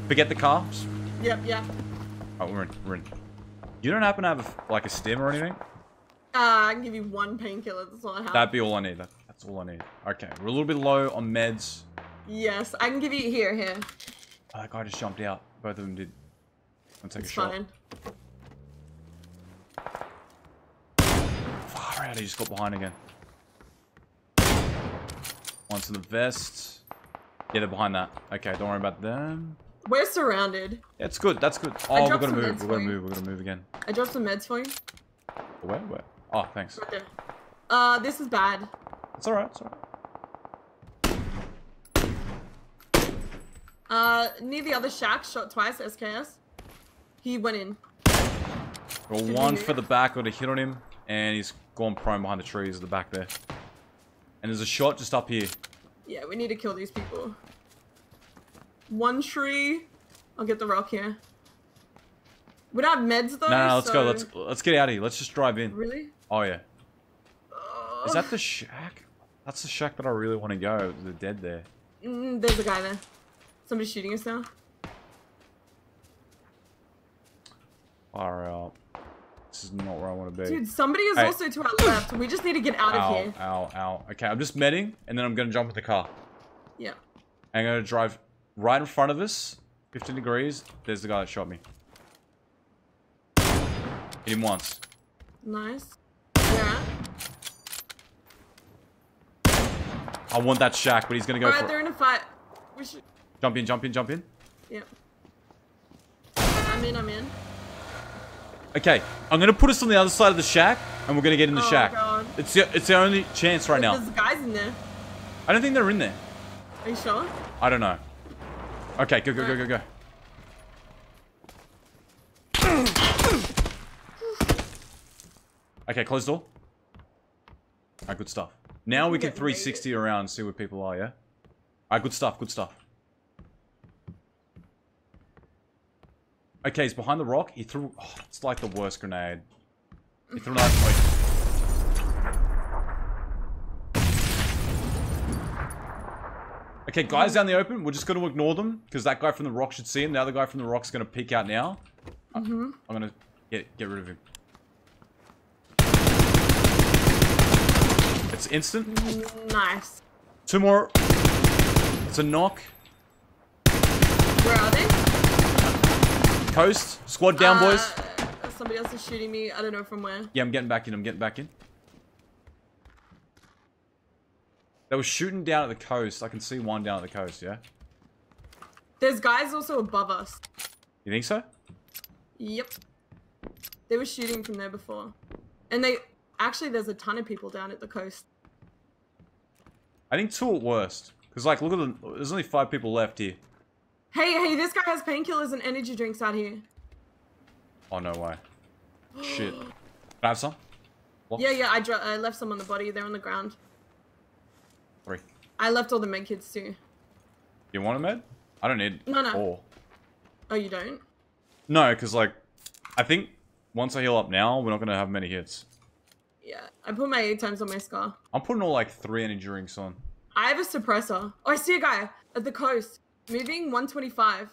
Forget the. Just- Yep, yep. Oh, we're in. We're in. You don't happen to have a, like a stim or anything? Uh, I can give you one painkiller. That's all I have. That'd be all I need. That, that's all I need. Okay, we're a little bit low on meds. Yes, I can give you here, here. Oh, that guy just jumped out. Both of them did. I'll take It's a shot. fine. Far out, he just got behind again. Onto the vest. Yeah, they're behind that. Okay, don't worry about them. We're surrounded. It's good. That's good. Oh, we're gonna move. We're gonna move. We're gonna move again. I dropped some meds for you. Where? Where? Oh, thanks. Right there. Uh, this is bad. It's alright. It's alright. Uh, near the other shack, shot twice, SKS. He went in. Got Did one for the back. Got a hit on him, and he's gone prone behind the trees at the back there. And there's a shot just up here. Yeah, we need to kill these people. One tree. I'll get the rock here. We don't have meds though. No, no, no, let's go. Let's let's get out of here. Let's just drive in. Really? Oh yeah. Is that the shack? That's the shack that I really want to go. The dead there. Mm, there's a guy there. Somebody's shooting us now. Far out. This is not where I want to be. Dude, somebody is Hey. also to our left. We just need to get out ow, of here. Ow, ow. Okay, I'm just medding, and then I'm gonna jump in the car. Yeah. I'm gonna drive right in front of us, 15 degrees. There's the guy that shot me. Hit him once. Nice. Yeah. I want that shack, but he's gonna go Alright, for they're it. in a fight. We should. Jump in, jump in, jump in. Yeah. I'm in. I'm in. Okay, I'm gonna put us on the other side of the shack, and we're gonna get in the Oh, shack. God. It's the it's the only chance right now. There's guys in there. I don't think they're in there. Are you sure? I don't know. Okay, go, go, go, go, go. Okay, close door. Alright, good stuff. Now we can 360 around see where people are, yeah? Alright, good stuff, good stuff. Okay, he's behind the rock. He threw... Oh, it's like the worst grenade. He threw that... Okay, guys down the open, we're just going to ignore them because that guy from the rock should see him. The other guy from the rock's going to peek out now. Mm-hmm. I'm going to get get rid of him. It's instant. Nice. Two more. It's a knock. Where are they? Coast. Squad down, Uh, boys. Somebody else is shooting me. I don't know from where. Yeah, I'm getting back in. I'm getting back in. They were shooting down at the coast. I can see one down at the coast, yeah? There's guys also above us. You think so? Yep. They were shooting from there before. And they actually there's a ton of people down at the coast. I think two at worst. Because, like, look at the... There's only five people left here. Hey, hey, this guy has painkillers and energy drinks out here. Oh, no way. Shit. Can I have some? What? Yeah, yeah, I, I left some on the body. They're on the ground. I left all the med kits too. You want a med? I don't need No, no. four. Oh, you don't? No, because, like, I think once I heal up now, we're not going to have many hits. Yeah. I put my eight times on my scar. I'm putting all, like, three energy drinks on. I have a suppressor. Oh, I see a guy at the coast. Moving 125.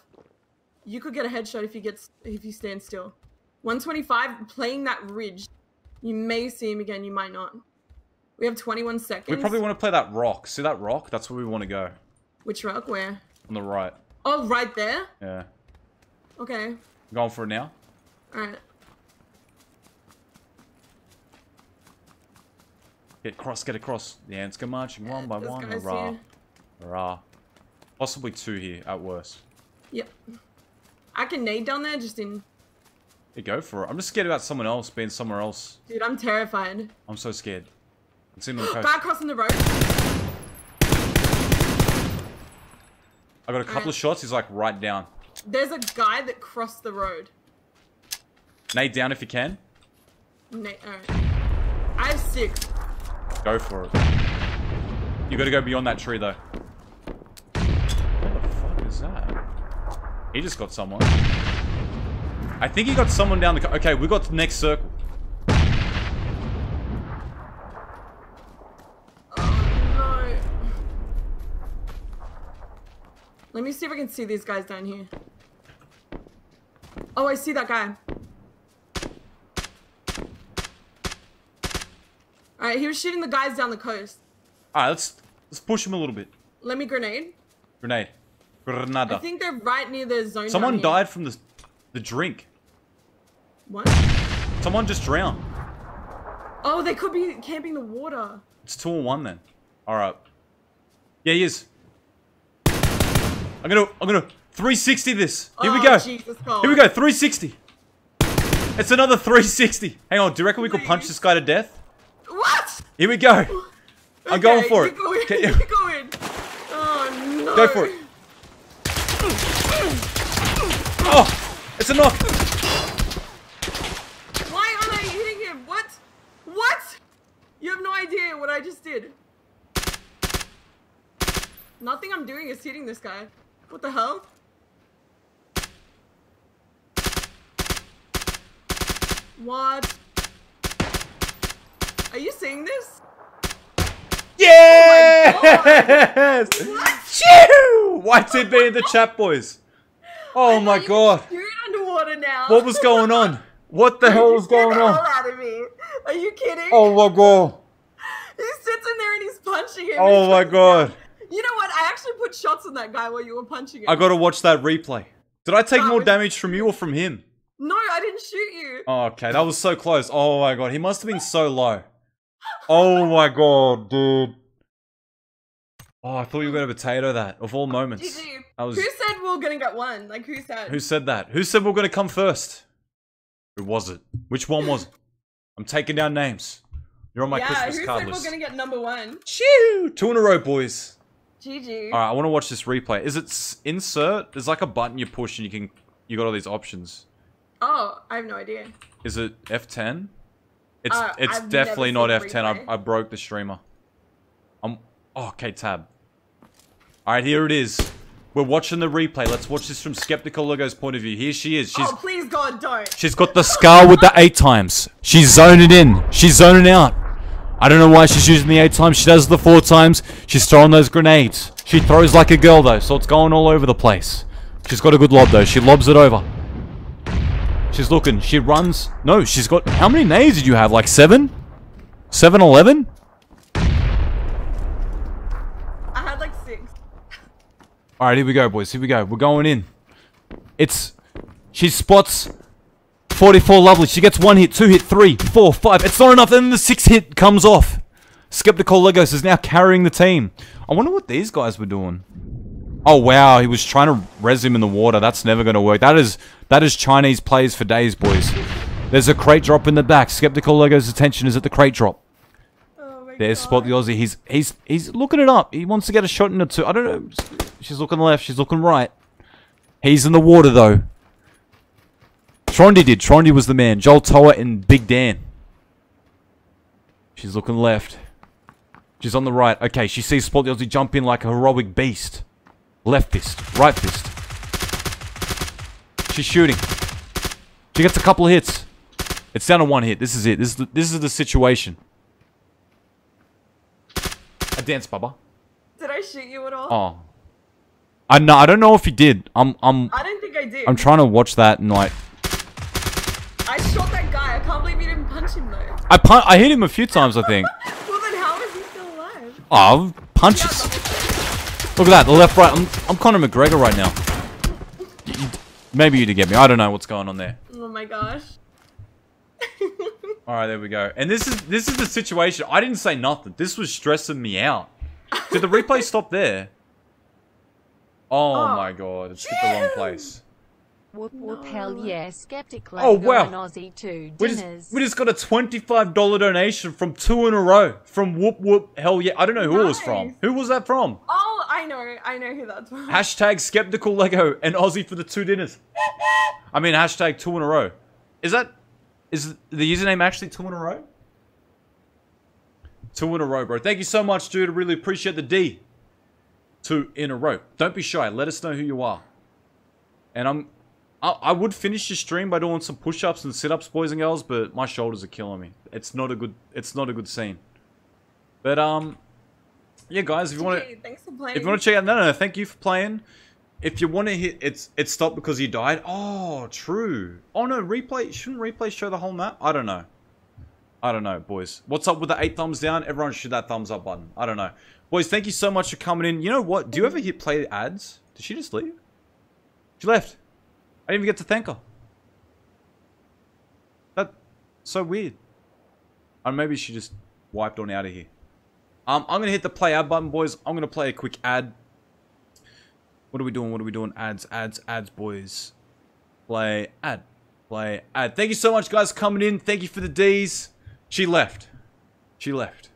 You could get a headshot if you get if you stand still. 125 playing that ridge. You may see him again, you might not. We have 21 seconds. We probably want to play that rock. See that rock? That's where we want to go. Which rock? Where? On the right. Oh, right there? Yeah. Okay. Going for it now. Alright. Get across, get across. The ants go marching one by one. Hurrah. here. Hurrah. Possibly two here, at worst. Yep. I can nade down there just in... You go for it. I'm just scared about someone else being somewhere else. Dude, I'm terrified. I'm so scared. It's on the. Guy crossing the road. I got a couple of shots. He's like right down. There's a guy that crossed the road. Nade down if you can. Na- alright. I have six. Go for it. You gotta go beyond that tree though. What the fuck is that? He just got someone. I think he got someone down the. co- Okay, we got the next circle. No. Let me see if I can see these guys down here. Oh, I see that guy. Alright, he was shooting the guys down the coast. All right, let's let's push him a little bit. Let me grenade. Grenade. I think they're right near the zone. Someone died from the the drink. What? Someone just drowned. Oh, they could be camping the water. It's two and one then. All right. Yeah, he is. I'm gonna I'm gonna 360 this. Here we Oh, go. Jesus Here we go. 360. It's another 360. Hang on. Do you reckon we could punch this guy to death? What? Here we go. I'm going for it. Oh, go Okay, you go in. Oh no. Go for it. Oh, it's a knock. Why aren't I hitting him? What? What? You have no idea what I just did. Nothing I'm doing is hitting this guy. What the hell? What? Are you seeing this? Yes! Chew! White TB in the chat, boys. Oh my god. Oh oh you're underwater now. What was going on? What the hell was going on? out of me. Are you kidding? Oh my god. He sits in there and he's punching him. Oh my god. You know what? I actually put shots on that guy while you were punching him. I gotta watch that replay. Did I take more damage from you or from him? No, I didn't shoot you. Oh, okay, that was so close. Oh my god, he must have been so low. Oh my god, dude. Oh, I thought you were gonna potato that. Of all moments. GG. That was Who said we are gonna get one? Like who said? Who said that? Who said we are gonna come first? Who was it? Which one was it? I'm taking down names. You're on my yeah, Christmas who card said we list. we're gonna get number one? Chew! Two in a row, boys. GG. Alright, I wanna watch this replay. Is it insert? There's like a button you push and you can you got all these options. Oh, I have no idea. Is it F10? It's Uh, it's I've definitely not F10. I. I broke the streamer. I'm oh, okay, tab. Alright, here it is. We're watching the replay. Let's watch this from Skeptical Lego's point of view. Here she is. She's oh, please God, don't. She's got the scar with the eight times. She's zoning in. She's zoning out. I don't know why she's using the eight times. She does the four times. She's throwing those grenades. She throws like a girl though, so it's going all over the place. She's got a good lob though. She lobs it over. She's looking. She runs. No, she's got. How many nades did you have? Like seven? Seven, eleven? I had like six. All right, here we go, boys. Here we go. We're going in. It's she spots 44 lovely. She gets one hit, two hit, three, four, five. It's not enough. Then the sixth hit comes off. Skeptical Legos is now carrying the team. I wonder what these guys were doing. Oh wow, he was trying to res him in the water. That's never going to work. That is that is Chinese plays for days, boys. There's a crate drop in the back. Skeptical Legos' attention is at the crate drop. Oh, There's Spot the Ozzie. He's he's he's looking it up. He wants to get a shot in the two. I don't know. She's looking left. She's looking right. He's in the water though. Trondy did. Trondy was the man. Joel Toa and Big Dan. She's looking left. She's on the right. Okay, she sees Spot the Ozzie jump in like a heroic beast. Left fist. Right fist. She's shooting. She gets a couple of hits. It's down to one hit. This is it. This is the, this is the situation. A dance, Baba. Did I shoot you at all? Oh. I know. I don't know if he did. I'm. I'm. I don't think I did. I'm trying to watch that and like. I shot that guy. I can't believe you didn't punch him though. I pun- I hit him a few times. I think. Well then, how is he still alive? Oh, punches. Look at that. The left, right. I'm. I'm Conor McGregor right now. You- maybe you did get me. I don't know what's going on there. Oh my gosh. All right, there we go. And this is this is the situation. I didn't say nothing. This was stressing me out. Did the replay stop there? Oh, Oh. my god! It's hit the wrong place. Whoop whoop hell yeah, skeptic Oh, Lego wow. and Ozzie too. We Dinners. just, we just got a $25 donation from two in a row. From Whoop Whoop Hell Yeah. I don't know who it was from. Who was that from? Oh, I know. I know who that's from. Hashtag skeptical Lego and Ozzie for the two dinners. I mean, hashtag two in a row. Is that, is the username actually two in a row? Two in a row, bro. Thank you so much, dude. I really appreciate the D. Two in a row. Don't be shy. Let us know who you are. And I'm, I, I would finish your stream by doing some push-ups and sit-ups, boys and girls, but my shoulders are killing me. It's not a good, it's not a good scene. But um, yeah, guys, if you want to, GG, Thanks for playing. if you want to check out, no, no, no, thank you for playing. If you want to hit, it's it stopped because you died. Oh, true. Oh no, replay shouldn't replay show the whole map. I don't know. I don't know, boys. What's up with the eight thumbs down? Everyone should that thumbs up button. I don't know, boys. Thank you so much for coming in. You know what? Do you ever hit play ads? Did she just leave? She left. I didn't even get to thank her. That so weird. Or maybe she just wiped on out of here. Um, I'm gonna hit the play ad button, boys. I'm gonna play a quick ad. What are we doing? What are we doing? Ads, ads, ads, boys. Play ad. Play ad. Thank you so much, guys, for coming in. Thank you for the D's. She left. She left.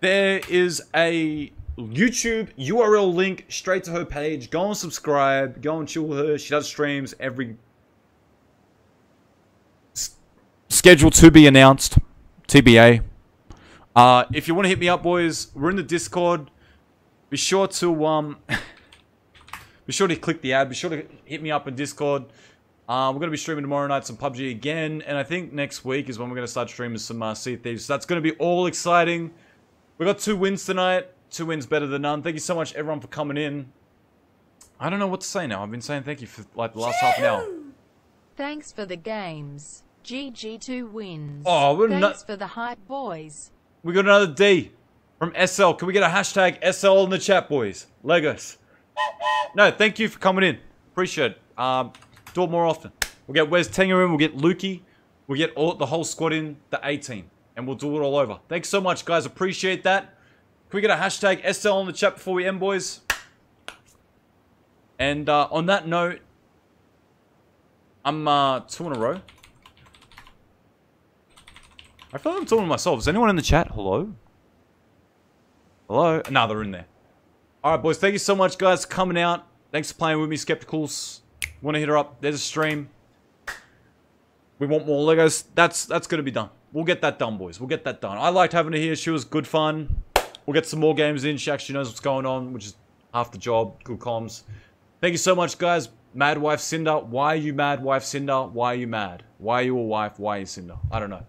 There is a YouTube URL link straight to her page. Go and subscribe. Go and chill with her. She does streams every. Schedule to be announced. TBA. Uh, if you want to hit me up, boys, we're in the Discord. Be sure to um, be sure to click the ad. Be sure to hit me up in Discord. Uh, we're gonna be streaming tomorrow night some PUBG again, and I think next week is when we're gonna start streaming some uh, Sea Thieves. That's gonna be all exciting. We got two wins tonight. Two wins better than none. Thank you so much, everyone, for coming in. I don't know what to say now. I've been saying thank you for like the last half an hour. Thanks for the games. GG2 wins. Oh, we're Thanks for the hype, boys. We got another D from SL. Can we get a hashtag SL in the chat, boys? Legos. No, thank you for coming in. Appreciate it. Um, do it more often. We'll get Wes Tenger in. We'll get Lukey. We'll get all, the whole squad in, the 18. And we'll do it all over. Thanks so much, guys. Appreciate that. Can we get a hashtag SL on the chat before we end, boys? And uh, on that note, I'm uh, two in a row. I feel like I'm talking to myself. Is anyone in the chat? Hello? Hello? No, they're in there. Alright, boys. Thank you so much, guys, for coming out. Thanks for playing with me, Skepticals. Want to hit her up? There's a stream. We want more Legos. That's that's going to be done. We'll get that done, boys. We'll get that done. I liked having her here. She was good fun. We'll get some more games in. She actually knows what's going on, which is half the job. Good comms. Thank you so much, guys. Mad Wife Cinder. Why are you mad, Wife Cinder? Why are you mad? Why are you a wife? Why are you Cinder? I don't know.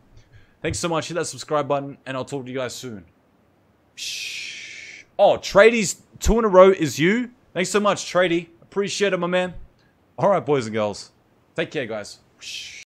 Thanks so much. Hit that subscribe button, and I'll talk to you guys soon. Shh. Oh, Tradies, two in a row is you. Thanks so much, Tradie. Appreciate it, my man. All right, boys and girls. Take care, guys. Shh.